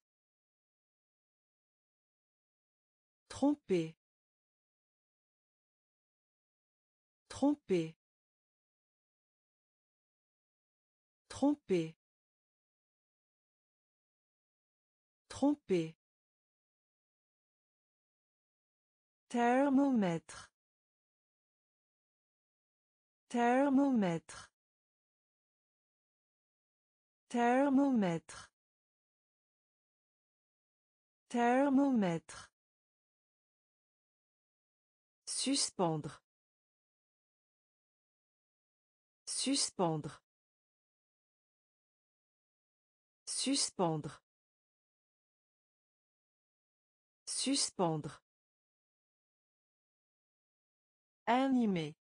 Tromper. Tromper. Tromper. Tromper. Thermomètre. Thermomètre. Thermomètre. Thermomètre. Suspendre. Suspendre. Suspendre. Suspendre. Animé.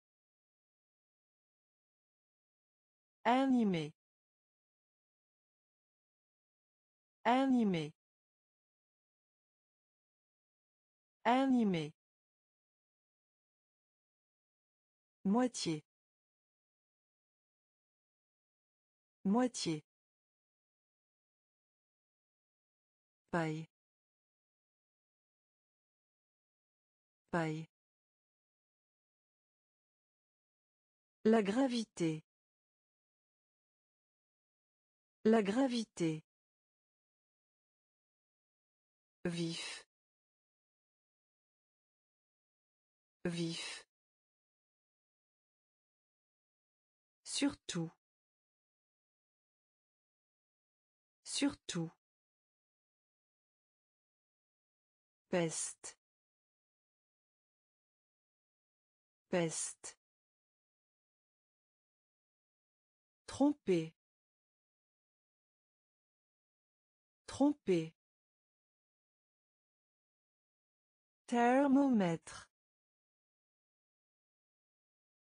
Animé. Animé. Animé. Moitié. Moitié. Paille. Paille. La gravité. La gravité. Vif. Vif. Surtout. Surtout. Peste. Peste. Tromper. Tromper. Thermomètre.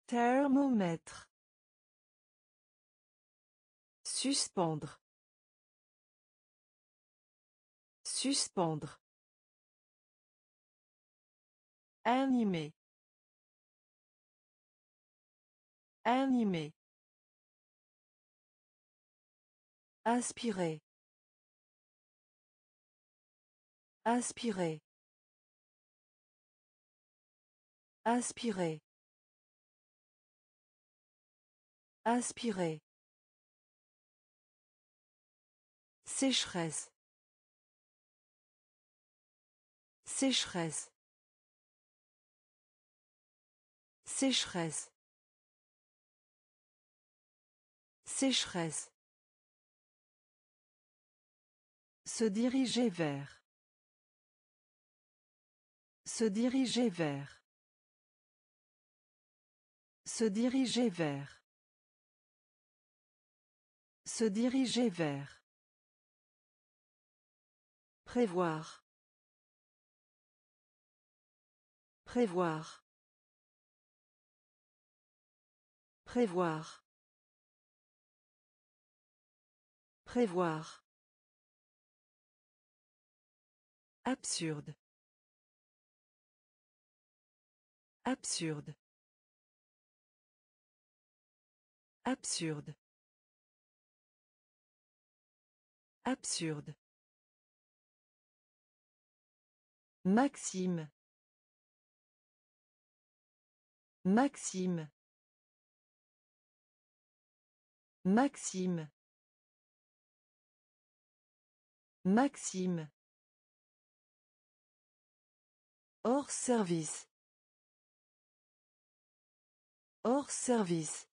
Thermomètre. Suspendre. Suspendre. Animé. Animé. Aspirer. Aspirer. Aspirer. Aspirer. Sécheresse. Sécheresse. Sécheresse. Sécheresse. Se diriger vers. Se diriger vers. Se diriger vers. Se diriger vers. Prévoir. Prévoir. Prévoir. Prévoir. Absurde. Absurde. Absurde. Absurde. Maxime. Maxime. Maxime. Maxime. Hors service. Hors service.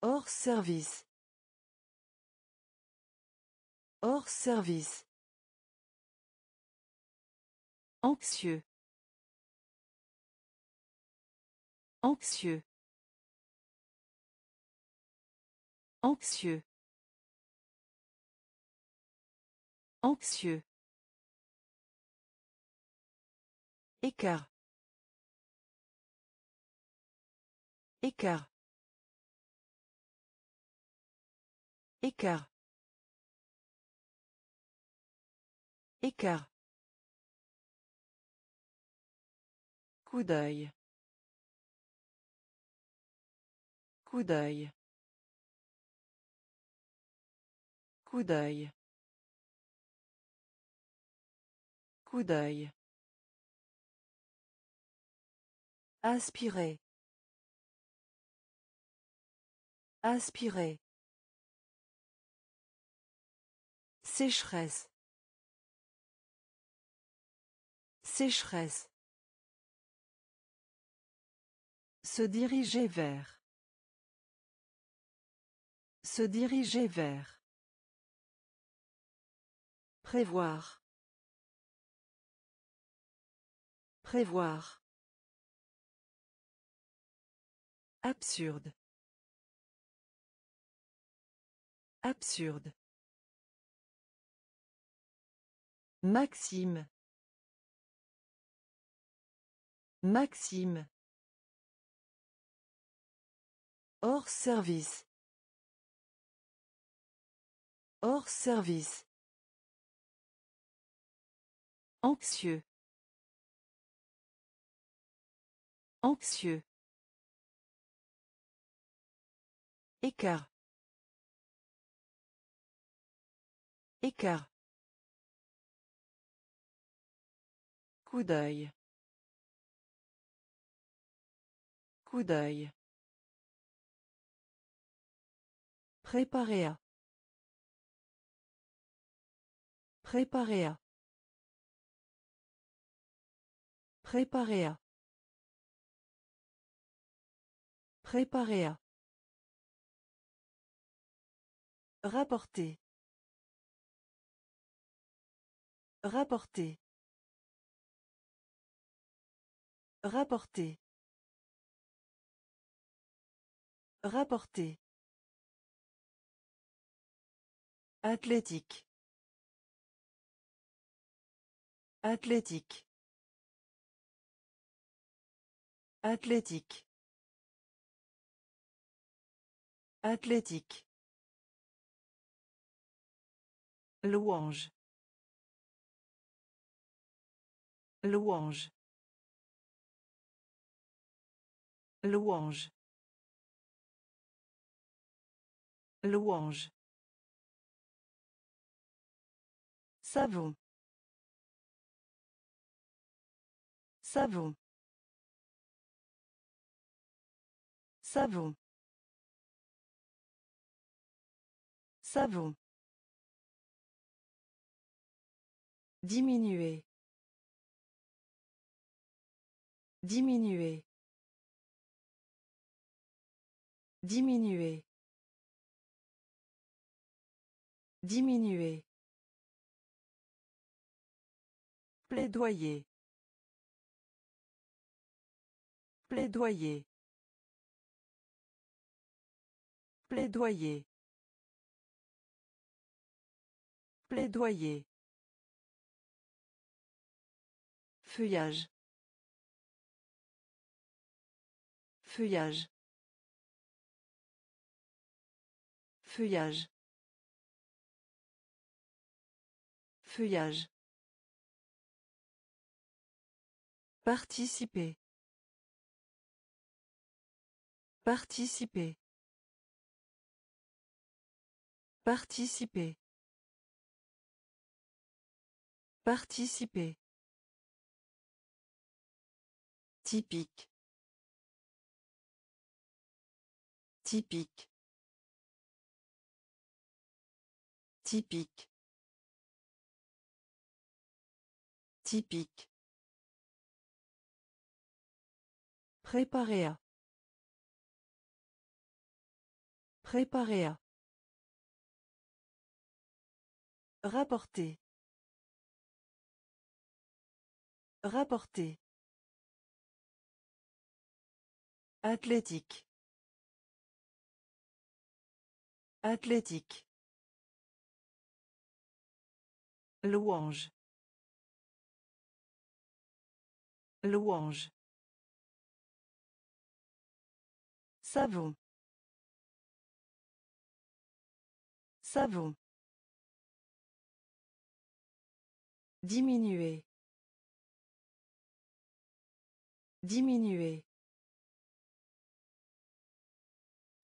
Hors service. Hors service. Anxieux. Anxieux. Anxieux. Anxieux. Écart. Écart. Écart. Écart. Coup d'œil. Coup d'œil. Coup d'œil. Coup d'œil. Aspirer. Aspirer. Sécheresse. Sécheresse. Se diriger vers. Se diriger vers. Prévoir. Prévoir. Absurde. Absurde. Maxime. Maxime. Hors service. Hors service. Anxieux. Anxieux. Écart. Écart. Coup d'œil. Coup d'œil. Préparer à. Préparer à. Préparer à. Préparer à. Rapporter. Rapporter. Rapporter. Rapporter. Athlétique. Athlétique. Athlétique. Athlétique. Louange. Louange. Louange. Louange. Savon. Savon. Savon. Savon. Diminuer. Diminuer. Diminuer. Diminuer. Plaidoyer. Plaidoyer. Plaidoyer. Plaidoyer. Feuillage. Feuillage. Feuillage. Feuillage. Participer. Participer. Participer. Participer. Typique. Typique. Typique. Typique. Préparer à. Préparer à. Rapporter. Rapporter. Athlétique. Athlétique. Louange. Louange. Savon. Savon. Diminuer. Diminuer.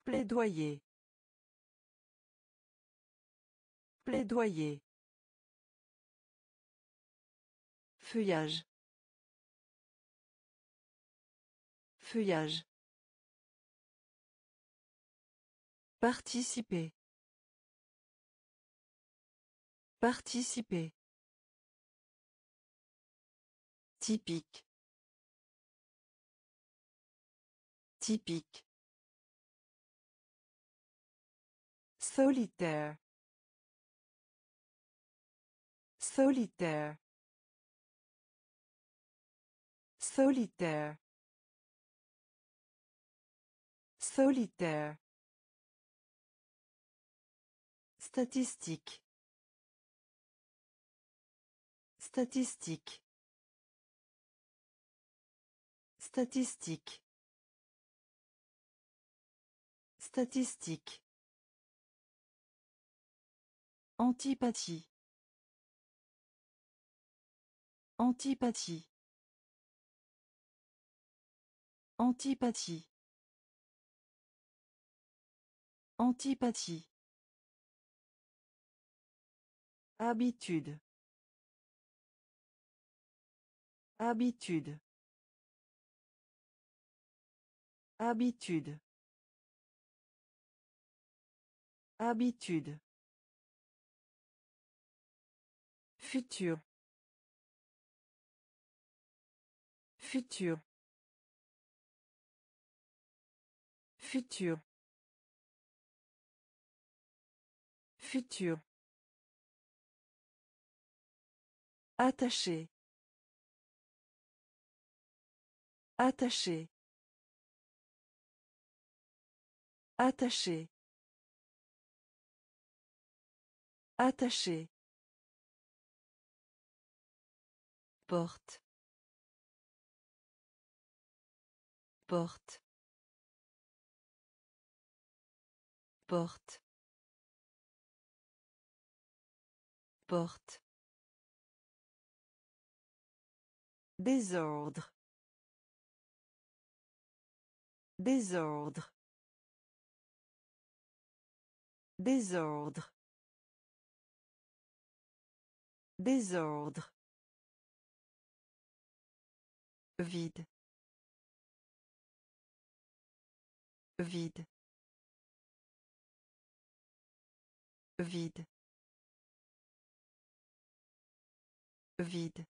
Plaidoyer. Plaidoyer. Feuillage. Feuillage. Participer. Participer. Typique. Typique. Solitaire. Solitaire. Solitaire. Solitaire. Statistique. Statistique. Statistique. Statistique. Antipathie. Antipathie. Antipathie. Antipathie. Habitude. Habitude. Habitude. Habitude. Futur. Futur. Futur. Futur. Attaché. Attaché. Attaché. Attaché. Porte. Porte. Porte. Porte. Désordre. Désordre. Désordre. Désordre. Vide. Vide. Vide. Vide.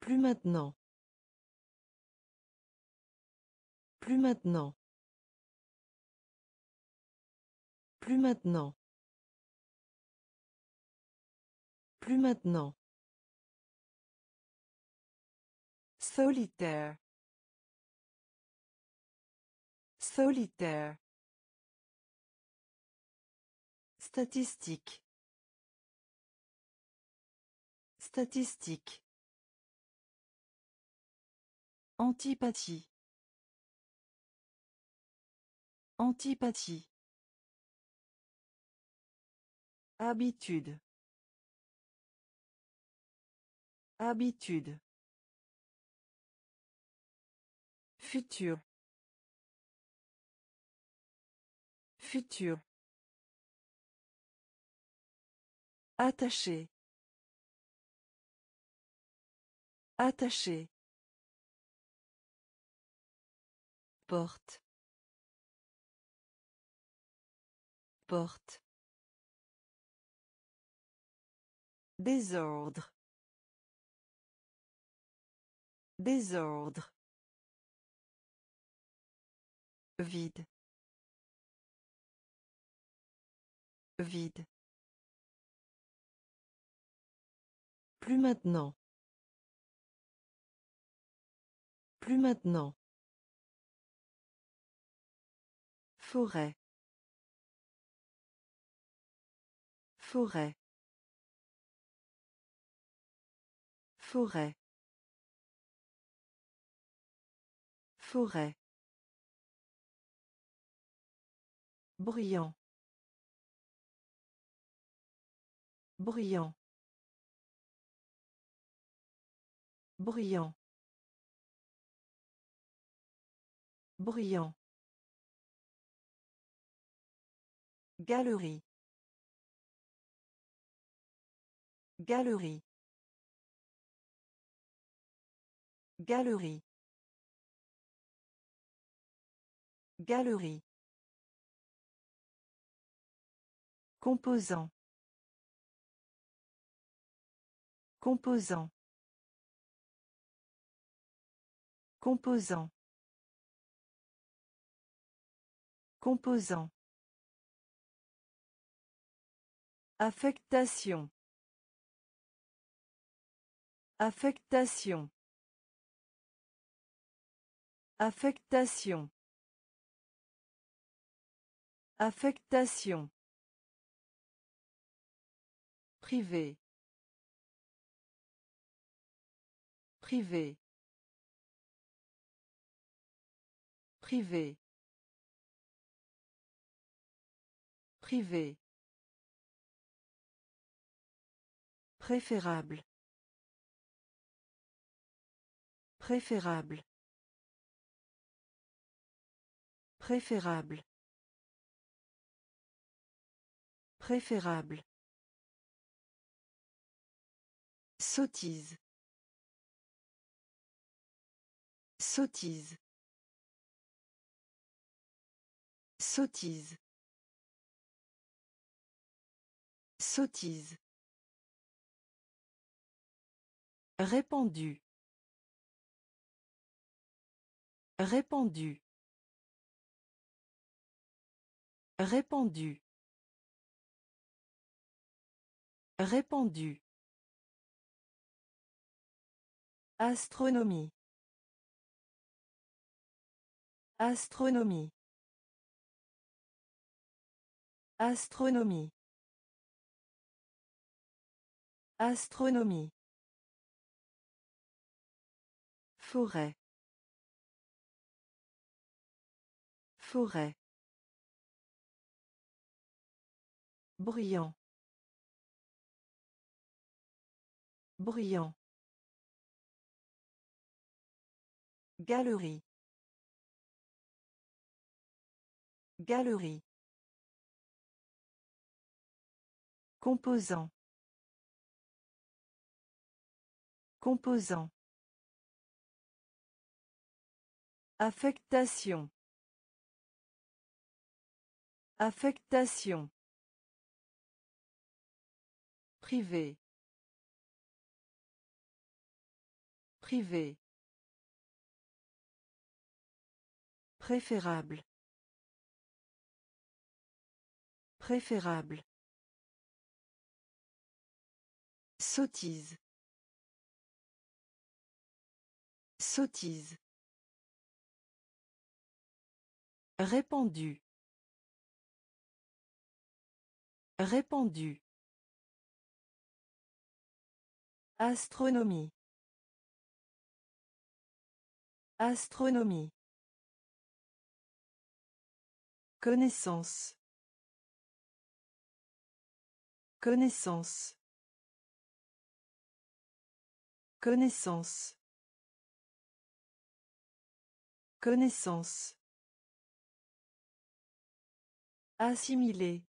Plus maintenant. Plus maintenant. Plus maintenant. Plus maintenant. Solitaire. Solitaire. Statistique. Statistique. Antipathie. Antipathie. Habitude. Habitude. Futur. Futur. Attaché. Attaché. Porte. Porte. Désordre. Désordre. Vide. Vide. Plus maintenant. Plus maintenant. Forêt. Forêt. Forêt. Forêt. Bruyant. Bruyant. Bruyant. Bruyant. Galerie. Galerie. Galerie. Galerie. Composant. Composant. Composant. Composant. Affectation. Affectation. Affectation. Affectation. Privé. Privé. Privé. Privé. Préférable. Préférable. Préférable. Préférable. Sottise. Sottise. Sottise. Sottise. Répandu. Répandu. Répandu. Répandu. Astronomie. Astronomie. Astronomie. Astronomie. Forêt. Forêt. Bruyant. Bruyant. Galerie. Galerie. Composant. Composant. Affectation. Affectation. Privé. Privé. Préférable. Préférable. Sottise. Sottise. Répandu. Répandu. Astronomie. Astronomie. Connaissance. Connaissance. Connaissance. Connaissance. Assimiler.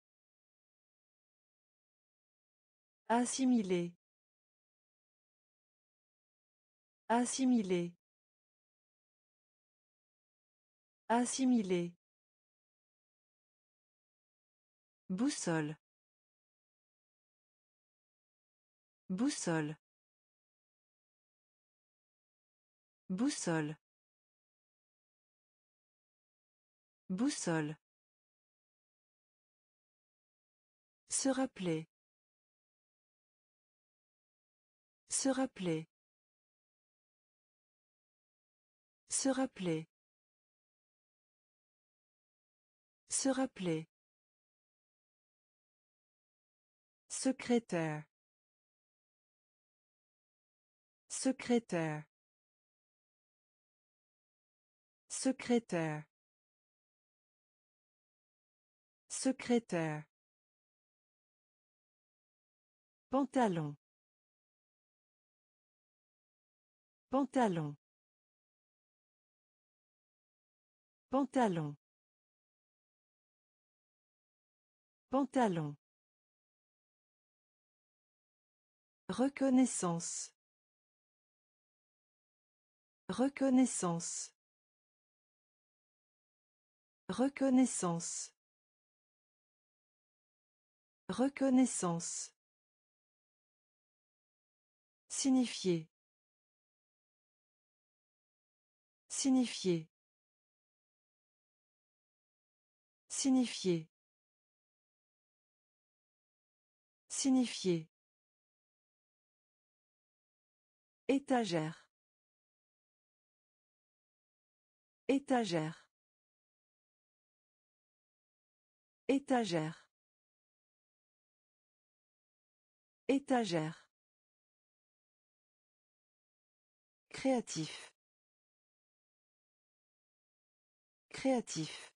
Assimiler. Assimiler. Assimiler. Boussole. Boussole. Boussole. Boussole. Se rappeler. Se rappeler. Se rappeler. Se rappeler. Secrétaire. Secrétaire. Secrétaire. Secrétaire. Pantalon. Pantalon. Pantalon. Pantalon. Reconnaissance. Reconnaissance. Reconnaissance. Reconnaissance. Signifier. Signifier. Signifier. Signifier. Étagère. Étagère. Étagère. Étagère. Créatif. Créatif.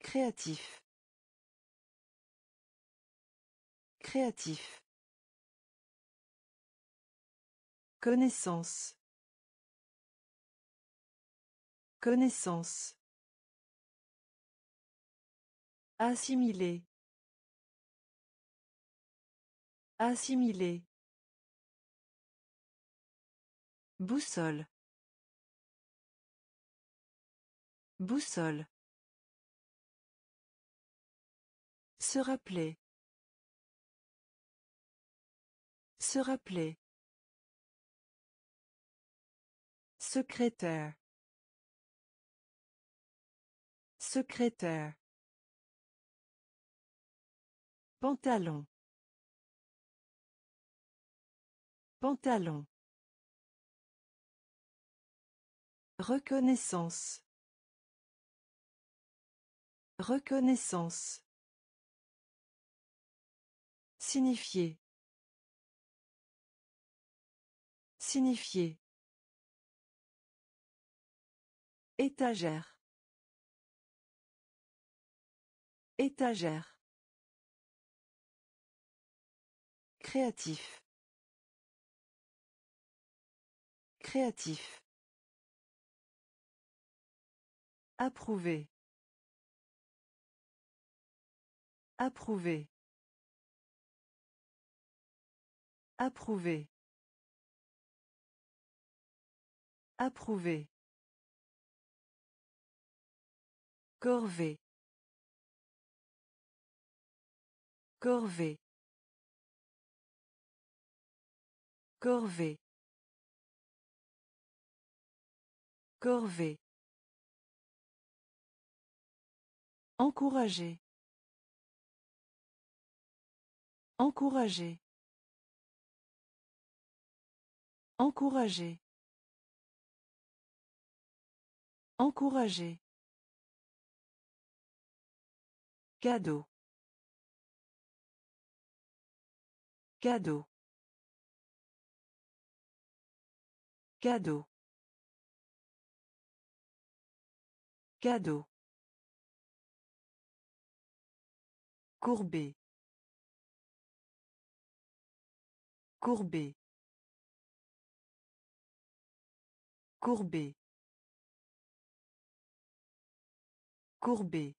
Créatif. Créatif. Connaissance. Connaissance. Assimiler. Assimiler. Boussole. Boussole. Se rappeler. Se rappeler. Secrétaire. Secrétaire. Pantalon. Pantalon. Reconnaissance. Reconnaissance. Signifier. Signifier. Étagère. Étagère. Créatif. Créatif. Approuver. Approuver. Approuver. Approuver. Corvée. Corvée. Corvée. Corvée. Encourager. Encourager. Encourager. Encourager. Cadeau. Cadeau. Cadeau. Cadeau. Courbé. Courbé. Courbé. Courbé.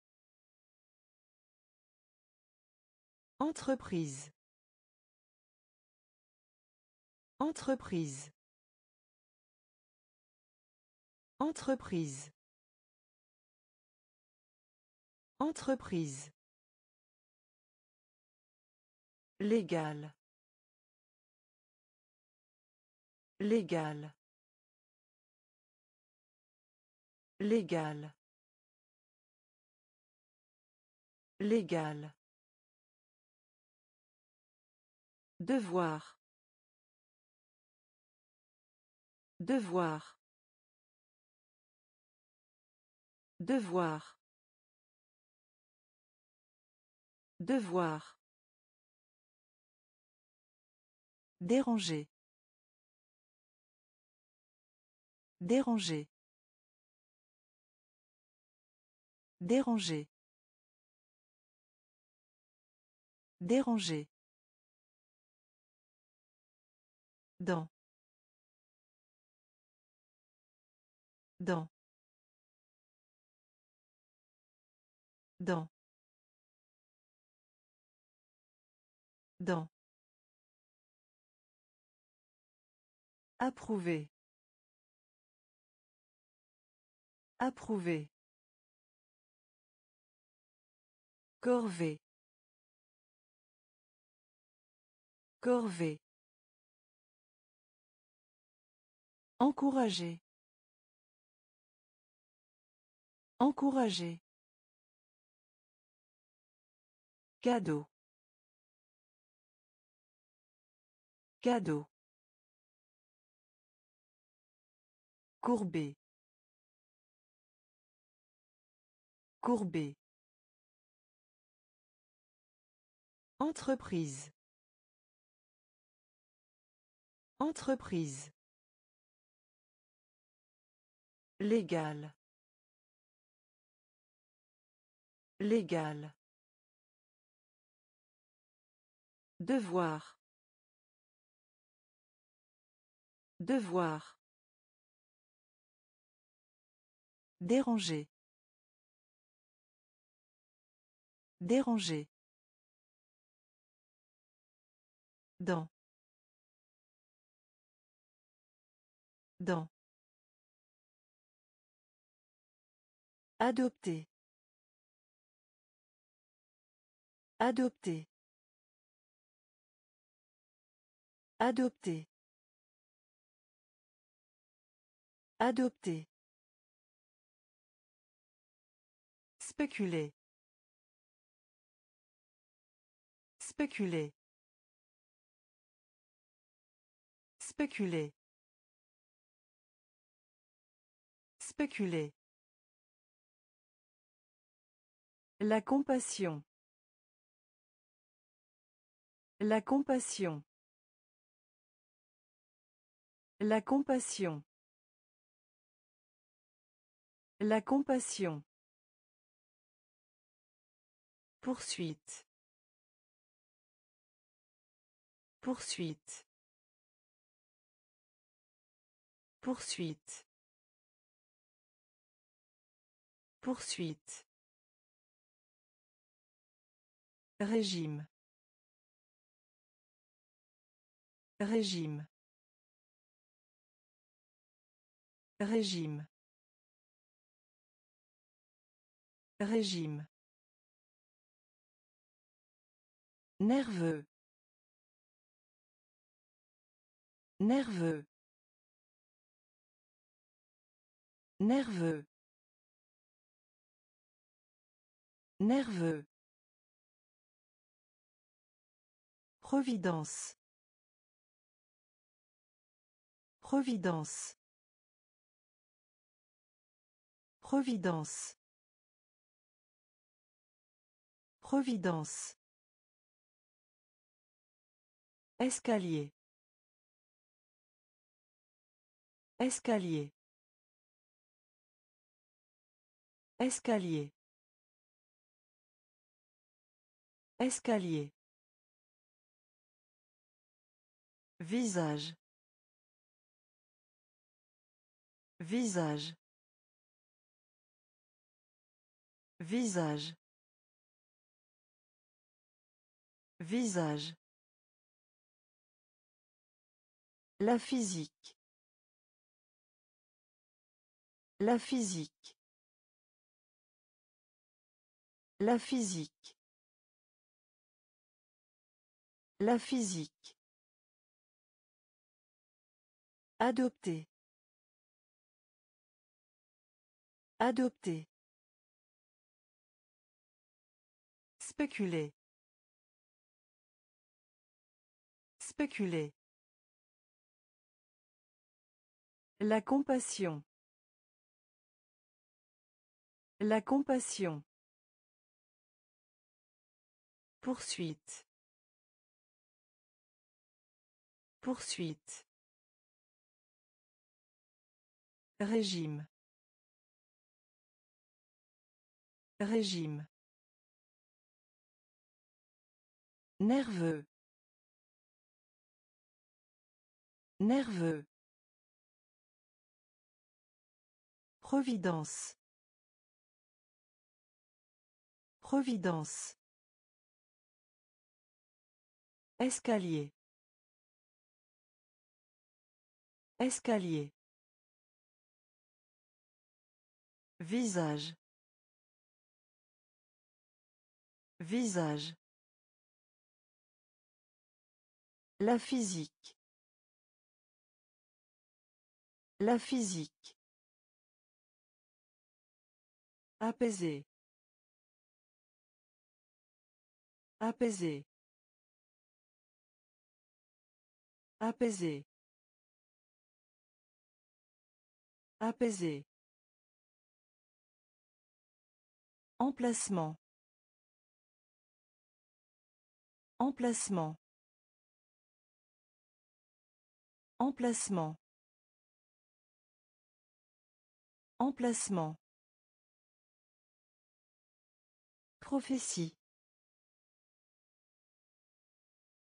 Entreprise. Entreprise. Entreprise. Entreprise. Légal. Légal. Légal. Légal. Devoir. Devoir. Devoir. Devoir. Déranger. Déranger. Déranger. Déranger. Dans. Dans. Dans. Dans. Approuver. Approuver. Corvée. Corvée. Encourager. Encourager. Cadeau. Cadeau. Courbé. Courbé. Entreprise. Entreprise. Légal. Légal. Devoir. Devoir. Déranger. Déranger. Dans. Dans. Adopter. Adopter. Adopter. Adopter. Spéculer. Spéculer. Spéculer. Spéculer. La compassion. La compassion. La compassion. La compassion. Poursuite. Poursuite. Poursuite. Poursuite. Régime. Régime. Régime. Régime. Nerveux. Nerveux. Nerveux. Nerveux. Providence. Providence. Providence. Providence. Escalier. Escalier. Escalier. Escalier. Visage. Visage. Visage. Visage. La physique. La physique. La physique. La physique. Adopter. Adopter. Spéculer. Spéculer. La compassion. La compassion. Poursuite. Poursuite. Régime. Régime. Nerveux. Nerveux. Providence. Providence. Escalier. Escalier. Visage. Visage. La physique. La physique. Apaiser. Apaiser. Apaiser. Apaiser. Emplacement. Emplacement. Emplacement. Emplacement. Prophétie.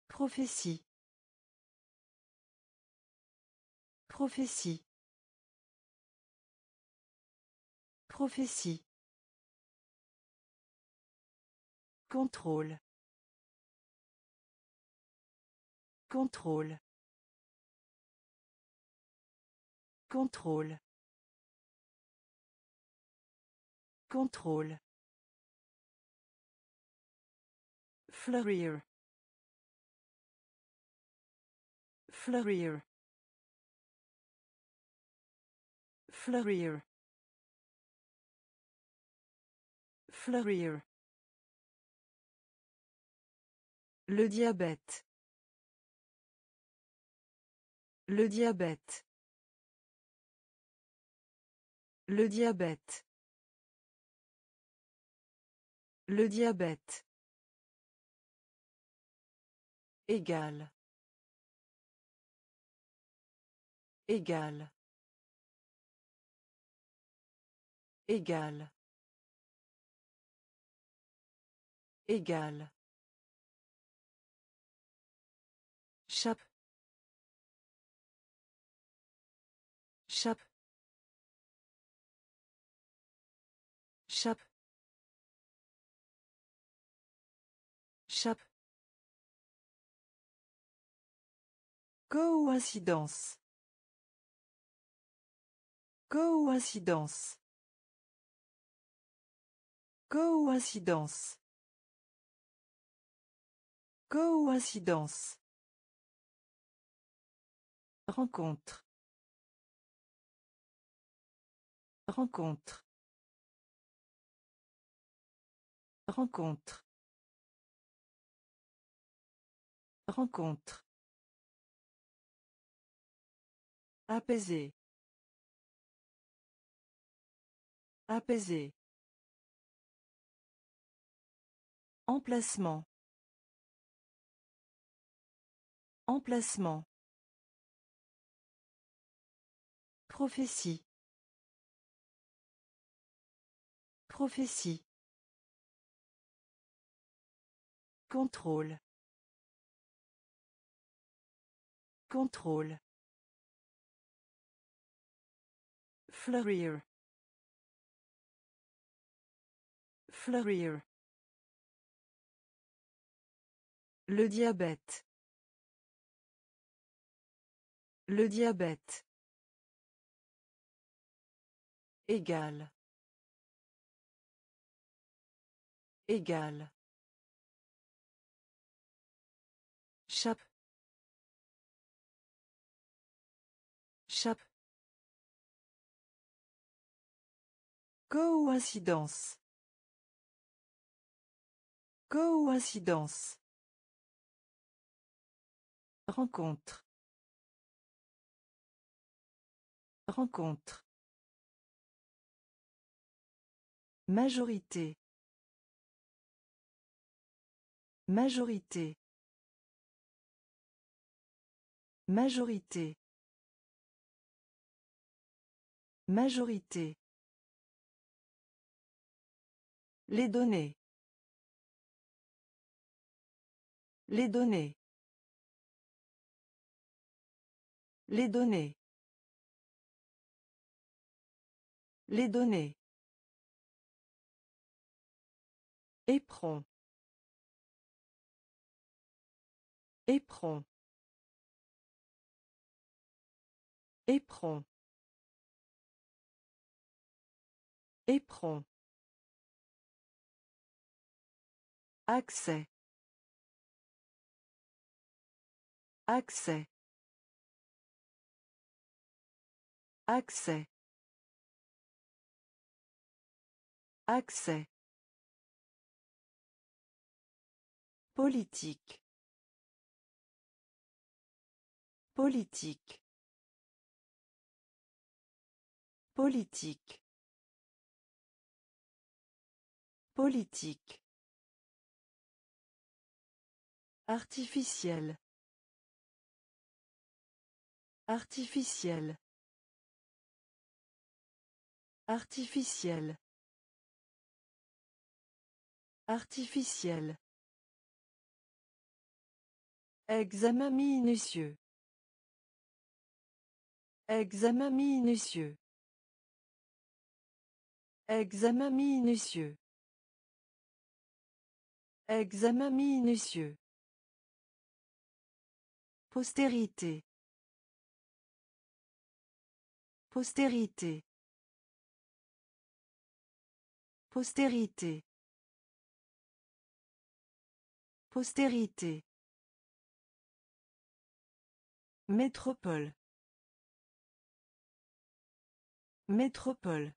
Prophétie. Prophétie. Prophétie. Contrôle. Contrôle. Contrôle. Contrôle. Fleurir. Fleurir. Fleurir. Fleurir. Le diabète. Le diabète. Le diabète. Le diabète. Égal. Égal. Égal. Égal. Chape. Chape. Chape. Chape. Coïncidence. Coïncidence. Coïncidence. Coïncidence. Rencontre. Rencontre. Rencontre. Rencontre. Apaisé. Apaisé. Emplacement. Emplacement. Prophétie. Prophétie. Contrôle. Contrôle. Fleurir. Fleurir. Le diabète. Le diabète. Égal. Égal. Chape. Chape. Coïncidence. Coïncidence. Rencontre. Rencontre. Majorité. Majorité. Majorité. Majorité. Les données. Les données. Les données. Les données. Éperon. Éperon. Éperon. Éperon. Accès. Accès. Accès. Accès. Politique. Politique. Politique. Politique. Artificiel. Artificiel. Artificiel. Artificiel. Examen minutieux. Examen minutieux. Examen minutieux. Examen minutieux. Postérité. Postérité. Postérité. Postérité. Métropole. Métropole.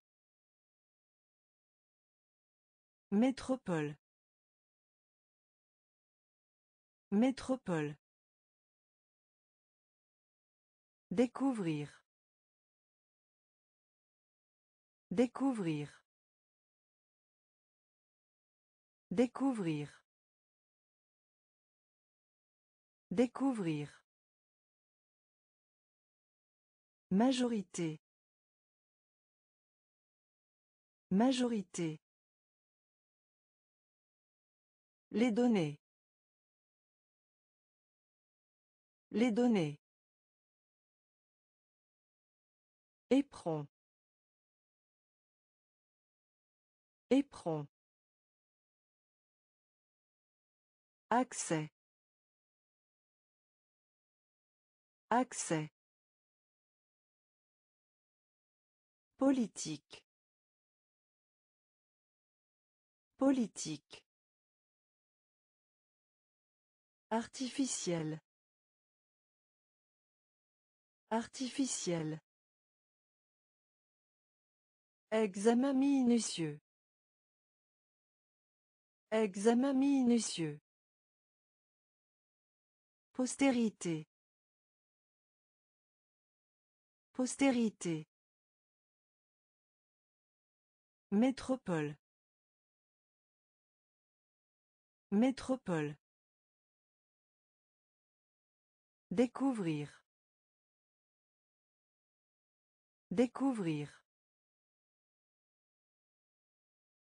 Métropole. Métropole. Découvrir. Découvrir. Découvrir. Découvrir. Majorité. Majorité. Les données. Les données. Éperon. Éperon. Accès. Accès. Politique. Politique. Artificiel. Artificiel. Examen minutieux. Examen minutieux. Postérité. Postérité. Métropole. Métropole. Découvrir. Découvrir.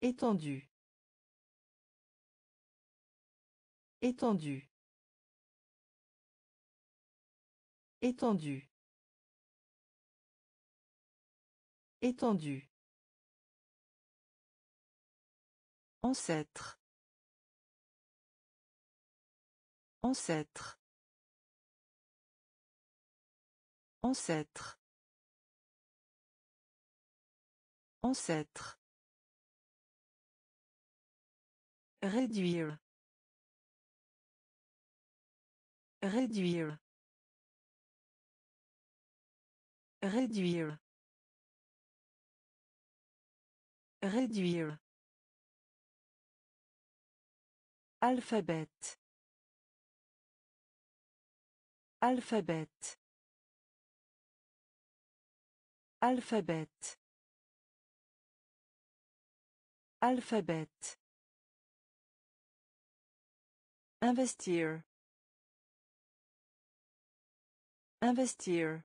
Étendu. Étendu. Étendu. Étendu. Ancêtre. Ancêtre. Ancêtre. Ancêtre. Réduire. Réduire. Réduire. Réduire. Alphabet. Alphabet. Alphabet. Alphabet. Investir. Investir.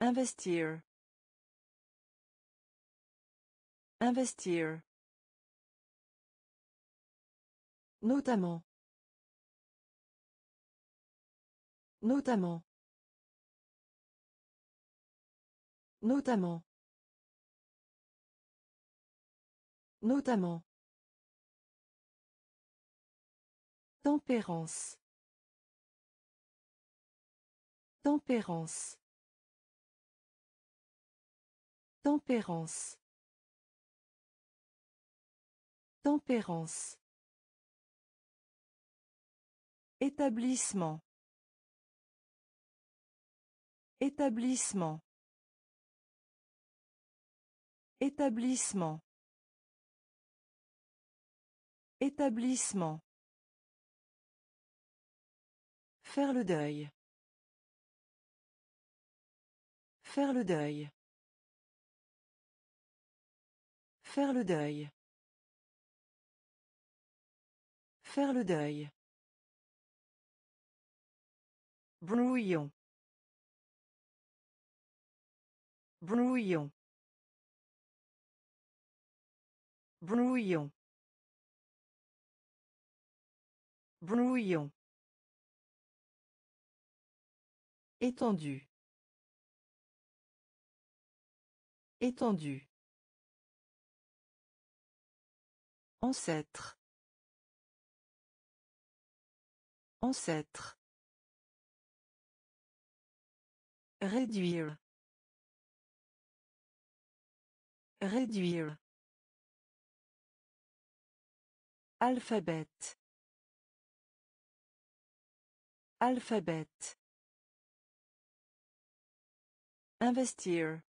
Investir. Investir. Notamment. Notamment. Notamment. Notamment. Tempérance. Tempérance. Tempérance. Tempérance. Établissement. Établissement. Établissement. Établissement. Faire le deuil. Faire le deuil. Faire le deuil. Faire le deuil. Brouillon. Brouillon. Brouillon. Brouillon. Étendu. Étendu. Ancêtre. Ancêtre. Réduire. Réduire. Alphabet. Alphabet. Investir.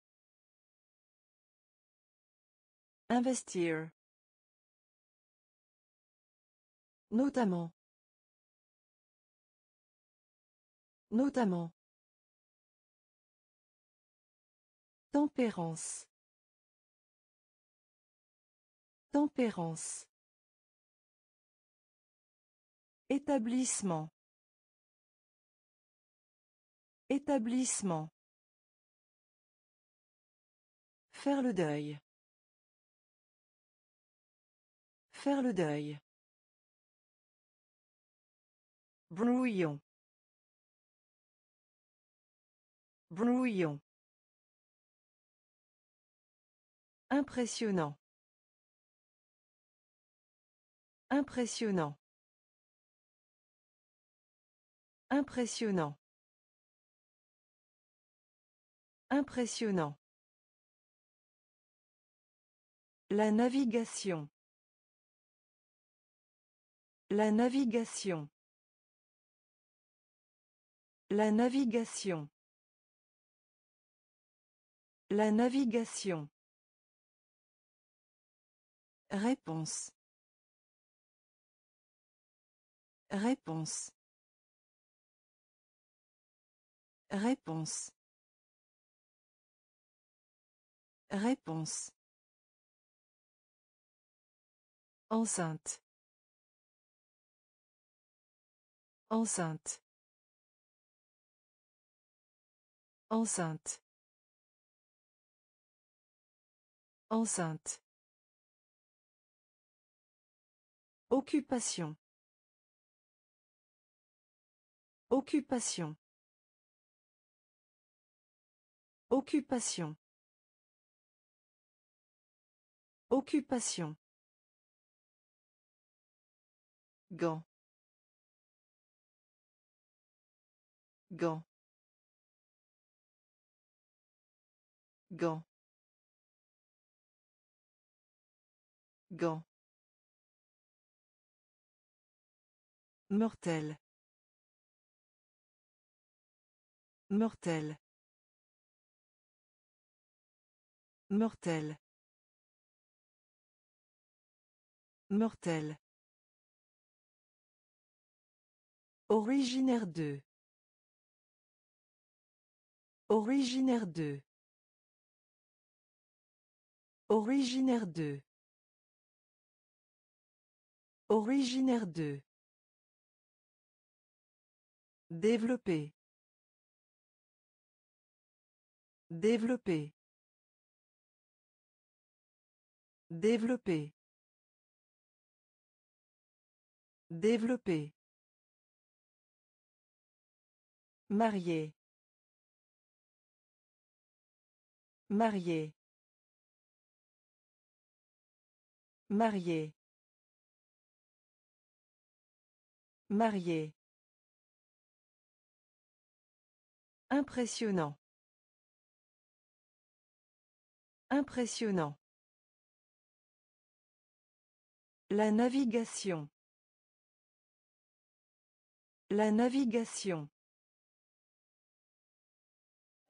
Investir. Notamment. Notamment. Tempérance. Tempérance. Établissement. Établissement. Faire le deuil. Faire le deuil. Brouillon. Brouillon. Impressionnant. Impressionnant. Impressionnant. Impressionnant. La navigation. La navigation. La navigation. La navigation. Réponse. Réponse. Réponse. Réponse. Enceinte. Enceinte. Enceinte. Enceinte. Occupation. Occupation. Occupation. Occupation. Gant. Gant. Gant. Gant. Mortel. Mortel. Mortel. Mortel. Originaire de. Originaire de. Originaire de. Originaire de. Développer. Développer. Développer. Développer. Marié. Marié. Marié. Marié. Impressionnant. Impressionnant. La navigation. La navigation.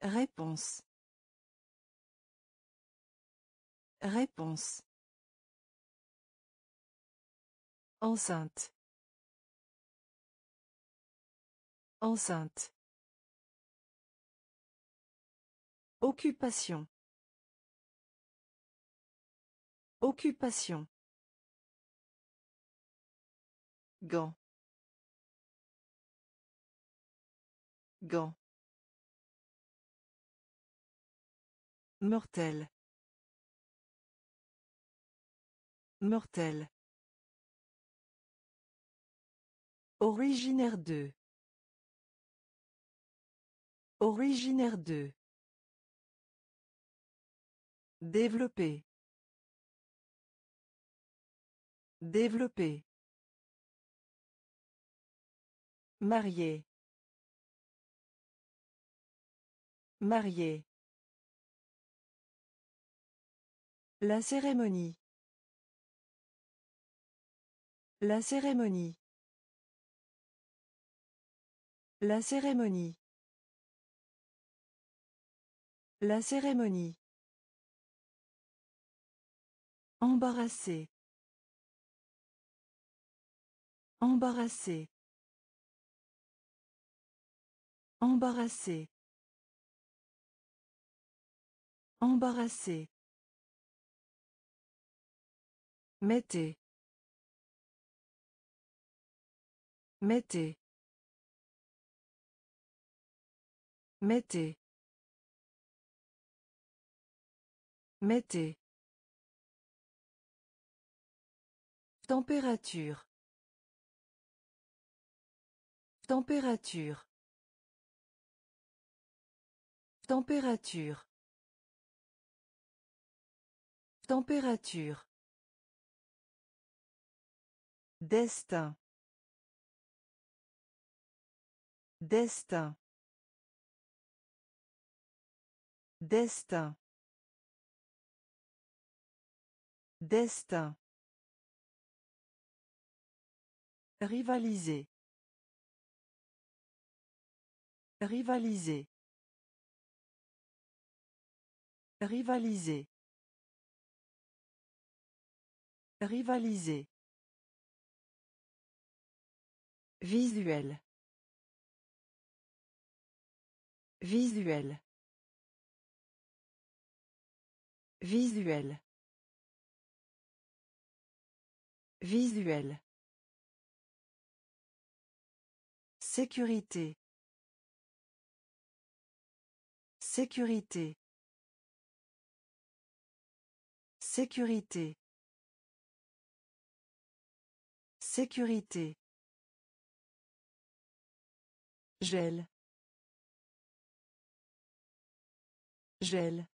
Réponse. Réponse. Enceinte. Enceinte. Occupation. Occupation. Gant. Gant. Mortel. Mortel. Originaire de. Originaire de. Développer. Développer. Marié. Marié. La cérémonie. La cérémonie. La cérémonie. La cérémonie. Embarrassé. Embarrassé. Embarrassé. Embarrassé. Mettez. Mettez. Mettez. Mettez. Température. Température. Température. Température. Destin. Destin. Destin. Destin. Rivaliser. Rivaliser. Rivaliser. Rivaliser. Visuel. Visuel. Visuel. Visuel. Sécurité. Sécurité. Sécurité. Sécurité. Gel. Gel.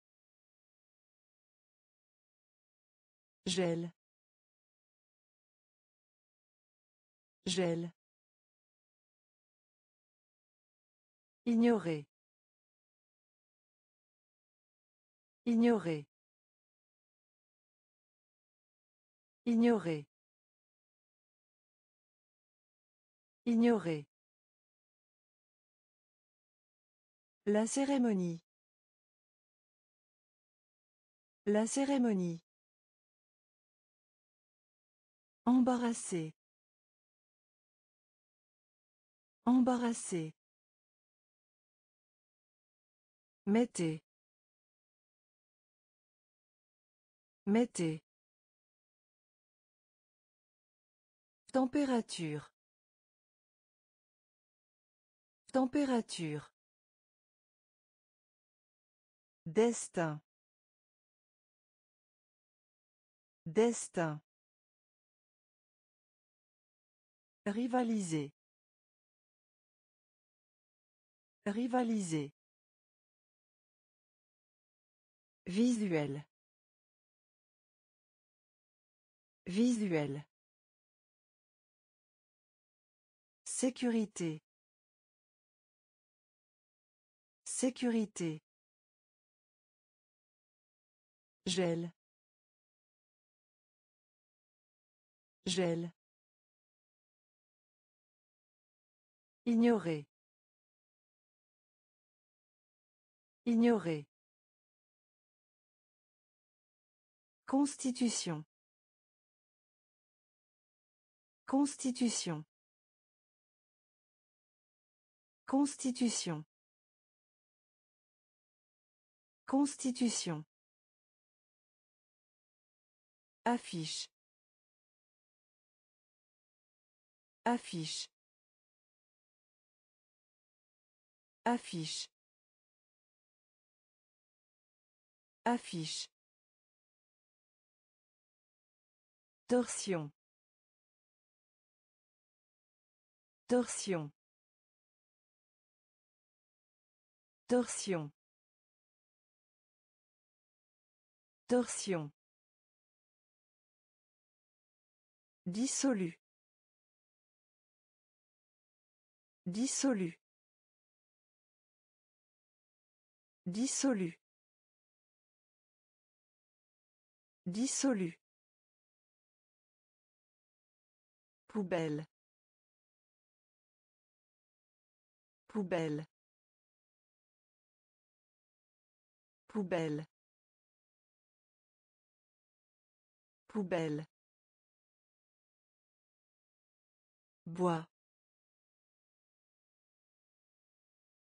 Gel. Gel. Ignorer. Ignorer. Ignorer. Ignorer. La cérémonie. La cérémonie. Embarrassé. Embarrassé. Mettez. Mettez. Température. Température. Destin. Destin. Rivaliser. Rivaliser. Visuel. Visuel. Sécurité. Sécurité. Gel. Gel. Ignorer. Ignorer. Constitution. Constitution. Constitution. Constitution. Affiche. Affiche. Affiche. Affiche. Torsion. Torsion. Torsion. Torsion. Dissolu. Dissolu. Dissolu. Dissolu. Poubelle. Poubelle. Poubelle. Poubelle. Bois.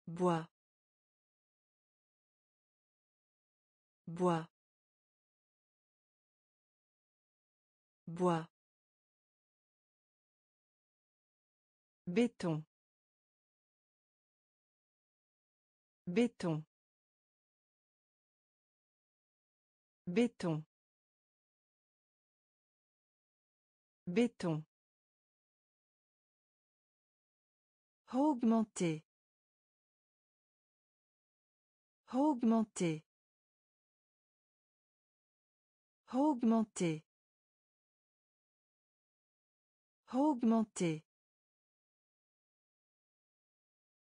Bois. Bois. Bois. Béton. Béton. Béton. Béton. Augmenter. Augmenter. Augmenter. Augmenter.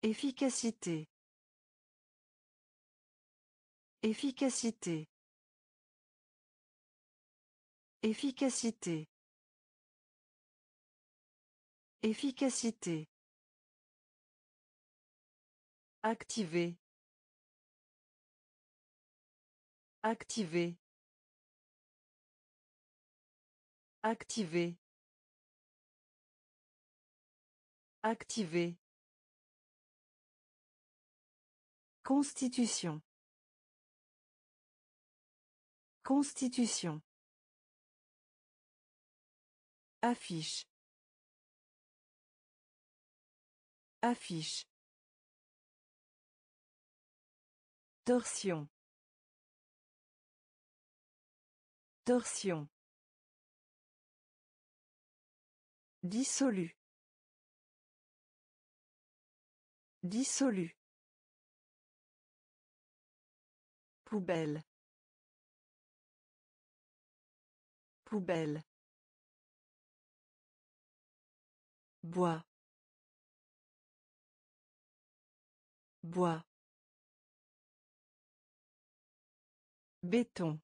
Efficacité. Efficacité. Efficacité. Efficacité. Activer. Activer. Activer. Activer. Constitution. Constitution. Affiche. Affiche. Torsion. Torsion. Dissolu. Dissolu. Poubelle. Poubelle. Bois. Bois. Béton.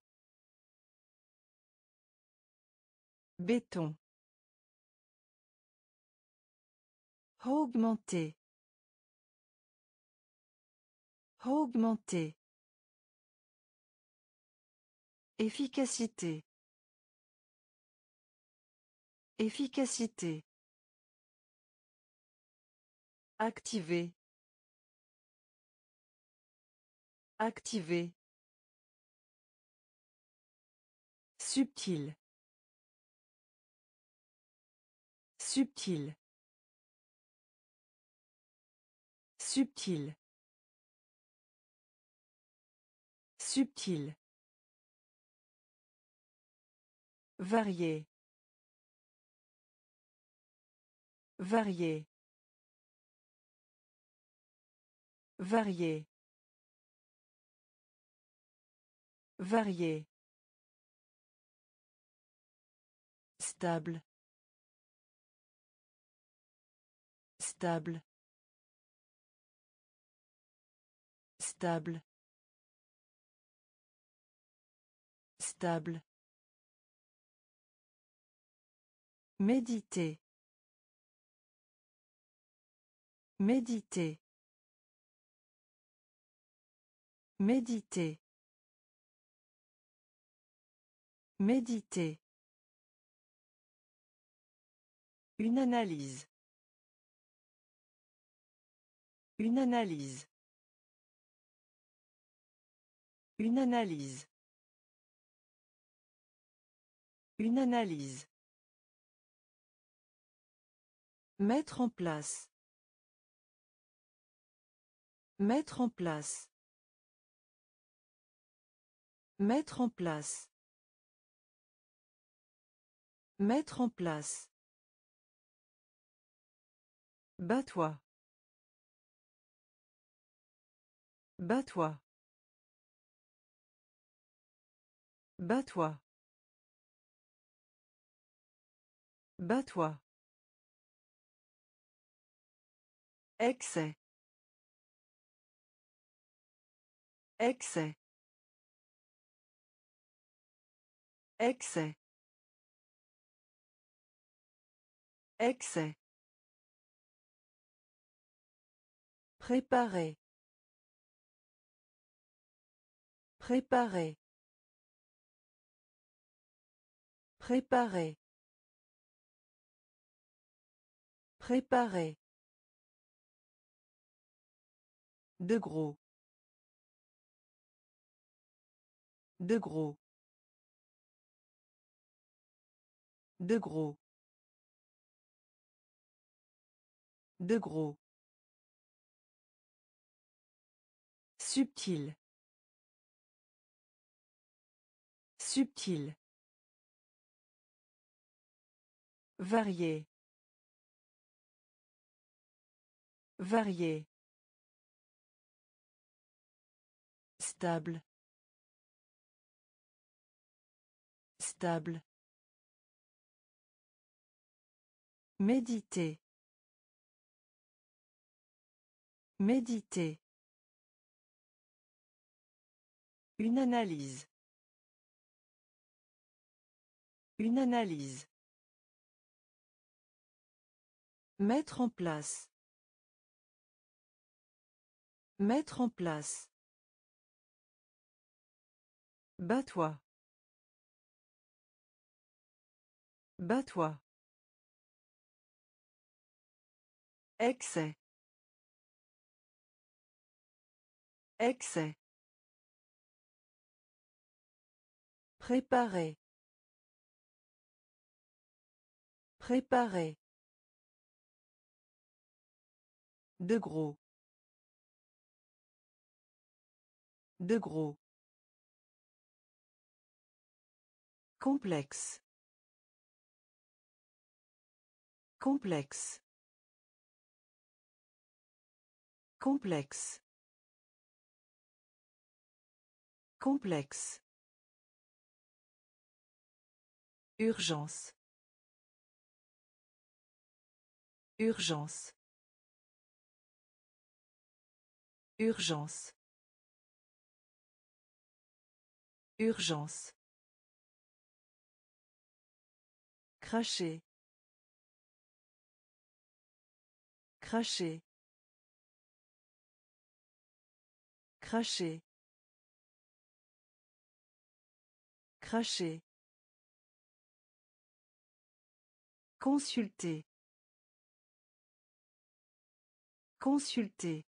Béton. Augmenter. Augmenter. Efficacité. Efficacité. Activer. Activer. Subtil. Subtil. Subtil. Subtil. Varié. Varié. Varié. Varié. Stable. Stable. Stable. Stable. Méditer. Méditer. Méditer. Méditer. Une analyse. Une analyse. Une analyse. Une analyse. Mettre en place. Mettre en place. Mettre en place. Mettre en place. Bats-toi. Bats-toi. Bats-toi. Bats-toi. Excès. Excès. Excès. Excès. Préparer. Préparer. Préparer. Préparer. De gros. De gros. De gros. De gros. Subtil. Subtil. Varié. Varié. Stable. Stable. Méditer. Méditer. Une analyse. Une analyse. Mettre en place. Mettre en place. Bats-toi. Bats-toi. Excès. Excès. Préparer. Préparer. De gros. De gros. Complexe. Complexe. Complexe. Complexe. Urgence. Urgence. Urgence. Urgence. Cracher. Cracher. Cracher. Cracher. Consulter. Consulter.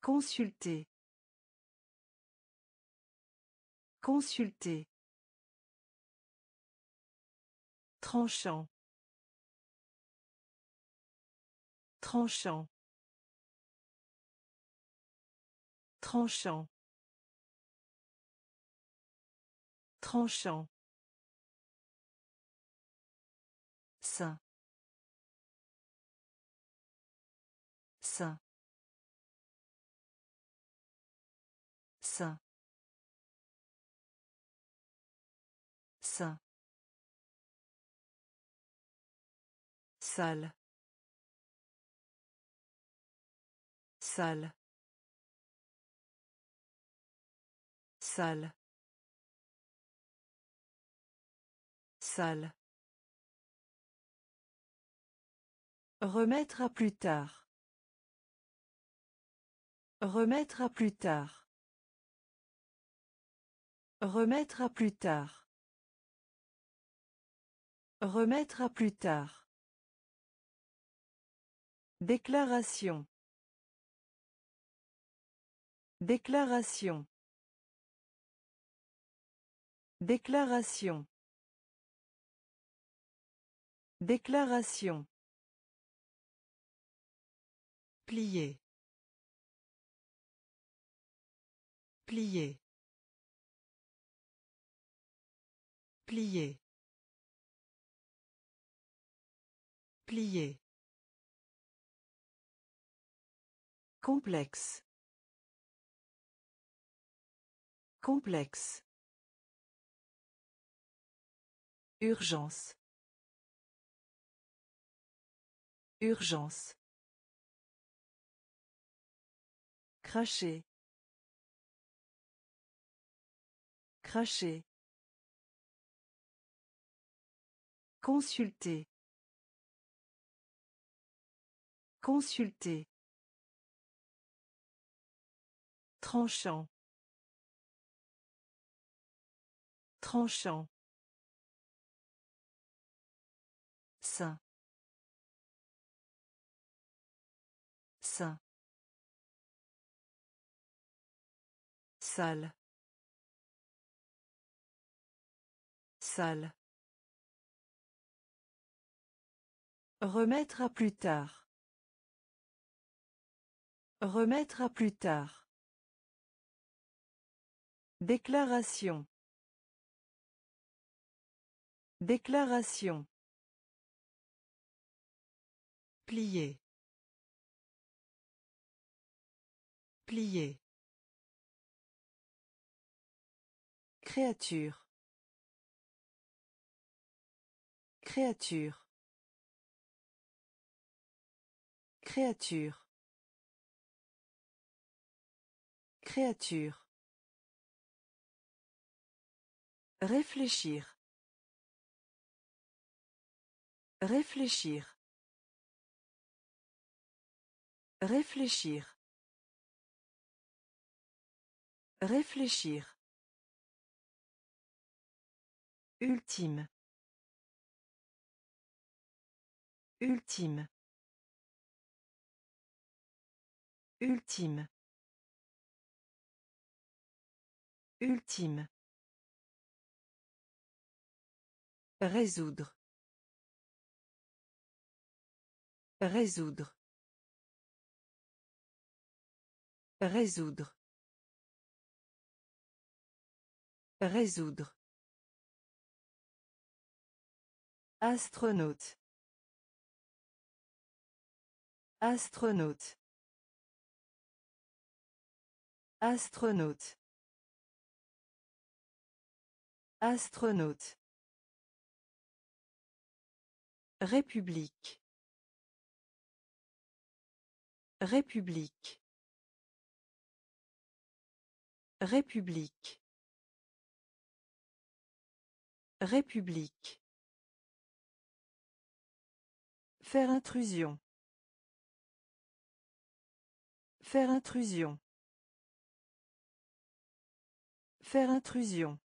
Consulter. Consulter. Tranchant. Tranchant. Tranchant. Tranchant. Saint. Saint. Saint. Saint. Salle. Salle. Salle. Salle. Remettre à plus tard. Remettre à plus tard. Remettre à plus tard. Remettre à plus tard. Déclaration. Déclaration. Déclaration. Déclaration. Plier. Plier. Plier. Plier. Complexe. Complexe. Urgence. Urgence. Cracher. Cracher. Consulter. Consulter. Tranchant. Tranchant. Saint. Saint. Salle. Salle. Remettre à plus tard. Remettre à plus tard. Déclaration. Déclaration. Plier. Plier. Créature. Créature. Créature. Créature. Réfléchir. Réfléchir. Réfléchir. Réfléchir. Ultime. Ultime. Ultime. Ultime. Résoudre. Résoudre. Résoudre. Résoudre. Astronaute. Astronaute. Astronaute. Astronaute. République. République. République. République. Faire intrusion. Faire intrusion. Faire intrusion.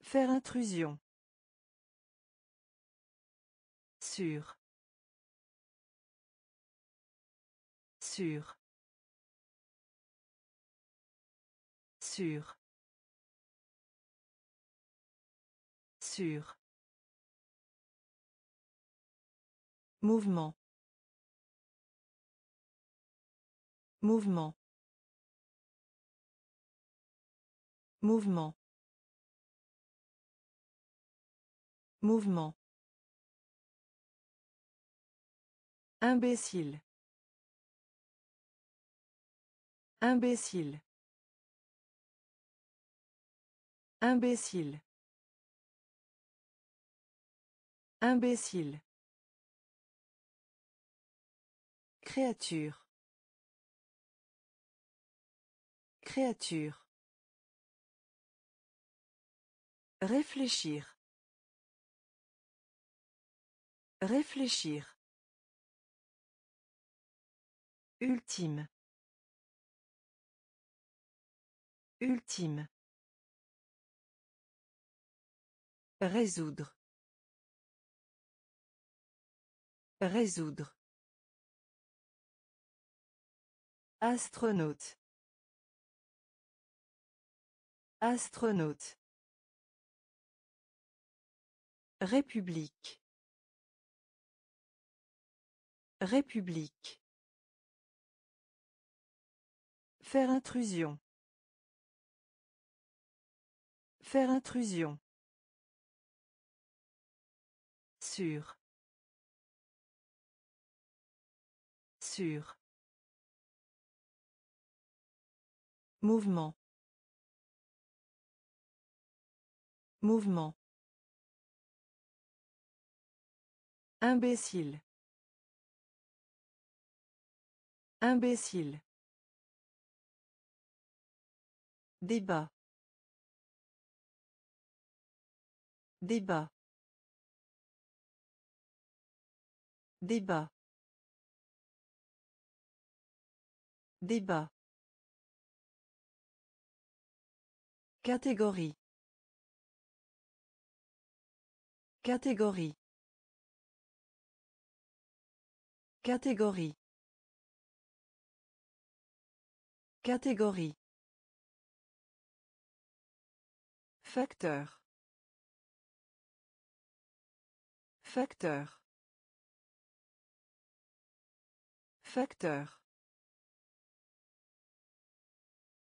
Faire intrusion. Sûr. Sûr. Sûr. Sûr. Mouvement. Mouvement. Mouvement. Mouvement. Imbécile. Imbécile. Imbécile. Imbécile. Créature. Créature. Réfléchir. Réfléchir. Ultime. Ultime. Résoudre. Résoudre. Astronaute. Astronaute. République. République. Faire intrusion. Faire intrusion. Sûr. Sûr. Mouvement. Mouvement. Imbécile. Imbécile. Débat. Débat. Débat. Débat. Catégorie. Catégorie. Catégorie. Catégorie. Facteur. Facteur. Facteur.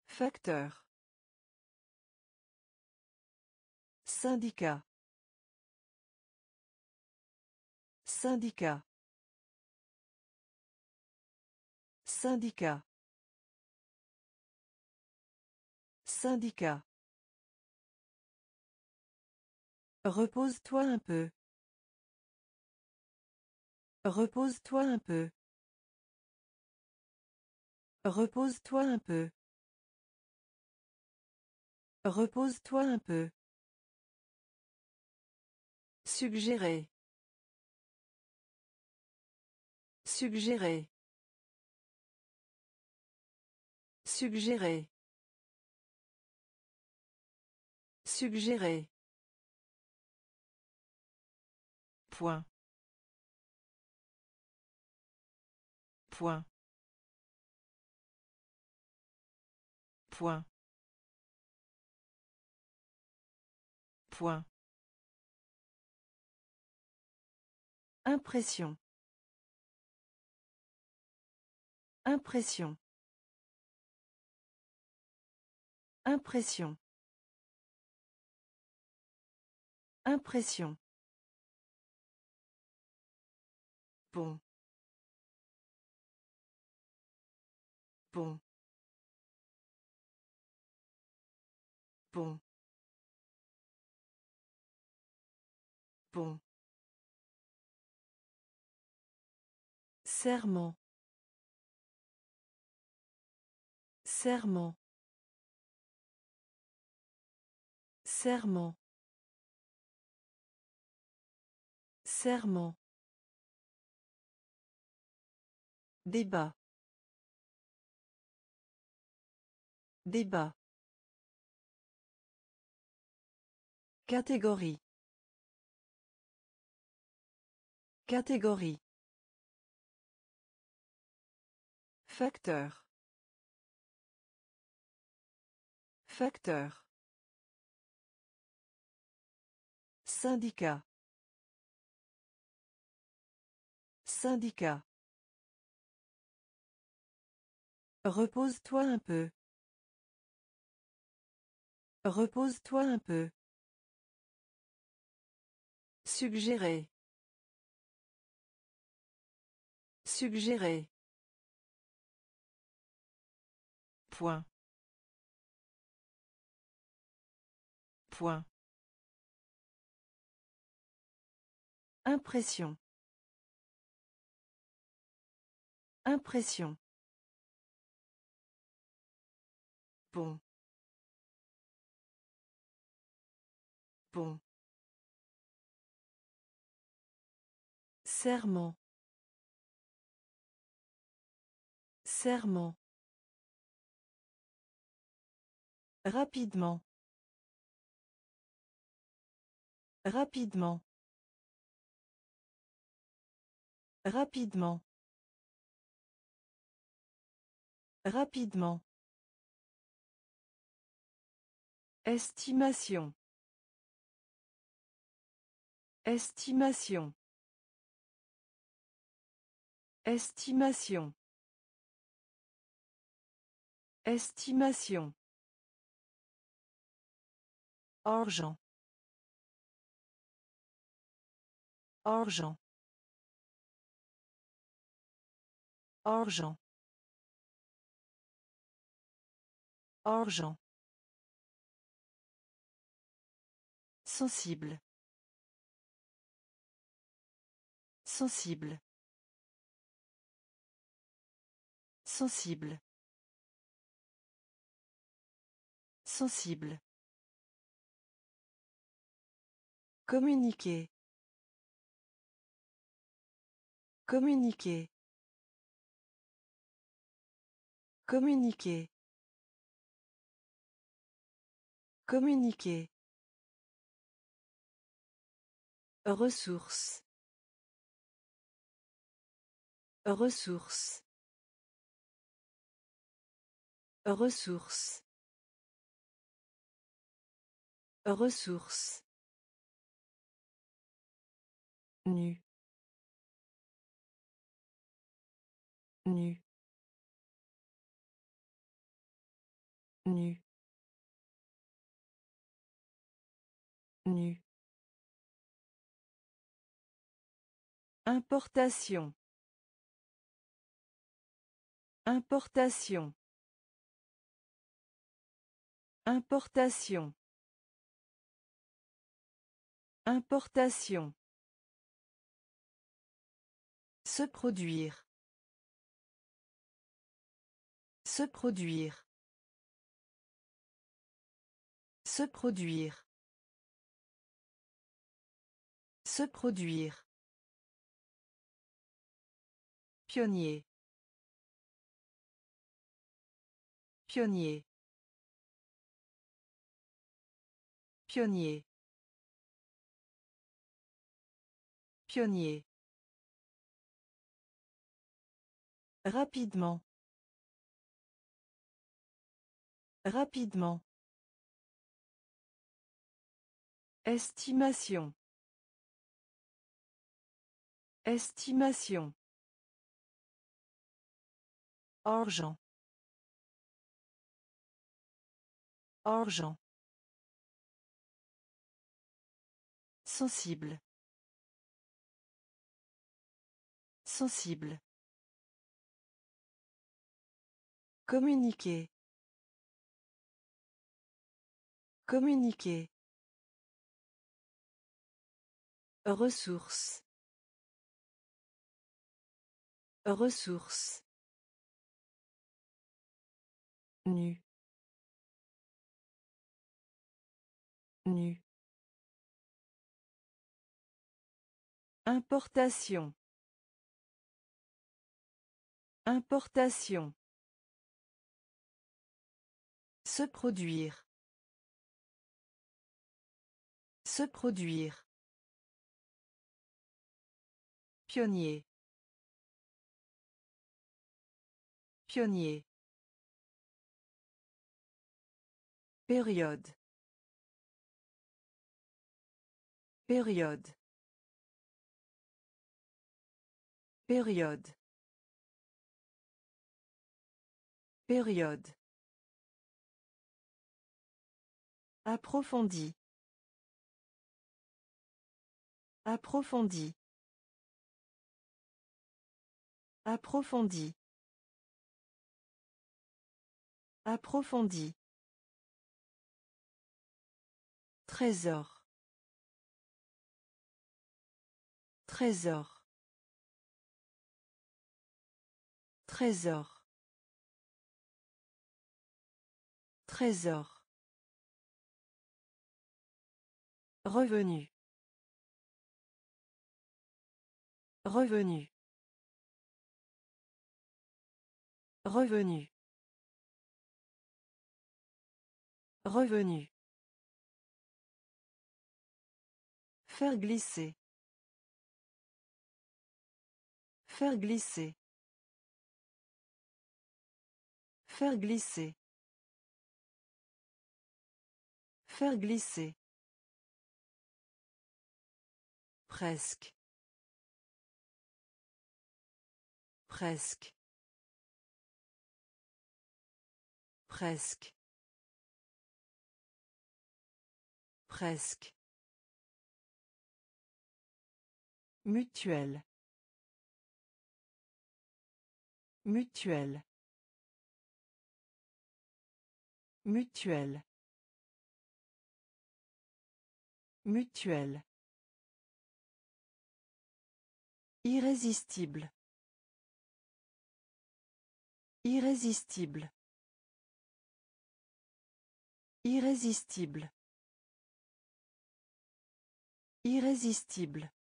Facteur. Syndicat. Syndicat. Syndicat. Syndicat. Repose-toi un peu. Repose-toi un peu. Repose-toi un peu. Repose-toi un peu. Suggérer. Suggérer. Suggérer. Suggérer. Point. Point. Point. Impression. Impression. Impression. Impression. Pont. Pont. Pont. Pont. Serment. Serment. Serment. Serment. Débat. Débat. Catégorie. Catégorie. Facteur. Facteur. Syndicat. Syndicat. Repose-toi un peu. Repose-toi un peu. Suggérer. Suggérer. Point. Point. Impression. Impression. Pont. Serment. Serment. Rapidement. Rapidement. Rapidement. Rapidement. Estimation. Estimation. Estimation. Estimation. Argent. Argent. Argent. Argent. Sensible. Sensible. Sensible. Sensible. Communiquer. Communiquer. Communiquer. Communiquer. Ressources. Ressources. Ressources. Ressources. Nu. Nu. Nu. Nu. Importation. Importation. Importation. Importation. Se produire. Se produire. Se produire. Se produire. Pionnier. Pionnier. Pionnier. Pionnier. Rapidement. Rapidement. Estimation. Estimation. Argent. Argent. Sensible. Sensible. Communiquer. Communiquer. Ressources. Ressources. Nu. Nu. Importation. Importation. Se produire. Se produire. Pionnier. Pionnier. Période. Période. Période. Période. Approfondi. Approfondi. Approfondi. Approfondi. Trésor. Trésor. Trésor. Trésor. Revenu. Revenu. Revenu. Revenu. Faire glisser. Faire glisser. Faire glisser. Faire glisser. Presque. Presque. Presque. Presque. Mutuelle. Mutuelle. Mutuelle. Mutuelle. Irrésistible. Irrésistible. Irrésistible. Irrésistible.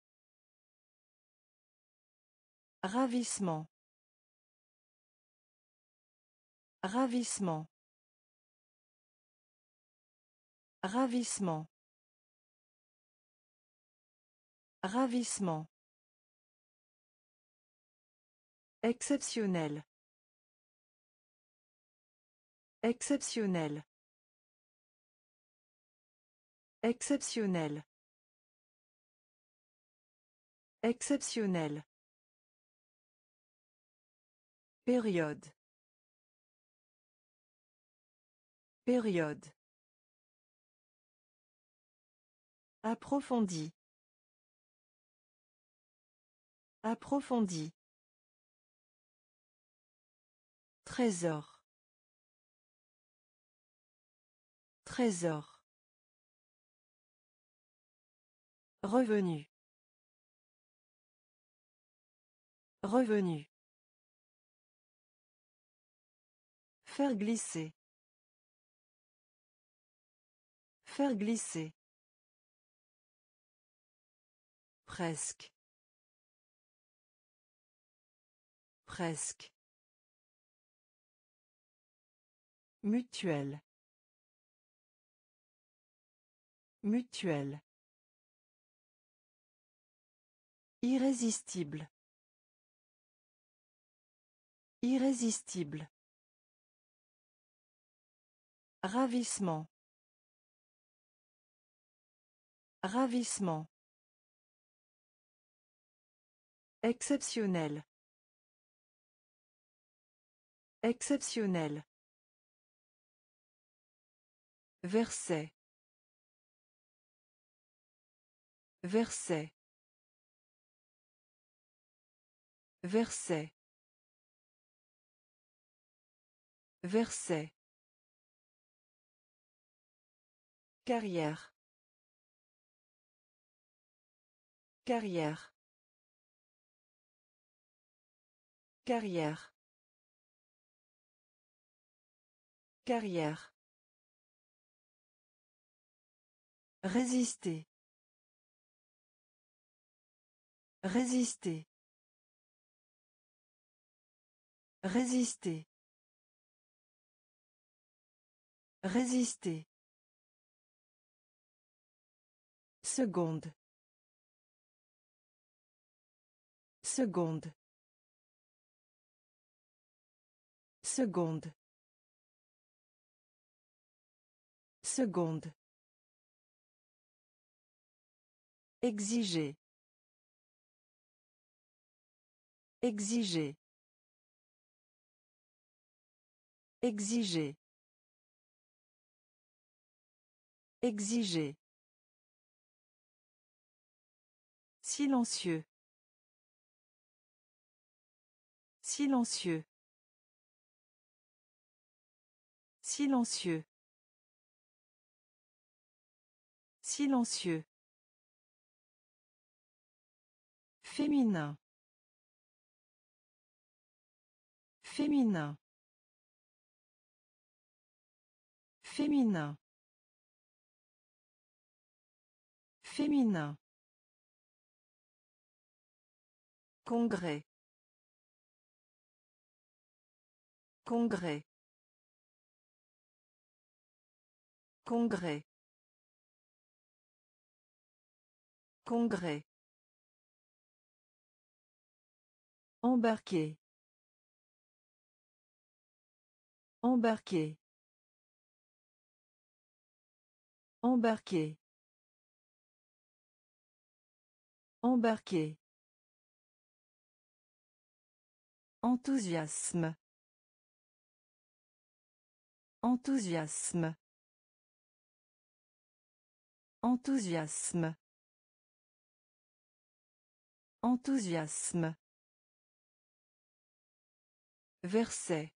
Ravissement. Ravissement. Ravissement. Ravissement. Exceptionnel. Exceptionnel. Exceptionnel. Exceptionnel. Période. Période. Approfondi. Approfondi. Trésor. Trésor. Revenu. Revenu. Faire glisser. Faire glisser. Presque. Presque. Mutuelle. Mutuelle. Irrésistible. Irrésistible. Ravissement. Ravissement. Exceptionnel. Exceptionnel. Verset. Verset. Verset. Verset. Carrière. Carrière. Carrière. Carrière. Résister. Résister. Résister. Résister. Seconde. Seconde. Seconde. Seconde. Exiger. Exiger. Exiger. Exiger. Silencieux. Silencieux. Silencieux. Silencieux. Féminin. Féminin. Féminin. Féminin. Congrès. Congrès. Congrès. Congrès. Embarquer. Embarquer. Embarquer. Embarquer. Enthousiasme. Enthousiasme. Enthousiasme. Enthousiasme. Verset.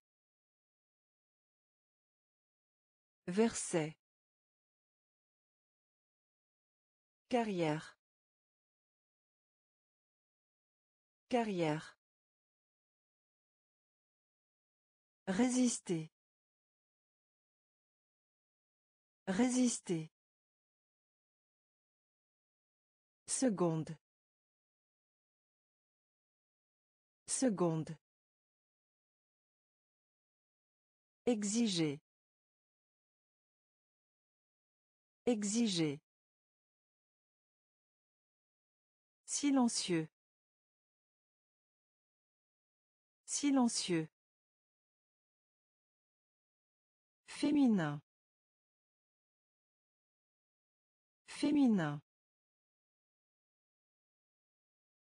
Verset. Carrière. Carrière. Résister. Résister. Seconde. Seconde. Exiger. Exiger. Silencieux. Silencieux. Féminin. Féminin.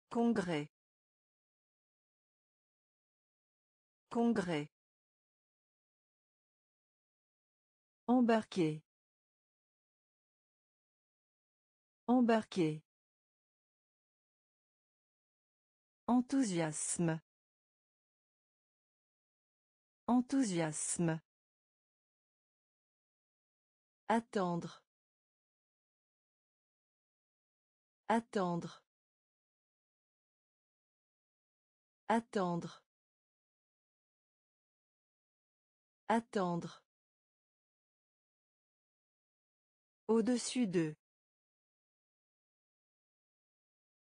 Congrès. Congrès. Embarquer. Embarquer. Enthousiasme. Enthousiasme. Attendre. Attendre. Attendre. Attendre. Au-dessus d'eux.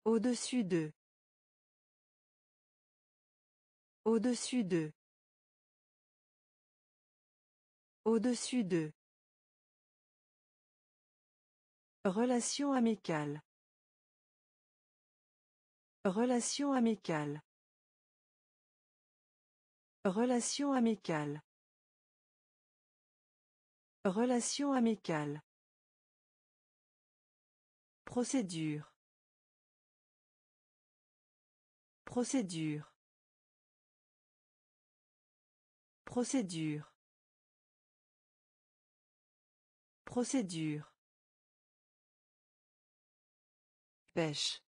Au-dessus d'eux. Au-dessus d'eux. Au-dessus d'eux. Relation amicale. Relation amicale. Relation amicale. Relation amicale. Procédure. Procédure. Procédure. Procédure. Pêche.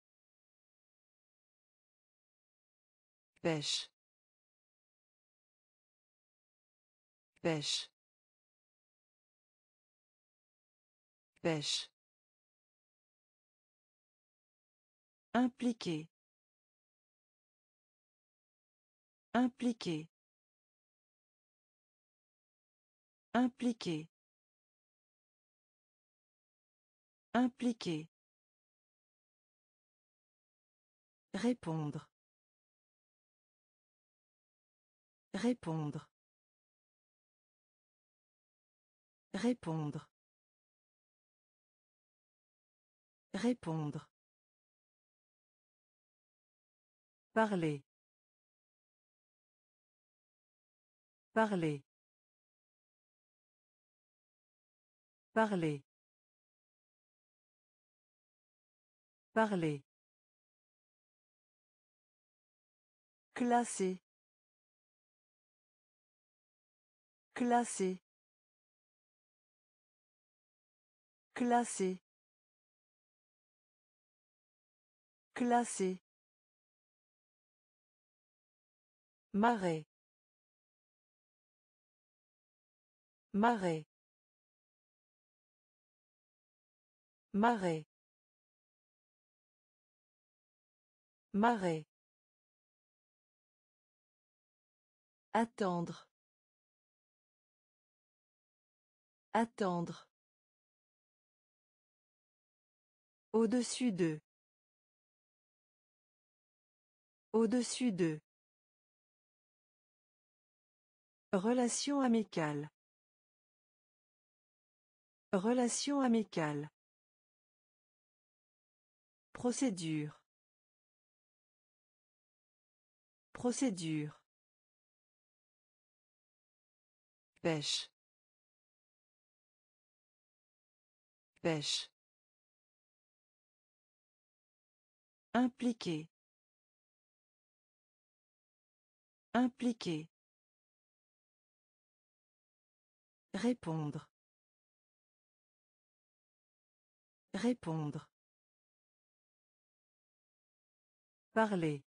Pêche. Pêche. Pêche. Impliqué. Impliqué. Impliqué. Impliqué. Répondre. Répondre. Répondre. Répondre. Parler. Parler. Parler. Parler. Classé. Classé. Classé. Classé. Marais. Marais. Marais. Marais. Attendre. Attendre. Au-dessus d'eux. Au-dessus d'eux. Relation amicale. Relation amicale. Procédure. Procédure. Pêche. Pêche. Impliqué. Impliqué. Répondre. Répondre. Parler.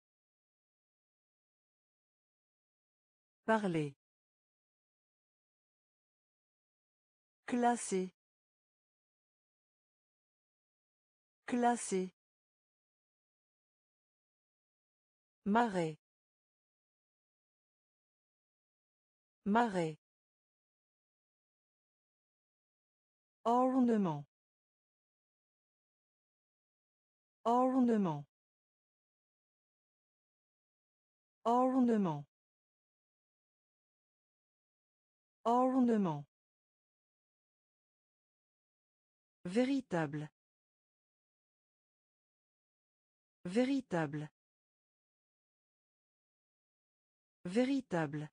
Parler. Classé. Classé. Marais. Marais. Ornement. Ornement. Ornement. Ornement. Véritable. Véritable. Véritable.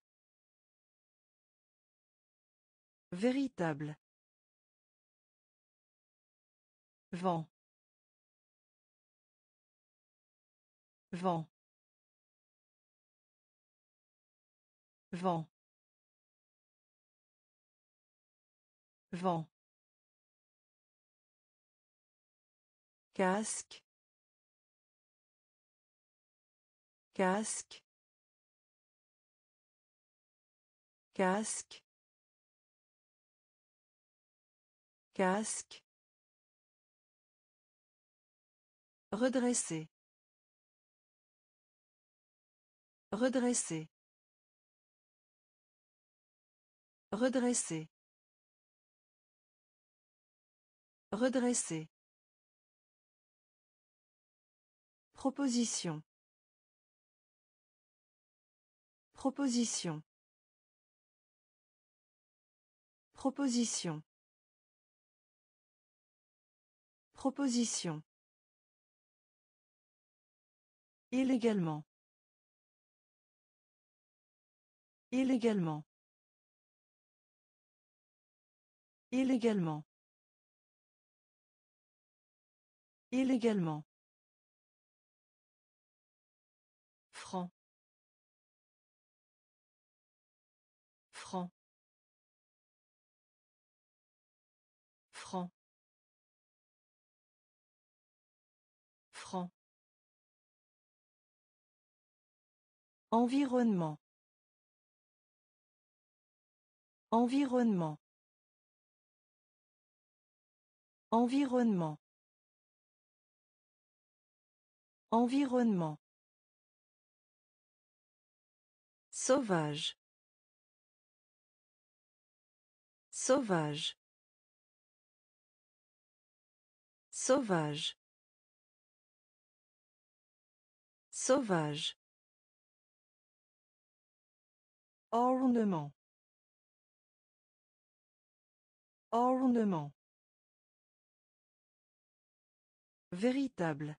Véritable. Vent. Vent. Vent. Vent. Casque. Casque. Casque. Casque. Redresser. Redresser. Redresser. Redresser. Proposition. Proposition. Proposition. Proposition. Illégalement. Illégalement. Illégalement. Illégalement. Environnement. Environnement. Environnement. Environnement. Sauvage. Sauvage. Sauvage. Sauvage. Ornement. Ornement. Véritable.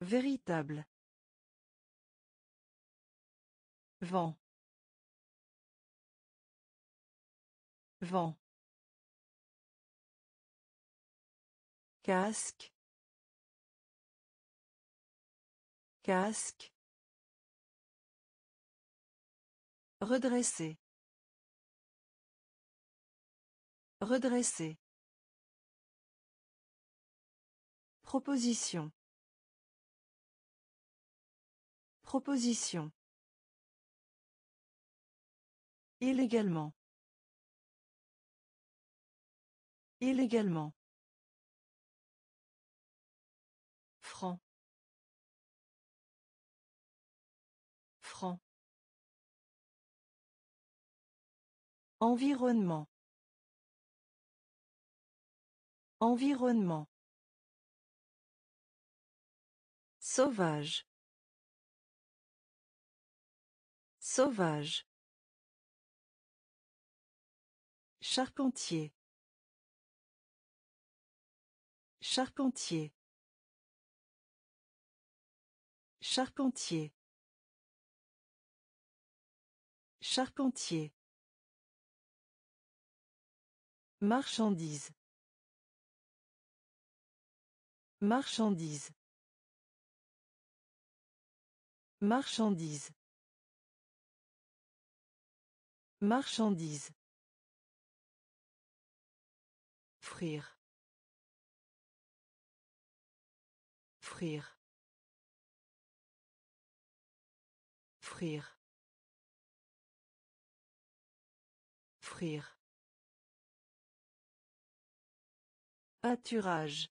Véritable. Vent. Vent. Casque. Casque. Redresser. Redresser. Proposition. Proposition. Illégalement. Illégalement. Environnement. Environnement. Sauvage. Sauvage. Charpentier. Charpentier. Charpentier. Charpentier. Marchandise. Marchandise. Marchandise. Marchandise. Frire. Frire. Frire. Frire. Pâturage.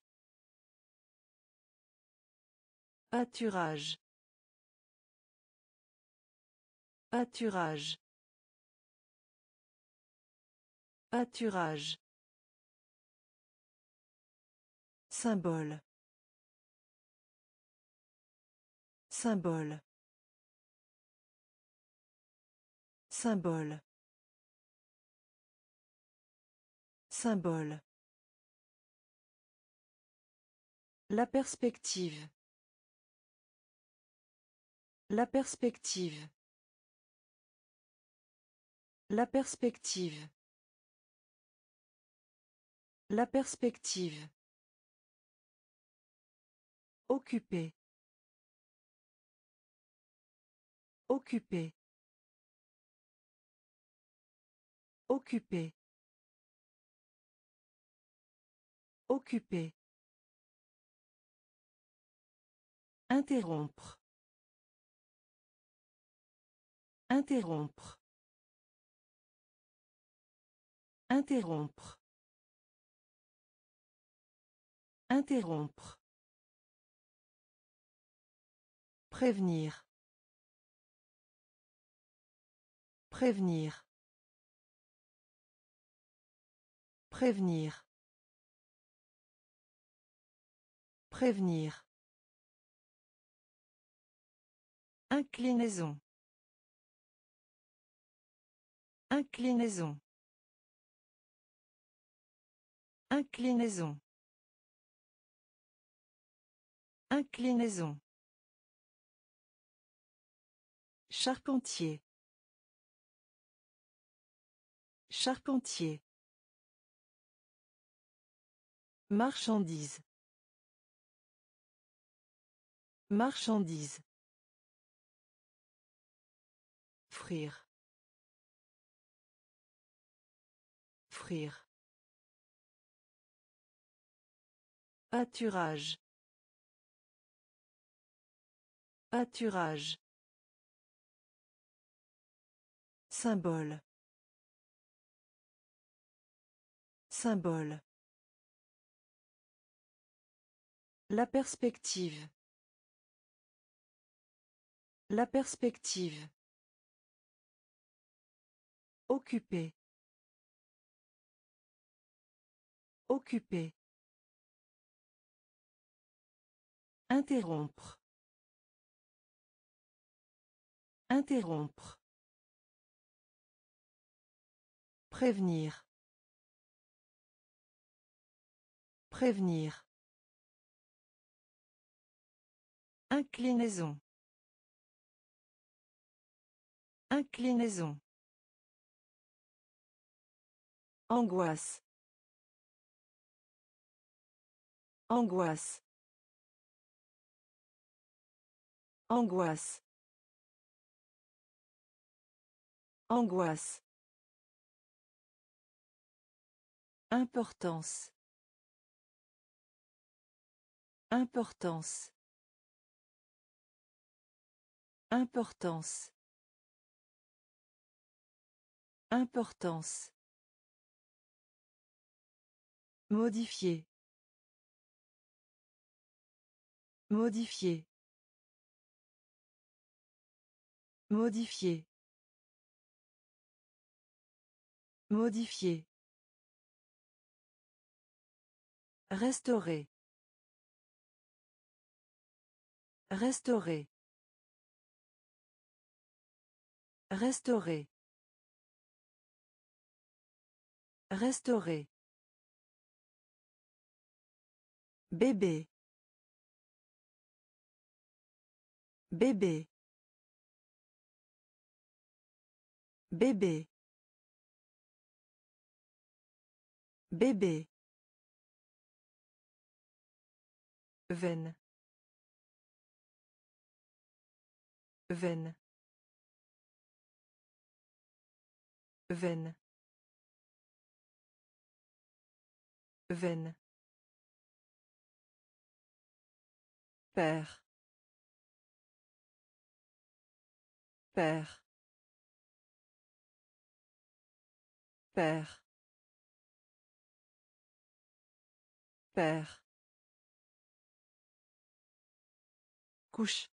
Pâturage. Pâturage. Pâturage. Symbole. Symbole. Symbole. Symbole. La perspective. La perspective. La perspective. La perspective. Occupé. Occupé. Occupé. Occupé. Interrompre. Interrompre. Interrompre. Interrompre. Prévenir. Prévenir. Prévenir. Prévenir. Inclinaison. Inclinaison. Inclinaison. Inclinaison. Charpentier. Charpentier. Marchandise. Marchandise. Frire. Frire. Pâturage. Pâturage. Symbole. Symbole. La perspective. La perspective. Occupé. Occupé. Interrompre. Interrompre. Prévenir. Prévenir. Inclinaison. Inclinaison. Angoisse. Angoisse. Angoisse. Angoisse. Importance. Importance. Importance. Importance. Modifier. Modifier. Modifier. Modifier. Restaurer. Restaurer. Restaurer. Restaurer. Bébé. Bébé. Bébé. Bébé. Veine. Veine. Veine. Veine. Père. Père. Père. Père. Couche.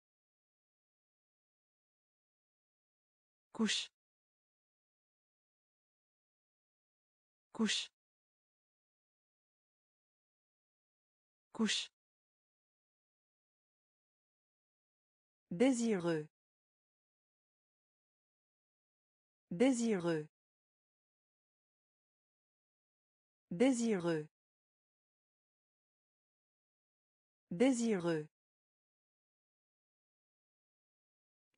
Couche. Couche. Couche. Désireux. Désireux. Désireux. Désireux.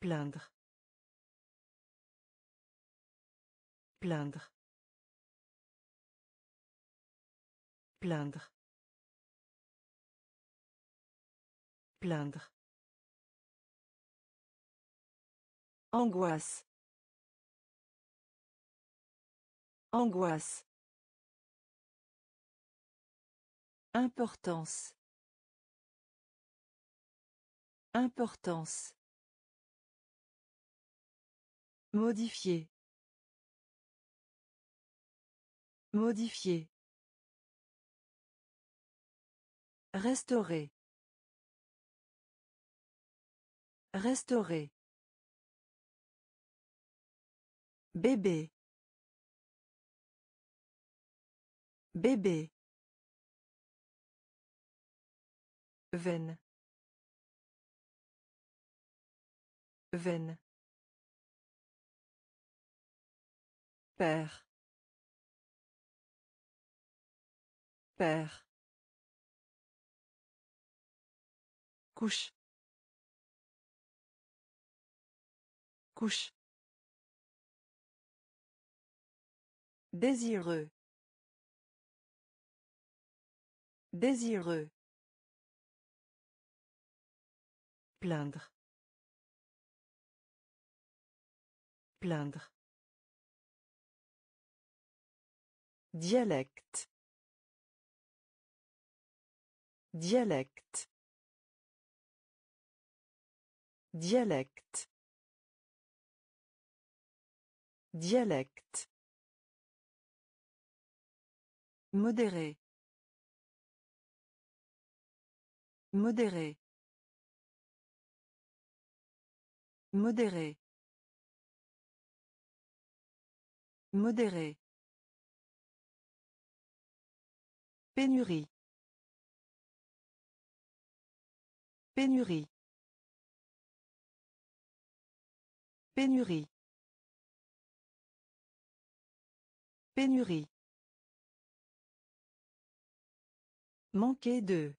Plaindre. Plaindre. Plaindre. Plaindre. Angoisse. Angoisse. Importance. Importance. Modifier. Modifier. Restaurer. Restaurer. Bébé. Bébé. Veine. Veine. Père. Père. Couche. Couche. Désireux. Désireux. Plaindre. Plaindre. Dialecte. Dialecte. Dialecte. Dialecte. Modéré. Modéré. Modéré. Modéré. Pénurie. Pénurie. Pénurie. Pénurie. Manquer de.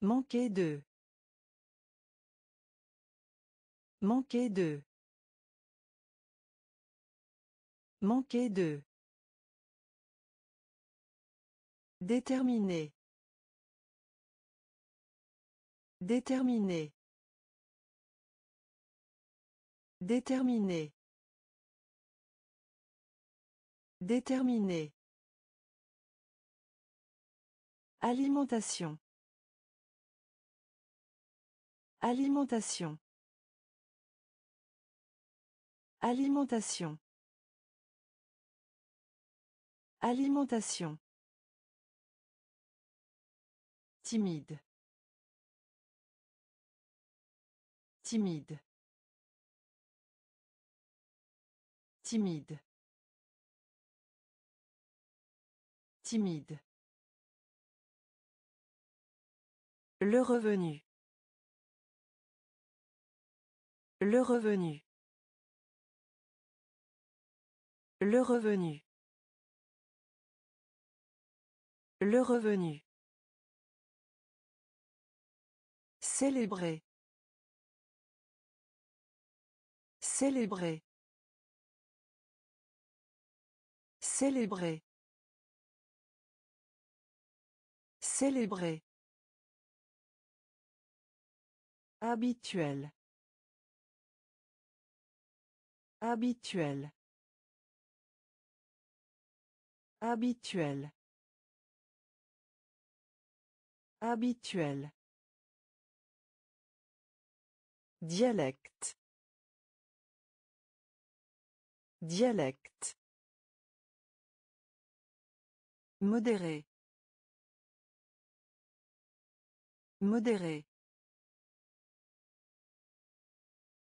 Manquer de. Manquer de. Manquer de. Déterminer. Déterminer. Déterminer. Déterminer. Alimentation. Alimentation. Alimentation. Alimentation. Timide. Timide. Timide. Timide. Le revenu. Le revenu. Le revenu. Le revenu. Célébrer. Célébrer. Célébrer. Célébrer. Habituel. Habituel. Habituel. Habituel. Dialecte. Dialecte. Modéré. Modéré.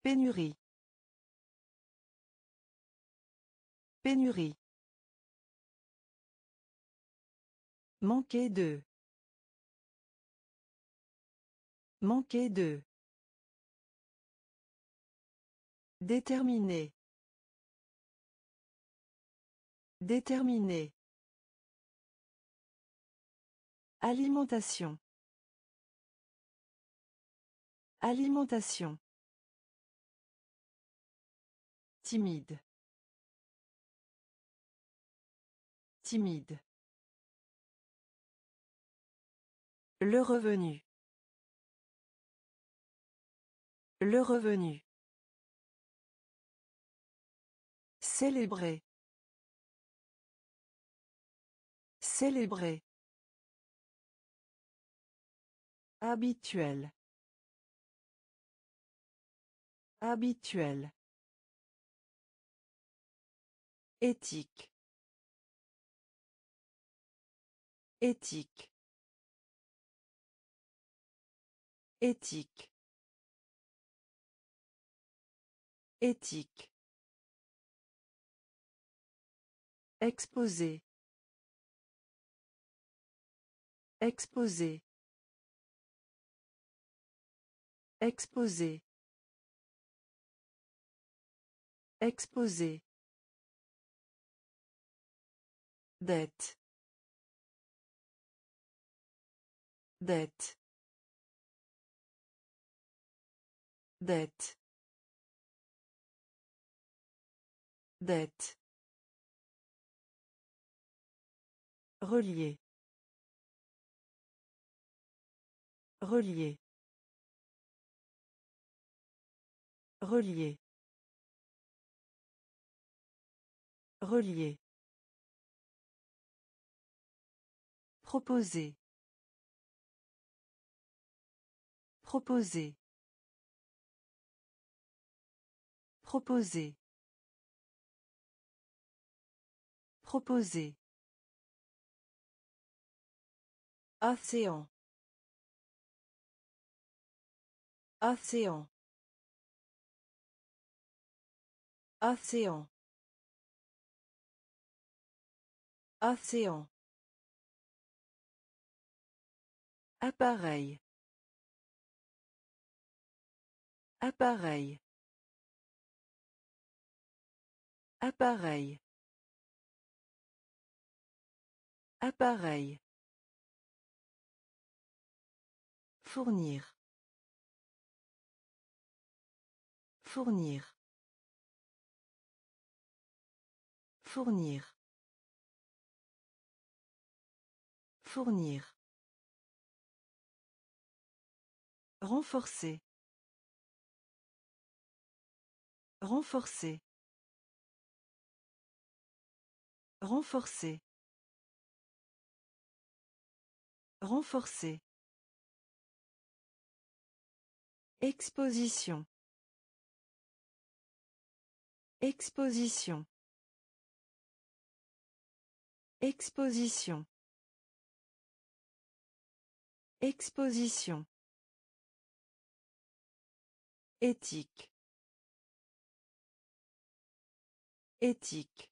Pénurie. Pénurie. Manquer de. Manquer de. Déterminer. Déterminer. Alimentation. Alimentation. Timide. Timide. Le revenu. Le revenu. Célébrer. Célébrer. Habituel. Habituel. Éthique. Éthique. Éthique. Éthique. Exposé. Exposé. Exposé. Exposé. Dette. Dette. Dette. Dette. Relier. Relier. Relier. Relier. Proposer. Proposer. Proposer. Proposer. Océan. Océan. Océan. Océan. Appareil. Appareil. Appareil. Appareil. Fournir. Fournir. Fournir. Fournir. Renforcer. Renforcer. Renforcer. Renforcer. Exposition. Exposition. Exposition. Exposition. Éthique. Éthique.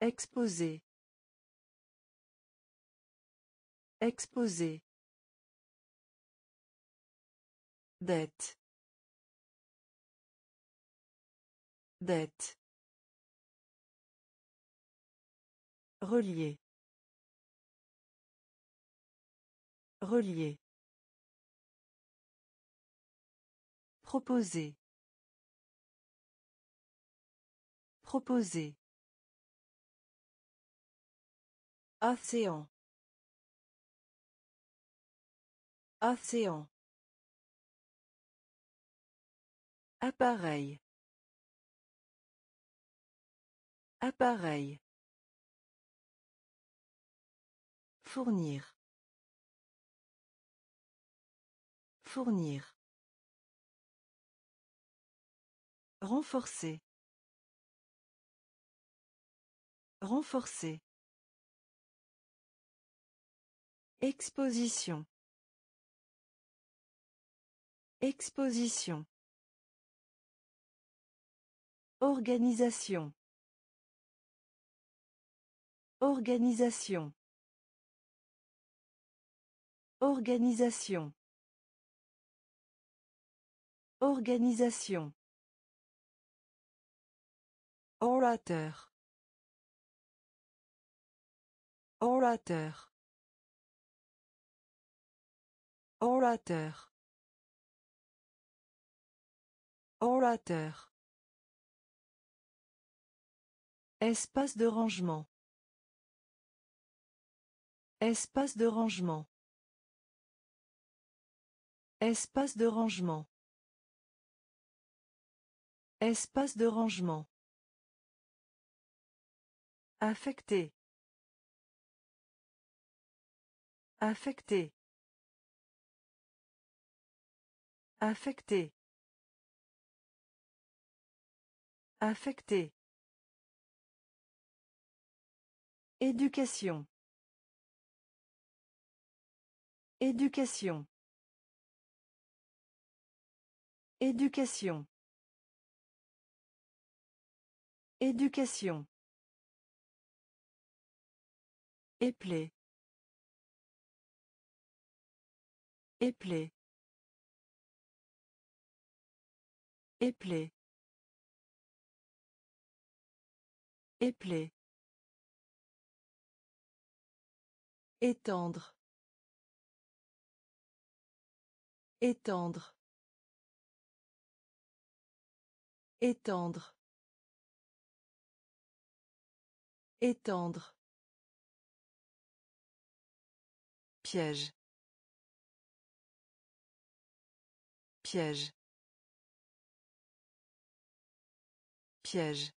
Exposé. Exposé. Dette. Dette. Relier. Relier. Proposer. Proposer. Océan. Océan. Appareil. Appareil. Fournir. Fournir. Renforcer. Renforcer. Exposition. Exposition. Organisation. Organisation. Organisation. Organisation. Orateur. Orateur. Orateur. Orateur. Espace de rangement. Espace de rangement. Espace de rangement. Espace de rangement. Affecté. Affecté. Affecté. Affecté. Éducation. Éducation. Éducation. Éducation. Éplé. Éplé. Éplé. Éplé. Étendre. Étendre. Étendre. Étendre. Piège. Piège. Piège.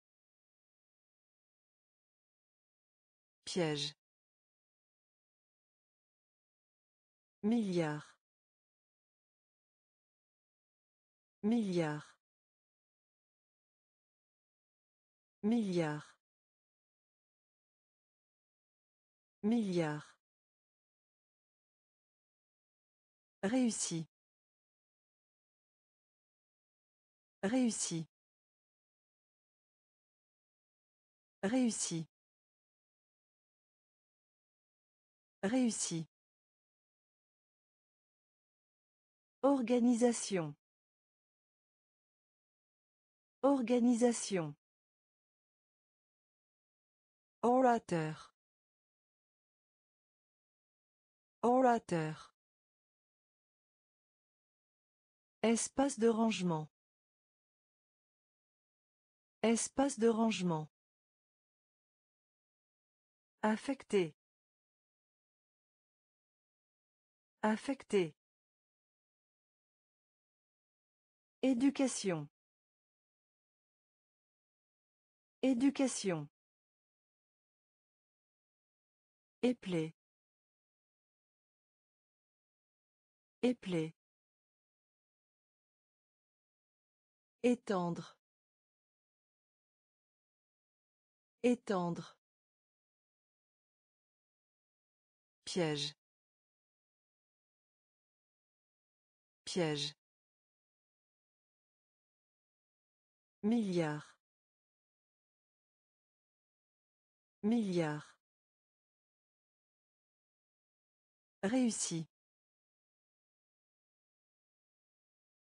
Piège. Milliard. Milliard. Milliard. Milliard. Réussi. Réussi. Réussi. Réussi. Organisation. Organisation. Orateur. Orateur. Espace de rangement. Espace de rangement. Affecté. Affecté. Éducation. Éducation. Éplé. Éplé. Étendre. Étendre. Piège. Piège. Milliard. Milliard. Réussi.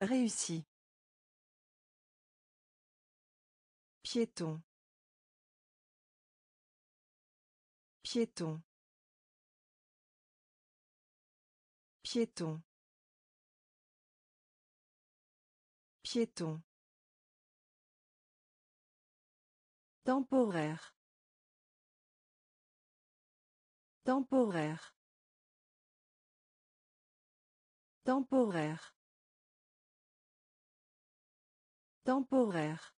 Réussi. Piéton. Piéton. Piéton. Piéton. Temporaire. Temporaire. Temporaire. Temporaire.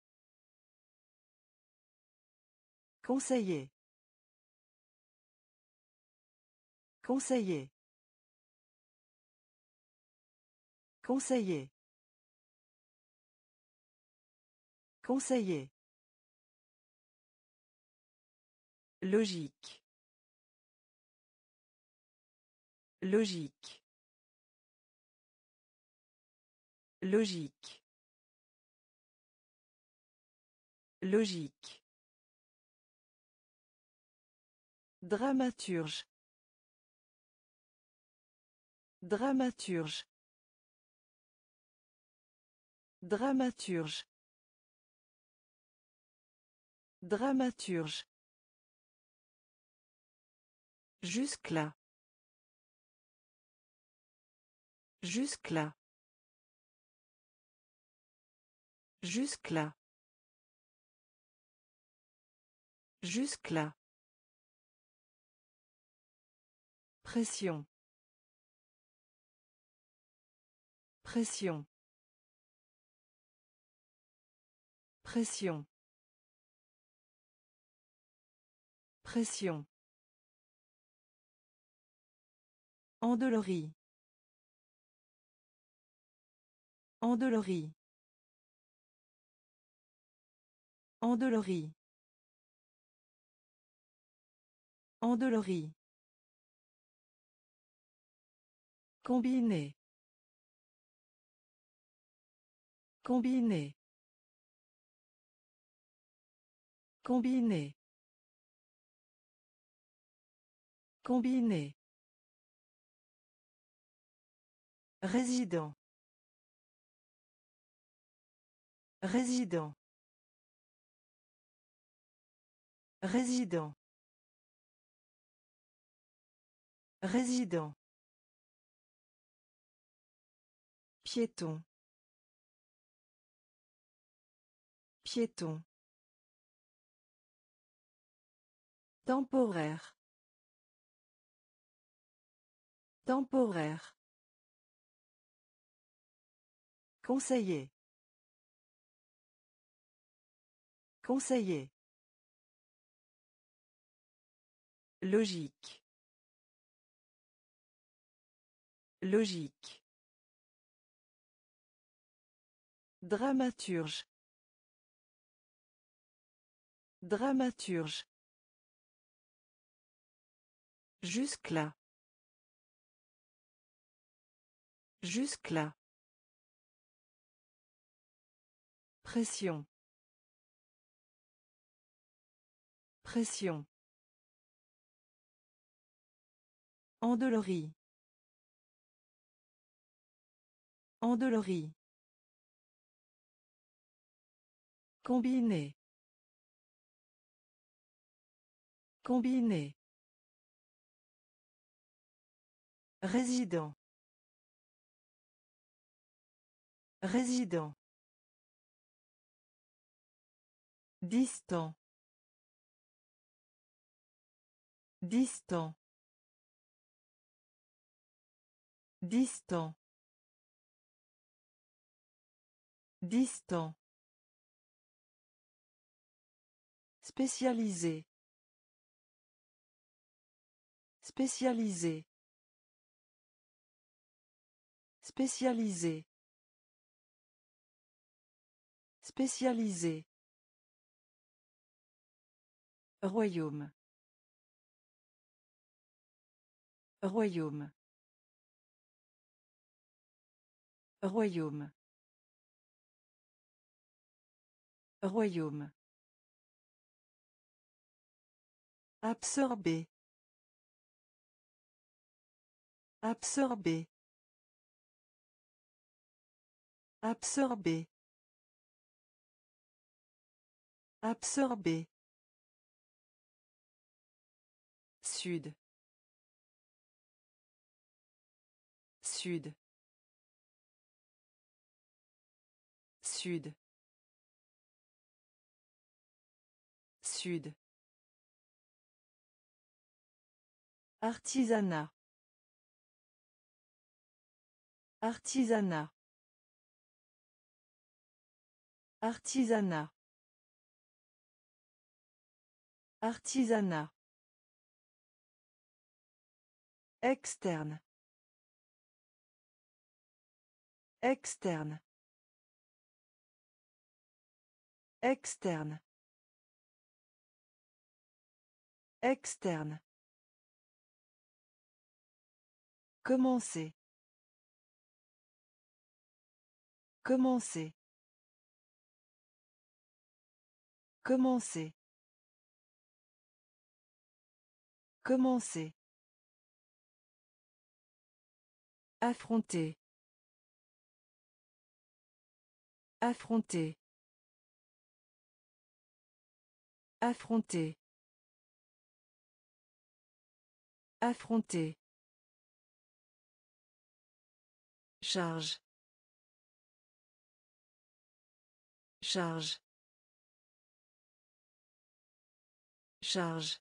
Conseiller. Conseiller. Conseiller. Conseiller. Logique. Logique. Logique. Logique. Dramaturge. Dramaturge. Dramaturge. Dramaturge. Jusque-là. Jusque-là. Jusque-là. Jusque-là. Pression. Pression. Pression. Pression. Endolorie. Endolorie. Endolorie. Endolori. Combiné. Combiné. Combiné. Combiné. Résident. Résident. Résident. Résident. Piéton. Piéton. Temporaire. Temporaire. Conseiller. Conseiller. Logique. Logique. Dramaturge. Dramaturge. Jusque-là. Jusque-là. Pression. Pression. Endolorie. Endolorie. Combiné. Combiné. Résident. Résident. Distant. Distant. Distant. Distant. Spécialisé. Spécialisé. Spécialisé. Spécialisé. Royaume. Royaume. Royaume. Royaume. Absorber. Absorber. Absorber. Absorber. Sud. Sud. Sud. Sud. Artisanat. Artisanat. Artisanat. Artisanat. Externe. Externe. Externe. Externe. Commencer. Commencer. Commencer. Commencer. Affronter. Affronter. Affronter. Affronter. Charge. Charge. Charge.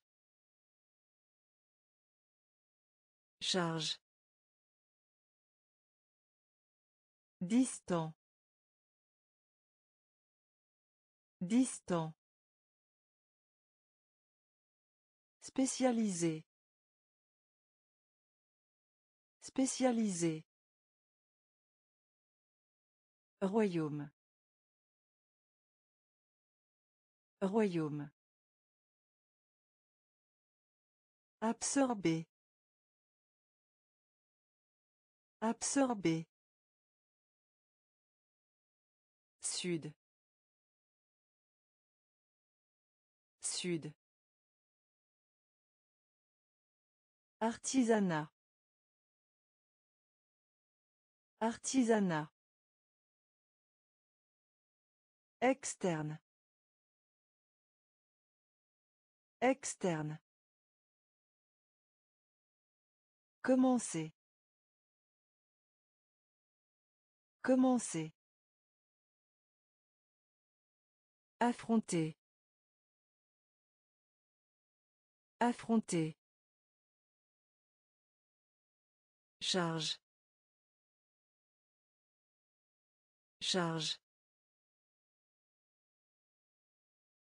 Charge. Distant. Distant. Spécialisé. Spécialisé. Royaume. Royaume. Absorber. Absorber. Sud. Sud. Artisanat. Artisanat. Externe. Externe. Commencer. Commencer. Affronter. Affronter. Charge. Charge.